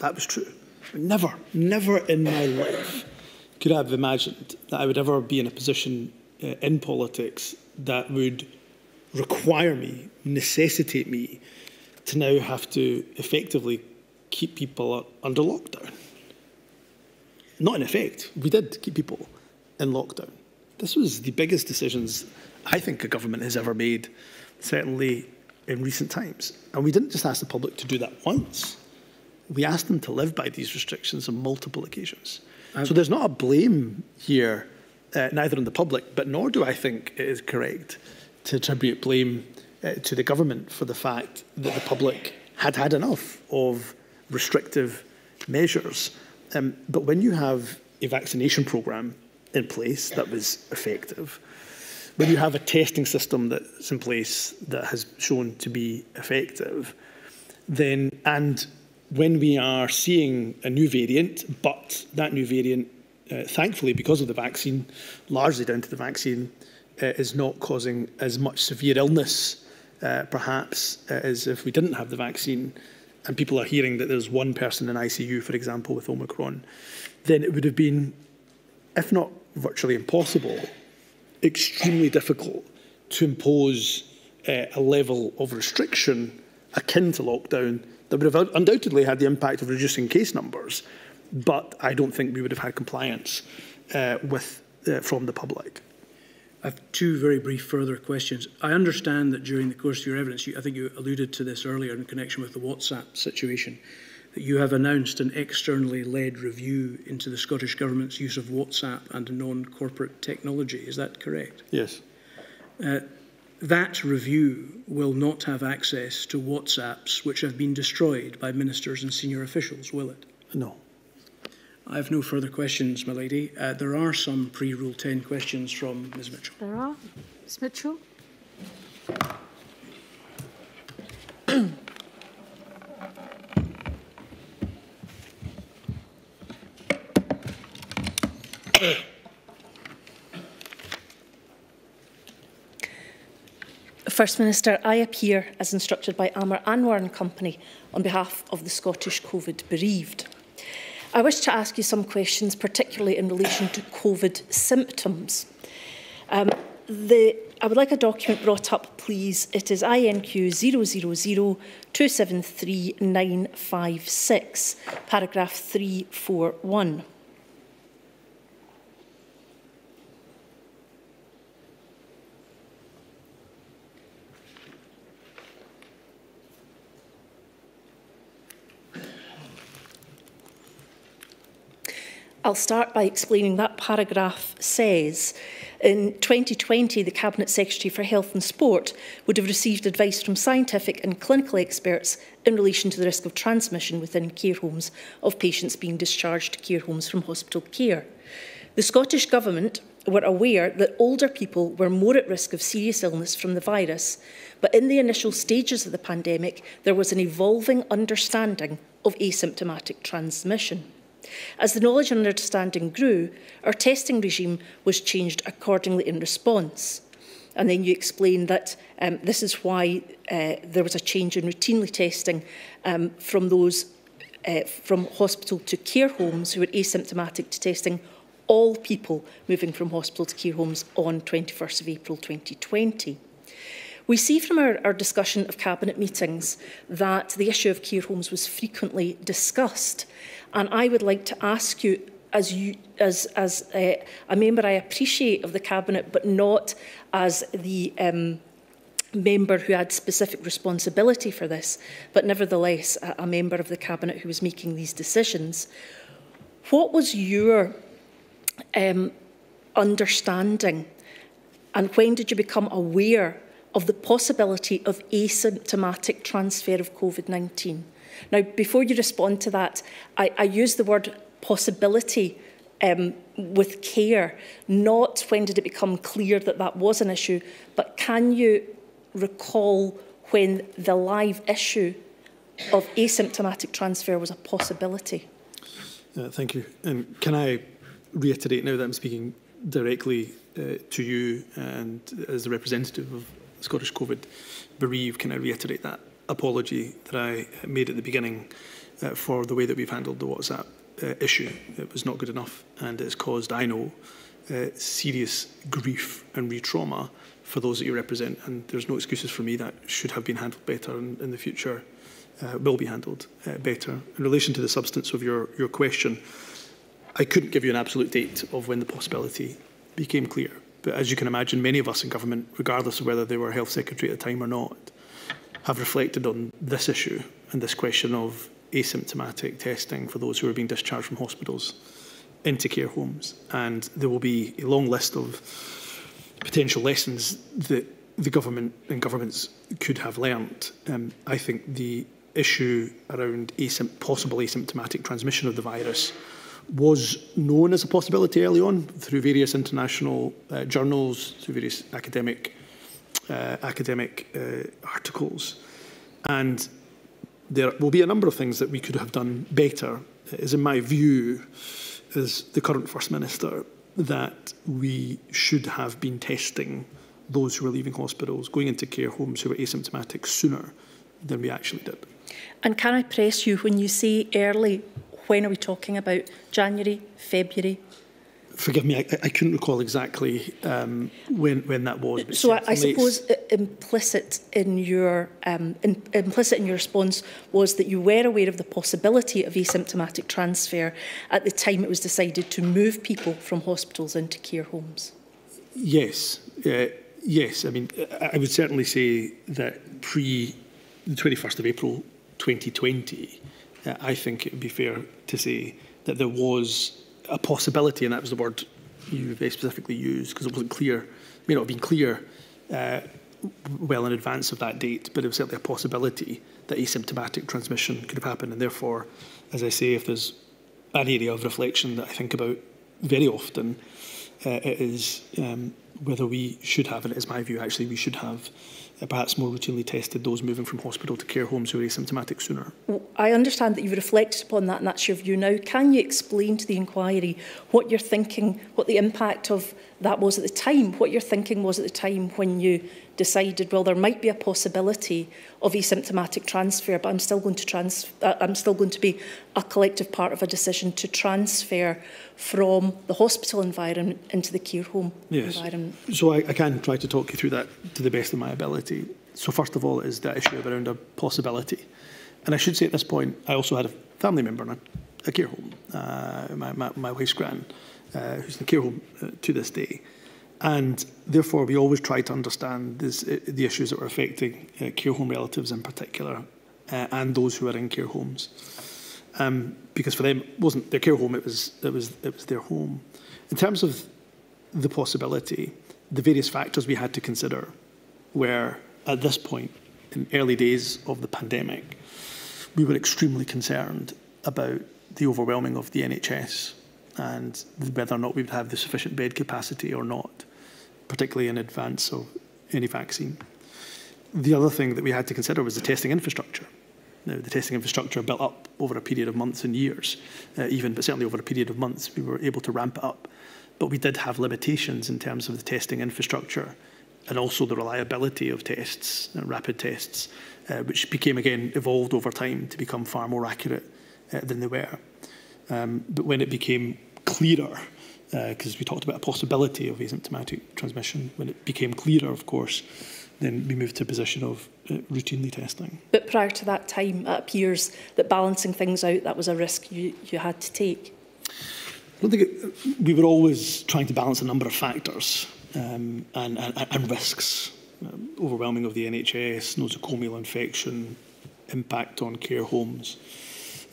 Speaker 7: That was true. Never, never in my life could I have imagined that I would ever be in a position uh, in politics that would require me, necessitate me, to now have to effectively keep people under lockdown. Not in effect. We did keep people in lockdown. This was the biggest decisions I think a government has ever made, certainly in recent times. And we didn't just ask the public to do that once. We asked them to live by these restrictions on multiple occasions. Um, so there's not a blame here, uh, neither on the public, but nor do I think it is correct to attribute blame uh, to the government for the fact that the public had had enough of restrictive measures. Um, but when you have a vaccination programme in place that was effective, when you have a testing system that's in place that has shown to be effective, then and when we are seeing a new variant, but that new variant, uh, thankfully, because of the vaccine, largely down to the vaccine, uh, is not causing as much severe illness, uh, perhaps, uh, as if we didn't have the vaccine, and people are hearing that there's one person in ICU, for example, with Omicron, then it would have been, if not virtually impossible, extremely difficult to impose uh, a level of restriction akin to lockdown that would have undoubtedly had the impact of reducing case numbers, but I don't think we would have had compliance uh, with, uh, from the public.
Speaker 5: I have two very brief further questions. I understand that during the course of your evidence, you, I think you alluded to this earlier in connection with the WhatsApp situation, that you have announced an externally led review into the Scottish Government's use of WhatsApp and non-corporate technology. Is that correct?
Speaker 7: Yes.
Speaker 5: Uh, that review will not have access to WhatsApps which have been destroyed by ministers and senior officials, will it?
Speaker 7: No.
Speaker 5: I have no further questions, my lady. Uh, there are some pre-Rule 10 questions from Ms Mitchell.
Speaker 3: There are. Ms Mitchell?
Speaker 4: First Minister, I appear as instructed by Aamer Anwar and Company on behalf of the Scottish COVID bereaved. I wish to ask you some questions, particularly in relation to COVID symptoms. Um, the, I would like a document brought up, please. It is INQ 000273956, paragraph 341. I'll start by explaining that paragraph says in 2020 the Cabinet Secretary for Health and Sport would have received advice from scientific and clinical experts in relation to the risk of transmission within care homes of patients being discharged to care homes from hospital care. The Scottish Government were aware that older people were more at risk of serious illness from the virus, but in the initial stages of the pandemic, there was an evolving understanding of asymptomatic transmission. As the knowledge and understanding grew, our testing regime was changed accordingly in response. And then you explained that um, this is why uh, there was a change in routinely testing um, from those uh, from hospital to care homes who were asymptomatic to testing all people moving from hospital to care homes on 21st of April 2020. We see from our, our discussion of cabinet meetings that the issue of care homes was frequently discussed And I would like to ask you, as, you, as, as uh, a member I appreciate of the Cabinet, but not as the um, member who had specific responsibility for this, but nevertheless a, a member of the Cabinet who was making these decisions, what was your um, understanding and when did you become aware of the possibility of asymptomatic transfer of COVID-19? Now, before you respond to that, I, I use the word possibility um, with care, not when did it become clear that that was an issue, but can you recall when the live issue of asymptomatic transfer was a possibility?
Speaker 7: Uh, thank you. And can I reiterate now that I'm speaking directly uh, to you and as the representative of Scottish COVID bereaved, can I reiterate that apology that I made at the beginning uh, for the way that we've handled the WhatsApp uh, issue. It was not good enough and it's caused, I know, uh, serious grief and re-trauma for those that you represent and there's no excuses for me that should have been handled better in, in the future uh, will be handled uh, better. In relation to the substance of your, your question, I couldn't give you an absolute date of when the possibility became clear. But as you can imagine, many of us in government, regardless of whether they were health secretary at the time or not, have reflected on this issue and this question of asymptomatic testing for those who are being discharged from hospitals into care homes. And there will be a long list of potential lessons that the government and governments could have learnt. Um, I think the issue around asympt possible asymptomatic transmission of the virus was known as a possibility early on through various international uh, journals, through various academic uh, academic uh, articles. And there will be a number of things that we could have done better. Is in my view, as the current First Minister, that we should have been testing those who were leaving hospitals, going into care homes who were asymptomatic sooner than we actually did.
Speaker 4: And can I press you when you say early, when are we talking about? January, February?
Speaker 7: forgive me, I, I couldn't recall exactly um, when when that was.
Speaker 4: So I, I suppose uh, implicit in your um, in, implicit in your response was that you were aware of the possibility of asymptomatic transfer at the time it was decided to move people from hospitals into care homes.
Speaker 7: Yes, uh, yes. I mean, I would certainly say that pre the 21st of April 2020, uh, I think it would be fair to say that there was a possibility, and that was the word you very specifically used because it wasn't clear, it may not have been clear uh, well in advance of that date, but it was certainly a possibility that asymptomatic transmission could have happened. And therefore, as I say, if there's an area of reflection that I think about very often, uh, it is um, whether we should have, and it is my view actually, we should have perhaps more routinely tested those moving from hospital to care homes who are asymptomatic sooner.
Speaker 4: Well, I understand that you've reflected upon that and that's your view now. Can you explain to the inquiry what you're thinking, what the impact of that was at the time, what your thinking was at the time when you decided, well, there might be a possibility of asymptomatic transfer, but I'm still going to, trans uh, I'm still going to be a collective part of a decision to transfer from the hospital environment into the care home
Speaker 7: yes.
Speaker 4: environment.
Speaker 7: So I, I can try to talk you through that to the best of my ability. So first of all, is that issue around a possibility. And I should say at this point, I also had a family member in a, a care home, uh, my, my, my wife's gran, uh, who's in the care home uh, to this day. And therefore, we always try to understand this, uh, the issues that were affecting uh, care home relatives in particular, uh, and those who are in care homes. Um, because for them, it wasn't their care home; it was it was it was their home. In terms of the possibility, the various factors we had to consider were, at this point, in early days of the pandemic, we were extremely concerned about the overwhelming of the NHS and whether or not we would have the sufficient bed capacity or not, particularly in advance of any vaccine. The other thing that we had to consider was the testing infrastructure. Now, the testing infrastructure built up over a period of months and years, uh, even, but certainly over a period of months, we were able to ramp it up. But we did have limitations in terms of the testing infrastructure and also the reliability of tests, uh, rapid tests, uh, which became again evolved over time to become far more accurate uh, than they were. Um, but when it became clearer, because uh, we talked about a possibility of asymptomatic transmission. When it became clearer, of course, then we moved to a position of uh, routinely testing.
Speaker 4: But prior to that time, it appears that balancing things out, that was a risk you, you had to take.
Speaker 7: I don't think it, we were always trying to balance a number of factors um, and, and, and risks. Um, overwhelming of the NHS, nosocomial infection, impact on care homes,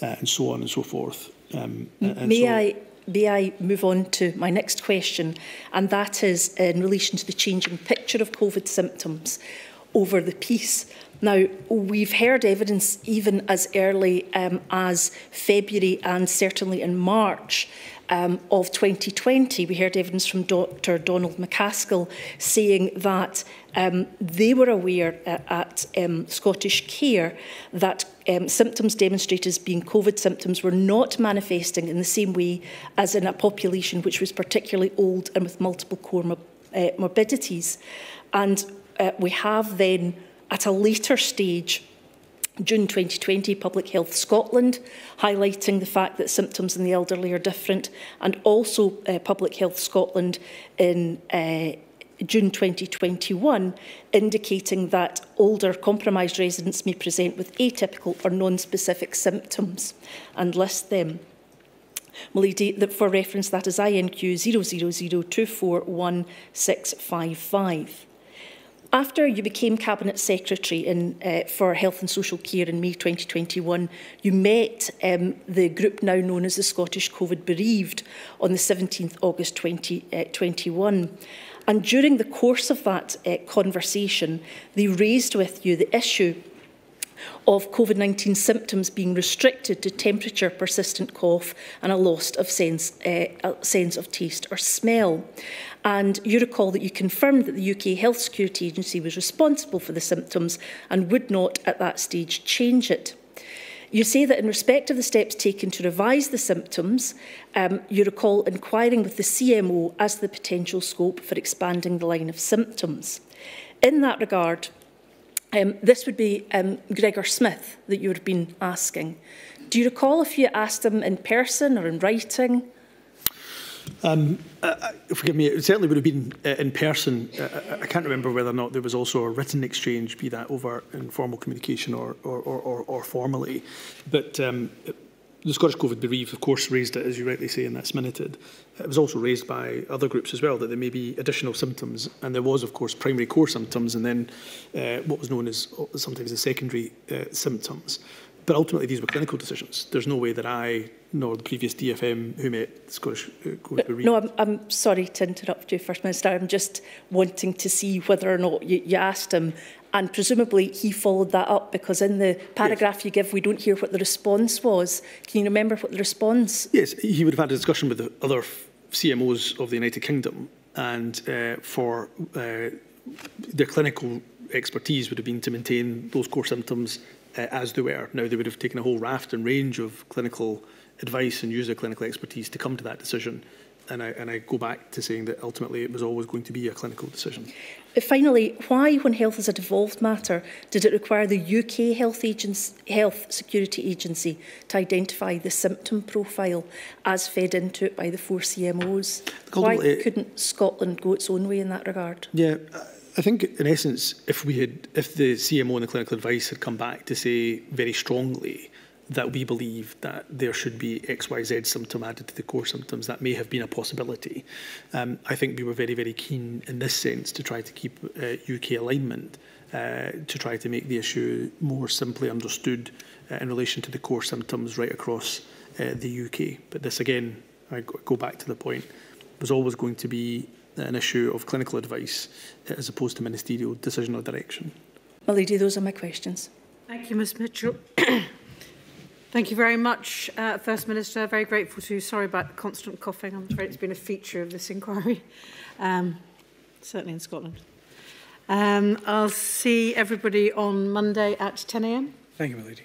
Speaker 7: uh, and so on and so forth. Um,
Speaker 4: and May so, I may I move on to my next question, and that is in relation to the changing picture of COVID symptoms over the piece. Now, we've heard evidence even as early um, as February and certainly in March um, of 2020, we heard evidence from Dr Donald McCaskill saying that um, they were aware uh, at um, Scottish Care that um, symptoms demonstrated as being COVID symptoms were not manifesting in the same way as in a population which was particularly old and with multiple core uh, morbidities. And uh, we have then, at a later stage, June 2020, Public Health Scotland, highlighting the fact that symptoms in the elderly are different, and also uh, Public Health Scotland in uh, June 2021, indicating that older compromised residents may present with atypical or non-specific symptoms and list them. Malady, for reference, that is INQ 000241655. After you became Cabinet Secretary in, uh, for Health and Social Care in May 2021, you met um, the group now known as the Scottish COVID Bereaved on the 17th August 2021. uh, eh, and during the course of that uh, conversation, they raised with you the issue of COVID-19 symptoms being restricted to temperature, persistent cough and a loss of sense, uh, sense of taste or smell. And you recall that you confirmed that the UK Health Security Agency was responsible for the symptoms and would not at that stage change it. You say that in respect of the steps taken to revise the symptoms, um, you recall inquiring with the CMO as the potential scope for expanding the line of symptoms. In that regard, um, this would be um, Gregor Smith that you would have been asking. Do you recall if you asked him in person or in writing?
Speaker 7: Um, uh, uh, forgive me, it certainly would have been uh, in person. Uh, uh, I can't remember whether or not there was also a written exchange, be that over informal communication or, or, or, or, or formally. But um, the Scottish COVID bereaved, of course, raised it, as you rightly say, and that's minuted. It was also raised by other groups as well, that there may be additional symptoms. And there was, of course, primary core symptoms and then uh, what was known as sometimes the secondary symptoms. But ultimately, these were clinical decisions. There's no way that I nor the previous DFM who met Scottish uh, Coast uh,
Speaker 4: No, I'm, I'm sorry to interrupt you, First Minister. I'm just wanting to see whether or not you, you asked him. And presumably he followed that up because in the paragraph yes. you give, we don't hear what the response was. Can you remember what the response?
Speaker 7: Yes, he would have had a discussion with the other CMOs of the United Kingdom and uh, for uh, their clinical expertise would have been to maintain those core symptoms uh, as they were. Now, they would have taken a whole raft and range of clinical advice and used their clinical expertise to come to that decision. And I, and I go back to saying that ultimately it was always going to be a clinical decision.
Speaker 4: Uh, finally, why, when health is a devolved matter, did it require the UK Health, Agency, Health Security Agency to identify the symptom profile as fed into it by the four CMOs? Why uh, couldn't Scotland go its own way in that regard?
Speaker 7: Yeah, uh, I think in essence, if we had, if the CMO and the clinical advice had come back to say very strongly that we believe that there should be XYZ symptom added to the core symptoms, that may have been a possibility. Um, I think we were very, very keen in this sense to try to keep uh, UK alignment, uh, to try to make the issue more simply understood uh, in relation to the core symptoms right across uh, the UK. But this again, I go back to the point, was always going to be Uh, an issue of clinical advice uh, as opposed to ministerial decision or direction.
Speaker 4: My lady, those are my questions.
Speaker 3: Thank you, Ms Mitchell. Thank you very much, uh, First Minister. Very grateful to you. Sorry about the constant coughing. I'm afraid it's been a feature of this inquiry, um, certainly in Scotland. Um, I'll see everybody on Monday at 10 a.m.
Speaker 5: Thank you, my lady.